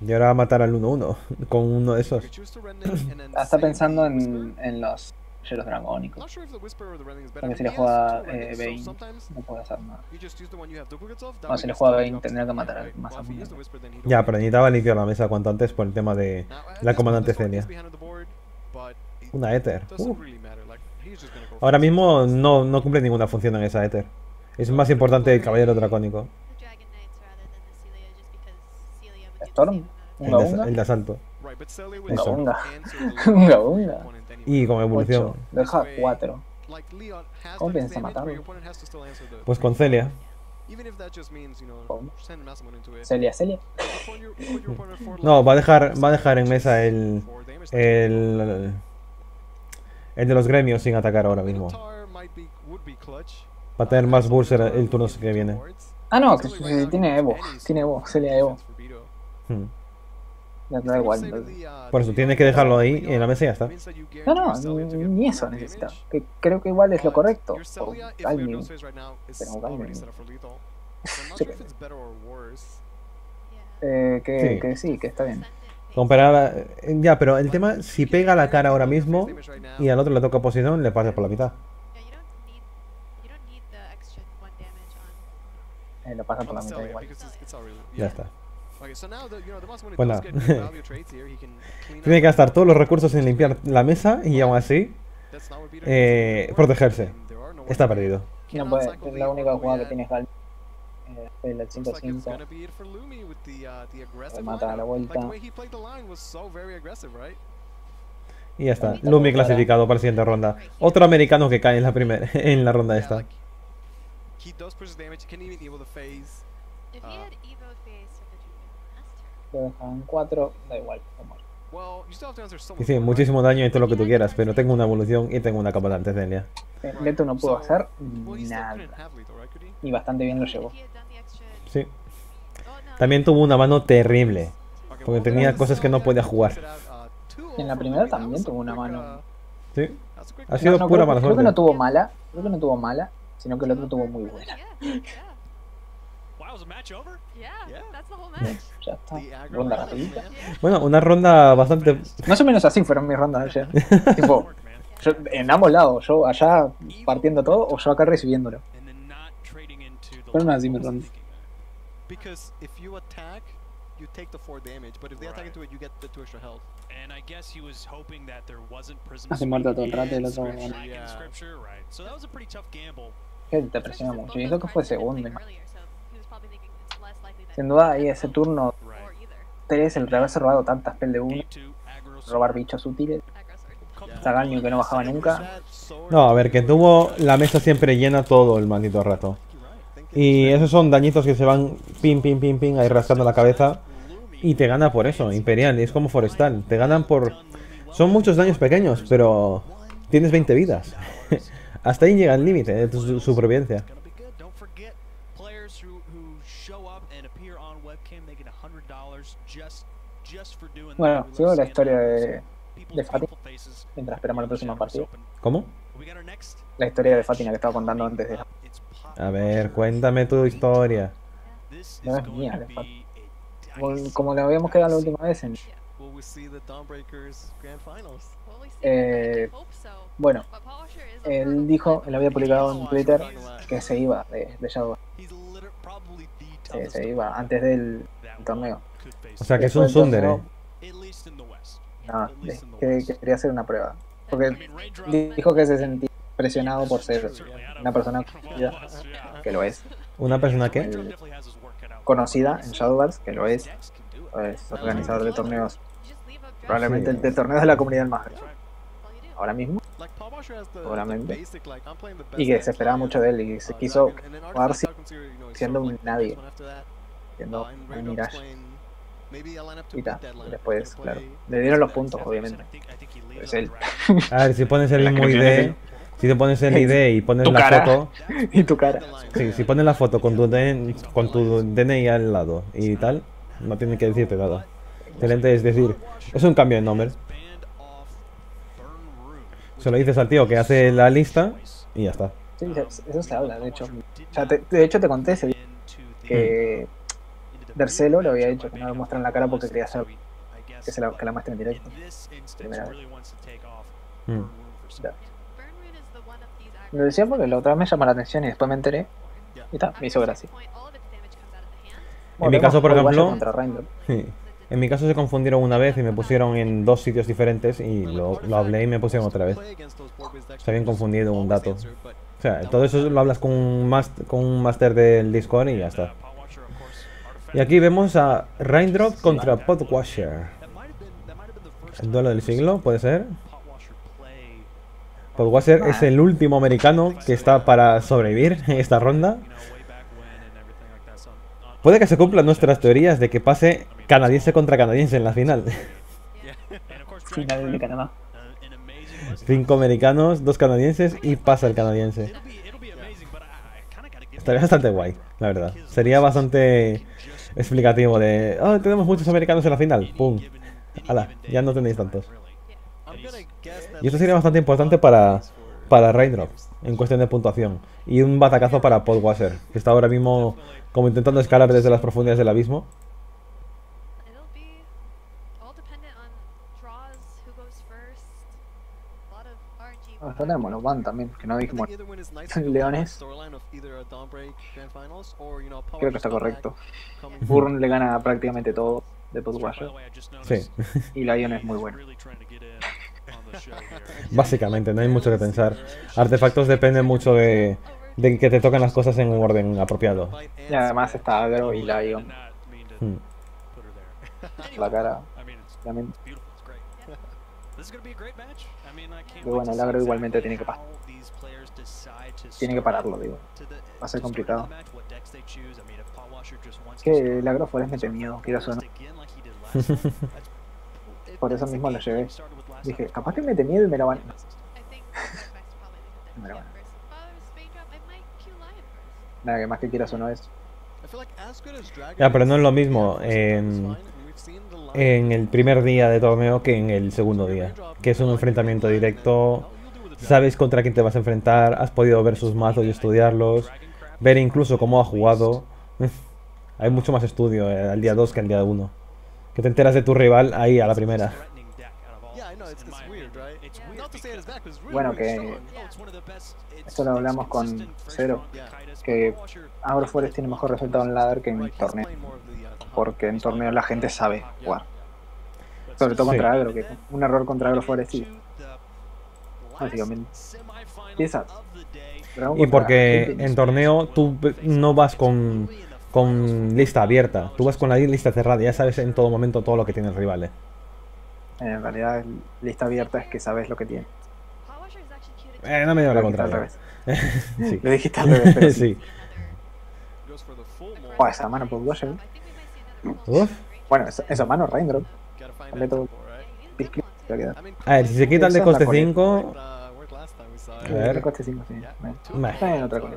Y ahora va a matar al 1-1 con uno de esos. Está pensando en, en los Yeros dragónicos. Porque si le juega eh, Bane, no puede hacer nada. No, si le juega Bane, tendría que matar al más Ya, pero necesitaba limpiar la mesa cuanto antes por el tema de la comandante Celia. Una Ether. Uh. Ahora mismo no, no cumple ninguna función en esa Ether. Es más importante el caballero dracónico. Storm. El de, asalto. Unga, unga. Y con evolución. Deja 4. ¿Cómo piensa matarlo? Pues con Celia. Celia, Celia. No, va a dejar, va a dejar en mesa el, el, el de los gremios sin atacar ahora mismo. Va a tener más burst el turno que viene. Ah, no, que, tiene Evo. Tiene Evo, Celia Evo. Hmm. Da igual. Por eso tiene que dejarlo ahí en la mesa y ya está. No, no, ni eso necesita. Que creo que igual es lo correcto. O Galmin. Pero Galmin. eh, que, sí. que sí, que está bien. Comparar, ya, pero el tema, si pega la cara ahora mismo y al otro le toca posición, le pasa por la mitad. Eh, lo pasa por la mitad igual. Ya está. Bueno, tiene que gastar todos los recursos en limpiar la mesa y aún así eh, protegerse. Está perdido. No puede, es la única jugada que tiene Gal. El 85 mata a la vuelta. Y ya está, Lumi clasificado para la siguiente ronda. Otro americano que cae en la primera en la ronda esta. lo dejan 4, da igual, Y sí, muchísimo daño y todo lo que tú quieras, pero tengo una evolución y tengo una capa de anteselia. Leto no pudo hacer nada. Y bastante bien lo llevó. Sí. También tuvo una mano terrible. Porque tenía cosas que no podía jugar. En la primera también tuvo una mano. Sí. Ha sido pura mala suerte. Creo que no tuvo mala. Creo que no tuvo mala. Sino que el otro tuvo muy buena. Ya está. Ronda rapidita. Bueno, una ronda bastante. Más o menos así fueron mis rondas ayer. tipo, yo, en ambos lados, yo allá partiendo todo o yo acá recibiéndolo. Fueron así mis rondas. Because if you attack, you take the 4 damage, but if they attack into it, you get the 2 extra health. And I guess he was hoping that there wasn't prism Hace muerto todo el rato y el otro yeah. So that was a pretty tough gamble. Que te presiona mucho. Y eso que fue segundo. Sin duda, ahí ese turno 3, el haberse robado tantas pel de uno, robar bichos útiles. Zagalnio que no bajaba nunca. No, a ver, que tuvo la mesa siempre llena todo el maldito rato. Y esos son dañitos que se van pin, pin, pin, pin, ahí rascando la cabeza. Y te gana por eso, Imperial, es como Forestal. Te ganan por... Son muchos daños pequeños, pero tienes 20 vidas. Hasta ahí llega el límite de tu supervivencia. Bueno, sigo la historia de, de Fatina mientras esperamos la próxima partida. ¿Cómo? La historia de Fatina que estaba contando antes de. A ver, cuéntame tu historia. No es mía, de como, como le habíamos quedado la última vez en. Eh, bueno, él dijo, él había publicado en Twitter que se iba de, de Shadow. Se, se iba antes del torneo. O sea que es un Sunder, ¿eh? No, que, quería hacer una prueba. Porque dijo que se sentía presionado por ser una persona conocida, que lo es. ¿Una persona qué? conocida en Shadowverse, que lo es. Es organizador de torneos. Probablemente el de torneos de la comunidad más Ahora mismo. Seguramente. Y que se esperaba mucho de él y se quiso jugar siendo un nadie. Siendo un Mirage. Y ta, después, claro. Le dieron los puntos, obviamente. Es él. A ver, si pones el mismo ID, si te pones el ID y pones la foto. y tu cara. Sí, si pones la foto con tu, DN, con tu DNI al lado y tal, no tiene que decirte nada. Excelente, es decir, es un cambio de nombre. Se lo dices al tío que hace la lista y ya está. Sí, eso se habla, de hecho. O sea, de hecho te conté ese que Darcelo lo había dicho que no lo muestra en la cara porque quería hacer que, se la, que la muestre en directo. Primera vez. Mm. Lo decía porque la otra vez me llamó la atención y después me enteré. Y está, me hizo gracia. En mi caso, por ejemplo, en mi caso se confundieron una vez y me pusieron en dos sitios diferentes y lo, lo hablé y me pusieron otra vez. Se habían confundido un dato. O sea, todo eso lo hablas con un, master, con un máster del Discord y ya está. Y aquí vemos a Raindrop contra Podwasher. El duelo del siglo, ¿puede ser? Podwasher es el último americano que está para sobrevivir en esta ronda. Puede que se cumplan nuestras teorías de que pase canadiense contra canadiense en la final. Final de Canadá. Cinco americanos, dos canadienses y pasa el canadiense. Estaría bastante guay, la verdad. Sería bastante explicativo de... Oh, tenemos muchos americanos en la final. ¡Pum! ¡Hala! Ya no tenéis tantos. Y esto sería bastante importante para, para Raindrop, en cuestión de puntuación. Y un batacazo para Podwasser, que está ahora mismo como intentando escalar desde las profundidades del abismo. Ah, tenemos los van también, que no dijimos leones. Creo que está correcto. Burn le gana prácticamente todo de Podwasher. Sí. Y Lion es muy bueno. Básicamente, no hay mucho que pensar. Artefactos dependen mucho de, de que te toquen las cosas en un orden apropiado. Y además está Agro y Lion. Hmm. La cara. También. Pero bueno, el agro igualmente tiene que pasar. Tiene que pararlo, digo. Va a ser complicado. Que el agro fuera mete miedo, quieras o no. Por eso mismo lo llevé. Dije, capaz que mete miedo y me la van. me la van. Nada, que más que quieras o no es. Ya, pero no es lo mismo en, en el primer día de torneo que en el segundo día. Que es un enfrentamiento directo. Sabes contra quién te vas a enfrentar. Has podido ver sus mazos y estudiarlos. Ver incluso cómo ha jugado. Hay mucho más estudio eh, al día 2 que al día 1 que te enteras de tu rival ahí a la primera. Bueno, que esto lo hablamos con Cero, que Agroforest tiene mejor resultado en ladder que en torneo, porque en torneo la gente sabe jugar. Sobre todo contra Agro, que un error contra Agroforest sí. Básicamente. Y porque en torneo tú no vas con con lista abierta. Tú vas con la lista cerrada, ya sabes en todo momento todo lo que tiene el rival. ¿eh? En realidad, lista abierta es que sabes lo que tiene. Eh, no me dio la contraria. sí. Lo dijiste al revés, pero sí. sí. Oh, esa mano por Washer. Uf. Bueno, esa, esa mano Raindrop. A ver, si se quitan de coste 5. A ver. Coste 5, sí. Está en otra cosa.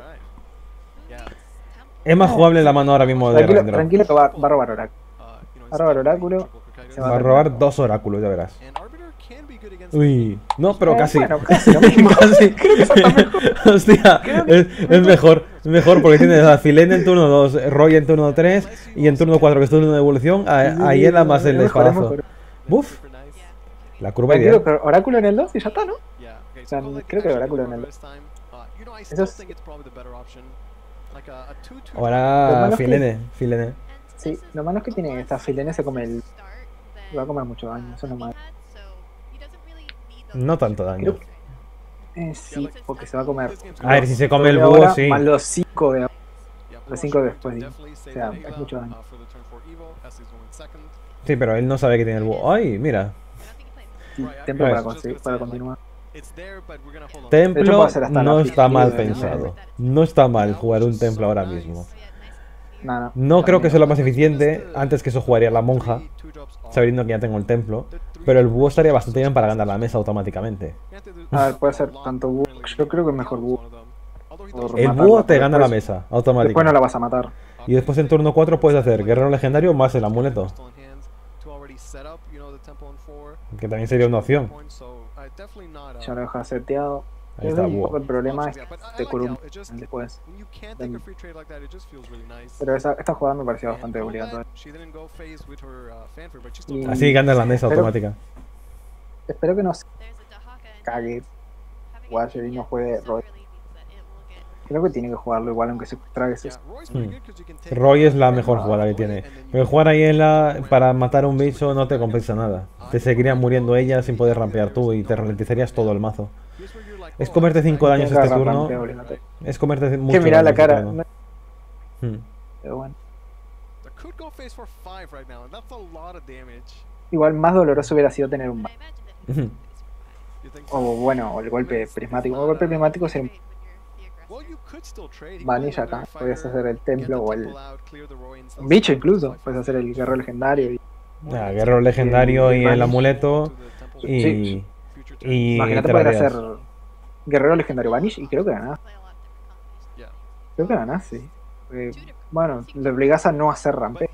Es más jugable la mano ahora mismo de Tranquilo, tranquilo que va, va, a robar oráculo. Va a robar oráculo. Va, a robar dos oráculos, ya verás. Uy, no, pero eh, casi. Bueno, casi, casi. Creo que está. Hostia, es, es, mejor, es mejor porque tienes a Filene en turno 2, Roy en turno 3 y en turno 4, que es turno de evolución, a, a Hiela más el espadazo. Buf, la curva ideal. Pero oráculo en el 2 y ya está, ¿no? O sea, creo que oráculo en el 2. Eso es Ahora Filene, Filene. Sí, lo malo es que tiene esta Filene se come el. Va a comer mucho daño, eso es lo malo. No tanto daño. Eh, sí, porque se va a comer. A ver, si se come el búho, sí. Más los 5 de Los 5 después, digo. O sea, es mucho daño. Sí, pero él no sabe que tiene el búho. ¡Ay, mira! Sí, templo para, conseguir, para continuar. Templo no está mal pensado. No está mal jugar un templo ahora mismo. No creo que sea lo más eficiente. Antes que eso jugaría la monja, sabiendo que ya tengo el templo. Pero el búho estaría bastante bien para ganar la mesa automáticamente. A ver, puede ser tanto búho. Yo creo que es mejor búho. El búho te gana la mesa automáticamente. Después no la vas a matar. Y después en turno 4 puedes hacer guerrero legendario más el amuleto. Que también sería una opción. Ya lo deja seteado. Ahí está, el problema es de Kurum después. Pero esa, esta jugada me pareció bastante obligatoria. Así gana la mesa automática. Espero que no se cague Washer y no juegue Roy. Creo que tiene que jugarlo igual aunque se trague eso. Hmm. Roy es la mejor jugada que tiene. Pero jugar ahí en la, para matar a un bicho no te compensa nada. Te seguirían muriendo ella sin poder rampear tú y te ralentizarías todo el mazo. Es comerte 5 daños este turno. Es comerte mucho Que mira la cara. Hmm. Pero bueno. Igual más doloroso hubiera sido tener un O bueno, o el golpe prismático. El golpe prismático sería Vanish acá, puedes hacer el templo o el bicho incluso, puedes hacer el guerrero legendario. Y... Ah, guerrero legendario y, el amuleto y, y Imagínate poder hacer guerrero legendario Vanish y creo que ganás. Creo que ganás, sí. bueno, le obligas a no hacer rampe.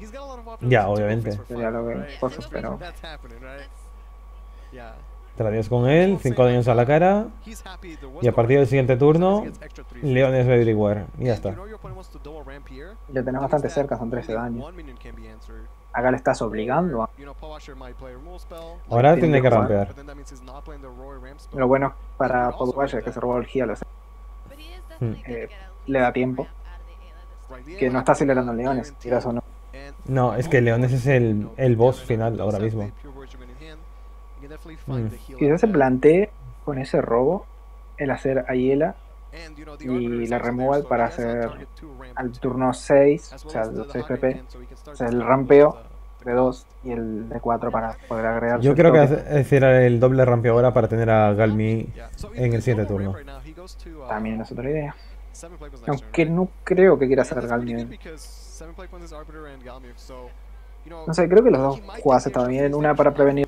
Ya, obviamente. Sería lo que cosas, pero... Te con él, 5 daños a la cara. Y a partir del siguiente turno, Leones Everywhere. Y ya está. Ya tenés bastante cerca, son 13 daños. Acá le estás obligando a... Ahora tiene que rampear. Lo bueno para Podwasher que se robó el Gialo. Hmm. Eh, le da tiempo. Que no está acelerando Leones, quieras o no. No, es que Leones es el, el boss final ahora mismo. Mm. Quizás se plantee con ese robo el hacer Ayela y la removal para hacer al turno 6, o sea, 6 PP, o sea, el rampeo de 2 y el de 4 para poder agregar. Yo creo que hacer el doble rampeo ahora para tener a Galmi en el siguiente turno. También es otra idea. Aunque no creo que quiera hacer Galmi. No sé, creo que los dos jugadas estaban bien. Una para prevenir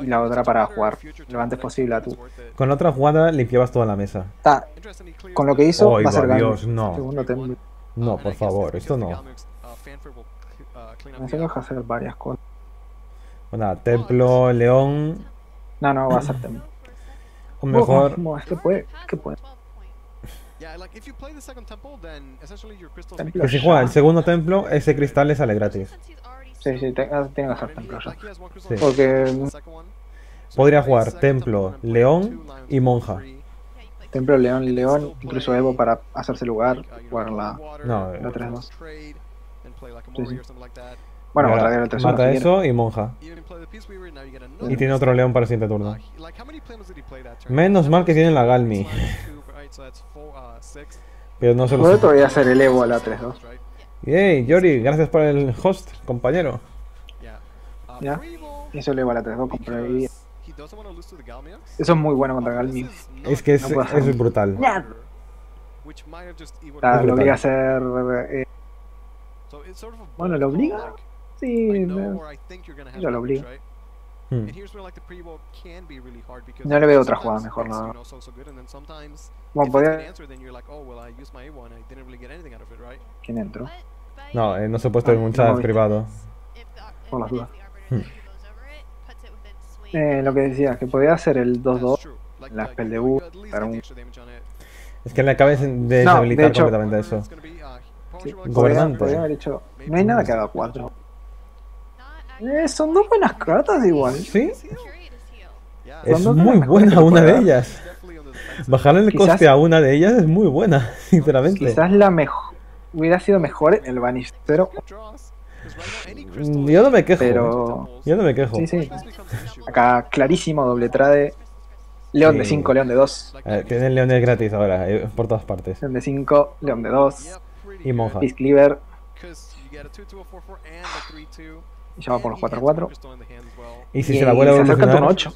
y la otra para jugar lo antes posible a tú. Con la otra jugada limpiabas toda la mesa. Ah, con lo que hizo va a ser Dios, no. No, por favor, esto no. Me deja hacer varias cosas. Bueno, templo, león. No, no, va a ser templo. O mejor. ¿Qué puede? ¿Qué puede? Que si juega el segundo templo, ese cristal le sale gratis. Sí, sí, ah, tiene que hacer templo ya. Porque. Podría jugar templo, león y monja. Templo, león, león, incluso Evo para hacerse lugar, jugar la, no, la 3-2. Bueno, Ahora, 3 Mata eso y monja. Y tiene otro león para el siguiente turno. Menos mal que tiene la Galmi. Pero no se lo. Puedo todavía hacer el Evo a la 3-2. Yay, Yori, gracias por el host, compañero. Ya, eso le va a la 3-2 contra ahí. Eso es muy bueno contra Galmi. Es que es, es brutal. Ah, lo obliga a hacer. Eh, bueno, ¿lo obliga? Sí, yo lo obliga. Hmm. No le veo otra jugada mejor, no. Bueno, podría... ¿Quién entró? No, eh, no se ha puesto en un chat privado. Por las dudas. Hmm. Eh, lo que decía, que podía hacer el 2-2 la spell de U para un... Es que le acabes de deshabilitar no, de completamente eso. Sí, Gobernante. Podría, haber hecho... No hay nada que haga 4. Eh, son dos buenas cartas igual. ¿Sí? Es muy buena una de ellas. Bajarle el coste a una de ellas es muy buena, sinceramente. Quizás la mejor hubiera sido mejor el Vanish 0. Mm, yo no me quejo. Pero... Yo no me quejo. Sí, sí. Acá clarísimo, doble trade. León de 5, León de 2. Eh, tienen leones gratis ahora, eh, por todas partes. León de 5, León de 2. Y monja. Peace Cleaver. Y ya va por los 4-4. Y si y se la vuelve a evolucionar. 8.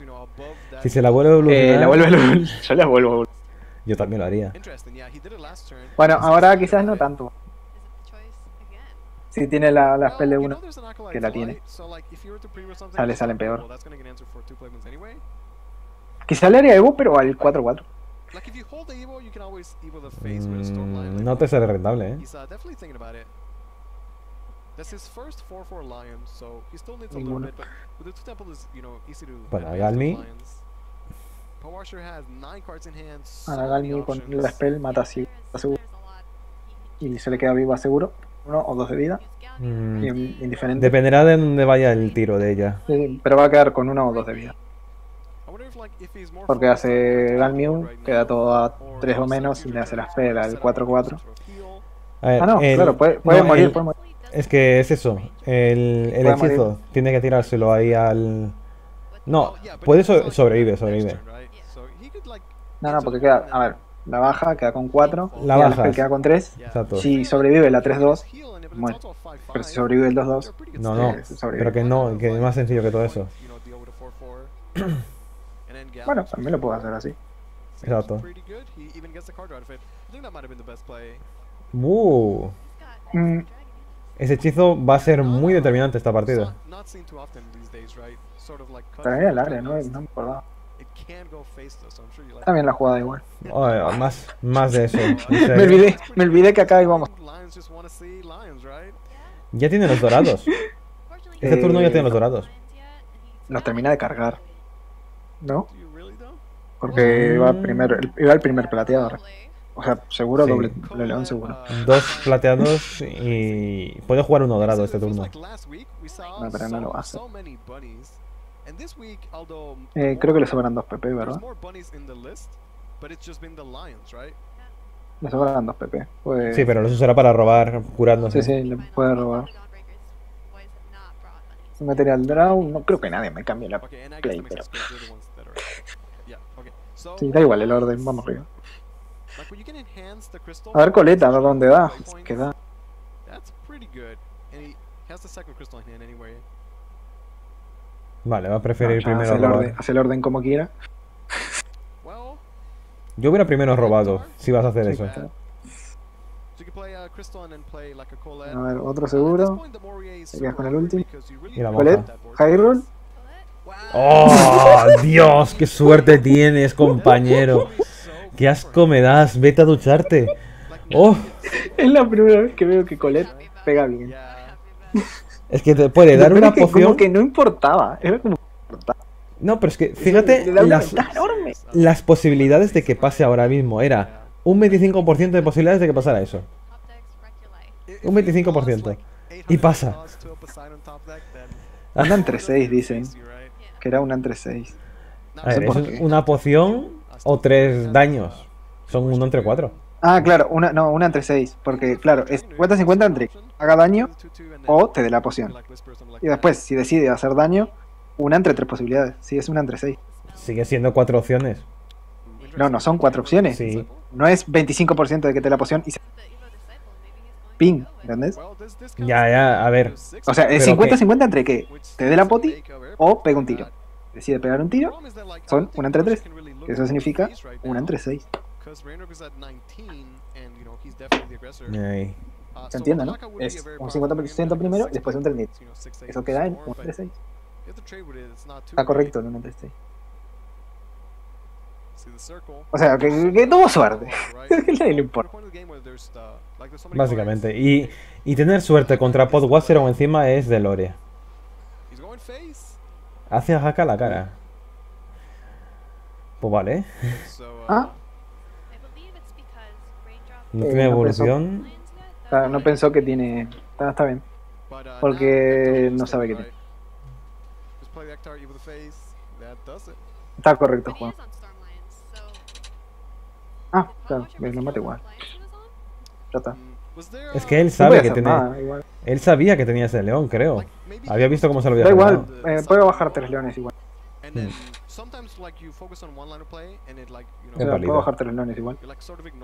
Si se la vuelve a evolucionar. Eh, la vuelve Yo la vuelvo a evolucionar. Yo también lo haría. Bueno, ahora quizás no tanto. Si tiene la, la spell de 1, que la tiene. Sale, salen peor. Quizá le haría Evo, pero al 4-4. Mm, no te sale rentable, eh. Ninguno. Bueno, Galmi. Ahora Galmi con la spell mata así, seguro. Y se le queda viva seguro. Uno o dos de vida. Mm, indiferente. Dependerá de dónde vaya el tiro de ella. Sí, Pero va a quedar con uno o dos de vida. Porque hace Galmium, queda todo a 3 o menos y le hace la spell al 4-4. A ver, Ah, no, el- claro, puede, puede no, morir, el- puede morir. Es que es eso. El, el hechizo tiene que tirárselo ahí al. No, puede so- sobrevive, sobrevive. No, no, porque queda, a ver, la baja queda con 4, La spell queda con 3. Exacto. Si sobrevive la 3-2, muere. Pero si sobrevive el 2-2, No, no. eh. Pero que no, que es más sencillo que todo eso. Bueno, también lo puedo hacer así. Exacto. Uh, Mm, ese hechizo va a ser muy determinante esta partida. También el área, no, no me acordaba. Bien la jugada igual. Más, más de eso. Me olvidé, me olvidé que acá íbamos. Ya tiene los dorados. Este Eh, turno ya tiene los dorados. Los termina de cargar. ¿No? Porque iba primero, iba el primer plateador. O sea, seguro Sí. doble, doble león seguro. Dos plateados y puede jugar uno dorado este turno. No, pero no lo va a hacer. Although Eh, creo que le sobran dos PP, ¿verdad? Le sobran dos PP. Pues, Sí, pero los usará para robar curándose. Sí, sí, le puede robar. Material draw, no creo que nadie me cambie la play, pero. Sí, da igual el orden, vamos arriba. A ver coleta, a ver dónde da. Que da. That's pretty good. And he has the second crystal in hand anyway. Vale, va a preferir Ya, primero hace, el orden, hace el orden como quiera. Well, Yo hubiera primero robado, si vas a hacer Sí, eso. claro. play a ver, otro seguro. Te quedas con el último. Colette, high roll. ¡Oh! ¡Dios! ¡Qué suerte tienes, compañero! ¡Qué asco me das! ¡Vete a ducharte! ¡Oh! Es la primera vez que veo que Colette pega bien. Es que te puede dar una es que poción. Como que no importaba. Era como. No, pero es que fíjate las, posibilidades de que pase ahora mismo. Era un 25% de posibilidades de que pasara eso. Un you 25%. lost, like, Y 800 pasa. odds to a Poseidon top deck, then Anda entre 6, dicen. Que era una entre 6. A ver, por es qué. una poción o tres daños. Son uno entre cuatro. Ah, claro, una, no, una entre 6. Porque, claro, es 50-50 entre haga daño o te dé la poción. Y después, si decide hacer daño, una entre tres posibilidades. Sí, es una entre 6. Sigue siendo cuatro opciones. No, no son cuatro opciones. Sí. No es 25% de que te dé la poción y se ping, ¿entendés? Ya, ya, a ver. O sea, es Pero que- 50-50 entre que te dé la poti o pega un tiro. Decide pegar un tiro, son una entre tres. eso significa una entre 6. Ay. Se entiende, ¿no? Es un 50% primero y después un 30. Eso queda en un entre 6. Está correcto en un entre 6. O sea, que, que tuvo suerte. Que a nadie le importa. Básicamente. Y, y tener suerte contra Podwasser o encima es de Lore. Hace a Haka la cara. Pues vale. Ah, No Eh, tiene pensó. evolución. claro, no pensó que tiene. Está, está bien. Porque no sabe qué tiene. Está correcto, Juan. Ah, claro, que lo mata igual. Ya está. Es que él No sabe puede que tiene. nada. Él sabía que tenía ese león, creo. Había visto cómo se lo había Da igual, eh, puede bajar tres leones igual. And then sometimes like you focus on one line of play and it like you O know sea, válido. puede bajar tres leones igual.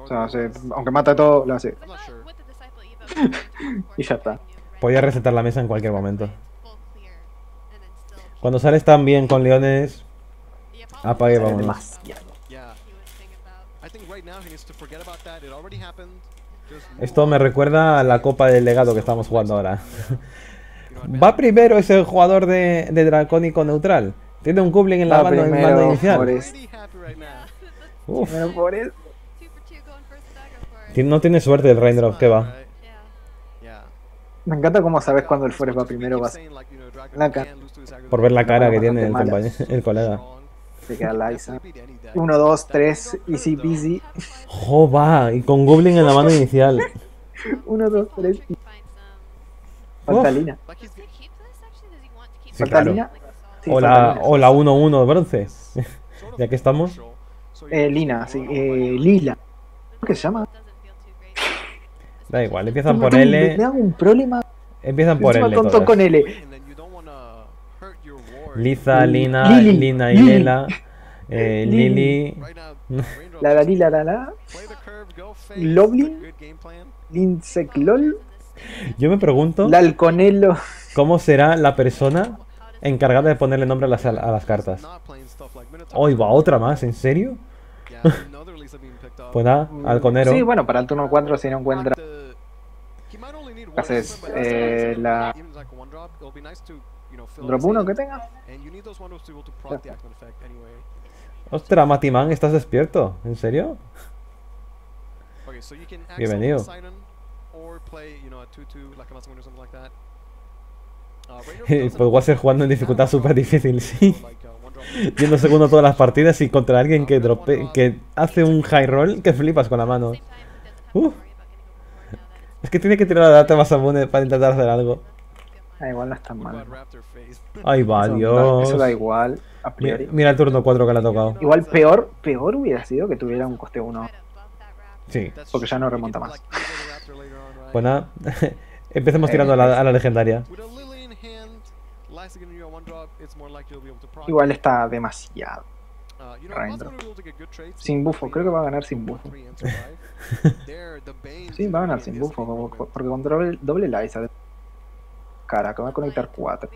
O sea, se- aunque mata todo, lo hace. Y ya está. Podía resetar la mesa en cualquier momento. Cuando sales tan bien con leones, apague, vámonos. Demasiado. Esto me recuerda a la copa del legado que estamos jugando ahora. Va primero ese jugador de, de dracónico neutral. Tiene un Goblin en la mano en inicial. es- pretty happy right now. Uf, Primero por eso. ti- no tiene suerte el Raindrop, que va. Me encanta cómo sabes cuando el Forest va primero. Vas. La Por ver la cara que tiene el, compañero, el colega. Se queda Liza. 1, 2, 3, easy peasy. Joba, y con Goblin en la mano inicial. 1, 2, 3 y... Falta Lina. Sí, claro. Lina? Sí, o, la, o la 1-1 de bronce. ya que estamos. Eh, Lina, sí. Eh, Lila. ¿Qué se llama? Da igual, empiezan por L. Me hago un problema. Empiezan por L. Tonto con L. Liza, Lina, Lili, Lina y Lela. Eh, Lili. La la la la la. Loblin. Linsec LOL. Yo me pregunto. Lalconello. ¿Cómo será la persona encargada de ponerle nombre a las, a las cartas? Hoy va otra más, ¿en serio? pues nada, Alconero. Sí, bueno, para el turno 4 si no encuentra. Haces eh, la. Drop 1 que tenga. Ostras, Matiman, ¿estás despierto? ¿En serio? Bienvenido. pues ser jugando en dificultad super difícil, sí. Yendo segundo todas las partidas y contra alguien que drope, que hace un high roll que flipas con la mano. Uh. Es que tiene que tirar la data más a para intentar hacer algo. Ah, igual no es tan mal. Ay, va, Dios. Eso da igual. Mira, el turno 4 que le ha tocado. Igual peor, peor hubiera sido que tuviera un coste 1. Sí. Porque ya no remonta más. Pues nada, empecemos tirando a la, a la legendaria. Igual está demasiado. Sin bufo, creo que va a ganar sin bufo. sí, va a ganar sin bufo, porque con doble, doble Liza cara, que va a conectar 4.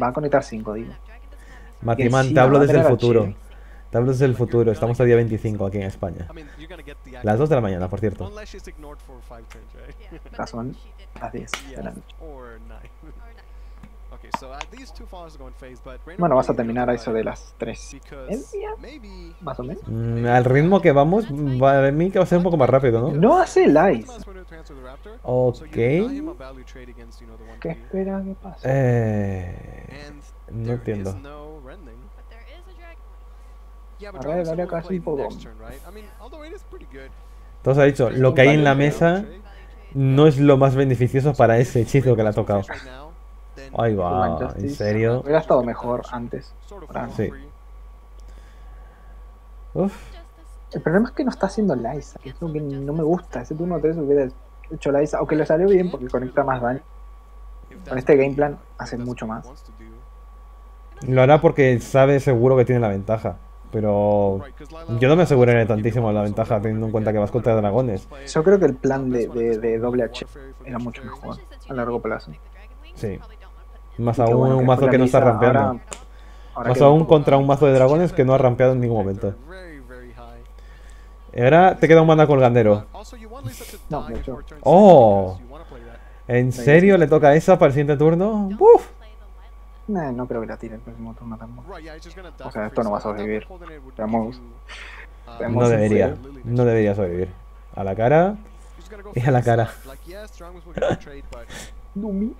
Va a conectar 5, digo. Matiman, te hablo desde el futuro. Te hablo desde el futuro, estamos a día 25 aquí en España. Las 2 de la mañana, por cierto. Son las 10 de la noche. Bueno, vas a terminar a eso de las 3. Más o menos. Mm, al ritmo que vamos, va a mí que va a ser un poco más rápido, ¿no? No hace live. Ok. ¿Qué espera que pase? Eh, no entiendo. Ahora casi un poco. Entonces ha dicho, lo que hay en la mesa no es lo más beneficioso para ese hechizo que le ha tocado. Ahí va, ¿en serio? Hubiera estado mejor antes. Sí. Uf. El problema es que no está haciendo Liza, es lo que no me gusta. Ese turno 3 hubiera hecho Liza, aunque le salió bien porque conecta más daño. Con este game plan hace mucho más. Lo hará porque sabe seguro que tiene la ventaja. Pero yo no me aseguraré tantísimo la ventaja teniendo en cuenta que vas contra dragones. Yo creo que el plan de, de, de doble H era mucho mejor a largo plazo. Sí. Más aún un mazo que no está rampeando. Más aún contra un mazo de dragones que no ha rampeado en ningún momento. Y ahora te queda un mana colgandero. No, ¡Oh! ¿En serio le toca esa para el siguiente turno? ¡Uf! no creo que la tire el próximo turno tampoco. O sea, esto no va a sobrevivir. Veamos. No debería. No debería sobrevivir. A la cara. Y a la cara. No me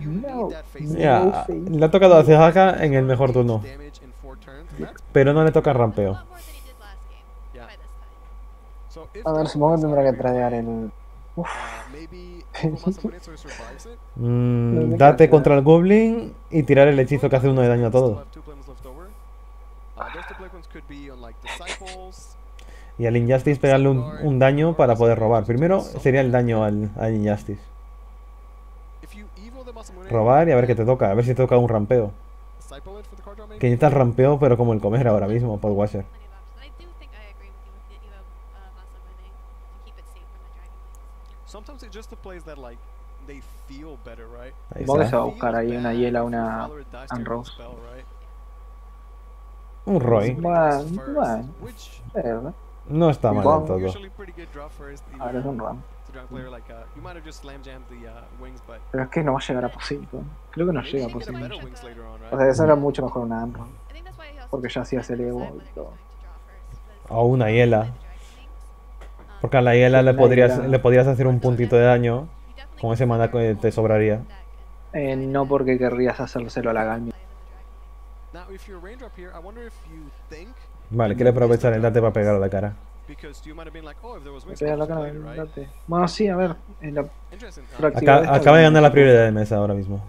No. Yeah, le ha tocado a Cejaka en el mejor turno. Pero no le toca rampeo. A ver, supongo que tendrá que tradear el. Uf. mm, date contra el Goblin y tirar el hechizo que hace uno de daño a todo. Y al Injustice pegarle un, un, daño para poder robar. Primero sería el daño al, al Injustice. Robar y a ver qué te toca. A ver si te toca un rampeo. Que necesitas rampeo, pero como el comer ahora mismo, por Washer. Vos a buscar ahí una hiela, una Unrose. Un Roy. Bueno, bueno. No está mal del todo. Ahora es un Ram. Pero es que no va a llegar a posible. Creo que no llega a posible. O sea, eso era mucho mejor una Amro. Porque ya hacía el Evo y todo. O una Hiela. Porque a la Hiela le podrías, le podrías hacer un puntito de daño. Con ese mana que te sobraría. Eh, no porque querrías hacérselo a la Galmi. Vale, quiere aprovechar el date para pegar a la cara. Bueno, sí, a ver. acaba de ganar la prioridad de mesa ahora mismo.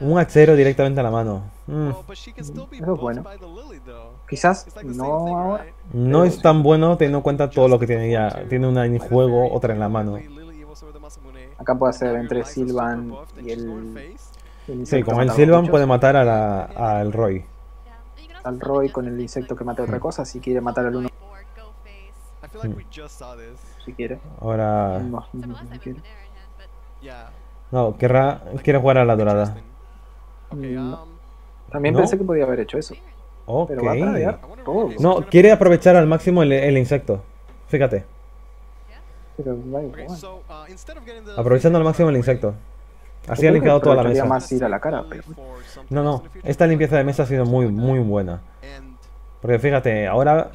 Un achero directamente a la mano. Mm. Eso es bueno. Quizás no ahora. No es tan bueno teniendo en cuenta todo lo que tiene ya. Tiene una en juego, otra en la mano. Acá puede ser entre Silvan y el. sí, con el Silvan puede matar al Roy. Al Roy con el insecto que mata otra mm. cosa, si quiere matar al uno. Mm. Si quiere. Ahora. No, querrá, quiere jugar a la dorada. Um, También pensé que podía haber hecho eso. Pero va a todo. No, quiere aprovechar al máximo el, insecto. Fíjate. Pero uh, Aprovechando al máximo el insecto. Así ha limpiado toda la mesa. Más ir a la cara, No, no. Esta limpieza de mesa ha sido muy, muy buena. Porque fíjate, ahora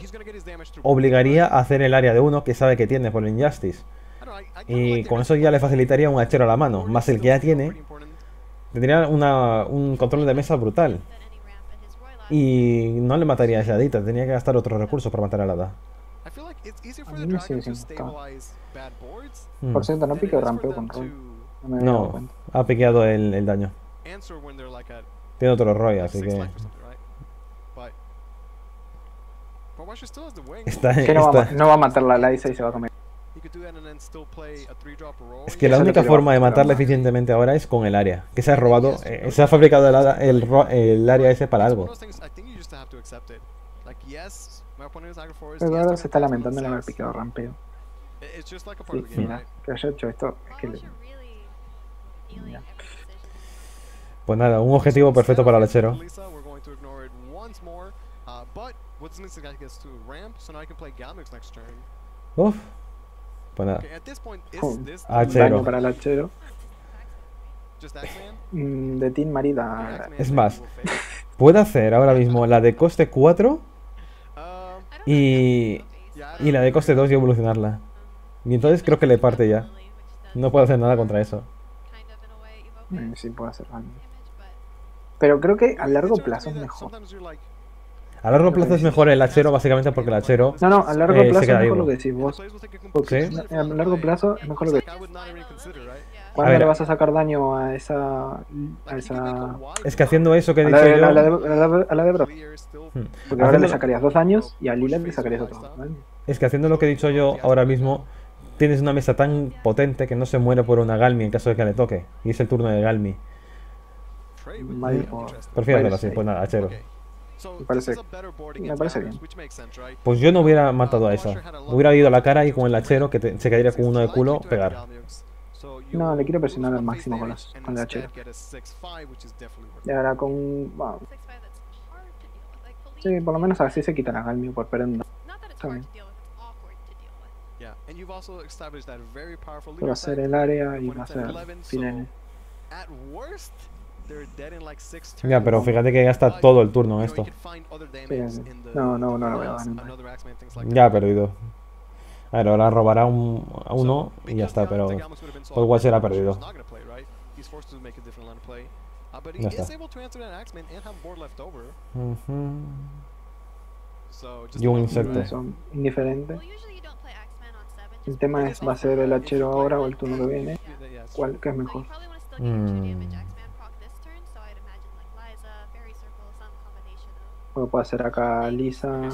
obligaría a hacer el área de uno que sabe que tiene por el Injustice. Y con eso ya le facilitaría un hachero a la mano. Más el que ya tiene, tendría una, un control de mesa brutal. Y no le mataría a esa Adita, tenía que gastar otro recurso para matar a la Hada. Hmm. Por cierto, no piqueó rampeo con Roy. No, ha piqueado el, el daño. Tiene otro Roy, así que... Está, que no, Va, no, Va, a matar la Liza y se va a comer. Es que la única forma de matarla eficientemente ahora es con el área. Que se ha robado, eh, se ha fabricado el, el, área ese para algo. Pero ahora se está lamentando en haber picado rampeo. Sí, mira, que haya hecho esto. Es que le... Pues nada, un objetivo perfecto para el lechero. Uf. Pues nada. Daño para el hachero. Mm, de Team Marida. Es más, puedo hacer ahora mismo la de coste 4 um, y, y la de coste 2 y evolucionarla. Y entonces creo que le parte ya. No puedo hacer nada contra eso. Sí, puedo hacer algo. Pero creo que a largo plazo es mejor. A largo plazo es mejor el hachero, básicamente porque el hachero. No, no, a largo eh, plazo es mejor lo que decís vos. Porque A largo plazo es mejor lo que ¿Cuándo le vas a sacar daño a esa, a esa. Es que haciendo eso que he dicho yo. A la de, a la de Bro. Hmm. Porque ahora le sacarías dos años y a Lila le sacarías otro. Es que haciendo lo que he dicho yo ahora mismo, tienes una mesa tan potente que no se muere por una Galmi en caso de que le toque. Y es el turno de Galmi. Prefiero así, pues nada, hachero. Me parece, me parece bien. Pues yo no hubiera matado a esa. Hubiera ido a la cara y con el hachero, que se caería con uno de culo, pegar. No, le quiero presionar al máximo con, con el hachero. Y ahora con... Sí, por lo menos así se quita la Galmio por perenda. Está bien. Va a ser el área y va a ser Filene. Ya, pero fíjate que gasta todo el turno esto. No, no, no lo veo. Ya ha perdido. A ver, ahora robará un, a uno y ya está, pero igual será perdido. Ya está. Y un insecto. Son indiferentes. El tema es, ¿va a ser el hachero ahora o el turno que viene? ¿Cuál que es mejor? Mm. Puedo hacer acá Lisa.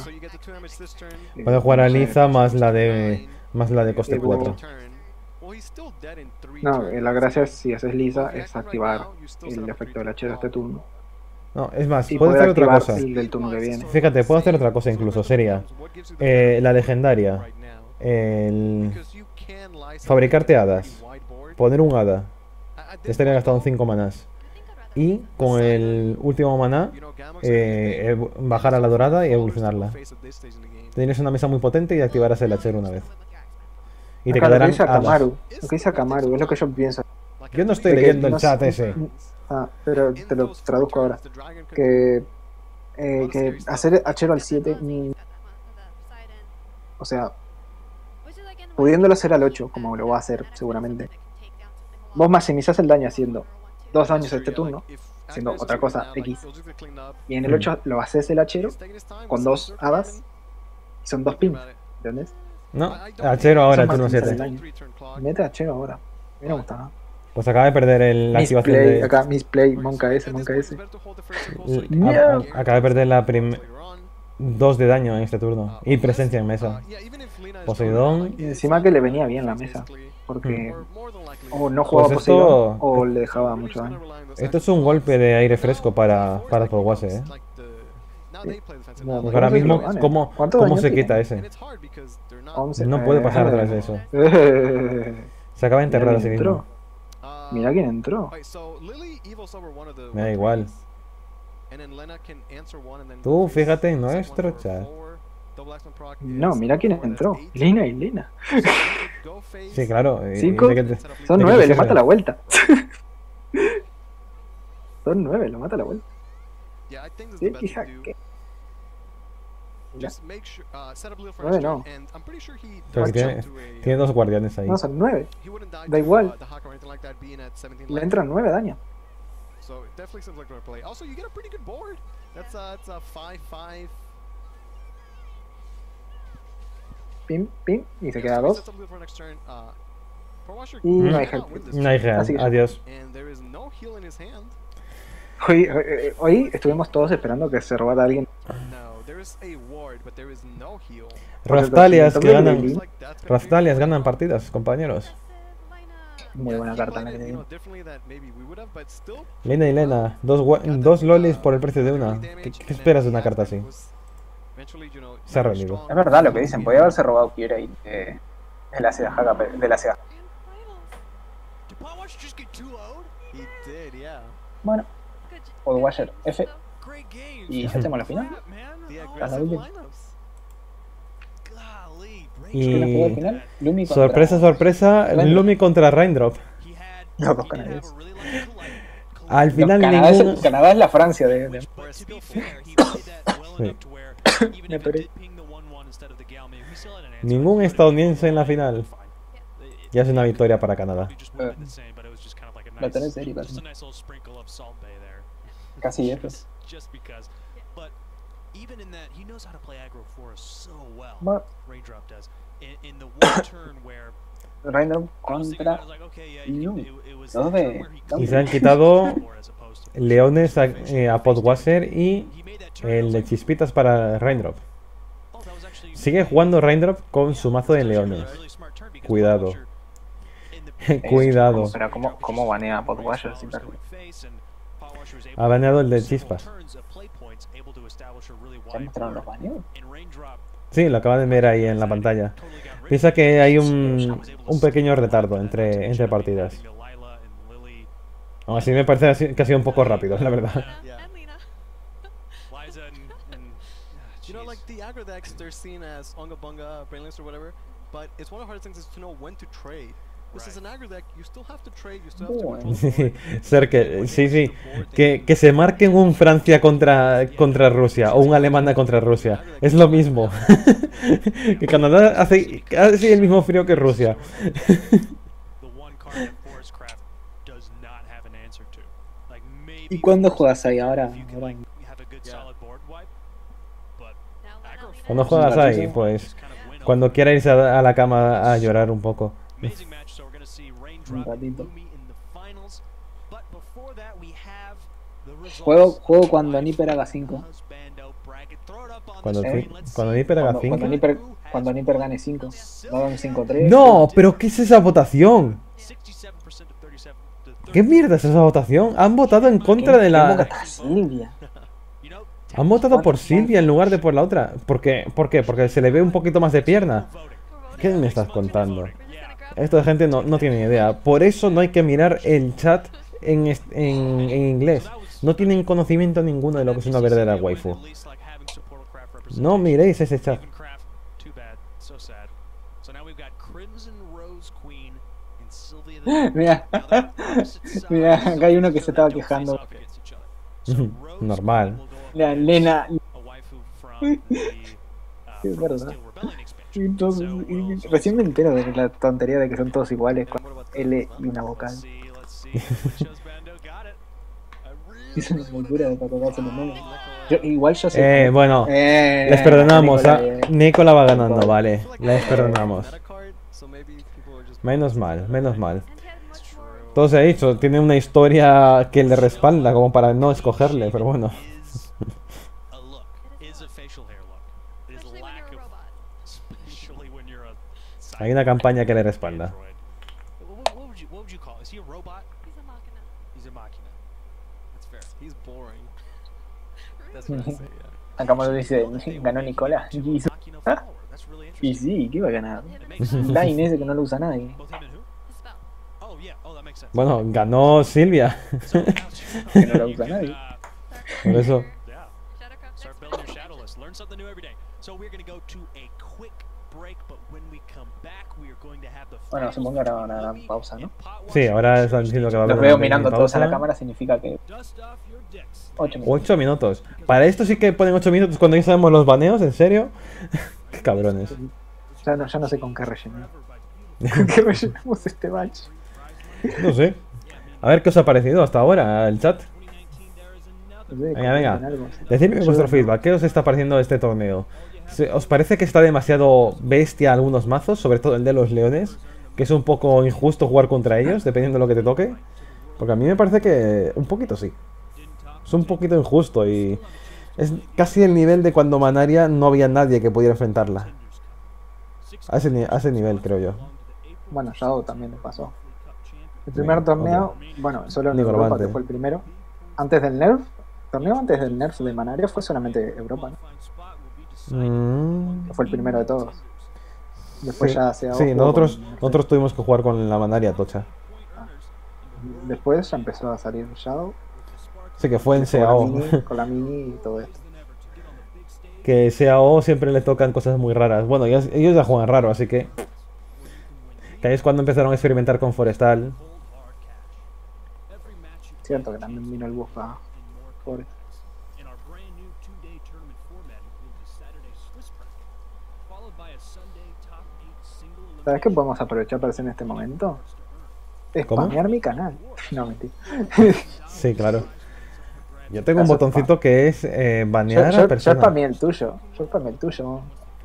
Puedo jugar a Lisa más la de más la de coste 4. No, eh, la gracia es si haces Lisa es activar el efecto del H de este turno. No, es más, puedo hacer otra cosa. del turno que viene. Fíjate, puedo hacer otra cosa incluso, sería eh, la legendaria. El fabricarte hadas. Poner un hada. Estaría gastado 5 manas. Y con el último maná, eh, bajar a la dorada y evolucionarla. Tienes una mesa muy potente y activarás el H una vez. Y te quedarán lo que dice Kamaru, lo que dice Kamaru, es lo que yo pienso. Yo no estoy leyendo el chat ese. Ah, pero te lo traduzco ahora. Que, eh, que hacer Hero al 7. O sea, pudiéndolo hacer al 8, como lo va a hacer seguramente. Vos maximizás el daño haciendo dos daños este turno haciendo otra cosa X. Y en el 8 lo haces el hachero con dos hadas y son dos pins, ¿entendés? No, hachero ahora, turno 7. Mete hachero ahora. A mí me gusta. Pues acaba de perder el, la activación play, de... Acá, Misplay, Monka S, Monka S. Acaba de perder la prim... Dos de daño en este turno. Y presencia en mesa. Poseidón. Y encima que le venía bien la mesa. Porque o no jugaba pues Poseidón o le dejaba mucho daño. Esto es un golpe de aire fresco para, para Podwase, ¿eh? No, pues ahora mismo, ¿cómo, cómo se quita ese? No puede pasar atrás de eso. Se acaba de enterrar a sí mismo. Mira quién entró. Me da igual. Tú fíjate en nuestro chat. No, mira quién entró. Lina y Lina. sí, claro. Cinco. Son nueve, le mata la vuelta. Son nueve, lo mata la vuelta. Sí, quizá que... Nueve no. Pero tiene, tiene dos guardianes ahí. No, son nueve. Da igual. Le entran nueve daño. So it definitely seems like they're play. Also, you get a pretty good board. That's a, that's a 5-5. Pim, pim, y se queda dos. Y no hay help. No hay help, adiós. Hoy, hoy, hoy estuvimos todos esperando que se robara alguien. Raftalias que ganan. Raftalias ganan partidas, compañeros. Muy buena carta que Lena y Lena, dos, dos lolis por el precio de una. ¿Qué, qué esperas de una carta así? Se ha rendido. Es verdad lo que dicen, podía haberse robado Kirei de, de la Seda de la Seda. Bueno, Podwasher F. Y ya tenemos la final. La última. Y sorpresa, sorpresa, Lumi contra Raindrop. Los dos canadienses. Al final Canadá, ninguno... es, Canadá es la Francia de... de... Sí. Ningún estadounidense en la final. Ya es una victoria para Canadá. Uh, lo tenés casi. Casi F. even in that, he knows how to play aggro for us so well. But, Raindrop does. In, in the one turn where Raindrop contra Lumi. Y se han quitado leones a, eh, a Podwasser y el de chispitas para Raindrop. Sigue jugando Raindrop con su mazo de leones. Cuidado. Cuidado. Pero ¿cómo, cómo banea a Podwasher sin Ha baneado el de chispas. Sí, lo acaban de ver ahí en la pantalla. Piensa que hay un, un pequeño retardo entre, entre partidas. Aún así me parece que ha sido un poco rápido, la verdad. Aggro decks, they're seen as Unga Bunga, Brainless or whatever, but it's one of the hardest things is to know when to trade. Cerque, sí, sí. Que, que se marquen un Francia contra, contra Rusia o un Alemania contra Rusia. Es lo mismo. que Canadá hace casi el mismo frío que Rusia. ¿Y cuándo juegas ahí ahora? Cuando juegas ahí, pues cuando quiera irse a la cama a llorar un poco. Un ratito. Juego, juego cuando Nipper haga 5. Cuando, ¿Eh? cuando Nipper haga 5. Cuando, Nipper, cuando Nipper gane 5. No hagan 5-3. No, pero ¿qué es esa votación? ¿Qué mierda es esa votación? Han votado en contra de la. Silvia? Han votado por Silvia en lugar de por la otra. ¿Por qué? ¿Por qué? Porque se le ve un poquito más de pierna. ¿Qué me estás contando? Esta gente no, no tiene idea. Por eso no hay que mirar el chat en, en, en inglés. No tienen conocimiento ninguno de lo que es una verdadera waifu. No miréis ese chat. Mira, mira, acá hay uno que se estaba quejando. Normal. Mira, Lena. es verdad. Entonces, recién me entero de la tontería de que son todos iguales con L y una vocal. Hizo una cultura de tocarse los números. Yo, igual yo sé. Eh, bueno, Eh, les perdonamos. Nicola, ah, eh. Nicola va ganando, Nicola. vale. Les perdonamos. Menos mal, menos mal. Ha dicho, tiene una historia que le respalda como para no escogerle, pero bueno. Is a look. Is a facial hair look. It is especially when lack you're a of robot. especially when you're a Hay una campaña que le respalda. Android. What, what would you what would you call? Is he a robot? He's a machina. He's a máquina. that's fair. He's boring. That's fair to say, yeah. Acá dice, ganó Nicola. Y, hizo- Máquina ¿Ah? y sí, ¿qué va a ganar? Line ese que no lo usa nadie. Oh yeah. Oh, that makes sense. Bueno, ganó Silvia. Que no la you usa nadie. Por eso. Bueno, supongo que ahora van a dar pausa, ¿no? Sí, ahora están diciendo que va a haber Los veo mirando todos a la cámara, significa que Dust off your decks. 8 minutos. 8 minutos. Para esto sí que ponen 8 minutos cuando ya sabemos los baneos, ¿en serio? Qué cabrones. Ya no, ya no sé con qué rellenar. ¿Con qué rellenamos este match? No sé. A ver qué os ha parecido hasta ahora el chat. Venga, venga. Decidme vuestro feedback. ¿Qué os está pareciendo este torneo? ¿Se- ¿Os parece que está demasiado bestia algunos mazos? Sobre todo el de los leones. Que es un poco injusto jugar contra ellos, dependiendo de lo que te toque. Porque a mí me parece que un poquito sí. Es un poquito injusto y es casi el nivel de cuando Manaria no había nadie que pudiera enfrentarla. A ese, a ese nivel, creo yo. Bueno, Shadow también le pasó. El primer torneo, bueno, solo en Nigromante. Europa, que fue el primero. Antes del nerf, torneo antes del nerf de Manaria fue solamente Europa, ¿no? Mm, fue el primero de todos. Después sí, ya se sí, nosotros, nosotros tuvimos que jugar con la Manaria tocha. Después ya empezó a salir Shadow. Sí, que fue en con CAO. mini- con la mini y todo esto. que CAO siempre le tocan cosas muy raras. Bueno, ellos, ellos ya juegan raro, así que. Que ahí es cuando empezaron a experimentar con Forestal. Cierto que también vino el buff a Forest. ¿Sabes qué podemos aprovechar para hacer en este momento? Spamear mi canal. No, mentira. Sí, claro. Yo tengo un botoncito que es eh, Yo, banear yo, a yo personas. spameé el tuyo. Yo el tuyo.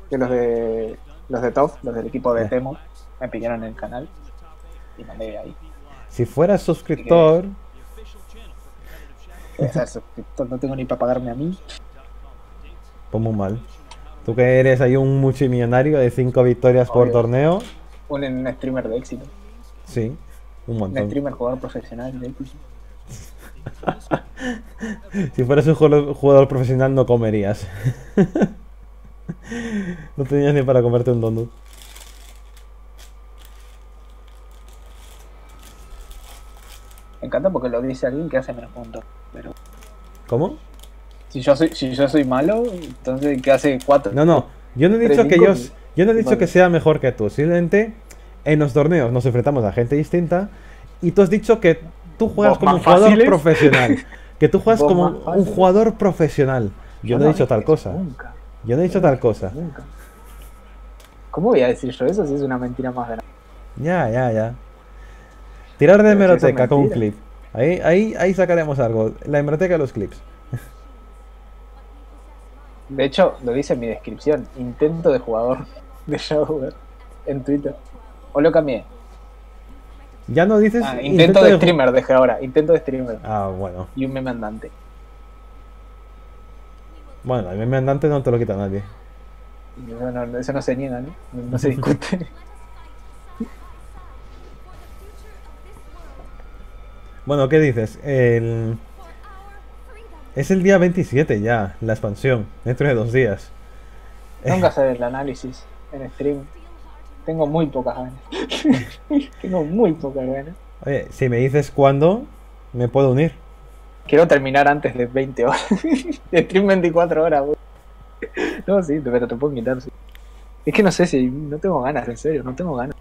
Que los de los de Top, los del equipo de Ya. Temo, me pidieron el canal. Y mandé ahí. Si fueras suscriptor, ser suscriptor, no tengo ni para pagarme a mí. pues muy mal. Tú que eres ahí un multimillonario de 5 victorias por torneo. Un, un streamer de éxito. Sí, un Un montón. streamer jugador profesional de éxito. Si fueras un jugador, jugador profesional no comerías. no tenías ni para comerte un donut. Me encanta porque lo dice alguien que hace menos puntos. Pero ¿Cómo? Si yo soy, si yo soy malo, entonces que hace cuatro. No, no. Yo no he dicho que cinco, yo, yo no he dicho vale. que sea mejor que tú. Simplemente en los torneos nos enfrentamos a gente distinta y tú has dicho que tú juegas como un jugador fáciles. profesional. Que tú juegas como un jugador profesional. Yo no he dicho tal cosa. Nunca, Yo no he dicho tal cosa. nunca. ¿Cómo voy a decir yo eso si es una mentira más grande? Ya, ya, ya. Tirar de hemeroteca con un clip. Ahí, ahí, ahí sacaremos algo. La hemeroteca de los clips. De hecho, lo dice en mi descripción. Intento de jugador de Shadowver en Twitter. O lo cambié. Ya no dices. Ah, intento de ju- streamer, dejé ahora. Intento de streamer. Ah, bueno. Y un meme andante. Bueno, el meme andante no te lo quita nadie. Y Eso no, se niega. No, no se discute. Bueno, ¿qué dices? El... Es el día 27 ya, la expansión, dentro de dos días. Tengo que hacer el análisis en stream. Tengo muy pocas ganas. Tengo muy pocas ganas. Oye, si me dices cuándo, me puedo unir. Quiero terminar antes de 20 horas. de stream 24 horas, güey. No, sí, pero te puedo quitar. sí. Es que no sé si. No tengo ganas, en serio, no tengo ganas.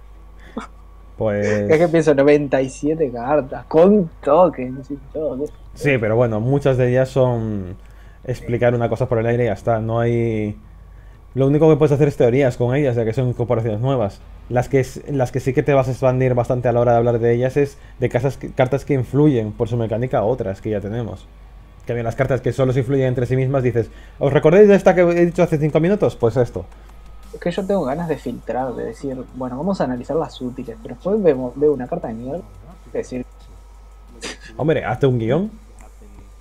Es que Pues... pienso 97 cartas, con tokens y todo. Sí, pero bueno, muchas de ellas son explicar una cosa por el aire y ya está. No hay... Lo único que puedes hacer es teorías con ellas, ya que son incorporaciones nuevas. Las que, las que sí que te vas a expandir bastante a la hora de hablar de ellas es de casas cartas que influyen por su mecánica a otras que ya tenemos. Que bien, las cartas que solo se influyen entre sí mismas, dices, ¿os recordáis de esta que he dicho hace 5 minutos? Pues esto. Es que yo tengo ganas de filtrar, de decir, bueno, vamos a analizar las útiles, pero después vemos, veo una carta de mierda, decir... Hombre, hazte un guion.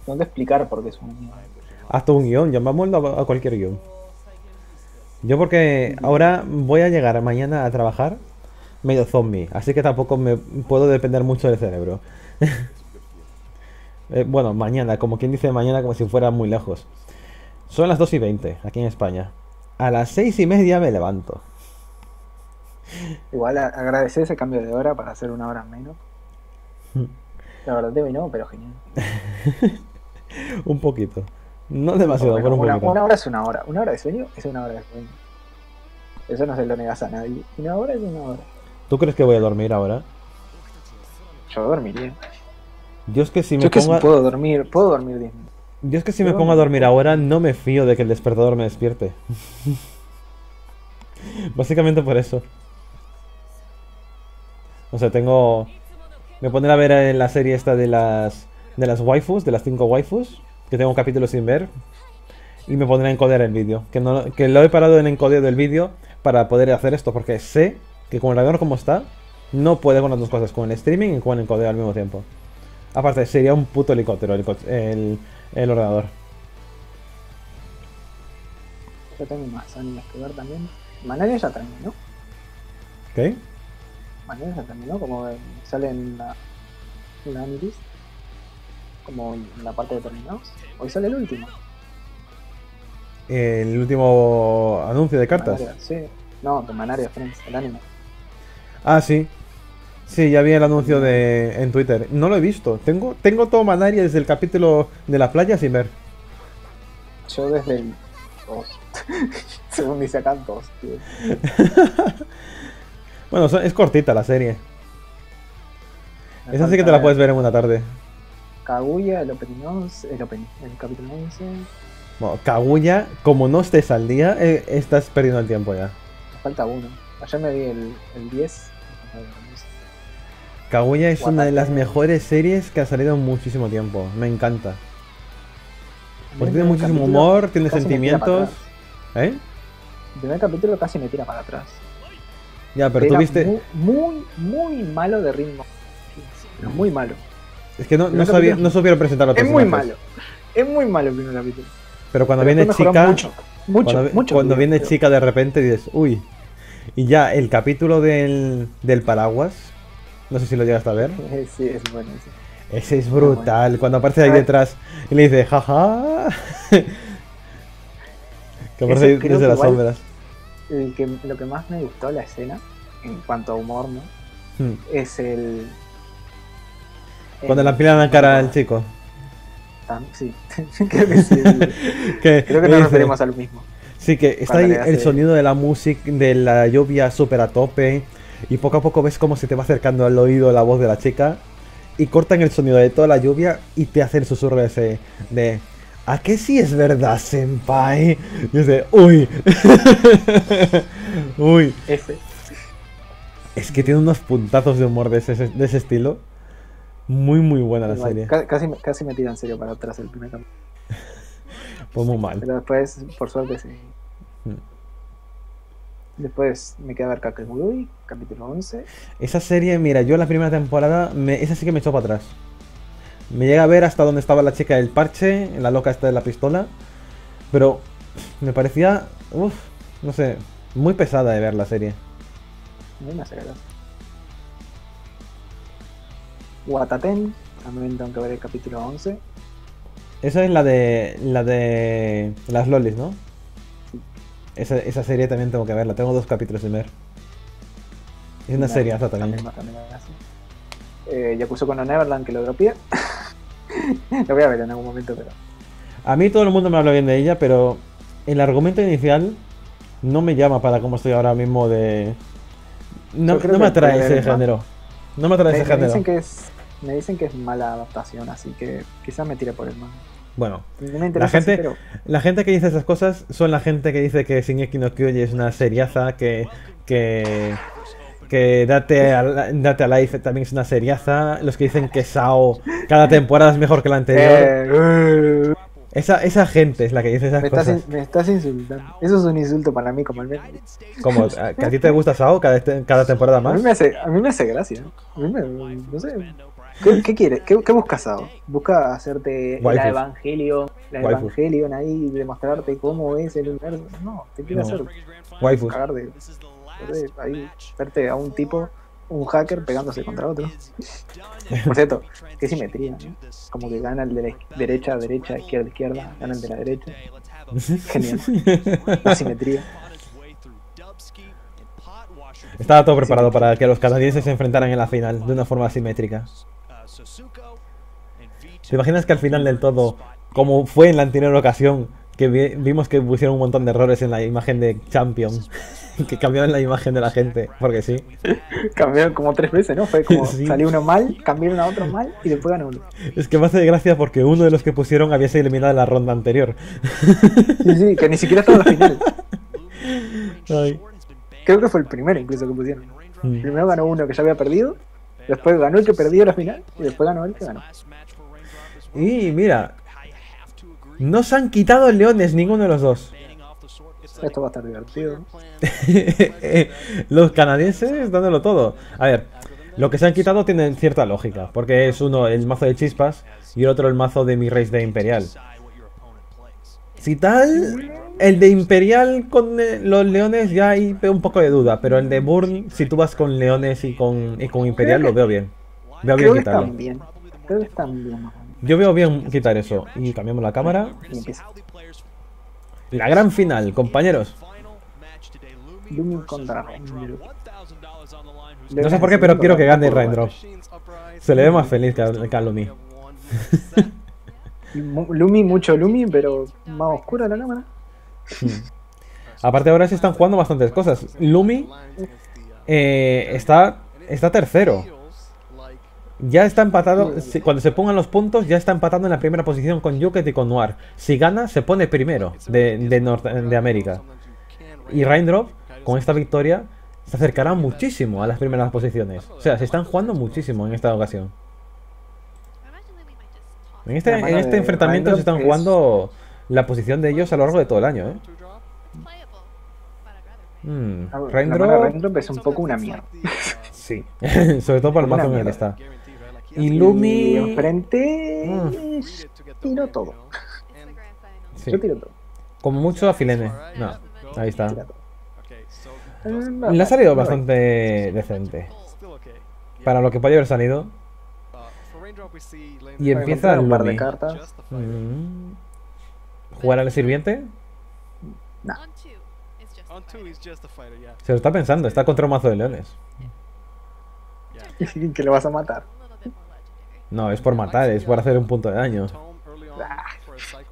Tengo que explicar por qué es un mierda. Hazte un guion, llamámoslo a cualquier guion. Yo porque ahora voy a llegar mañana a trabajar medio zombie, así que tampoco me puedo depender mucho del cerebro. Eh, bueno, mañana, como quien dice mañana, como si fuera muy lejos. Son las 2 y 20 aquí en España. A las 6 y media me levanto. Igual agradecer ese cambio de hora para hacer una hora menos. La verdad, debe no, pero genial. un poquito. No demasiado, pero un una, poquito. Una hora es una hora. Una hora de sueño es una hora de sueño. Eso no se lo negas a nadie. Una hora es una hora. ¿Tú crees que voy a dormir ahora? Yo dormiría. Yo es que si me Yo pongo... que puedo dormir, puedo dormir 10 Yo es que si me pongo a dormir ahora no me fío de que el despertador me despierte. Básicamente por eso. O sea, tengo... Me pondré a ver en la serie esta de las... De las waifus, de las 5 waifus. Que tengo un capítulo sin ver. Y me pondré a encoder el vídeo. Que, no, que lo he parado en encodeo del vídeo para poder hacer esto. Porque sé que con el ordenador como está, no puede con las dos cosas. Con el streaming y con el encodeo al mismo tiempo. Aparte, sería un puto helicóptero el, el, ordenador. Yo tengo más animes que ver también. Manera ya terminó. ¿Qué? Manera ya terminó, como sale en la, en la como en la parte de terminados. Hoy sale el último. El último anuncio de cartas. sí. No, de Manaria Friends, el anime. Ah, sí. Sí, ya vi el anuncio de en Twitter. No lo he visto. Tengo, tengo todo Manaria desde el capítulo de la playa sin ver. Yo desde el 2. Según dice acá, 2, bueno, es cortita la serie. Esa sí que te la puedes ver en una tarde. Kaguya, el opening 11, el, opening, el capítulo 11. Bueno, Kaguya, como no estés al día, eh, estás perdiendo el tiempo ya. falta uno. Ayer me vi el, el 10. Kaguya es una de las mejores series que ha salido en muchísimo tiempo. Me encanta. Porque tiene muchísimo humor, tiene sentimientos. ¿Eh? El primer capítulo casi me tira para atrás. Ya, pero tú viste. Muy, muy, malo de ritmo. muy malo. Es que no, no, sabía, no supieron presentarlo Es muy malo. Es muy malo el primer capítulo. Pero cuando viene chica. Mucho, mucho, cuando, mucho cuando viene chica de repente dices, uy. Y ya el capítulo del, del paraguas no sé si lo llegas a ver. Sí, es bueno. Ese es brutal. Cuando aparece ahí detrás y le dice, jaja. que aparece desde las sombras. que, lo que más me gustó la escena, en cuanto a humor, ¿no? Hmm. Es el. Cuando la pila en la cara al chico. sí, creo que sí. creo que nos referimos al mismo. Sí, que está ahí el sonido de la música, de la lluvia súper a tope y poco a poco ves cómo se te va acercando al oído la voz de la chica y cortan el sonido de toda la lluvia y te hacen el susurro ese de ¿A qué sí es verdad, senpai? Y dice, uy. uy. Ese. Es que tiene unos puntazos de humor de ese, de ese estilo. Muy, muy buena la serie. Casi, casi me tira en serio para atrás el primer capítulo. pues muy mal. Pero después, por suerte, sí. Después me queda ver Kakegurui, capítulo 11. Esa serie, mira, yo la primera temporada, me, esa sí que me echó para atrás. Me llega a ver hasta donde estaba la chica del parche, la loca esta de la pistola. Pero me parecía, uff, no sé, muy pesada de ver la serie. Muy más Wataten, también tengo que ver el capítulo 11. Esa es la de la de las lolis, ¿no? Esa, esa serie también tengo que verla. Tengo dos capítulos de ver. Es una serie hasta también. también eh, Yakuza con Neverland que lo dropié. lo voy a ver en algún momento, pero. A mí todo el mundo me habla bien de ella, pero el argumento inicial no me llama para cómo estoy ahora mismo de. No, no me atrae ese género. No me atrae ese género. Dicen que es, me dicen que es mala adaptación, así que quizás me tire por el manga. Bueno, la, gente, la gente que dice esas cosas son la gente que dice que Shingeki no Kyoji es una seriaza que, que, que Date a, Date a Life también es una seriaza. Los que dicen que Sao cada temporada es mejor que la anterior. Eh, Esa, esa gente es la que dice esas me, cosas. estás, in- me estás insultando. Eso es un insulto para mí, como al menos. Como, ¿a- ¿Que a ti te gusta Sao cada, este- cada temporada A mí más? me hace, a mí me hace gracia. A mí me, no sé. ¿Qué, qué quiere? ¿Qué, qué busca Sao? Busca hacerte Waifus. la Evangelion, la Waifus. Evangelion ahí, demostrarte cómo es el universo. No, te quiere No. hacer Waifus. cagar de, de ahí, verte a un tipo, un hacker pegándose contra otro. Por cierto, qué simetría, ¿no? Como que gana el de la derecha, derecha, izquierda, izquierda, gana el de la derecha. Genial. La simetría. Estaba todo preparado para que los canadienses se enfrentaran en la final de una forma asimétrica. ¿Te imaginas que al final del todo, como fue en la anterior ocasión, que vi- vimos que pusieron un montón de errores en la imagen de Champion, que cambiaron la imagen de la gente, porque sí? Cambiaron como tres veces, ¿no? Fue como Sí. salió uno mal, cambiaron a otro mal y después ganó uno. Es que me hace gracia porque uno de los que pusieron había sido eliminado en la ronda anterior. Sí, sí, que ni siquiera estaba en la final. Ay. Creo que fue el primero incluso que pusieron. Mm. Primero ganó uno que ya había perdido, después ganó el que perdió la final y después ganó el que ganó. Y mira, no se han quitado leones ninguno de los dos. Esto va a estar divertido. los canadienses dándolo todo. A ver, lo que se han quitado tiene cierta lógica, porque es uno el mazo de chispas y el otro el mazo de mi race de Imperial. Si tal, el de Imperial con eh, los leones ya hay un poco de duda, pero el de Burn, si tú vas con leones y con, y con Imperial, lo veo bien. Veo bien Creo que quitarlo. están bien. Creo que están bien. Yo veo bien quitar eso. Y cambiamos la cámara. Y empieza. La gran final, compañeros. Lumin contra Raindrop. No sé por qué, pero quiero que gane Raindrop. Se le ve más feliz que a, que a Lumi. Lumi, mucho Lumi, pero más oscura la cámara. Aparte ahora se están jugando bastantes cosas. Lumi eh, está, está tercero. Ya está empatado. si- cuando se pongan los puntos, ya está empatando en la primera posición con Yuket y con Noir. Si gana, se pone primero de, de, Norte- de América. Y Raindrop, con esta victoria, se acercará muchísimo a las primeras posiciones. O sea, se están jugando muchísimo en esta ocasión. En este, en este enfrentamiento se están jugando la posición de ellos a lo largo de todo el año. ¿eh? Mm, Raindrop, es un poco una mierda. sí. Sobre todo para el mazo en el que está. Y Y Lumi. enfrente. Mm. Tiro todo. Sí. Yo tiro todo. Como mucho a Filene. No, ahí está. No, Le ha salido no, bastante decente. Para lo que podía haber salido. Y Voy a empieza comprar un par de Lumi. cartas. Mm. ¿Jugar al sirviente? Nah. Se lo está pensando, está contra un mazo de leones. que lo vas a matar. No, es por matar, es por hacer un punto de daño. Ah.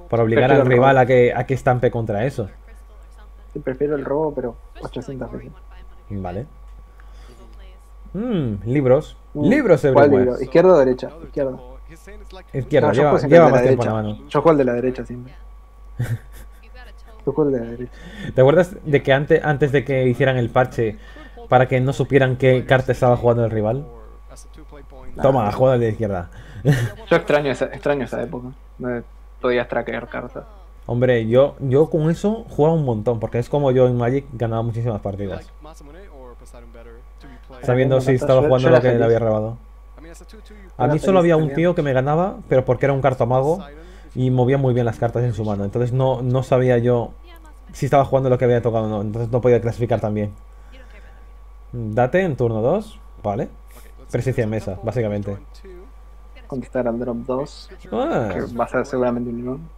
Por obligar Prefiero al rival a que, a que estampe contra eso. Sí, prefiero el robo, pero 800 veces. Vale. Mm, libros. Mm, libros ¿Cuál everywhere. libro? ¿Izquierda o derecha? Izquierda. Izquierda, No, yo lleva, lleva de más la tiempo en la derecha. mano. Yo juego el de la derecha siempre. Yo juego el de la derecha. ¿Te acuerdas de que antes, antes de que hicieran el parche para que no supieran qué carta estaba jugando el rival? Toma, juega el de izquierda. Yo extraño esa, extraño esa época. No podías traquear cartas. Hombre, yo, yo con eso jugaba un montón, porque es como yo en Magic ganaba muchísimas partidas. Sabiendo si estaba jugando lo que le había robado. A mí solo había un tío que me ganaba, pero porque era un cartomago y movía muy bien las cartas en su mano. Entonces no, no sabía yo si estaba jugando lo que había tocado o no. Entonces no podía clasificar tan bien. Date en turno 2, vale. Presencia en mesa, básicamente. Contestar al drop 2. Ah, Que va a ser seguramente un limón.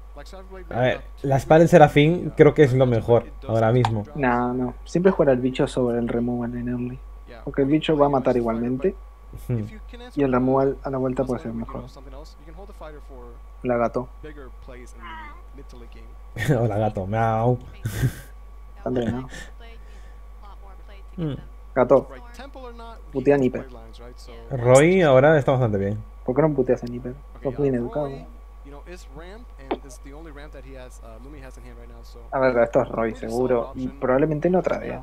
a ver, la espada del serafín creo que es lo mejor ahora mismo. No, no. Siempre jugar al bicho sobre el removal en early. Porque el bicho va a matar igualmente. Hmm. Y el removal a la vuelta puede ser mejor. La gato. Hola gato, miau. También, ¿no? Mm. Gato. Putea Nipper. Roy ahora está bastante bien. ¿Por qué no puteas a Nipper? Sos bien educado. A ver, esto es Roy seguro. Y probablemente no tradea.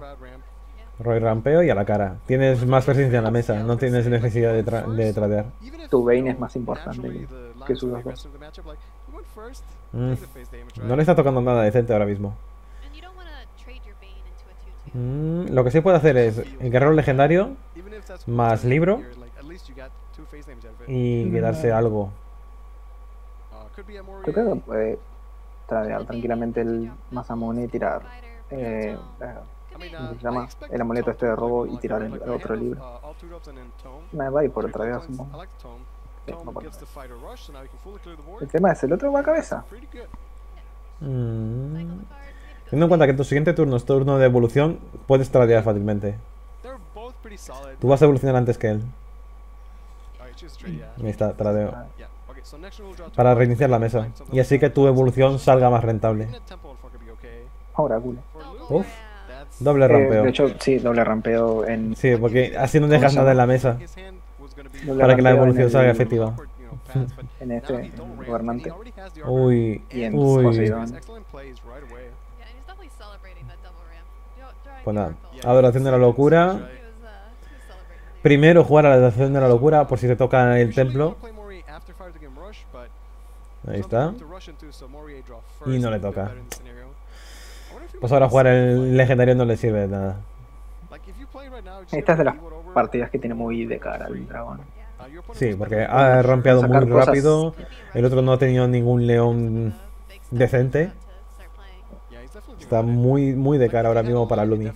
Roy rampeo y a la cara. Tienes más presencia en la mesa, no tienes necesidad de, tra de tradear. Tu Bane es más importante que sus dos. Mm. No le está tocando nada decente ahora mismo. Mm, lo que sí puede hacer es el guerrero legendario más libro y quedarse algo. Creo que puede tradear tranquilamente el Masamune y tirar eh, ¿cómo se llama? el amuleto este de robo y tirar el, otro libro. Me va a ir por tradear, supongo. El tema es, el otro va a cabeza. Mm. Teniendo en cuenta que tu siguiente turno es turno de evolución, puedes tradear fácilmente. Tú vas a evolucionar antes que él. Ahí está, tradeo. Para reiniciar la mesa. Y así que tu evolución salga más rentable. Oráculo. Uf. Doble rampeo. Eh, de hecho, sí, doble rampeo en... Sí, porque así no dejas nada en la mesa. para que la evolución salga efectiva. en este gobernante. Uy, y en uy. Poseidón. Pues nada, adoración de la locura. Primero jugar a la adoración de la locura por si te toca el templo. Ahí está. Y no le toca. Pues ahora jugar el legendario no le sirve de nada. Esta es de las partidas que tiene muy de cara el dragón. Sí, porque ha rompeado muy rápido. El otro no ha tenido ningún león decente. Está muy, muy de cara ahora mismo para Lumi.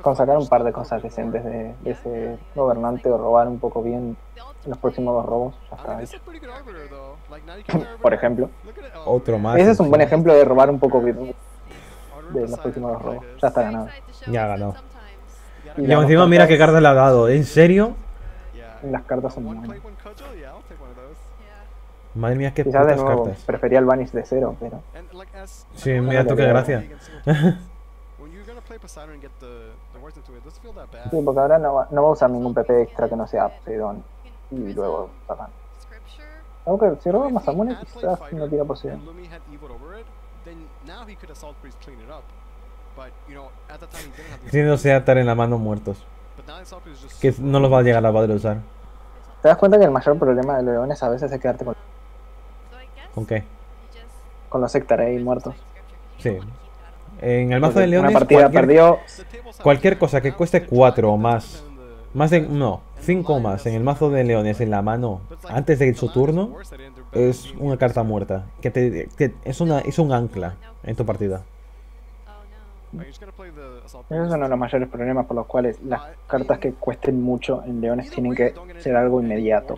Con sacar un par de cosas decentes de, de ese gobernante o robar un poco bien en los próximos dos robos, ya está hecho. Por ejemplo. Otro más. Ese es un buen ejemplo de robar un poco bien de los próximos dos robos. Ya está ganado. Ya ha ganado. Y, encima mira qué carta le ha dado. ¿En serio? Las cartas son buenas. Madre mía, qué Quizás de putas nuevo, cartas. prefería el Vanish de cero, pero... Sí, mira tú qué gracia. Sí, porque ahora no va, no va a usar ningún PP extra que no sea Poseidón y luego Satán. Aunque si roba Masamune quizás no tira Poseidón. Haciéndose atar en la mano muertos. Que no los va a llegar a poder usar. ¿Te das cuenta que el mayor problema de los leones a veces es quedarte con, ¿Con qué? con los Sector ahí muertos? Sí. En el mazo Porque de leones, Una partida cualquier, perdió... cualquier cosa que cueste 4 o más, más de, no, 5 o más en el mazo de leones en la mano antes de su turno, es una carta muerta. Que te, que es, una, es un ancla en tu partida. Ese es uno de los mayores problemas por los cuales las cartas que cuesten mucho en leones tienen que ser algo inmediato.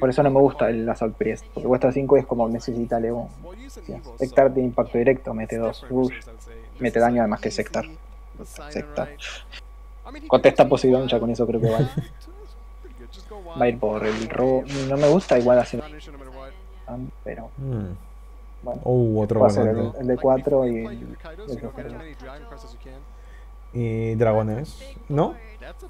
Por eso no me gusta el Assault Priest, porque cuesta 5 y es como necesita León. Sectar tiene impacto directo, mete 2 Rush, mete daño además que Sectar. Sectar. Contesta Poseidón, ya con eso creo que va. Va a ir por el robo. No me gusta igual así. Pero Mm. bueno. Uh, otro Va a ser el, el de 4 y el, el. Y dragones. ¿No?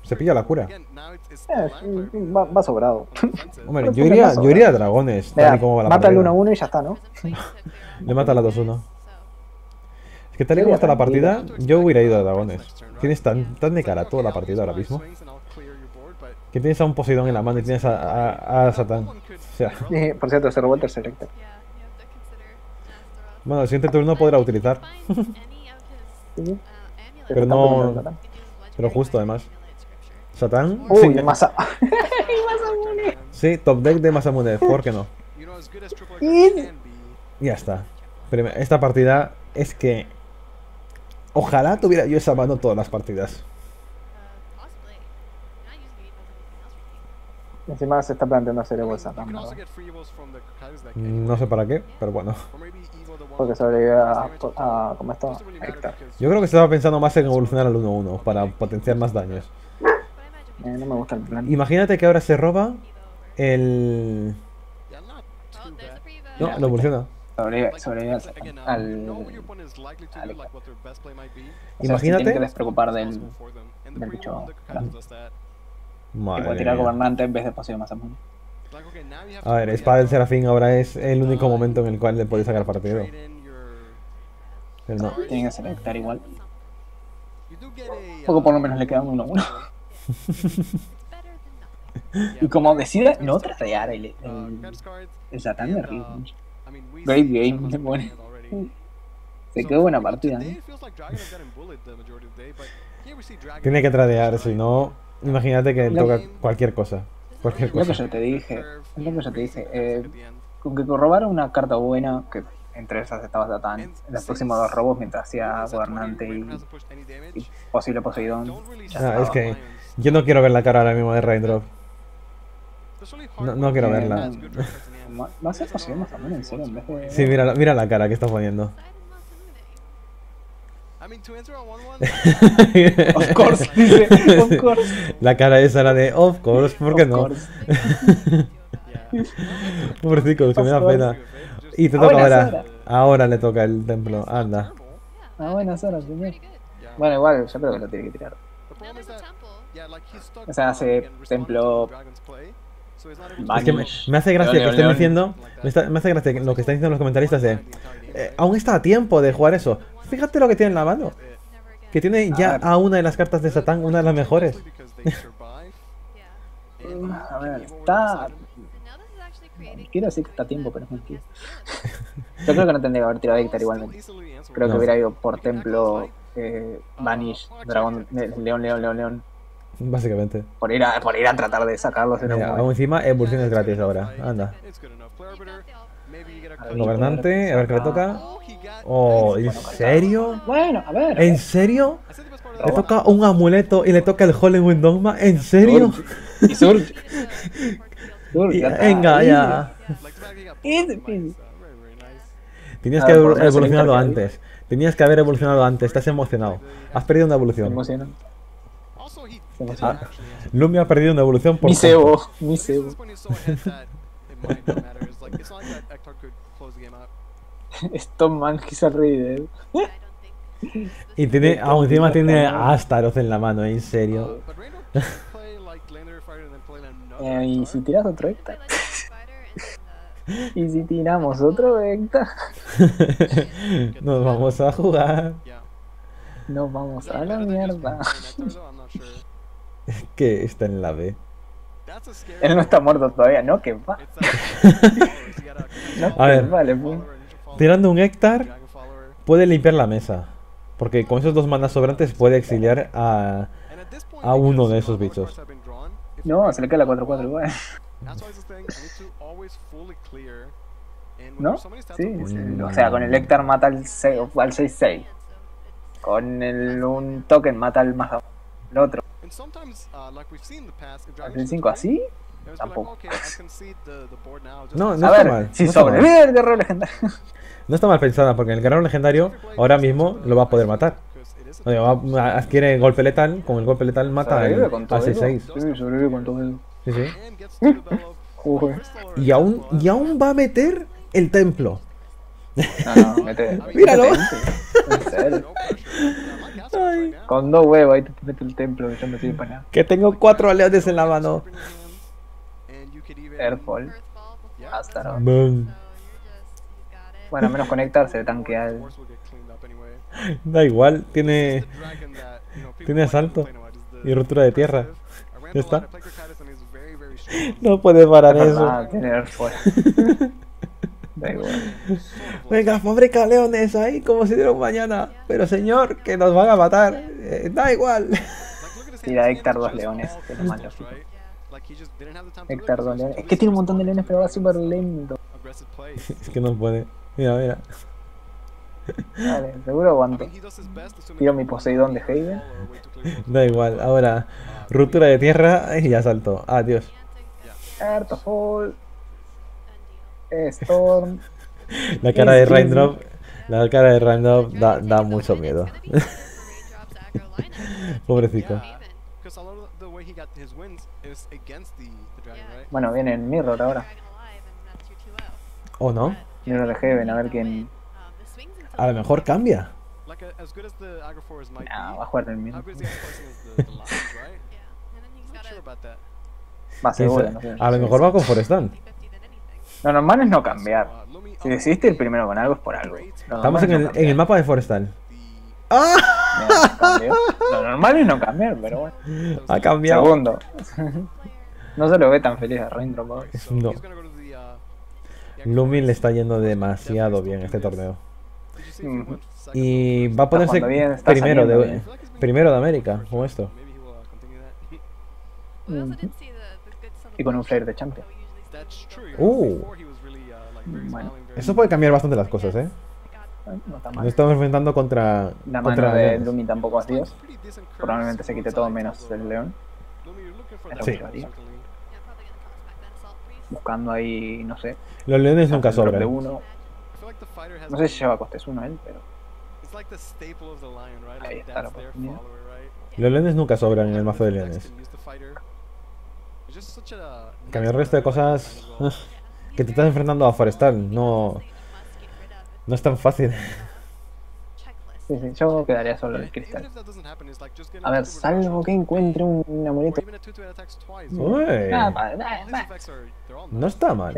Se pilla la cura. Eh, va, va sobrado. Hombre, yo ¿por qué iría, yo iría a dragones, tal Mira, y como va la mata el partida. 1-1 y ya está, ¿no? Le mata la 2-1. Es que tal y como está la partida, yo hubiera ido a dragones. Tienes tan, tan de cara toda la partida ahora mismo. Que tienes a un Poseidón en la mano y tienes a, a, a Satán. O sea, Por cierto, se robó el tercer bueno, el siguiente turno podrá utilizar. Sí. Pero no- Pero justo además. Satán. Uy, sí, de masa. sí, top deck de Masamune, ¿por qué no? Y- Ya está. Esta partida es que. Ojalá tuviera yo esa mano todas las partidas. Encima se está planteando hacer Evo Satan, ¿no? No sé para qué, pero bueno. Porque sobrevive a, a ¿cómo está? A Hector. Yo creo que estaba pensando más en evolucionar al 1-1 para potenciar más daños. Eh, no me gusta el plan. Imagínate que ahora se roba el. No, lo evoluciona. Sobrevive, sobrevive al. Al, al. Imagínate. tienen que despreocupar del, del bicho grande. Que Madre puede tirar mía. gobernante en vez de Poseidón más A ver, Espada del Serafín ahora es el único momento en el cual le puedes sacar partido. Pero no. Tiene que selectar igual. Porque por lo menos le queda un 1-1. Y como decide no tradear el, el, el Satan de Revenge. Great game, le pone. Se quedó buena partida, ¿eh? Tiene que tradear, si no, imagínate que toca cualquier cosa. Cualquier cosa. Es lo que yo te dije. Lo que yo te dije. Eh, con que robara una carta buena, que entre esas estaba Satan, en los próximos dos robos mientras hacía Gobernante y, y posible Poseidón. Ah, es que yo no quiero ver la cara ahora mismo de Raindrop. No, no quiero verla. Va a ser Poseidón también, en serio, en vez de... Sí, mira, mira la cara que está poniendo. of course, dice, of course. La cara esa era de of course, ¿por qué no? Pobrecito, que me da pena. Y te toca ahora. Ahora le toca el templo, anda. A buenas horas, señor. Bueno, igual, yo creo que lo tiene que tirar. O sea, hace templo. Es que me, me hace gracia que estén diciendo. Me, está, me, hace gracia lo que están diciendo los comentaristas de. Eh, aún está a tiempo de jugar eso. Fíjate lo que tiene en la mano. Que tiene ya a una de las cartas de Satán, una de las mejores. a ver, está. Quiero decir que está a tiempo, pero es mentira. Yo creo que no tendría que haber tirado Hector igualmente. Creo que hubiera ido por templo, eh, Vanish, Dragón, León, León, León, León. Básicamente. Por ir a, por ir a tratar de sacarlos en Mira, aún encima, evoluciones gratis ahora. Anda. Gobernante, a ver qué le toca. Oh, ¿en serio? Bueno, a ver. ¿En serio? Le toca un amuleto y le toca el Hollywood Dogma. ¿En serio? Y Surge. Venga, ya. Tenías que haber evolucionado antes. Tenías que haber evolucionado antes. Estás emocionado. Has perdido una evolución. Ah, Lumi ha perdido una evolución por. Mi cebo. Mi cebo. Stoneman he's already y tiene, aún encima tiene a Astaroth en la mano, en serio. eh, ¿Y si tiras otro Hector? ¿Y si tiramos otro Hector? Nos vamos a jugar. Nos vamos a la mierda. que está en la B. Él no está muerto todavía, ¿no? Que va. no, a ver, vale, pues. tirando un Hector puede limpiar la mesa. Porque con esos dos manas sobrantes puede exiliar a, a uno de esos bichos. No, se le queda la 4-4 igual. ¿No? Sí, sí, O sea, con el Hector mata al 6-6. Con el, un token mata al más el otro. ¿El 5 así? Tampoco. No, no a está ver, mal. Si no sobrevive el guerrero legendario. No está mal pensada, porque el guerrero legendario ahora mismo lo va a poder matar. O sea, va- adquiere golpe letal, con el golpe letal mata al con todo al 6-6. eso. Sí, sobrevive con todo eso. Sí, sí. Y aún, y aún va a meter el templo. No, no, mete. Míralo. mete En serio. Con dos huevos ahí te mete el templo yo no sirve para nada. Que tengo cuatro leones en la mano. Airfall. Hasta. Bueno, menos conectarse, tanquea el. Da igual, tiene, tiene asalto y ruptura de tierra. Ya está. No puede parar eso. Ah, tiene Airfall. Da igual. Venga, fabrica leones ahí como si dieron mañana. Pero señor, que nos van a matar. Eh, da igual. Tira Hector dos leones, que lo. Hector dos leones. Es que tiene un montón de leones, pero va súper lento. Es que no puede. Mira, mira. Vale, seguro aguanto. Tiro mi Poseidón de Haven. Da igual. Ahora, ruptura de tierra y ya saltó. Adiós. Airfall. Storm. La cara de Raindrop. La cara de Raindrop da, da mucho miedo. Pobrecito. Bueno, viene el Mirror ahora. ¿O no? Mirror de Heaven, a ver quién. A lo mejor cambia. Nah, va a jugar el Mirror. Va ¿Quién seguro, no sé. A lo mejor va con Forestan. Lo normal es no cambiar. Si decidiste ir primero con algo es por algo. Estamos en el, en el mapa de Forestal. ¡Ah! Lo normal es no cambiar, pero bueno. Ha cambiado. Segundo. no se lo ve tan feliz a Raindrop. No. Lumin le está yendo demasiado bien este torneo. Y va a ponerse primero de, primero de América con esto. Y con un flare de champion. Uh. Bueno. Eso puede cambiar bastante las cosas, ¿eh? No. Nos estamos enfrentando contra. La contra mano de Lumi tampoco es Dios. Probablemente se quite todo menos el león. Es sí. Buscando ahí, no sé. Los leones nunca sobran. Uno. No sé si lleva costes uno él, pero. Ahí está la oportunidad. Los leones nunca sobran en el mazo de leones. Cambiar el resto de cosas. Que te estás enfrentando a Forestal, no. No es tan fácil. Sí, sí, yo quedaría solo el cristal. A ver, salvo que encuentre un amuleto. Uy. No está mal.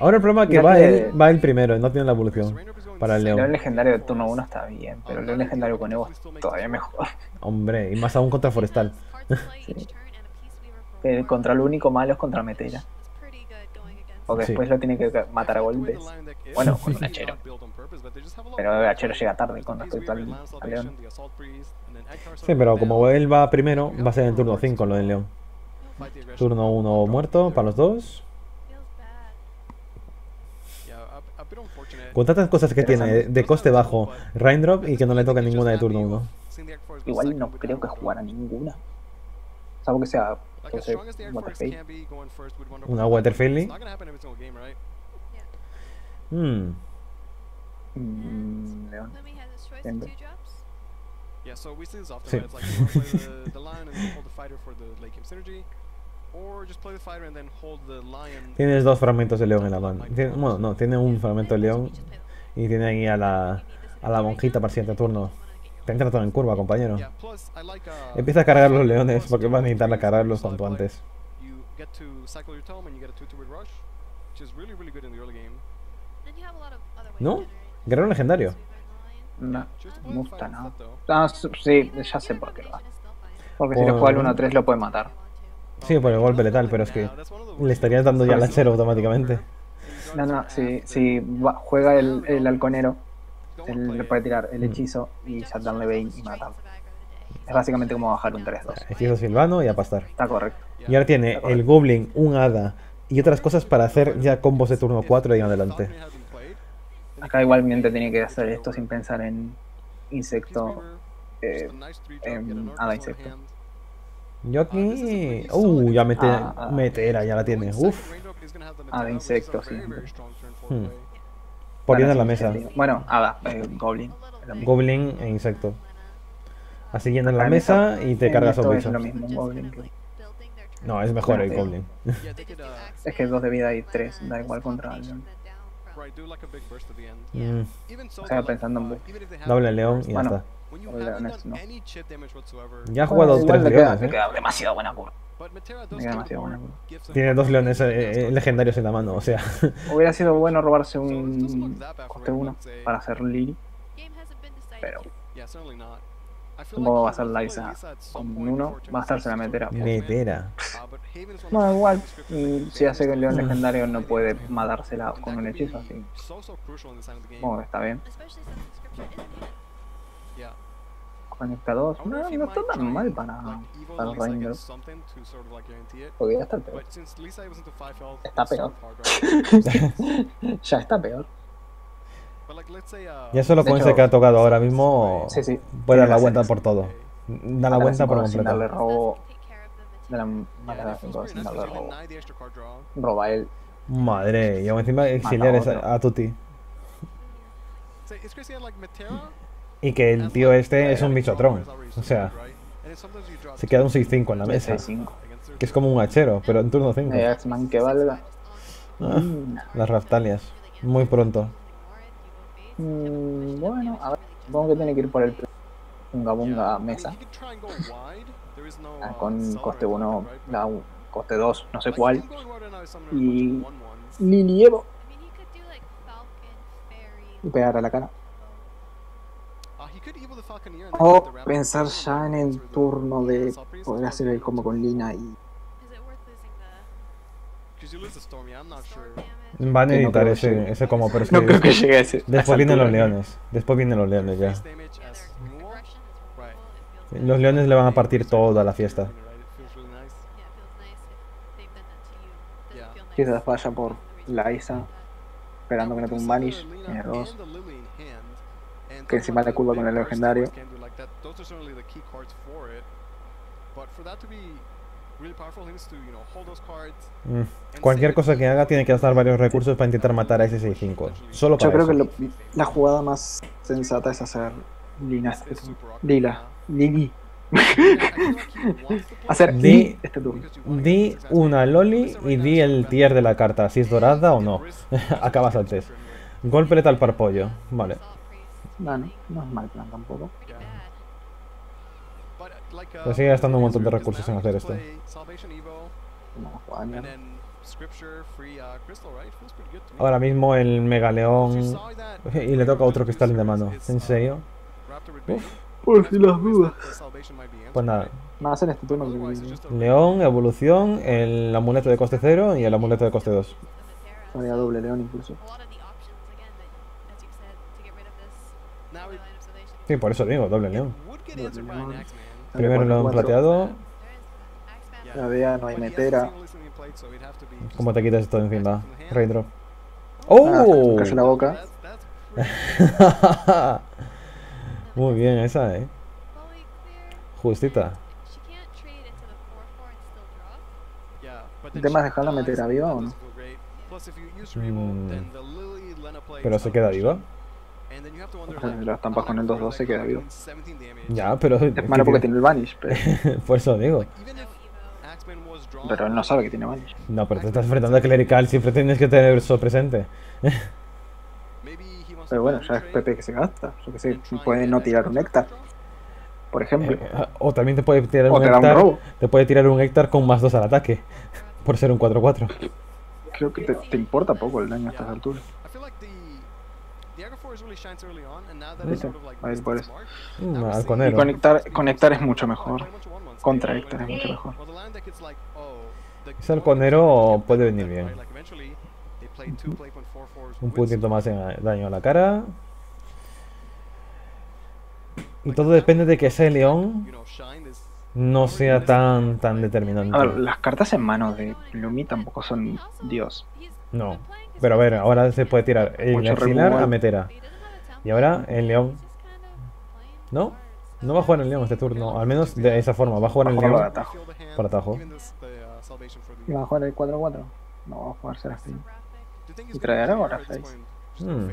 Ahora el problema es que va él, va el primero, no tiene la evolución para el león. El legendario de turno 1 está bien, pero el león legendario con Evo es todavía mejor. Hombre, y más aún contra Forestal. sí. El contra lo único malo es contra Metera. Porque después lo tiene que matar a golpes. Bueno, con un hachero. Pero el hachero llega tarde con respecto al, al león. Sí, pero como él va primero, va a ser en turno 5 lo del león. Turno 1 muerto para los dos. Con tantas cosas que tiene de coste bajo Raindrop y que no le toca ninguna de turno 1. Igual no creo que jugara ninguna. Salvo que sea entonces, Una Waterfailing. Hmm. Mm, León. Yeah, so we see this often, right? It's like you play the, the lion and then hold the fighter for the late game synergy. Or just play the fighter and then hold the lion. Tienes dos fragmentos de león en la mano. Bueno, no, tiene un fragmento de león y tiene ahí a la, a la monjita para el siguiente turno. Te entra todo en curva, compañero. Empieza a cargar los leones porque vas a necesitar cargarlos cuanto antes. ¿No? Guerrero legendario. No, me gusta nada. Ah, sí, ya sé por qué va. Porque si le juega al 1-3 lo puede matar. Sí, por el golpe letal, pero es que le estarías dando ya el hachero automáticamente. No, no, si, si juega el, el halconero, él le puede tirar el hechizo y saltarle Bane y matarlo. Es básicamente como bajar un 3-2. Hechizo silvano y a pastar. Está correcto. Y ahora tiene el Goblin, un Hada y otras cosas para hacer ya combos de turno 4 y en adelante. Acá igualmente tiene que hacer esto sin pensar en insecto, eh, en Hada insecto. Yo aquí... Uh, ya mete, ah, ah. metera, ya la tiene. Uf. Hada insecto, sí. Hmm. Poniendo en la mesa. Bueno, haga, eh, Goblin. Goblin e insecto. Así llenas la mesa y te cargas un bicho. No, es mejor el Goblin. es que dos de vida y tres, da igual contra el mm. O sea, pensando en Doble león y ya está. no. Ya ha jugado tres leones, ¿eh? demasiado buena curva. Tiene dos leones eh, eh, legendarios en la mano, o sea. Hubiera sido bueno robarse un coste 1 para hacer Lily. Pero. ¿Cómo va a ser Liza? Con uno va a estarse la metera. Metera. Bueno, igual, si hace que el león legendario no puede matársela con un hechizo, así. Bueno, está bien. Conectados. No, no está tan mal para, para Ranger. Podría estar peor. Está peor. ya está peor. Ya solo con ese que ha tocado ahora mismo sí, sí, puede dar la vuelta por todo. Da la vuelta por completo. darle robo. De la manera sin darle robo. Roba él. Madre, y aún encima exiliar a, a Tuti. Y que el tío este es un bichotrón. O sea, se queda un 6-5 en la mesa. Que es como un hachero, pero en turno 5. X-Man que valga. Ah, las raftalias. Muy pronto. Mm, bueno, a ver. Supongo que tiene que ir por el Bunga Bunga mesa. Ah, con coste 1, coste 2, no sé cuál. Y Lili Evo. Y pegar a la cara. O pensar ya en el turno de poder hacer el combo con Lina y. Van a editar ese, ese combo, pero es No que creo que después, llegue a ese. después vienen los leones. Después vienen los leones ya. Los leones le van a partir toda la fiesta. Quizás vaya por la Isa, esperando que no tenga un Vanish. Tiene dos. Que encima le curva con el legendario. Mm. Cualquier cosa que haga tiene que gastar varios recursos para intentar matar a ese 6-5. Solo para Yo creo eso. que lo- la jugada más sensata es hacer Lina. Lila. Lili. hacer Di- este turno. Di una loli y di el tier de la carta, si es dorada o no. Acabas antes. Golpe letal parpollo. Vale. No, no, es mal plan tampoco. Pero sigue gastando un montón de recursos en hacer esto. No. Ahora mismo el megaleón. Y le toca otro cristal de mano. ¿En serio? Por si las dudas. Pues nada. Más en este turno León, evolución, el amuleto de coste 0 y el amuleto de coste 2. Haría doble león incluso. Sí, por eso digo, doble león. Primero león plateado. La vea, no hay metera. ¿Cómo te quitas esto de encima? Raindrop. Ah, ¡Oh! cayó la boca. Muy bien esa, eh. Justita. El tema es dejarla meter a viva o no. Mm, Pero se queda viva. Si la estampas con el 2-2 se queda vivo. Ya, pero. Es malo porque tiene el Vanish, pero, Por eso digo. pero él no sabe que tiene Vanish. No, pero te estás enfrentando a Clerical, siempre tienes que tener eso presente. Pero bueno, ya es PP que se gasta. Yo que sé, puede no tirar un Néctar. Por ejemplo. Eh, O también te puede tirar O un te un. Te puede tirar un hectar con más 2 al ataque. Por ser un 4-4. Creo que te, te importa poco el daño a estas alturas. ¿Viste? A ver, por eso. Mm, Y conectar, conectar es mucho mejor. Contra Héctor es mucho mejor. Ese halconero puede venir bien. Un puntito más en daño a la cara. Y todo depende de que ese león no sea tan tan determinante. Las cartas en mano de Lumi tampoco son Dios. No. Pero a ver, ahora se puede tirar el Mucho auxiliar removal. a Metera. Y ahora el león. ¿No? No va a jugar el león este turno. Al menos de esa forma. Va a jugar Va el león atajo. para atajo. ¿Y va a jugar el 4-4? No, va a jugar Serafín. ¿Y traerá ahora Face? Hmm.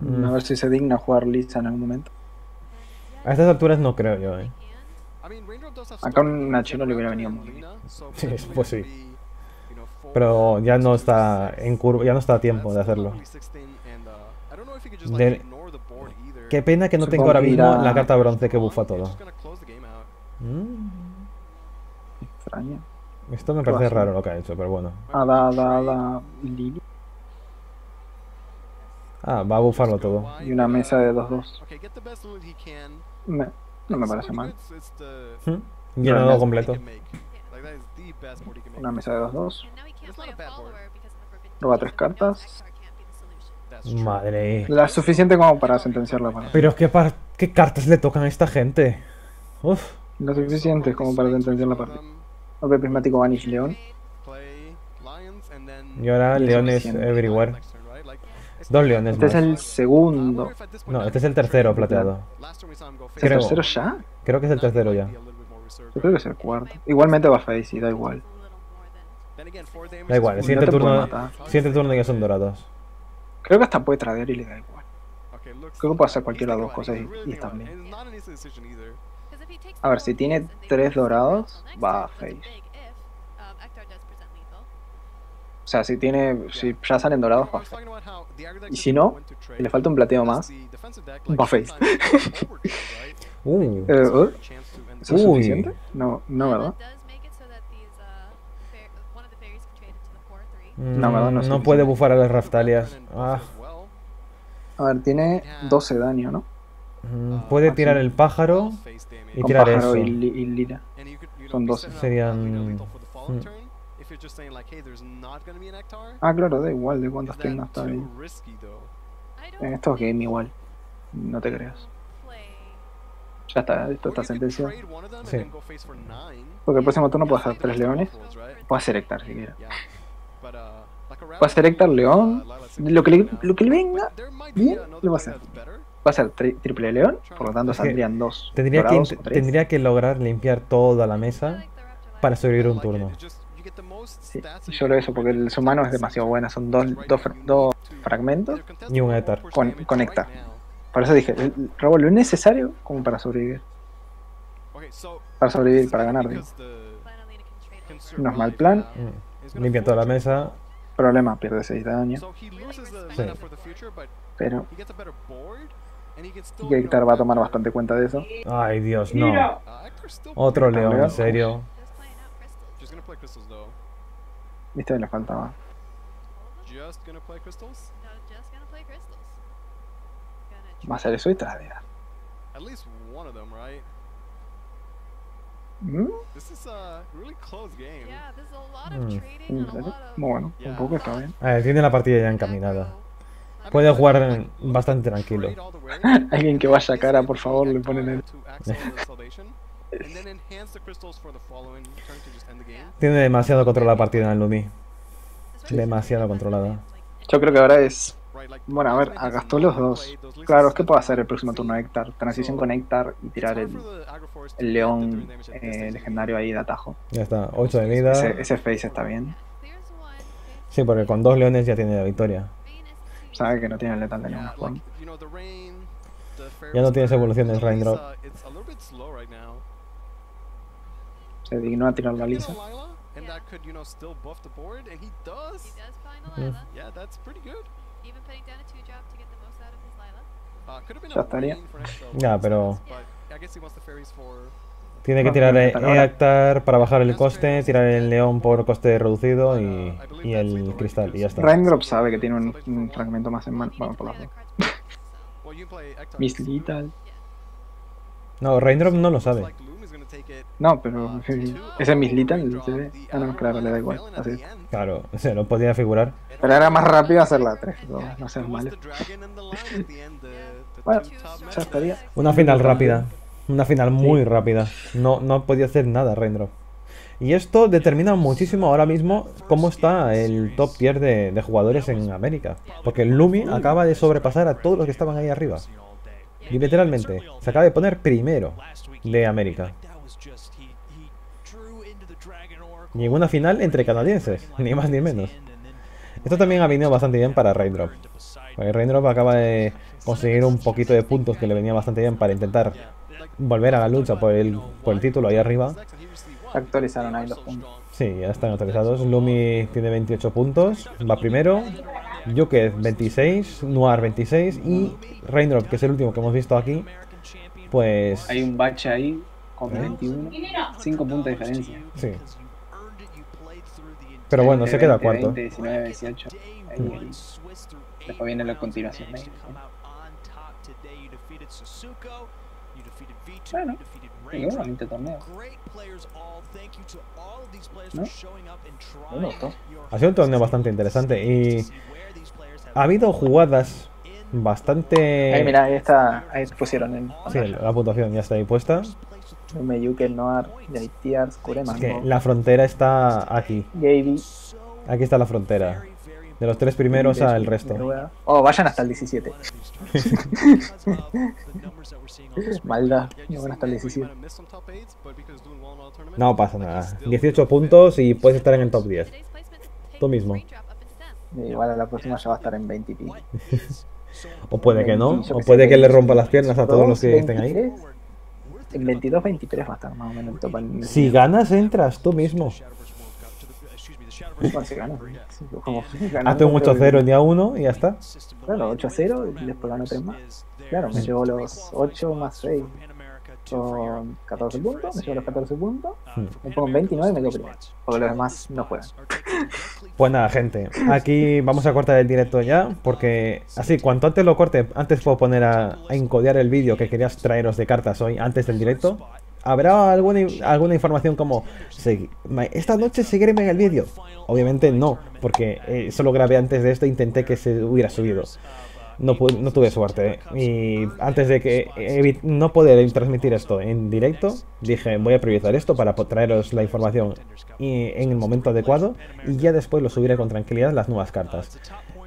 Mm. A ver si se digna jugar Lisa en algún momento. A estas alturas no creo yo, eh. Acá un Nachino le hubiera venido muy bien. Sí, pues sí. Pero ya no está en curva, ya no está a tiempo de hacerlo. De- Qué pena que no tengo ahora mismo la carta bronce que bufa todo. Mm, Extraño. Esto me ¿Qué va a parece raro lo que ha hecho, pero bueno. Ada, Ada, Lili. Ah, va a bufarlo todo. Y una mesa de 2-2. Me- no me parece mal. Mm, Llenado Realmente. completo. Una mesa de 2-2. Roba tres cartas. Madre. La suficiente como para sentenciar la partida. Pero qué, par- qué cartas le tocan a esta gente. Uf. Lo suficiente como para sentenciar la partida. Ok, prismático Vanish León. Y ahora leones everywhere. Dos leones Este es el segundo. No, este es el tercero plateado. ¿El Creo. tercero ya? Creo que es el tercero ya. Yo creo que es el cuarto. Igualmente va Face y da igual. Da igual, el siguiente turno, siguiente turno ya son dorados. Creo que hasta puede tradear y le da igual. Creo que puede hacer cualquiera de las dos cosas y, y están bien. A ver, si tiene tres dorados, va a Face. O sea, si tiene. Si ya salen dorados, va a Face. Y si no, y le falta un plateo más, va Face. Uh, Eh, uh, ¿Eso es Uy. suficiente? No, no, ¿verdad? No, ¿verdad? No es Mm, no puede bufar a las Raftalias. Ah, A ver, tiene 12 daño, ¿no? mm, puede tirar el pájaro y Con tirar pájaro eso. y, li- y lira. Son 12. Serían- mm. Ah, claro, da igual de cuántas tengas, está bien. En estos game igual. No te creas. Ya está, esto está sentenciado. Sí. Porque el próximo turno puedo hacer tres leones. Puedo hacer Hector si quiero. Puedo hacer Hector león. Lo que le, lo que le venga bien, lo va a hacer. Va a ser tri- triple león, por lo tanto Es que saldrían dos. Tendría que, dorados tendría que lograr limpiar toda la mesa para sobrevivir un turno. Sí, yo lo eso, porque el su mano es demasiado buena. Son dos, dos, dos fragmentos. Y un Éter. Con- conecta. Por eso dije, el- el- robo lo necesario como para sobrevivir. Para sobrevivir, para ganar, digo. No es mal plan. Mm. Limpia toda la mesa. Problema, pierde 6 de daño. Pero y Hector va a tomar bastante cuenta de eso. Ay, Dios, no. Otro león, en serio. Viste, le faltaba. Va a ser eso y tradear. At least one of them, right? Bueno, un poco está bien. A ver, tiene la partida ya encaminada. Puede jugar bastante tranquilo. Alguien que vaya a cara, por favor, le ponen el. To Axel the Salvation, and then enhance the crystals for the following turn to just end the game. Tiene demasiado control la partida en el Lumi. Demasiado controlada. Yo creo que ahora es. Bueno, a ver, gastó los dos. Claro, as ¿qué puedo hacer el próximo turno Hector? Transición con Hector y tirar el, el león eh, legendario ahí de atajo. Ya está, 8 de vida. Ese, ese face está bien. Sí, porque con dos leones ya tiene la victoria. Sabe que no tiene el letal de rain, the Ya no tienes evoluciones, Raindrop. Se dignó a tirar la lisa. and that could, you know, still buff the board, and he does. He does find a. Lila, Yeah, that's pretty good. even putting down a two drop to get the most out of his Lila. Uh, could have been a for pero- Tiene que tirar ahora. Eactar para bajar el coste, tirar el león por coste reducido y, y el cristal, y ya está. Raindrop sabe que tiene un, un fragmento más en mano. Bueno, por Ektar. Miss Lethal. No, Raindrop no lo sabe. No, pero ese es Miss Lethal. Ah, no, claro, le da igual. Así. Claro, se lo podía figurar. Pero era más rápido hacerla 3. No, no seas malo. Bueno, ya estaría. Una final rápida. Una final muy rápida. No, no podía hacer nada Raindrop. Y esto determina muchísimo ahora mismo cómo está el top tier de, de jugadores en América. Porque el Lumi acaba de sobrepasar a todos los que estaban ahí arriba. Y literalmente, se acaba de poner primero de América. Y en una final entre canadienses, ni más ni menos. Esto también ha venido bastante bien para Raindrop. Porque Raindrop acaba de conseguir un poquito de puntos que le venía bastante bien para intentar volver a la lucha por el, por el título ahí arriba. Actualizaron ahí los puntos. Sí, ya están actualizados. Lumi tiene 28 puntos, va primero. Yuke 26, Noir 26 y Raindrop, que es el último que hemos visto aquí, pues Hay un bache ahí con ¿Eh? 21. 5 puntos de diferencia. sí. Pero bueno, se queda 20, cuarto. 20, 19, 18. Ahí, después viene la continuación. ¿no? Bueno, torneo. Ha sido un torneo bastante interesante y ha habido jugadas bastante... Ahí, mira, ahí está. Ahí pusieron en. Sí, la puntuación ya está ahí puesta. Noir, Kurema, la frontera está aquí. Aquí está la frontera. De los tres primeros al resto. Oh, vayan hasta el 17. Maldad, van hasta el 17. No pasa nada. 18 puntos y puedes estar en el top 10. Tú mismo. Igual a la próxima ya va a estar en 20 y pico. O puede que no. O puede que le 22, rompa las piernas a todos los que estén ahí. 23. En 22-23 va a estar más o menos el top. en- Si ganas, entras tú mismo. Sí, como Hazte un creo que- 8-0 en día 1 y ya está. Claro, 8-0 y después gano 3 más. Claro, me llevo los 8 más 6. Son 14 puntos, me llevo los 14 puntos. Me pongo 29 y me quedo primero. Porque los demás no juegan. Pues nada, gente. Aquí vamos a cortar el directo ya. Porque así, cuanto antes lo corte, antes puedo poner a, a encodear el vídeo que querías traeros de cartas hoy, antes del directo. ¿Habrá alguna, alguna información como esta noche seguiré en el vídeo? Obviamente no, porque eh, solo grabé antes de esto e intenté que se hubiera subido. No, no tuve suerte. Y antes de que no poder transmitir esto en directo, dije voy a priorizar esto para traeros la información en el momento adecuado y ya después lo subiré con tranquilidad las nuevas cartas.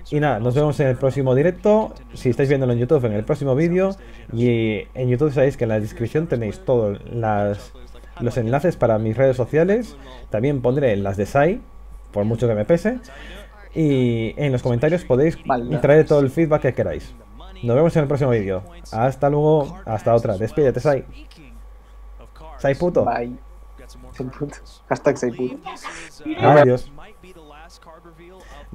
Y nada, nos vemos en el próximo directo. Si estáis viéndolo en YouTube, en el próximo vídeo. Y en YouTube sabéis que en la descripción tenéis todos los enlaces para mis redes sociales. También pondré las de Sai, por mucho que me pese. Y en los comentarios podéis traer todo el feedback que queráis. Nos vemos en el próximo vídeo. Hasta luego, hasta otra. Despídete, Sai. Sai puto. Bye. Hashtag Sai puto. Adiós.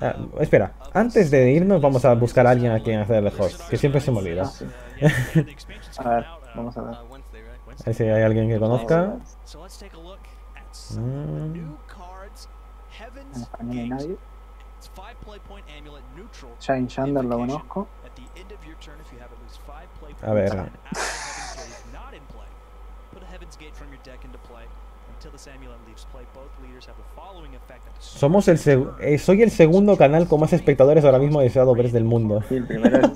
Ah, espera, antes de irnos vamos a buscar a alguien a quien hacerle host, que siempre se me olvida. a ver, vamos a ver. A ver si hay alguien que conozca. Mm. No hay nadie. Shine Shander lo conozco. A ver. Somos el eh, soy el segundo canal con más espectadores ahora mismo de Shadowverse del mundo. Sí, el primero es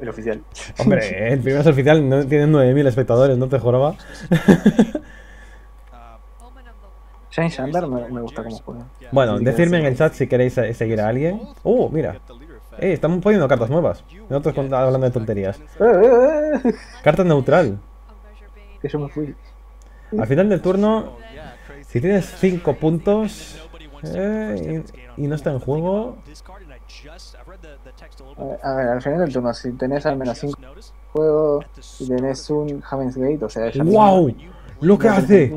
el, oficial. Hombre, el primero es oficial, no tiene 9000 espectadores, no te joroba. Shane Shander me, me, gusta cómo juega. Bueno, decidme en el chat si queréis seguir a alguien. Uh, mira. Eh, estamos poniendo cartas nuevas. Nosotros hablando de tonterías. Carta neutral. Que yo me fui. Al final del turno, si tienes 5 puntos eh, y, no está en juego. A ver, al final del turno, si tenés al menos 5 juegos, si tenés un Heaven's Gate, o sea, ¡Wow! ¡Lo que hace!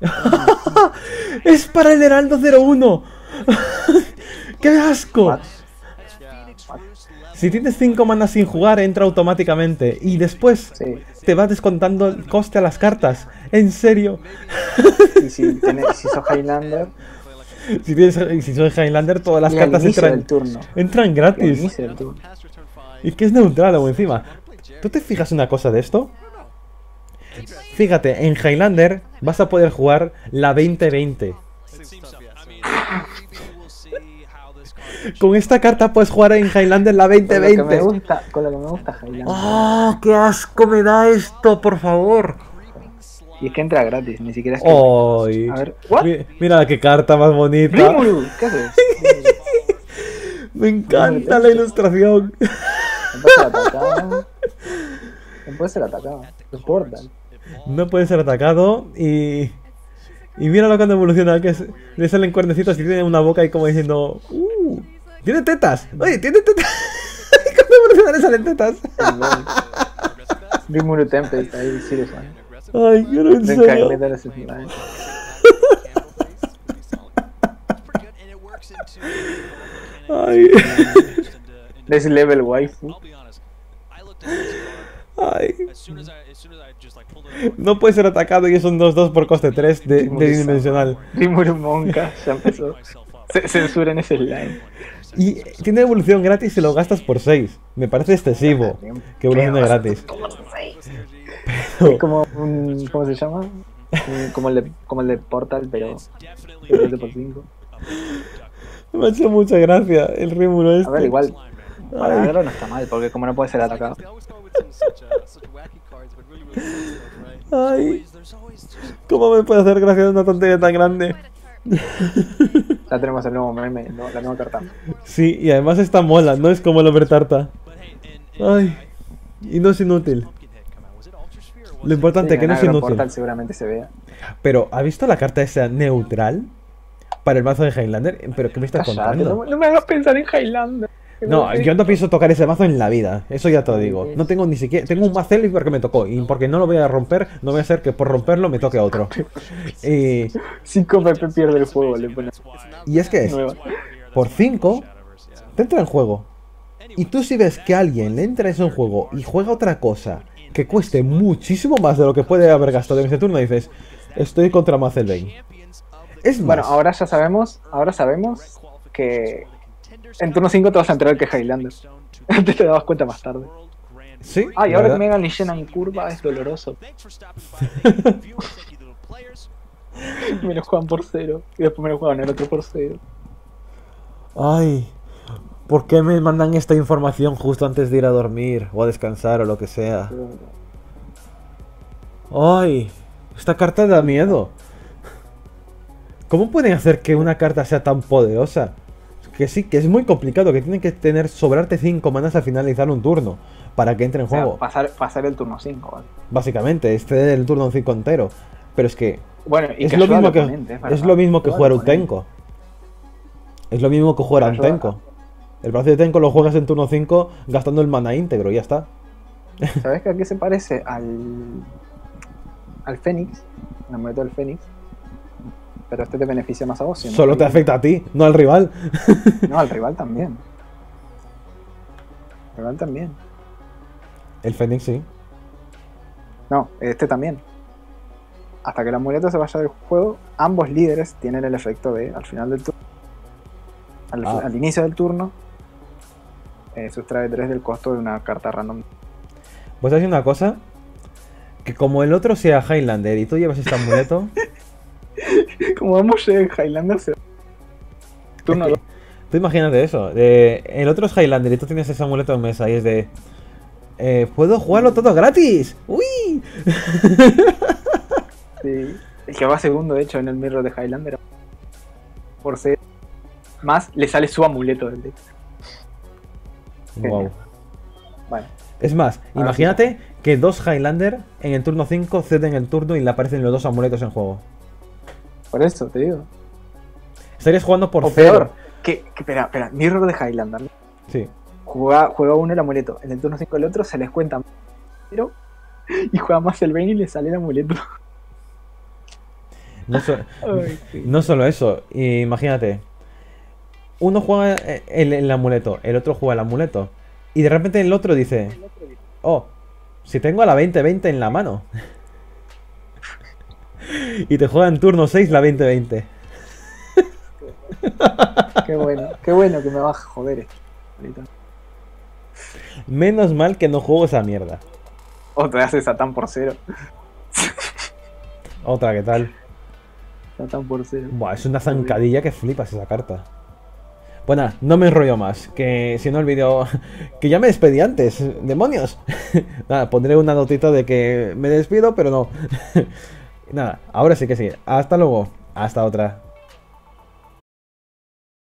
¡Es para el Heraldo 01! ¡Qué asco! Si tienes 5 manas sin jugar, entra automáticamente. Y después te va descontando el coste a las cartas. En serio. Y si, si sos Highlander. Si, tienes, si sos Highlander, todas las cartas entran, entran gratis. Y que es neutral o encima. ¿Tú te fijas una cosa de esto? Fíjate, en Highlander vas a poder jugar la 2020. Con esta carta puedes jugar en Highlander la 2020. Con lo que me gusta, con lo que me gusta Highlander. ¡Oh, qué asco me da esto, por favor! Y es que entra gratis, ni siquiera es que... A ver, ¿what? Mira qué carta más bonita. Rimuru, ¿qué haces? me encanta la ilustración. No puede ser atacado. No puede ser atacado. No importa. No puede ser atacado y... Y míralo cuando evoluciona, que es, le salen cuernecitos y tiene una boca y como diciendo... ¡Uh! ¡Tiene tetas! ¡Oye, tiene tetas! cuando evoluciona le salen tetas. Rimuru Tempest, ahí sí Ay, quiero en serio. Ay. Next level waifu. Ay. No puede ser atacado y son 2-2 por coste 3 de, de dimensional. Rimuru Monka, ya empezó. Censuren ese line. Y tiene evolución gratis y lo gastas por 6. Me parece excesivo que evolucione gratis. Es como un. ¿Cómo se llama? Como el de, como el de Portal, pero. pero por 5. Me ha hecho mucha gracia el Rimuru este. A ver, igual. Para verlo no está mal, porque como no puede ser atacado. Ay, ¿cómo me puede hacer gracia una tontería tan grande? Ya tenemos el nuevo meme, ¿no? la nueva carta. Sí, y además está mola, no es como el Overtarta. Ay, y no es inútil. Lo importante es que no es inútil. Portal seguramente se vea. Pero, ¿ha visto la carta esa neutral? Para el mazo de Highlander. ¿Pero qué me estás contando? No, me hagas pensar en Highlander. No, yo no pienso tocar ese mazo en la vida. Eso ya te lo digo. No tengo ni siquiera. Tengo un Macel porque me tocó. Y porque no lo voy a romper, no voy a hacer que por romperlo me toque a otro. y. 5 PP pierde el juego, le Y es que es. Por 5 te entra en juego. Y tú si ves que alguien le entra en un juego y juega otra cosa que cueste muchísimo más de lo que puede haber gastado en ese turno, dices, estoy contra Mazel Es Bueno, ahora ya sabemos, ahora sabemos que en turno 5 te vas a enterar que es Highlander. Antes te dabas cuenta más tarde. Sí. Ah, y ahora que Megan le llenan en curva es doloroso. me lo juegan por cero. Y después me lo juegan el otro por cero. Ay. ¿Por qué me mandan esta información justo antes de ir a dormir o a descansar o lo que sea? Ay, esta carta da miedo. ¿Cómo pueden hacer que una carta sea tan poderosa? Que sí, que es muy complicado, que tienen que tener sobrarte 5 manas al finalizar un turno para que entre en juego. pasar, pasar, el turno 5, ¿vale? Básicamente, este el turno 5 entero. Pero es que. Bueno, es, lo mismo que, es, lo mismo que jugar un Tenko. Es lo mismo que jugar un Tenko. El brazo de Tenko lo juegas en turno 5 gastando el mana íntegro, y ya está. ¿Sabes que aquí se parece al. al Fénix? El amuleto del Fénix. Pero este te beneficia más a vos. Solo te afecta a ti, no al rival. no, al rival también. Al rival también. El Fénix sí. No, este también. Hasta que el amuleto se vaya del juego, ambos líderes tienen el efecto de, al final del turno, al, ah. al inicio del turno, eh, sustrae 3 del costo de una carta random. Pues hay una cosa, que como el otro sea Highlander y tú llevas este amuleto... como vamos en Highlander se... Turno Tú imagínate eso, el otro es Highlander y tú tienes ese amuleto en mesa y es de... Eh, ¿Puedo jugarlo todo gratis? ¡Uy! sí. El que va segundo, de hecho, en el mirror de Highlander. Por ser más, le sale su amuleto del deck. Wow. Es más, imagínate que dos Highlander en el turno 5 ceden el turno y le aparecen los dos amuletos en juego. Por eso, te digo. Estarías jugando por o peor. Que, espera, espera, Mirror de Highlander. Sí. Juega, juega uno el amuleto. En el turno 5 el otro se les cuenta. Pero. Y juega más el Bane y le sale el amuleto. No, no solo eso. Imagínate, uno juega el, amuleto, el otro juega el amuleto. Y de repente el otro dice, oh, si tengo a la 20-20 en la mano. Y te juega en turno 6 la 20-20. qué bueno, qué bueno que me va a joder esto. Menos mal que no juego esa mierda. Otra hace Satán por cero. Otra, ¿qué tal? Satán por cero. Buah, es una zancadilla que flipas esa carta. Bueno, no me enrollo más, que si no el vídeo... Que ya me despedí antes, demonios. Nada, pondré una notita de que me despido, pero no. Nada, ahora sí que sí. Hasta luego, hasta otra.